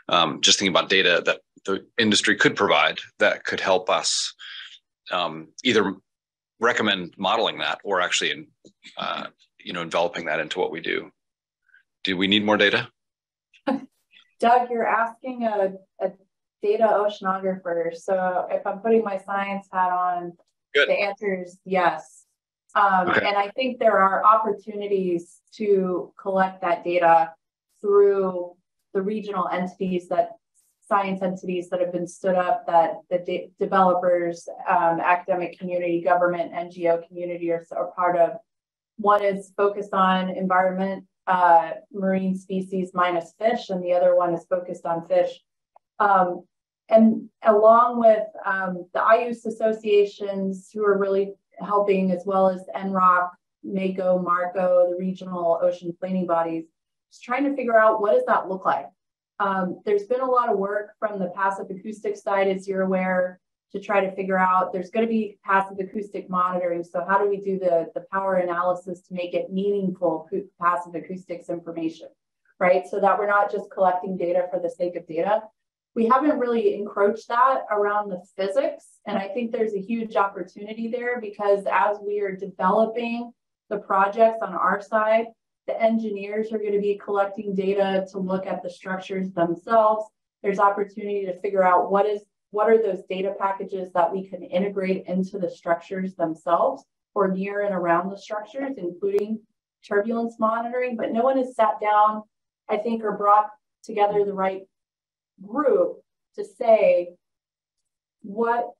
Um, just thinking about data that the industry could provide that could help us um, either recommend modeling that or actually in, uh, you know enveloping that into what we do. Do we need more data? Doug you're asking a, a data oceanographer. So if i'm putting my science hat on Good. the answer is yes um, okay. And I think there are opportunities to collect that data through the regional entities that science entities that have been stood up that the de developers, um, academic community, government, NGO community are, are part of. One is focused on environment, uh, marine species minus fish, and the other one is focused on fish. Um, and along with um, the IOOS associations who are really helping as well as NROC, MACO, MARCO, the regional ocean planning bodies, just trying to figure out what does that look like. Um, there's been a lot of work from the passive acoustic side, as you're aware, to try to figure out there's going to be passive acoustic monitoring. So how do we do the, the power analysis to make it meaningful passive acoustics information, right? So that we're not just collecting data for the sake of data, we haven't really encroached that around the physics. And I think there's a huge opportunity there because as we are developing the projects on our side, the engineers are going to be collecting data to look at the structures themselves. There's opportunity to figure out what is what are those data packages that we can integrate into the structures themselves or near and around the structures, including turbulence monitoring. But no one has sat down, I think, or brought together the right group to say what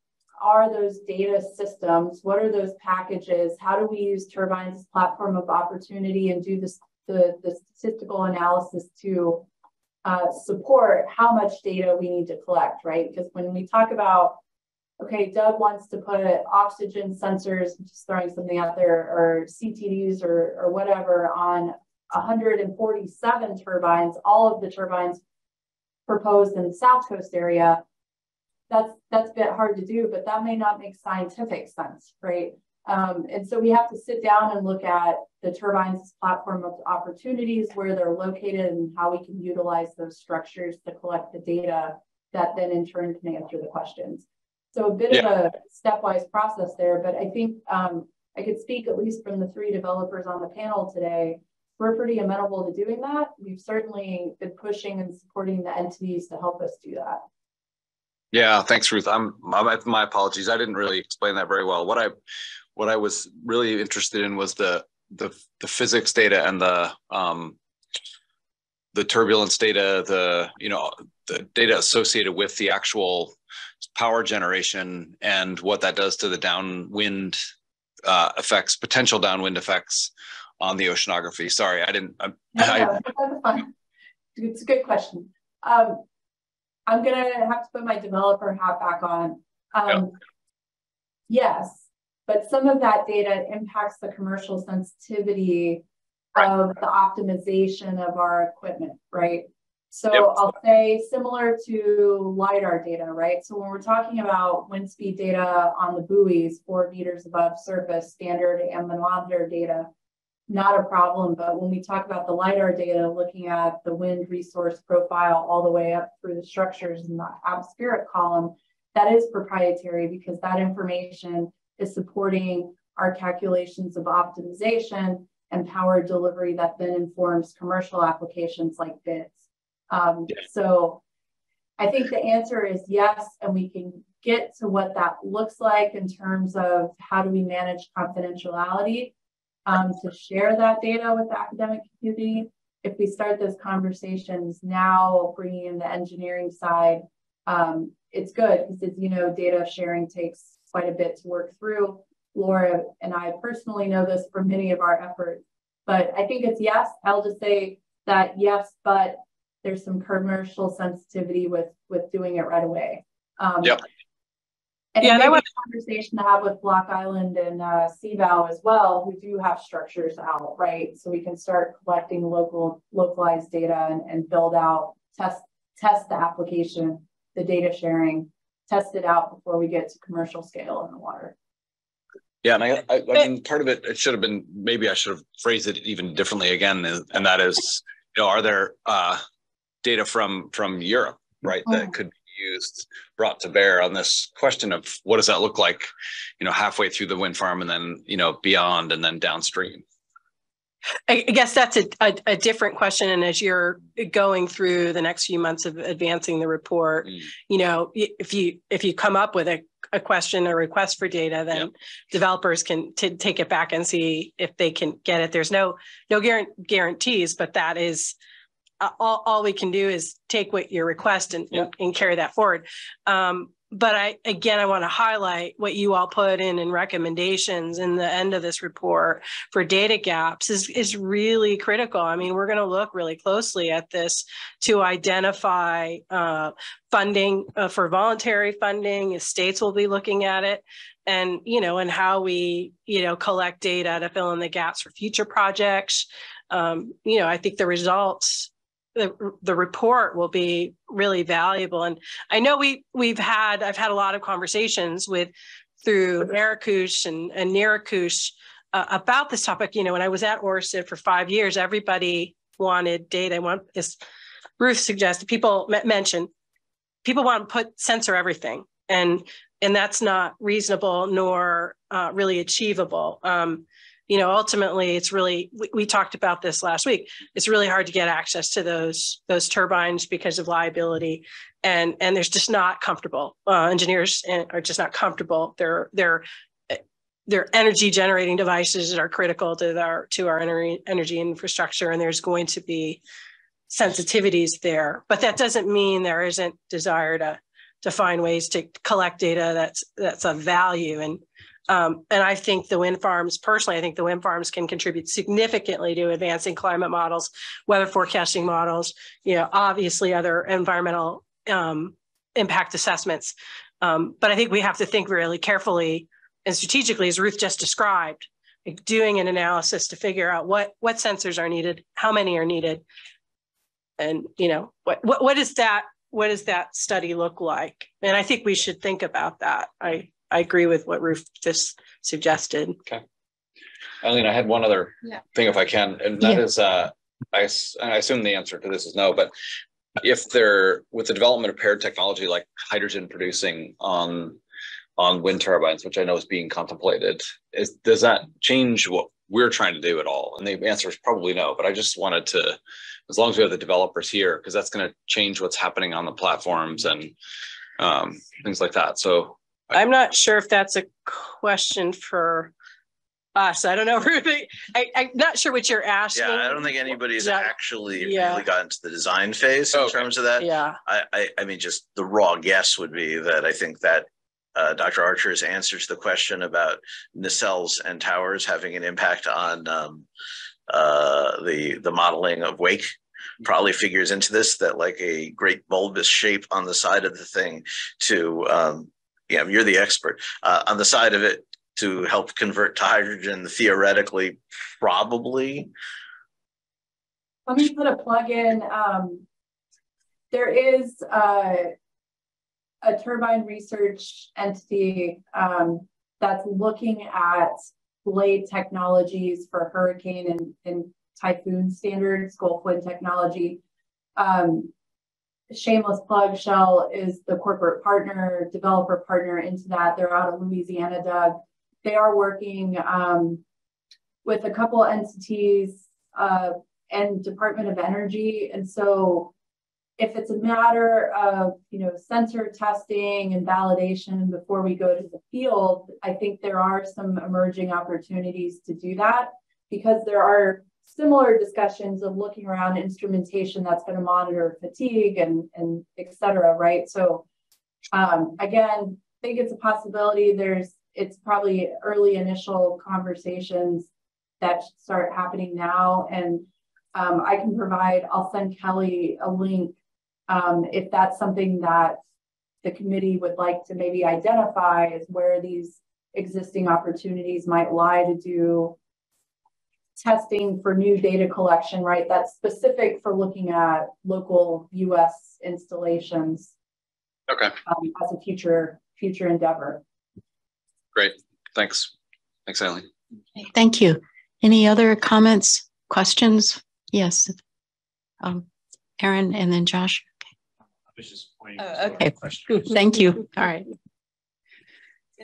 are those data systems? What are those packages? How do we use turbines platform of opportunity and do this the, the statistical analysis to uh, support how much data we need to collect, right? Because when we talk about, okay, Doug wants to put oxygen sensors, just throwing something out there, or CTDs or, or whatever on 147 turbines, all of the turbines proposed in the South Coast area, that's that's a bit hard to do, but that may not make scientific sense, right? Um, and so we have to sit down and look at the turbines platform of opportunities, where they're located and how we can utilize those structures to collect the data that then in turn can answer the questions. So a bit yeah. of a stepwise process there, but I think um, I could speak at least from the three developers on the panel today we're pretty amenable to doing that. We've certainly been pushing and supporting the entities to help us do that. Yeah, thanks, Ruth. I'm my, my apologies. I didn't really explain that very well. What I what I was really interested in was the the the physics data and the um the turbulence data, the you know the data associated with the actual power generation and what that does to the downwind uh, effects, potential downwind effects on the oceanography? Sorry, I didn't. I, no, I, it's a good question. Um, I'm gonna have to put my developer hat back on. Um, Yes, but some of that data impacts the commercial sensitivity right. of the optimization of our equipment, right? So yep. I'll say similar to LIDAR data, right? So when we're talking about wind speed data on the buoys, four meters above surface, standard anemometer data, not a problem. But when we talk about the LIDAR data, looking at the wind resource profile all the way up through the structures in the atmospheric column, that is proprietary because that information is supporting our calculations of optimization and power delivery that then informs commercial applications like bids. Um, so I think the answer is yes, and we can get to what that looks like in terms of how do we manage confidentiality um, to share that data with the academic community if we start those conversations now, bringing in the engineering side, um, it's good because as you know, data sharing takes quite a bit to work through. Laura and I personally know this from many of our efforts, but I think it's yes. I'll just say that yes, but there's some commercial sensitivity with with doing it right away. Um, yep. And yeah, that was a conversation to have with Block Island and uh, CVOW as well, who do have structures out, right? So we can start collecting local localized data and, and build out test test the application, the data sharing, test it out before we get to commercial scale in the water. Yeah, and I, I, I mean, part of it, it should have been maybe I should have phrased it even differently again, and that is, you know, are there uh, data from from Europe, right, that mm-hmm. could used, brought to bear on this question of what does that look like, you know, halfway through the wind farm and then you know beyond and then downstream. I guess that's a, a, a, different question. And as you're going through the next few months of advancing the report, mm. you know, if you if you come up with a, a question or request for data, then yep. developers can t- take it back and see if they can get it. There's no no guarantees, but that is uh, all, all we can do is take what your request and, yep. and, and, carry that forward. Um, but I again I want to highlight what you all put in in recommendations in the end of this report for data gaps is is really critical. I mean, we're going to look really closely at this to identify uh, funding uh, for voluntary funding. States will be looking at it, and you know, and how we you know collect data to fill in the gaps for future projects. Um, you know, I think the results the, the report will be really valuable. And I know we we've had I've had a lot of conversations with through NERACOOS and, and NERACOOS uh, about this topic. You know, when I was at ORCID for five years, everybody wanted data. Want as Ruth suggested, people mentioned people want to put sensor everything, and and that's not reasonable nor uh, really achievable. Um, you know ultimately it's really we, we, talked about this last week. It's really hard to get access to those those turbines because of liability. And and there's just not comfortable uh, engineers are just not comfortable. They're they're their energy generating devices that are critical to our to our energy energy infrastructure and there's going to be sensitivities there. But that doesn't mean there isn't desire to to find ways to collect data that's that's of value. And um, and I think the wind farms, personally, I think the wind farms can contribute significantly to advancing climate models, weather forecasting models, you know, obviously other environmental um, impact assessments. Um, but I think we have to think really carefully and strategically, as Ruth just described, like doing an analysis to figure out what what sensors are needed, how many are needed, and you know what what what is that what does that study look like? And I think we should think about that. I I agree with what Ruth just suggested. Okay. Eileen, I had one other yeah. thing if I can, and that yeah. is, uh, I, I assume the answer to this is no, but if they're with the development of paired technology like hydrogen producing on on wind turbines, which I know is being contemplated, is does that change what we're trying to do at all? And the answer is probably no, but I just wanted to, as long as we have the developers here, because that's going to change what's happening on the platforms and um, things like that. So I'm not sure if that's a question for us. I don't know, Ruby. I, am not sure what you're asking. Yeah, I don't think anybody's that, actually yeah. really gotten to the design phase in terms of that. Yeah. I, I, I, mean, just the raw guess would be that I think that uh, Dr. Archer's answer to the question about nacelles and towers having an impact on um, uh, the the modeling of wake probably figures into this that like a great bulbous shape on the side of the thing to um, yeah, you're the expert uh, on the side of it to help convert to hydrogen. Theoretically, probably. Let me put a plug in. Um, there is uh, a turbine research entity um, that's looking at blade technologies for hurricane and, and typhoon standards, Gulf wind technology. Um, shameless plug, Shell is the corporate partner, developer partner into that. They're out of Louisiana, Doug. They are working um, with a couple entities uh, and Department of Energy. And so if it's a matter of, you know, sensor testing and validation before we go to the field, I think there are some emerging opportunities to do that because there are similar discussions of looking around instrumentation that's going to monitor fatigue and, and et cetera, right? So um, again, I think it's a possibility. There's, it's probably early initial conversations that start happening now. And um, I can provide, I'll send Kelly a link um, if that's something that the committee would like to maybe identify as where these existing opportunities might lie to do testing for new data collection, right? That's specific for looking at local US installations. Okay. Um, as a future future endeavor. Great. Thanks. Thanks, Eileen. Thank you. Any other comments, questions? Yes. Um, Aaron and then Josh. Uh, okay. Thank you. All right.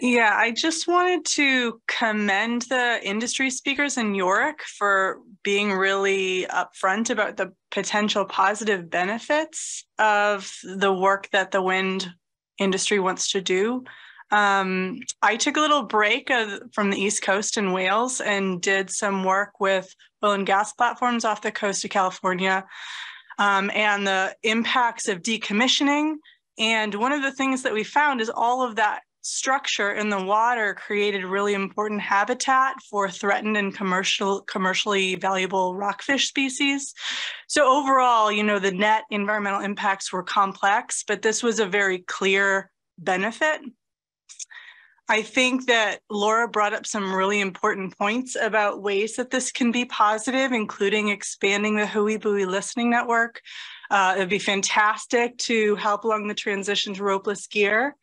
Yeah, I just wanted to commend the industry speakers in York for being really upfront about the potential positive benefits of the work that the wind industry wants to do. Um, I took a little break of, from the East Coast in whales and did some work with oil and gas platforms off the coast of California um, and the impacts of decommissioning. And one of the things that we found is all of that structure in the water created really important habitat for threatened and commercial commercially valuable rockfish species. So overall, you know, the net environmental impacts were complex, but this was a very clear benefit. I think that Laura brought up some really important points about ways that this can be positive, including expanding the WHOI Buoy listening network. Uh, it'd be fantastic to help along the transition to ropeless gear.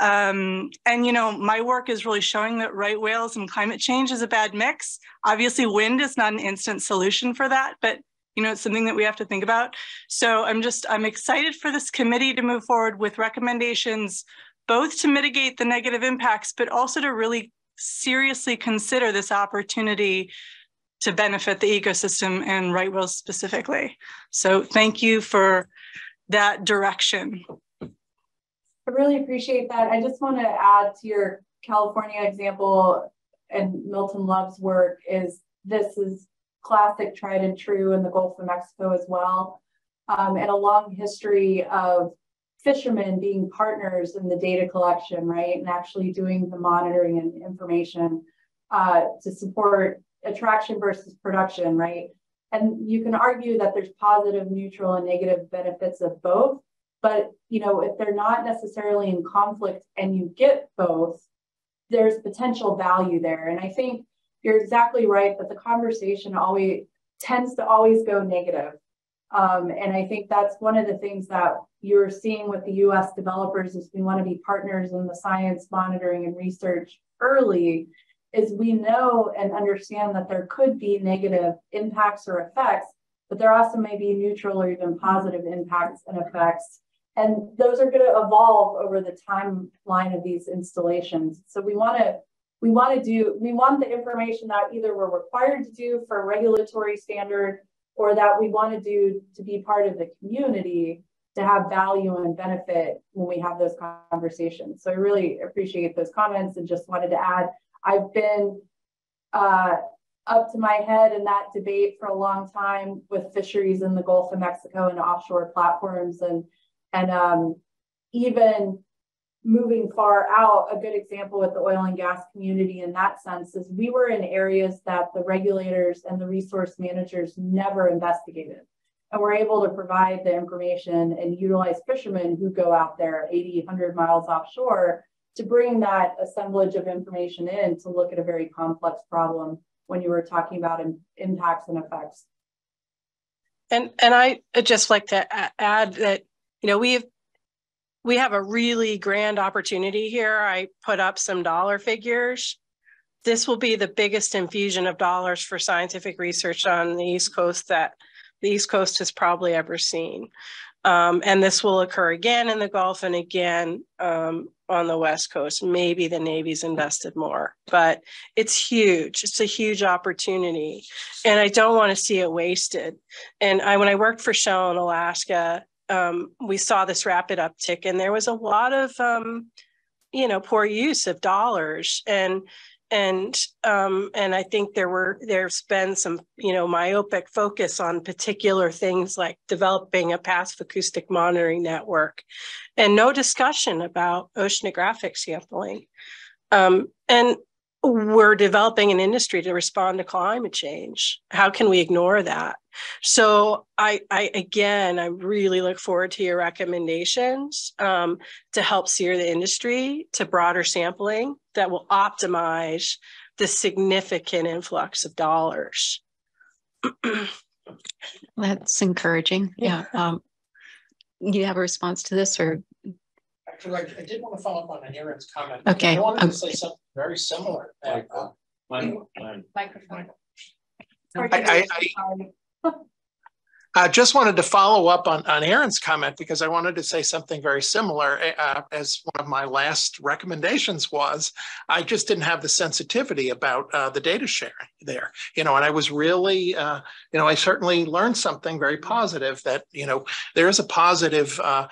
Um, and, you know, my work is really showing that right whales and climate change is a bad mix. Obviously, wind is not an instant solution for that, but, you know, it's something that we have to think about. So I'm just, I'm excited for this committee to move forward with recommendations, both to mitigate the negative impacts, but also to really seriously consider this opportunity to benefit the ecosystem and right whales specifically. So thank you for that direction. I really appreciate that. I just want to add to your California example and Milton Love's work is this is classic tried and true in the Gulf of Mexico as well. Um, and a long history of fishermen being partners in the data collection, right? And actually doing the monitoring and information uh, to support attraction versus production, right? And you can argue that there's positive, neutral, and negative benefits of both. But you know, if they're not necessarily in conflict and you get both, there's potential value there. And I think you're exactly right that the conversation always tends to always go negative. Um, and I think that's one of the things that you're seeing with the US developers is we want to be partners in the science monitoring and research early is we know and understand that there could be negative impacts or effects, but there also may be neutral or even positive impacts and effects. And those are going to evolve over the timeline of these installations. So we want to we want to do we want the information that either we're required to do for regulatory standard or that we want to do to be part of the community to have value and benefit when we have those conversations. So I really appreciate those comments and just wanted to add I've been uh, up to my head in that debate for a long time with fisheries in the Gulf of Mexico and offshore platforms and and um, even moving far out, a good example with the oil and gas community in that sense is we were in areas that the regulators and the resource managers never investigated. And we're able to provide the information and utilize fishermen who go out there 80, 100 miles offshore to bring that assemblage of information in to look at a very complex problem when you were talking about impacts and effects. And and I just like to add that you know, we've we have a really grand opportunity here. I put up some dollar figures. This will be the biggest infusion of dollars for scientific research on the East Coast that the East Coast has probably ever seen. Um, and this will occur again in the Gulf and again um, on the West Coast. Maybe the Navy's invested more, but it's huge. It's a huge opportunity. And I don't want to see it wasted. And I, when I worked for Shell in Alaska, um, we saw this rapid uptick and there was a lot of um, you know poor use of dollars. And and um, and I think there were there's been some you know myopic focus on particular things like developing a passive acoustic monitoring network, and no discussion about oceanographic sampling, um, and we're developing an industry to respond to climate change. How can we ignore that? So I, I again, I really look forward to your recommendations um, to help steer the industry to broader sampling that will optimize the significant influx of dollars. That's encouraging. Yeah. Um, you have a response to this or? Actually, I, I did want to follow up on Aaron's comment. Okay. I wanted to say something very similar. that, uh, Microphone. I, I, I just wanted to follow up on, on Aaron's comment because I wanted to say something very similar uh, as one of my last recommendations was. I just didn't have the sensitivity about uh, the data sharing there, you know, and I was really, uh, you know, I certainly learned something very positive that, you know, there is a positive uh,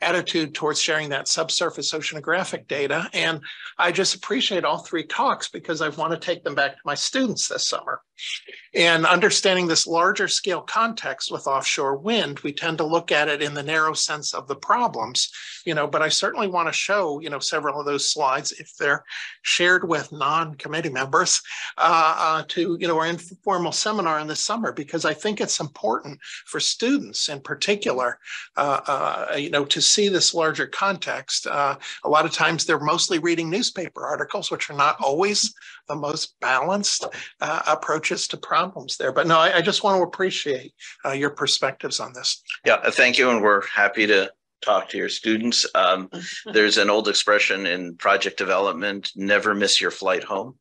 attitude towards sharing that subsurface oceanographic data. And I just appreciate all three talks because I want to take them back to my students this summer. And understanding this larger scale context with offshore wind, we tend to look at it in the narrow sense of the problems, you know, but I certainly want to show, you know, several of those slides if they're shared with non-committee members uh, uh, to, you know, our informal seminar in the summer, because I think it's important for students in particular, uh, uh, you know, to see this larger context. Uh, a lot of times they're mostly reading newspaper articles, which are not always the most balanced uh, approaches to problems there. But no, I, I just want to appreciate uh, your perspectives on this. Yeah, uh, thank you, and we're happy to talk to your students. Um, there's an old expression in project development: "Never miss your flight home,"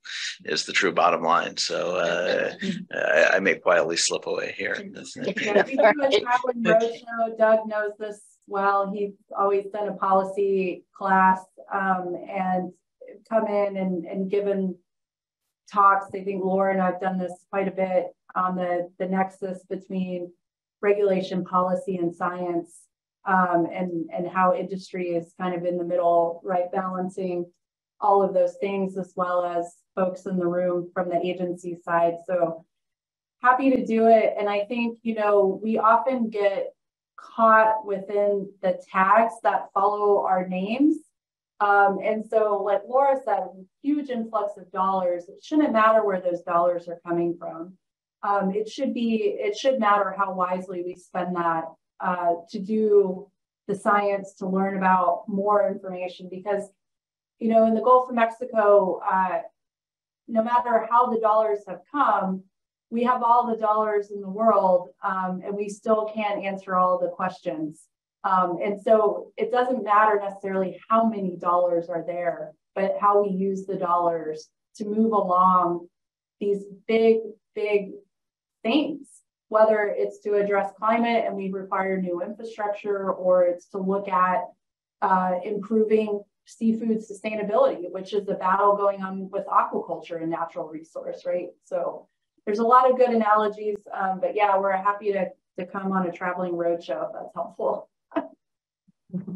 is the true bottom line. So uh, I, I may quietly slip away here. Yeah, we do traveling roadshow. Doug knows this well. He's always done a policy class um, and come in and, and given talks. I think Laura and I've done this quite a bit on the, the nexus between regulation, policy, and science, um, and, and how industry is kind of in the middle, right, balancing all of those things as well as folks in the room from the agency side. So happy to do it. And I think, you know, we often get caught within the tags that follow our names. Um, and so, like Laura said, huge influx of dollars. It shouldn't matter where those dollars are coming from. Um, it should be, it should matter how wisely we spend that uh, to do the science, to learn about more information. Because, you know, in the Gulf of Mexico, uh, no matter how the dollars have come, we have all the dollars in the world um, and we still can't answer all the questions. Um, and so it doesn't matter necessarily how many dollars are there, but how we use the dollars to move along these big, big things, whether it's to address climate and we require new infrastructure or it's to look at uh, improving seafood sustainability, which is a battle going on with aquaculture and natural resource, right? So there's a lot of good analogies, um, but yeah, we're happy to, to come on a traveling roadshow if that's helpful.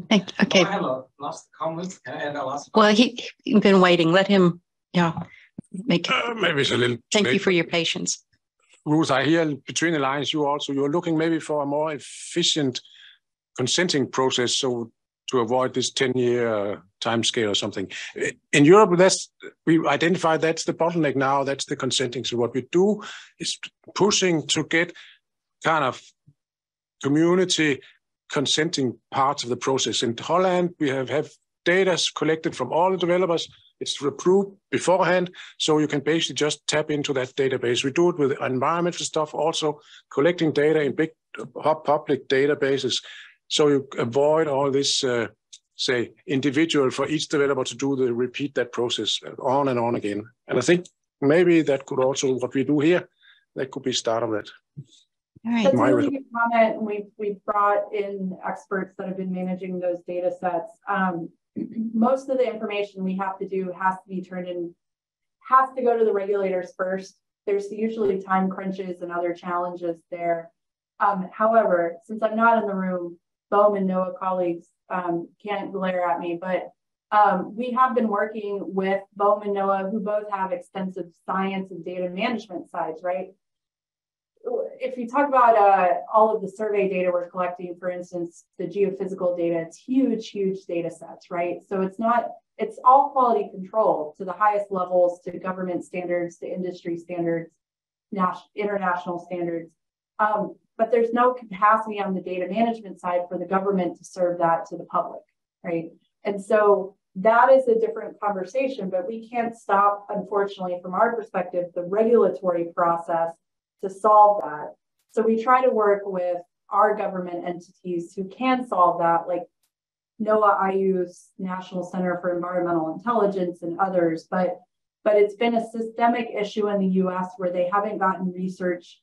Thank, you. okay. I have a last comment. Can I add a last? Well, he, he's been waiting. Let him, yeah, make. Uh, maybe it's a little. Thank you for your patience. Ruth, I hear between the lines, you also, you're looking maybe for a more efficient consenting process. So to avoid this 10 year time scale or something. In Europe, that's we identify that's the bottleneck now, that's the consenting. So what we do is pushing to get kind of community consenting parts of the process. In Holland, we have, have data collected from all the developers. It's approved beforehand, so you can basically just tap into that database. We do it with environmental stuff, also collecting data in big public databases. So you avoid all this, uh, say, individual for each developer to do the repeat that process on and on again. And I think maybe that could also, what we do here, that could be start of that. All right. That's a really good comment. And we've, we've brought in experts that have been managing those data sets. Um, most of the information we have to do has to be turned in, has to go to the regulators first. There's usually time crunches and other challenges there. Um, however, since I'm not in the room, BOEM and NOAA colleagues um, can't glare at me, but Um, we have been working with BOEM and NOAA, who both have extensive science and data management sides, right? If you talk about uh, all of the survey data we're collecting, for instance, the geophysical data, it's huge, huge data sets, right? So it's not, it's all quality control to the highest levels, to government standards, to industry standards, national, international standards. Um, but there's no capacity on the data management side for the government to serve that to the public, right? And so that is a different conversation, but we can't stop, unfortunately, from our perspective, the regulatory process to solve that. So we try to work with our government entities who can solve that, like NOAA, IU's National Center for Environmental Intelligence and others, but but it's been a systemic issue in the US where they haven't gotten research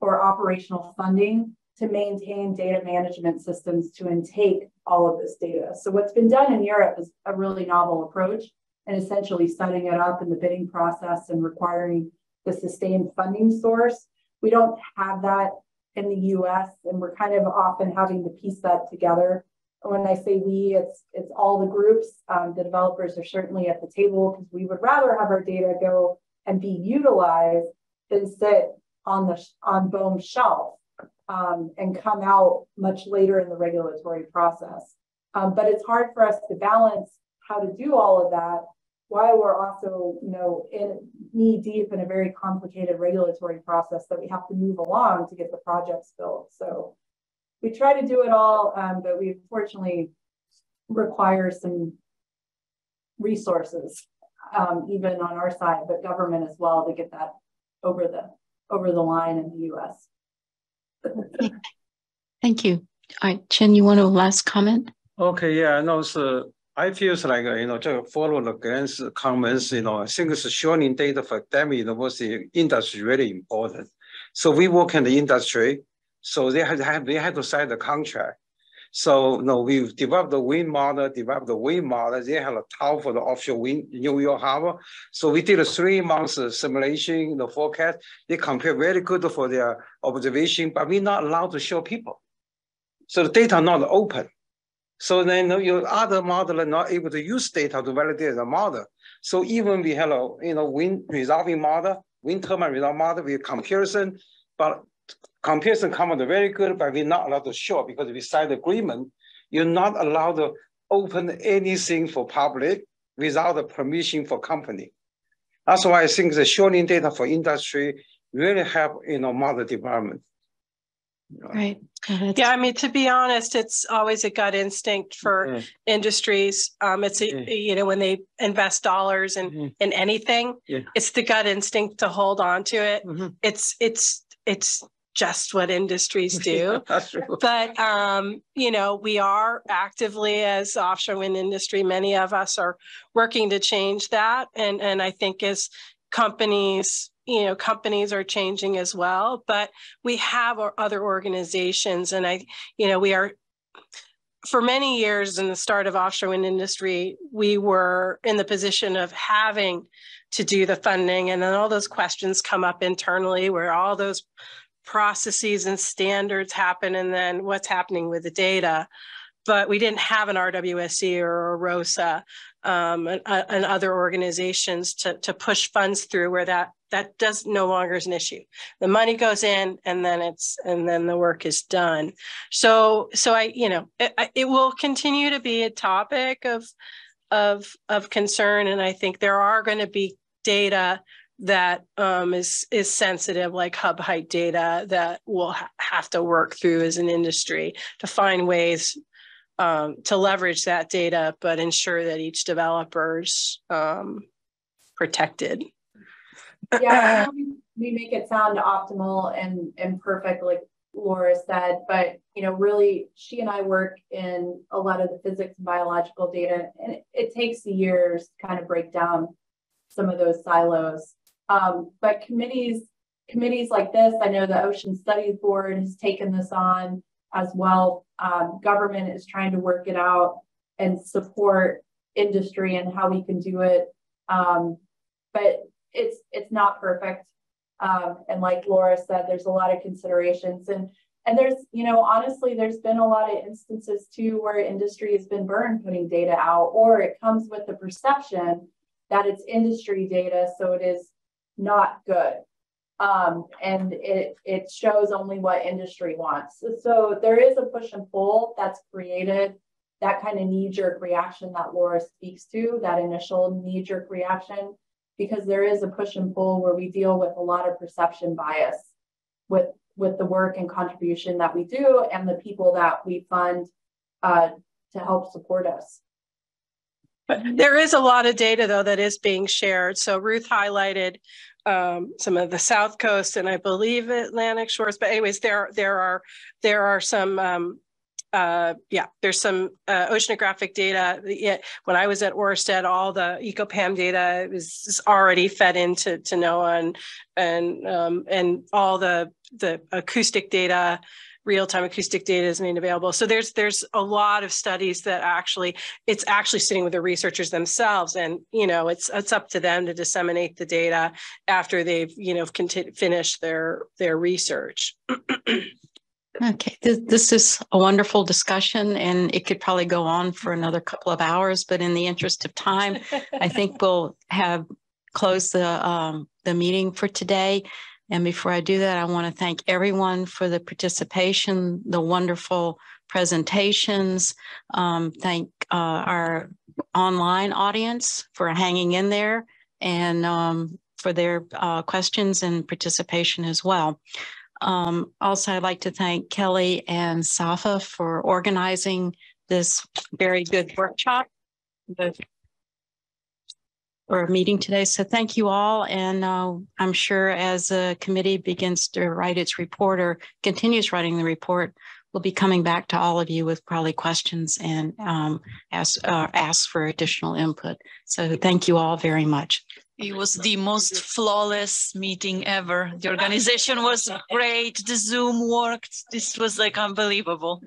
or operational funding to maintain data management systems to intake all of this data. So what's been done in Europe is a really novel approach and essentially setting it up in the bidding process and requiring the sustained funding source. We don't have that in the US and we're kind of often having to piece that together. When I say we, it's it's all the groups. Um, the developers are certainly at the table because we would rather have our data go and be utilized than sit on the on BOEM's shelf um, and come out much later in the regulatory process. Um, but it's hard for us to balance how to do all of that while we're also, you know, in knee deep in a very complicated regulatory process that we have to move along to get the projects built. So we try to do it all, um, but we unfortunately require some resources, um, even on our side, but government as well to get that over the over the line in the U.S. Thank you. All right, Chen, you want to last comment? Okay, yeah, no, so I feel like, you know, just follow the grants comments, you know, I think it's showing data for academic university industry really important. So we work in the industry, so they have, they have to sign the contract. So no, we've developed the wind model, developed the wind model. They have a tower for the offshore wind New York Harbor. So we did a three months simulation, the forecast. They compare very good for their observation, but we're not allowed to show people. So the data not open. So then your other model are not able to use data to validate the model. So even we have a you know wind resolving model, wind turbine resolving model with comparison, but comparison come out very good, but we're not allowed to show because we signed agreement. You're not allowed to open anything for public without the permission for company. That's why I think the showing data for industry really help you know model development. Right. Yeah, I mean, to be honest, it's always a gut instinct for mm-hmm. industries. Um, it's a, mm-hmm. you know when they invest dollars in mm-hmm. in anything, yeah. it's the gut instinct to hold on to it. Mm-hmm. It's it's it's just what industries do. but um, you know, we are actively as offshore wind industry, many of us are working to change that. And and I think as companies, you know, companies are changing as well. But we have other organizations, and I, you know, we are for many years in the start of offshore wind industry, we were in the position of having to do the funding. And then all those questions come up internally where all those processes and standards happen and then what's happening with the data. But we didn't have an RWSC or a ROSA um, and, uh, and, other organizations to, to push funds through where that that does no longer is an issue. The money goes in and then it's and then the work is done. So so I you know it, it will continue to be a topic of of of concern and I think there are going to be data that um, is is sensitive, like hub height data, that we'll ha have to work through as an industry to find ways um, to leverage that data, but ensure that each developer's um, protected. Yeah, we make it sound optimal and and perfect, like Laura said, but you know, really, she and I work in a lot of the physics and biological data, and it, it takes years to kind of break down some of those silos. Um, but committees, committees like this, I know the Ocean Studies Board has taken this on as well. Um, government is trying to work it out and support industry and how we can do it. Um, but it's it's not perfect. Um, and like Laura said, there's a lot of considerations. And and there's, you know, honestly, there's been a lot of instances too where industry has been burned putting data out, or it comes with the perception that it's industry data, so it is not good. Um, and it, it shows only what industry wants. So, so there is a push and pull that's created that kind of knee-jerk reaction that Laura speaks to, that initial knee-jerk reaction, because there is a push and pull where we deal with a lot of perception bias with with the work and contribution that we do and the people that we fund uh, to help support us. But there is a lot of data though that is being shared. So Ruth highlighted um, some of the South Coast and I believe Atlantic shores. But anyways, there there are there are some um, uh, yeah, there's some uh, oceanographic data. When I was at Orsted, all the EcoPAM data was already fed into to NOAA and and um, and all the the acoustic data real-time acoustic data is made available. So there's there's a lot of studies that actually it's actually sitting with the researchers themselves, and you know it's it's up to them to disseminate the data after they've you know finished their their research. Okay, this, this is a wonderful discussion and it could probably go on for another couple of hours, but in the interest of time, I think we'll have closed the um, the meeting for today. And before I do that, I want to thank everyone for the participation, the wonderful presentations. Um, thank uh, our online audience for hanging in there and um, for their uh, questions and participation as well. Um, also, I'd like to thank Kelly and Safa for organizing this very good workshop or meeting today. So thank you all. And uh, I'm sure as the committee begins to write its report or continues writing the report, we'll be coming back to all of you with probably questions and um, ask, uh, ask for additional input. So thank you all very much. It was the most flawless meeting ever. The organization was great. The Zoom worked. This was like unbelievable.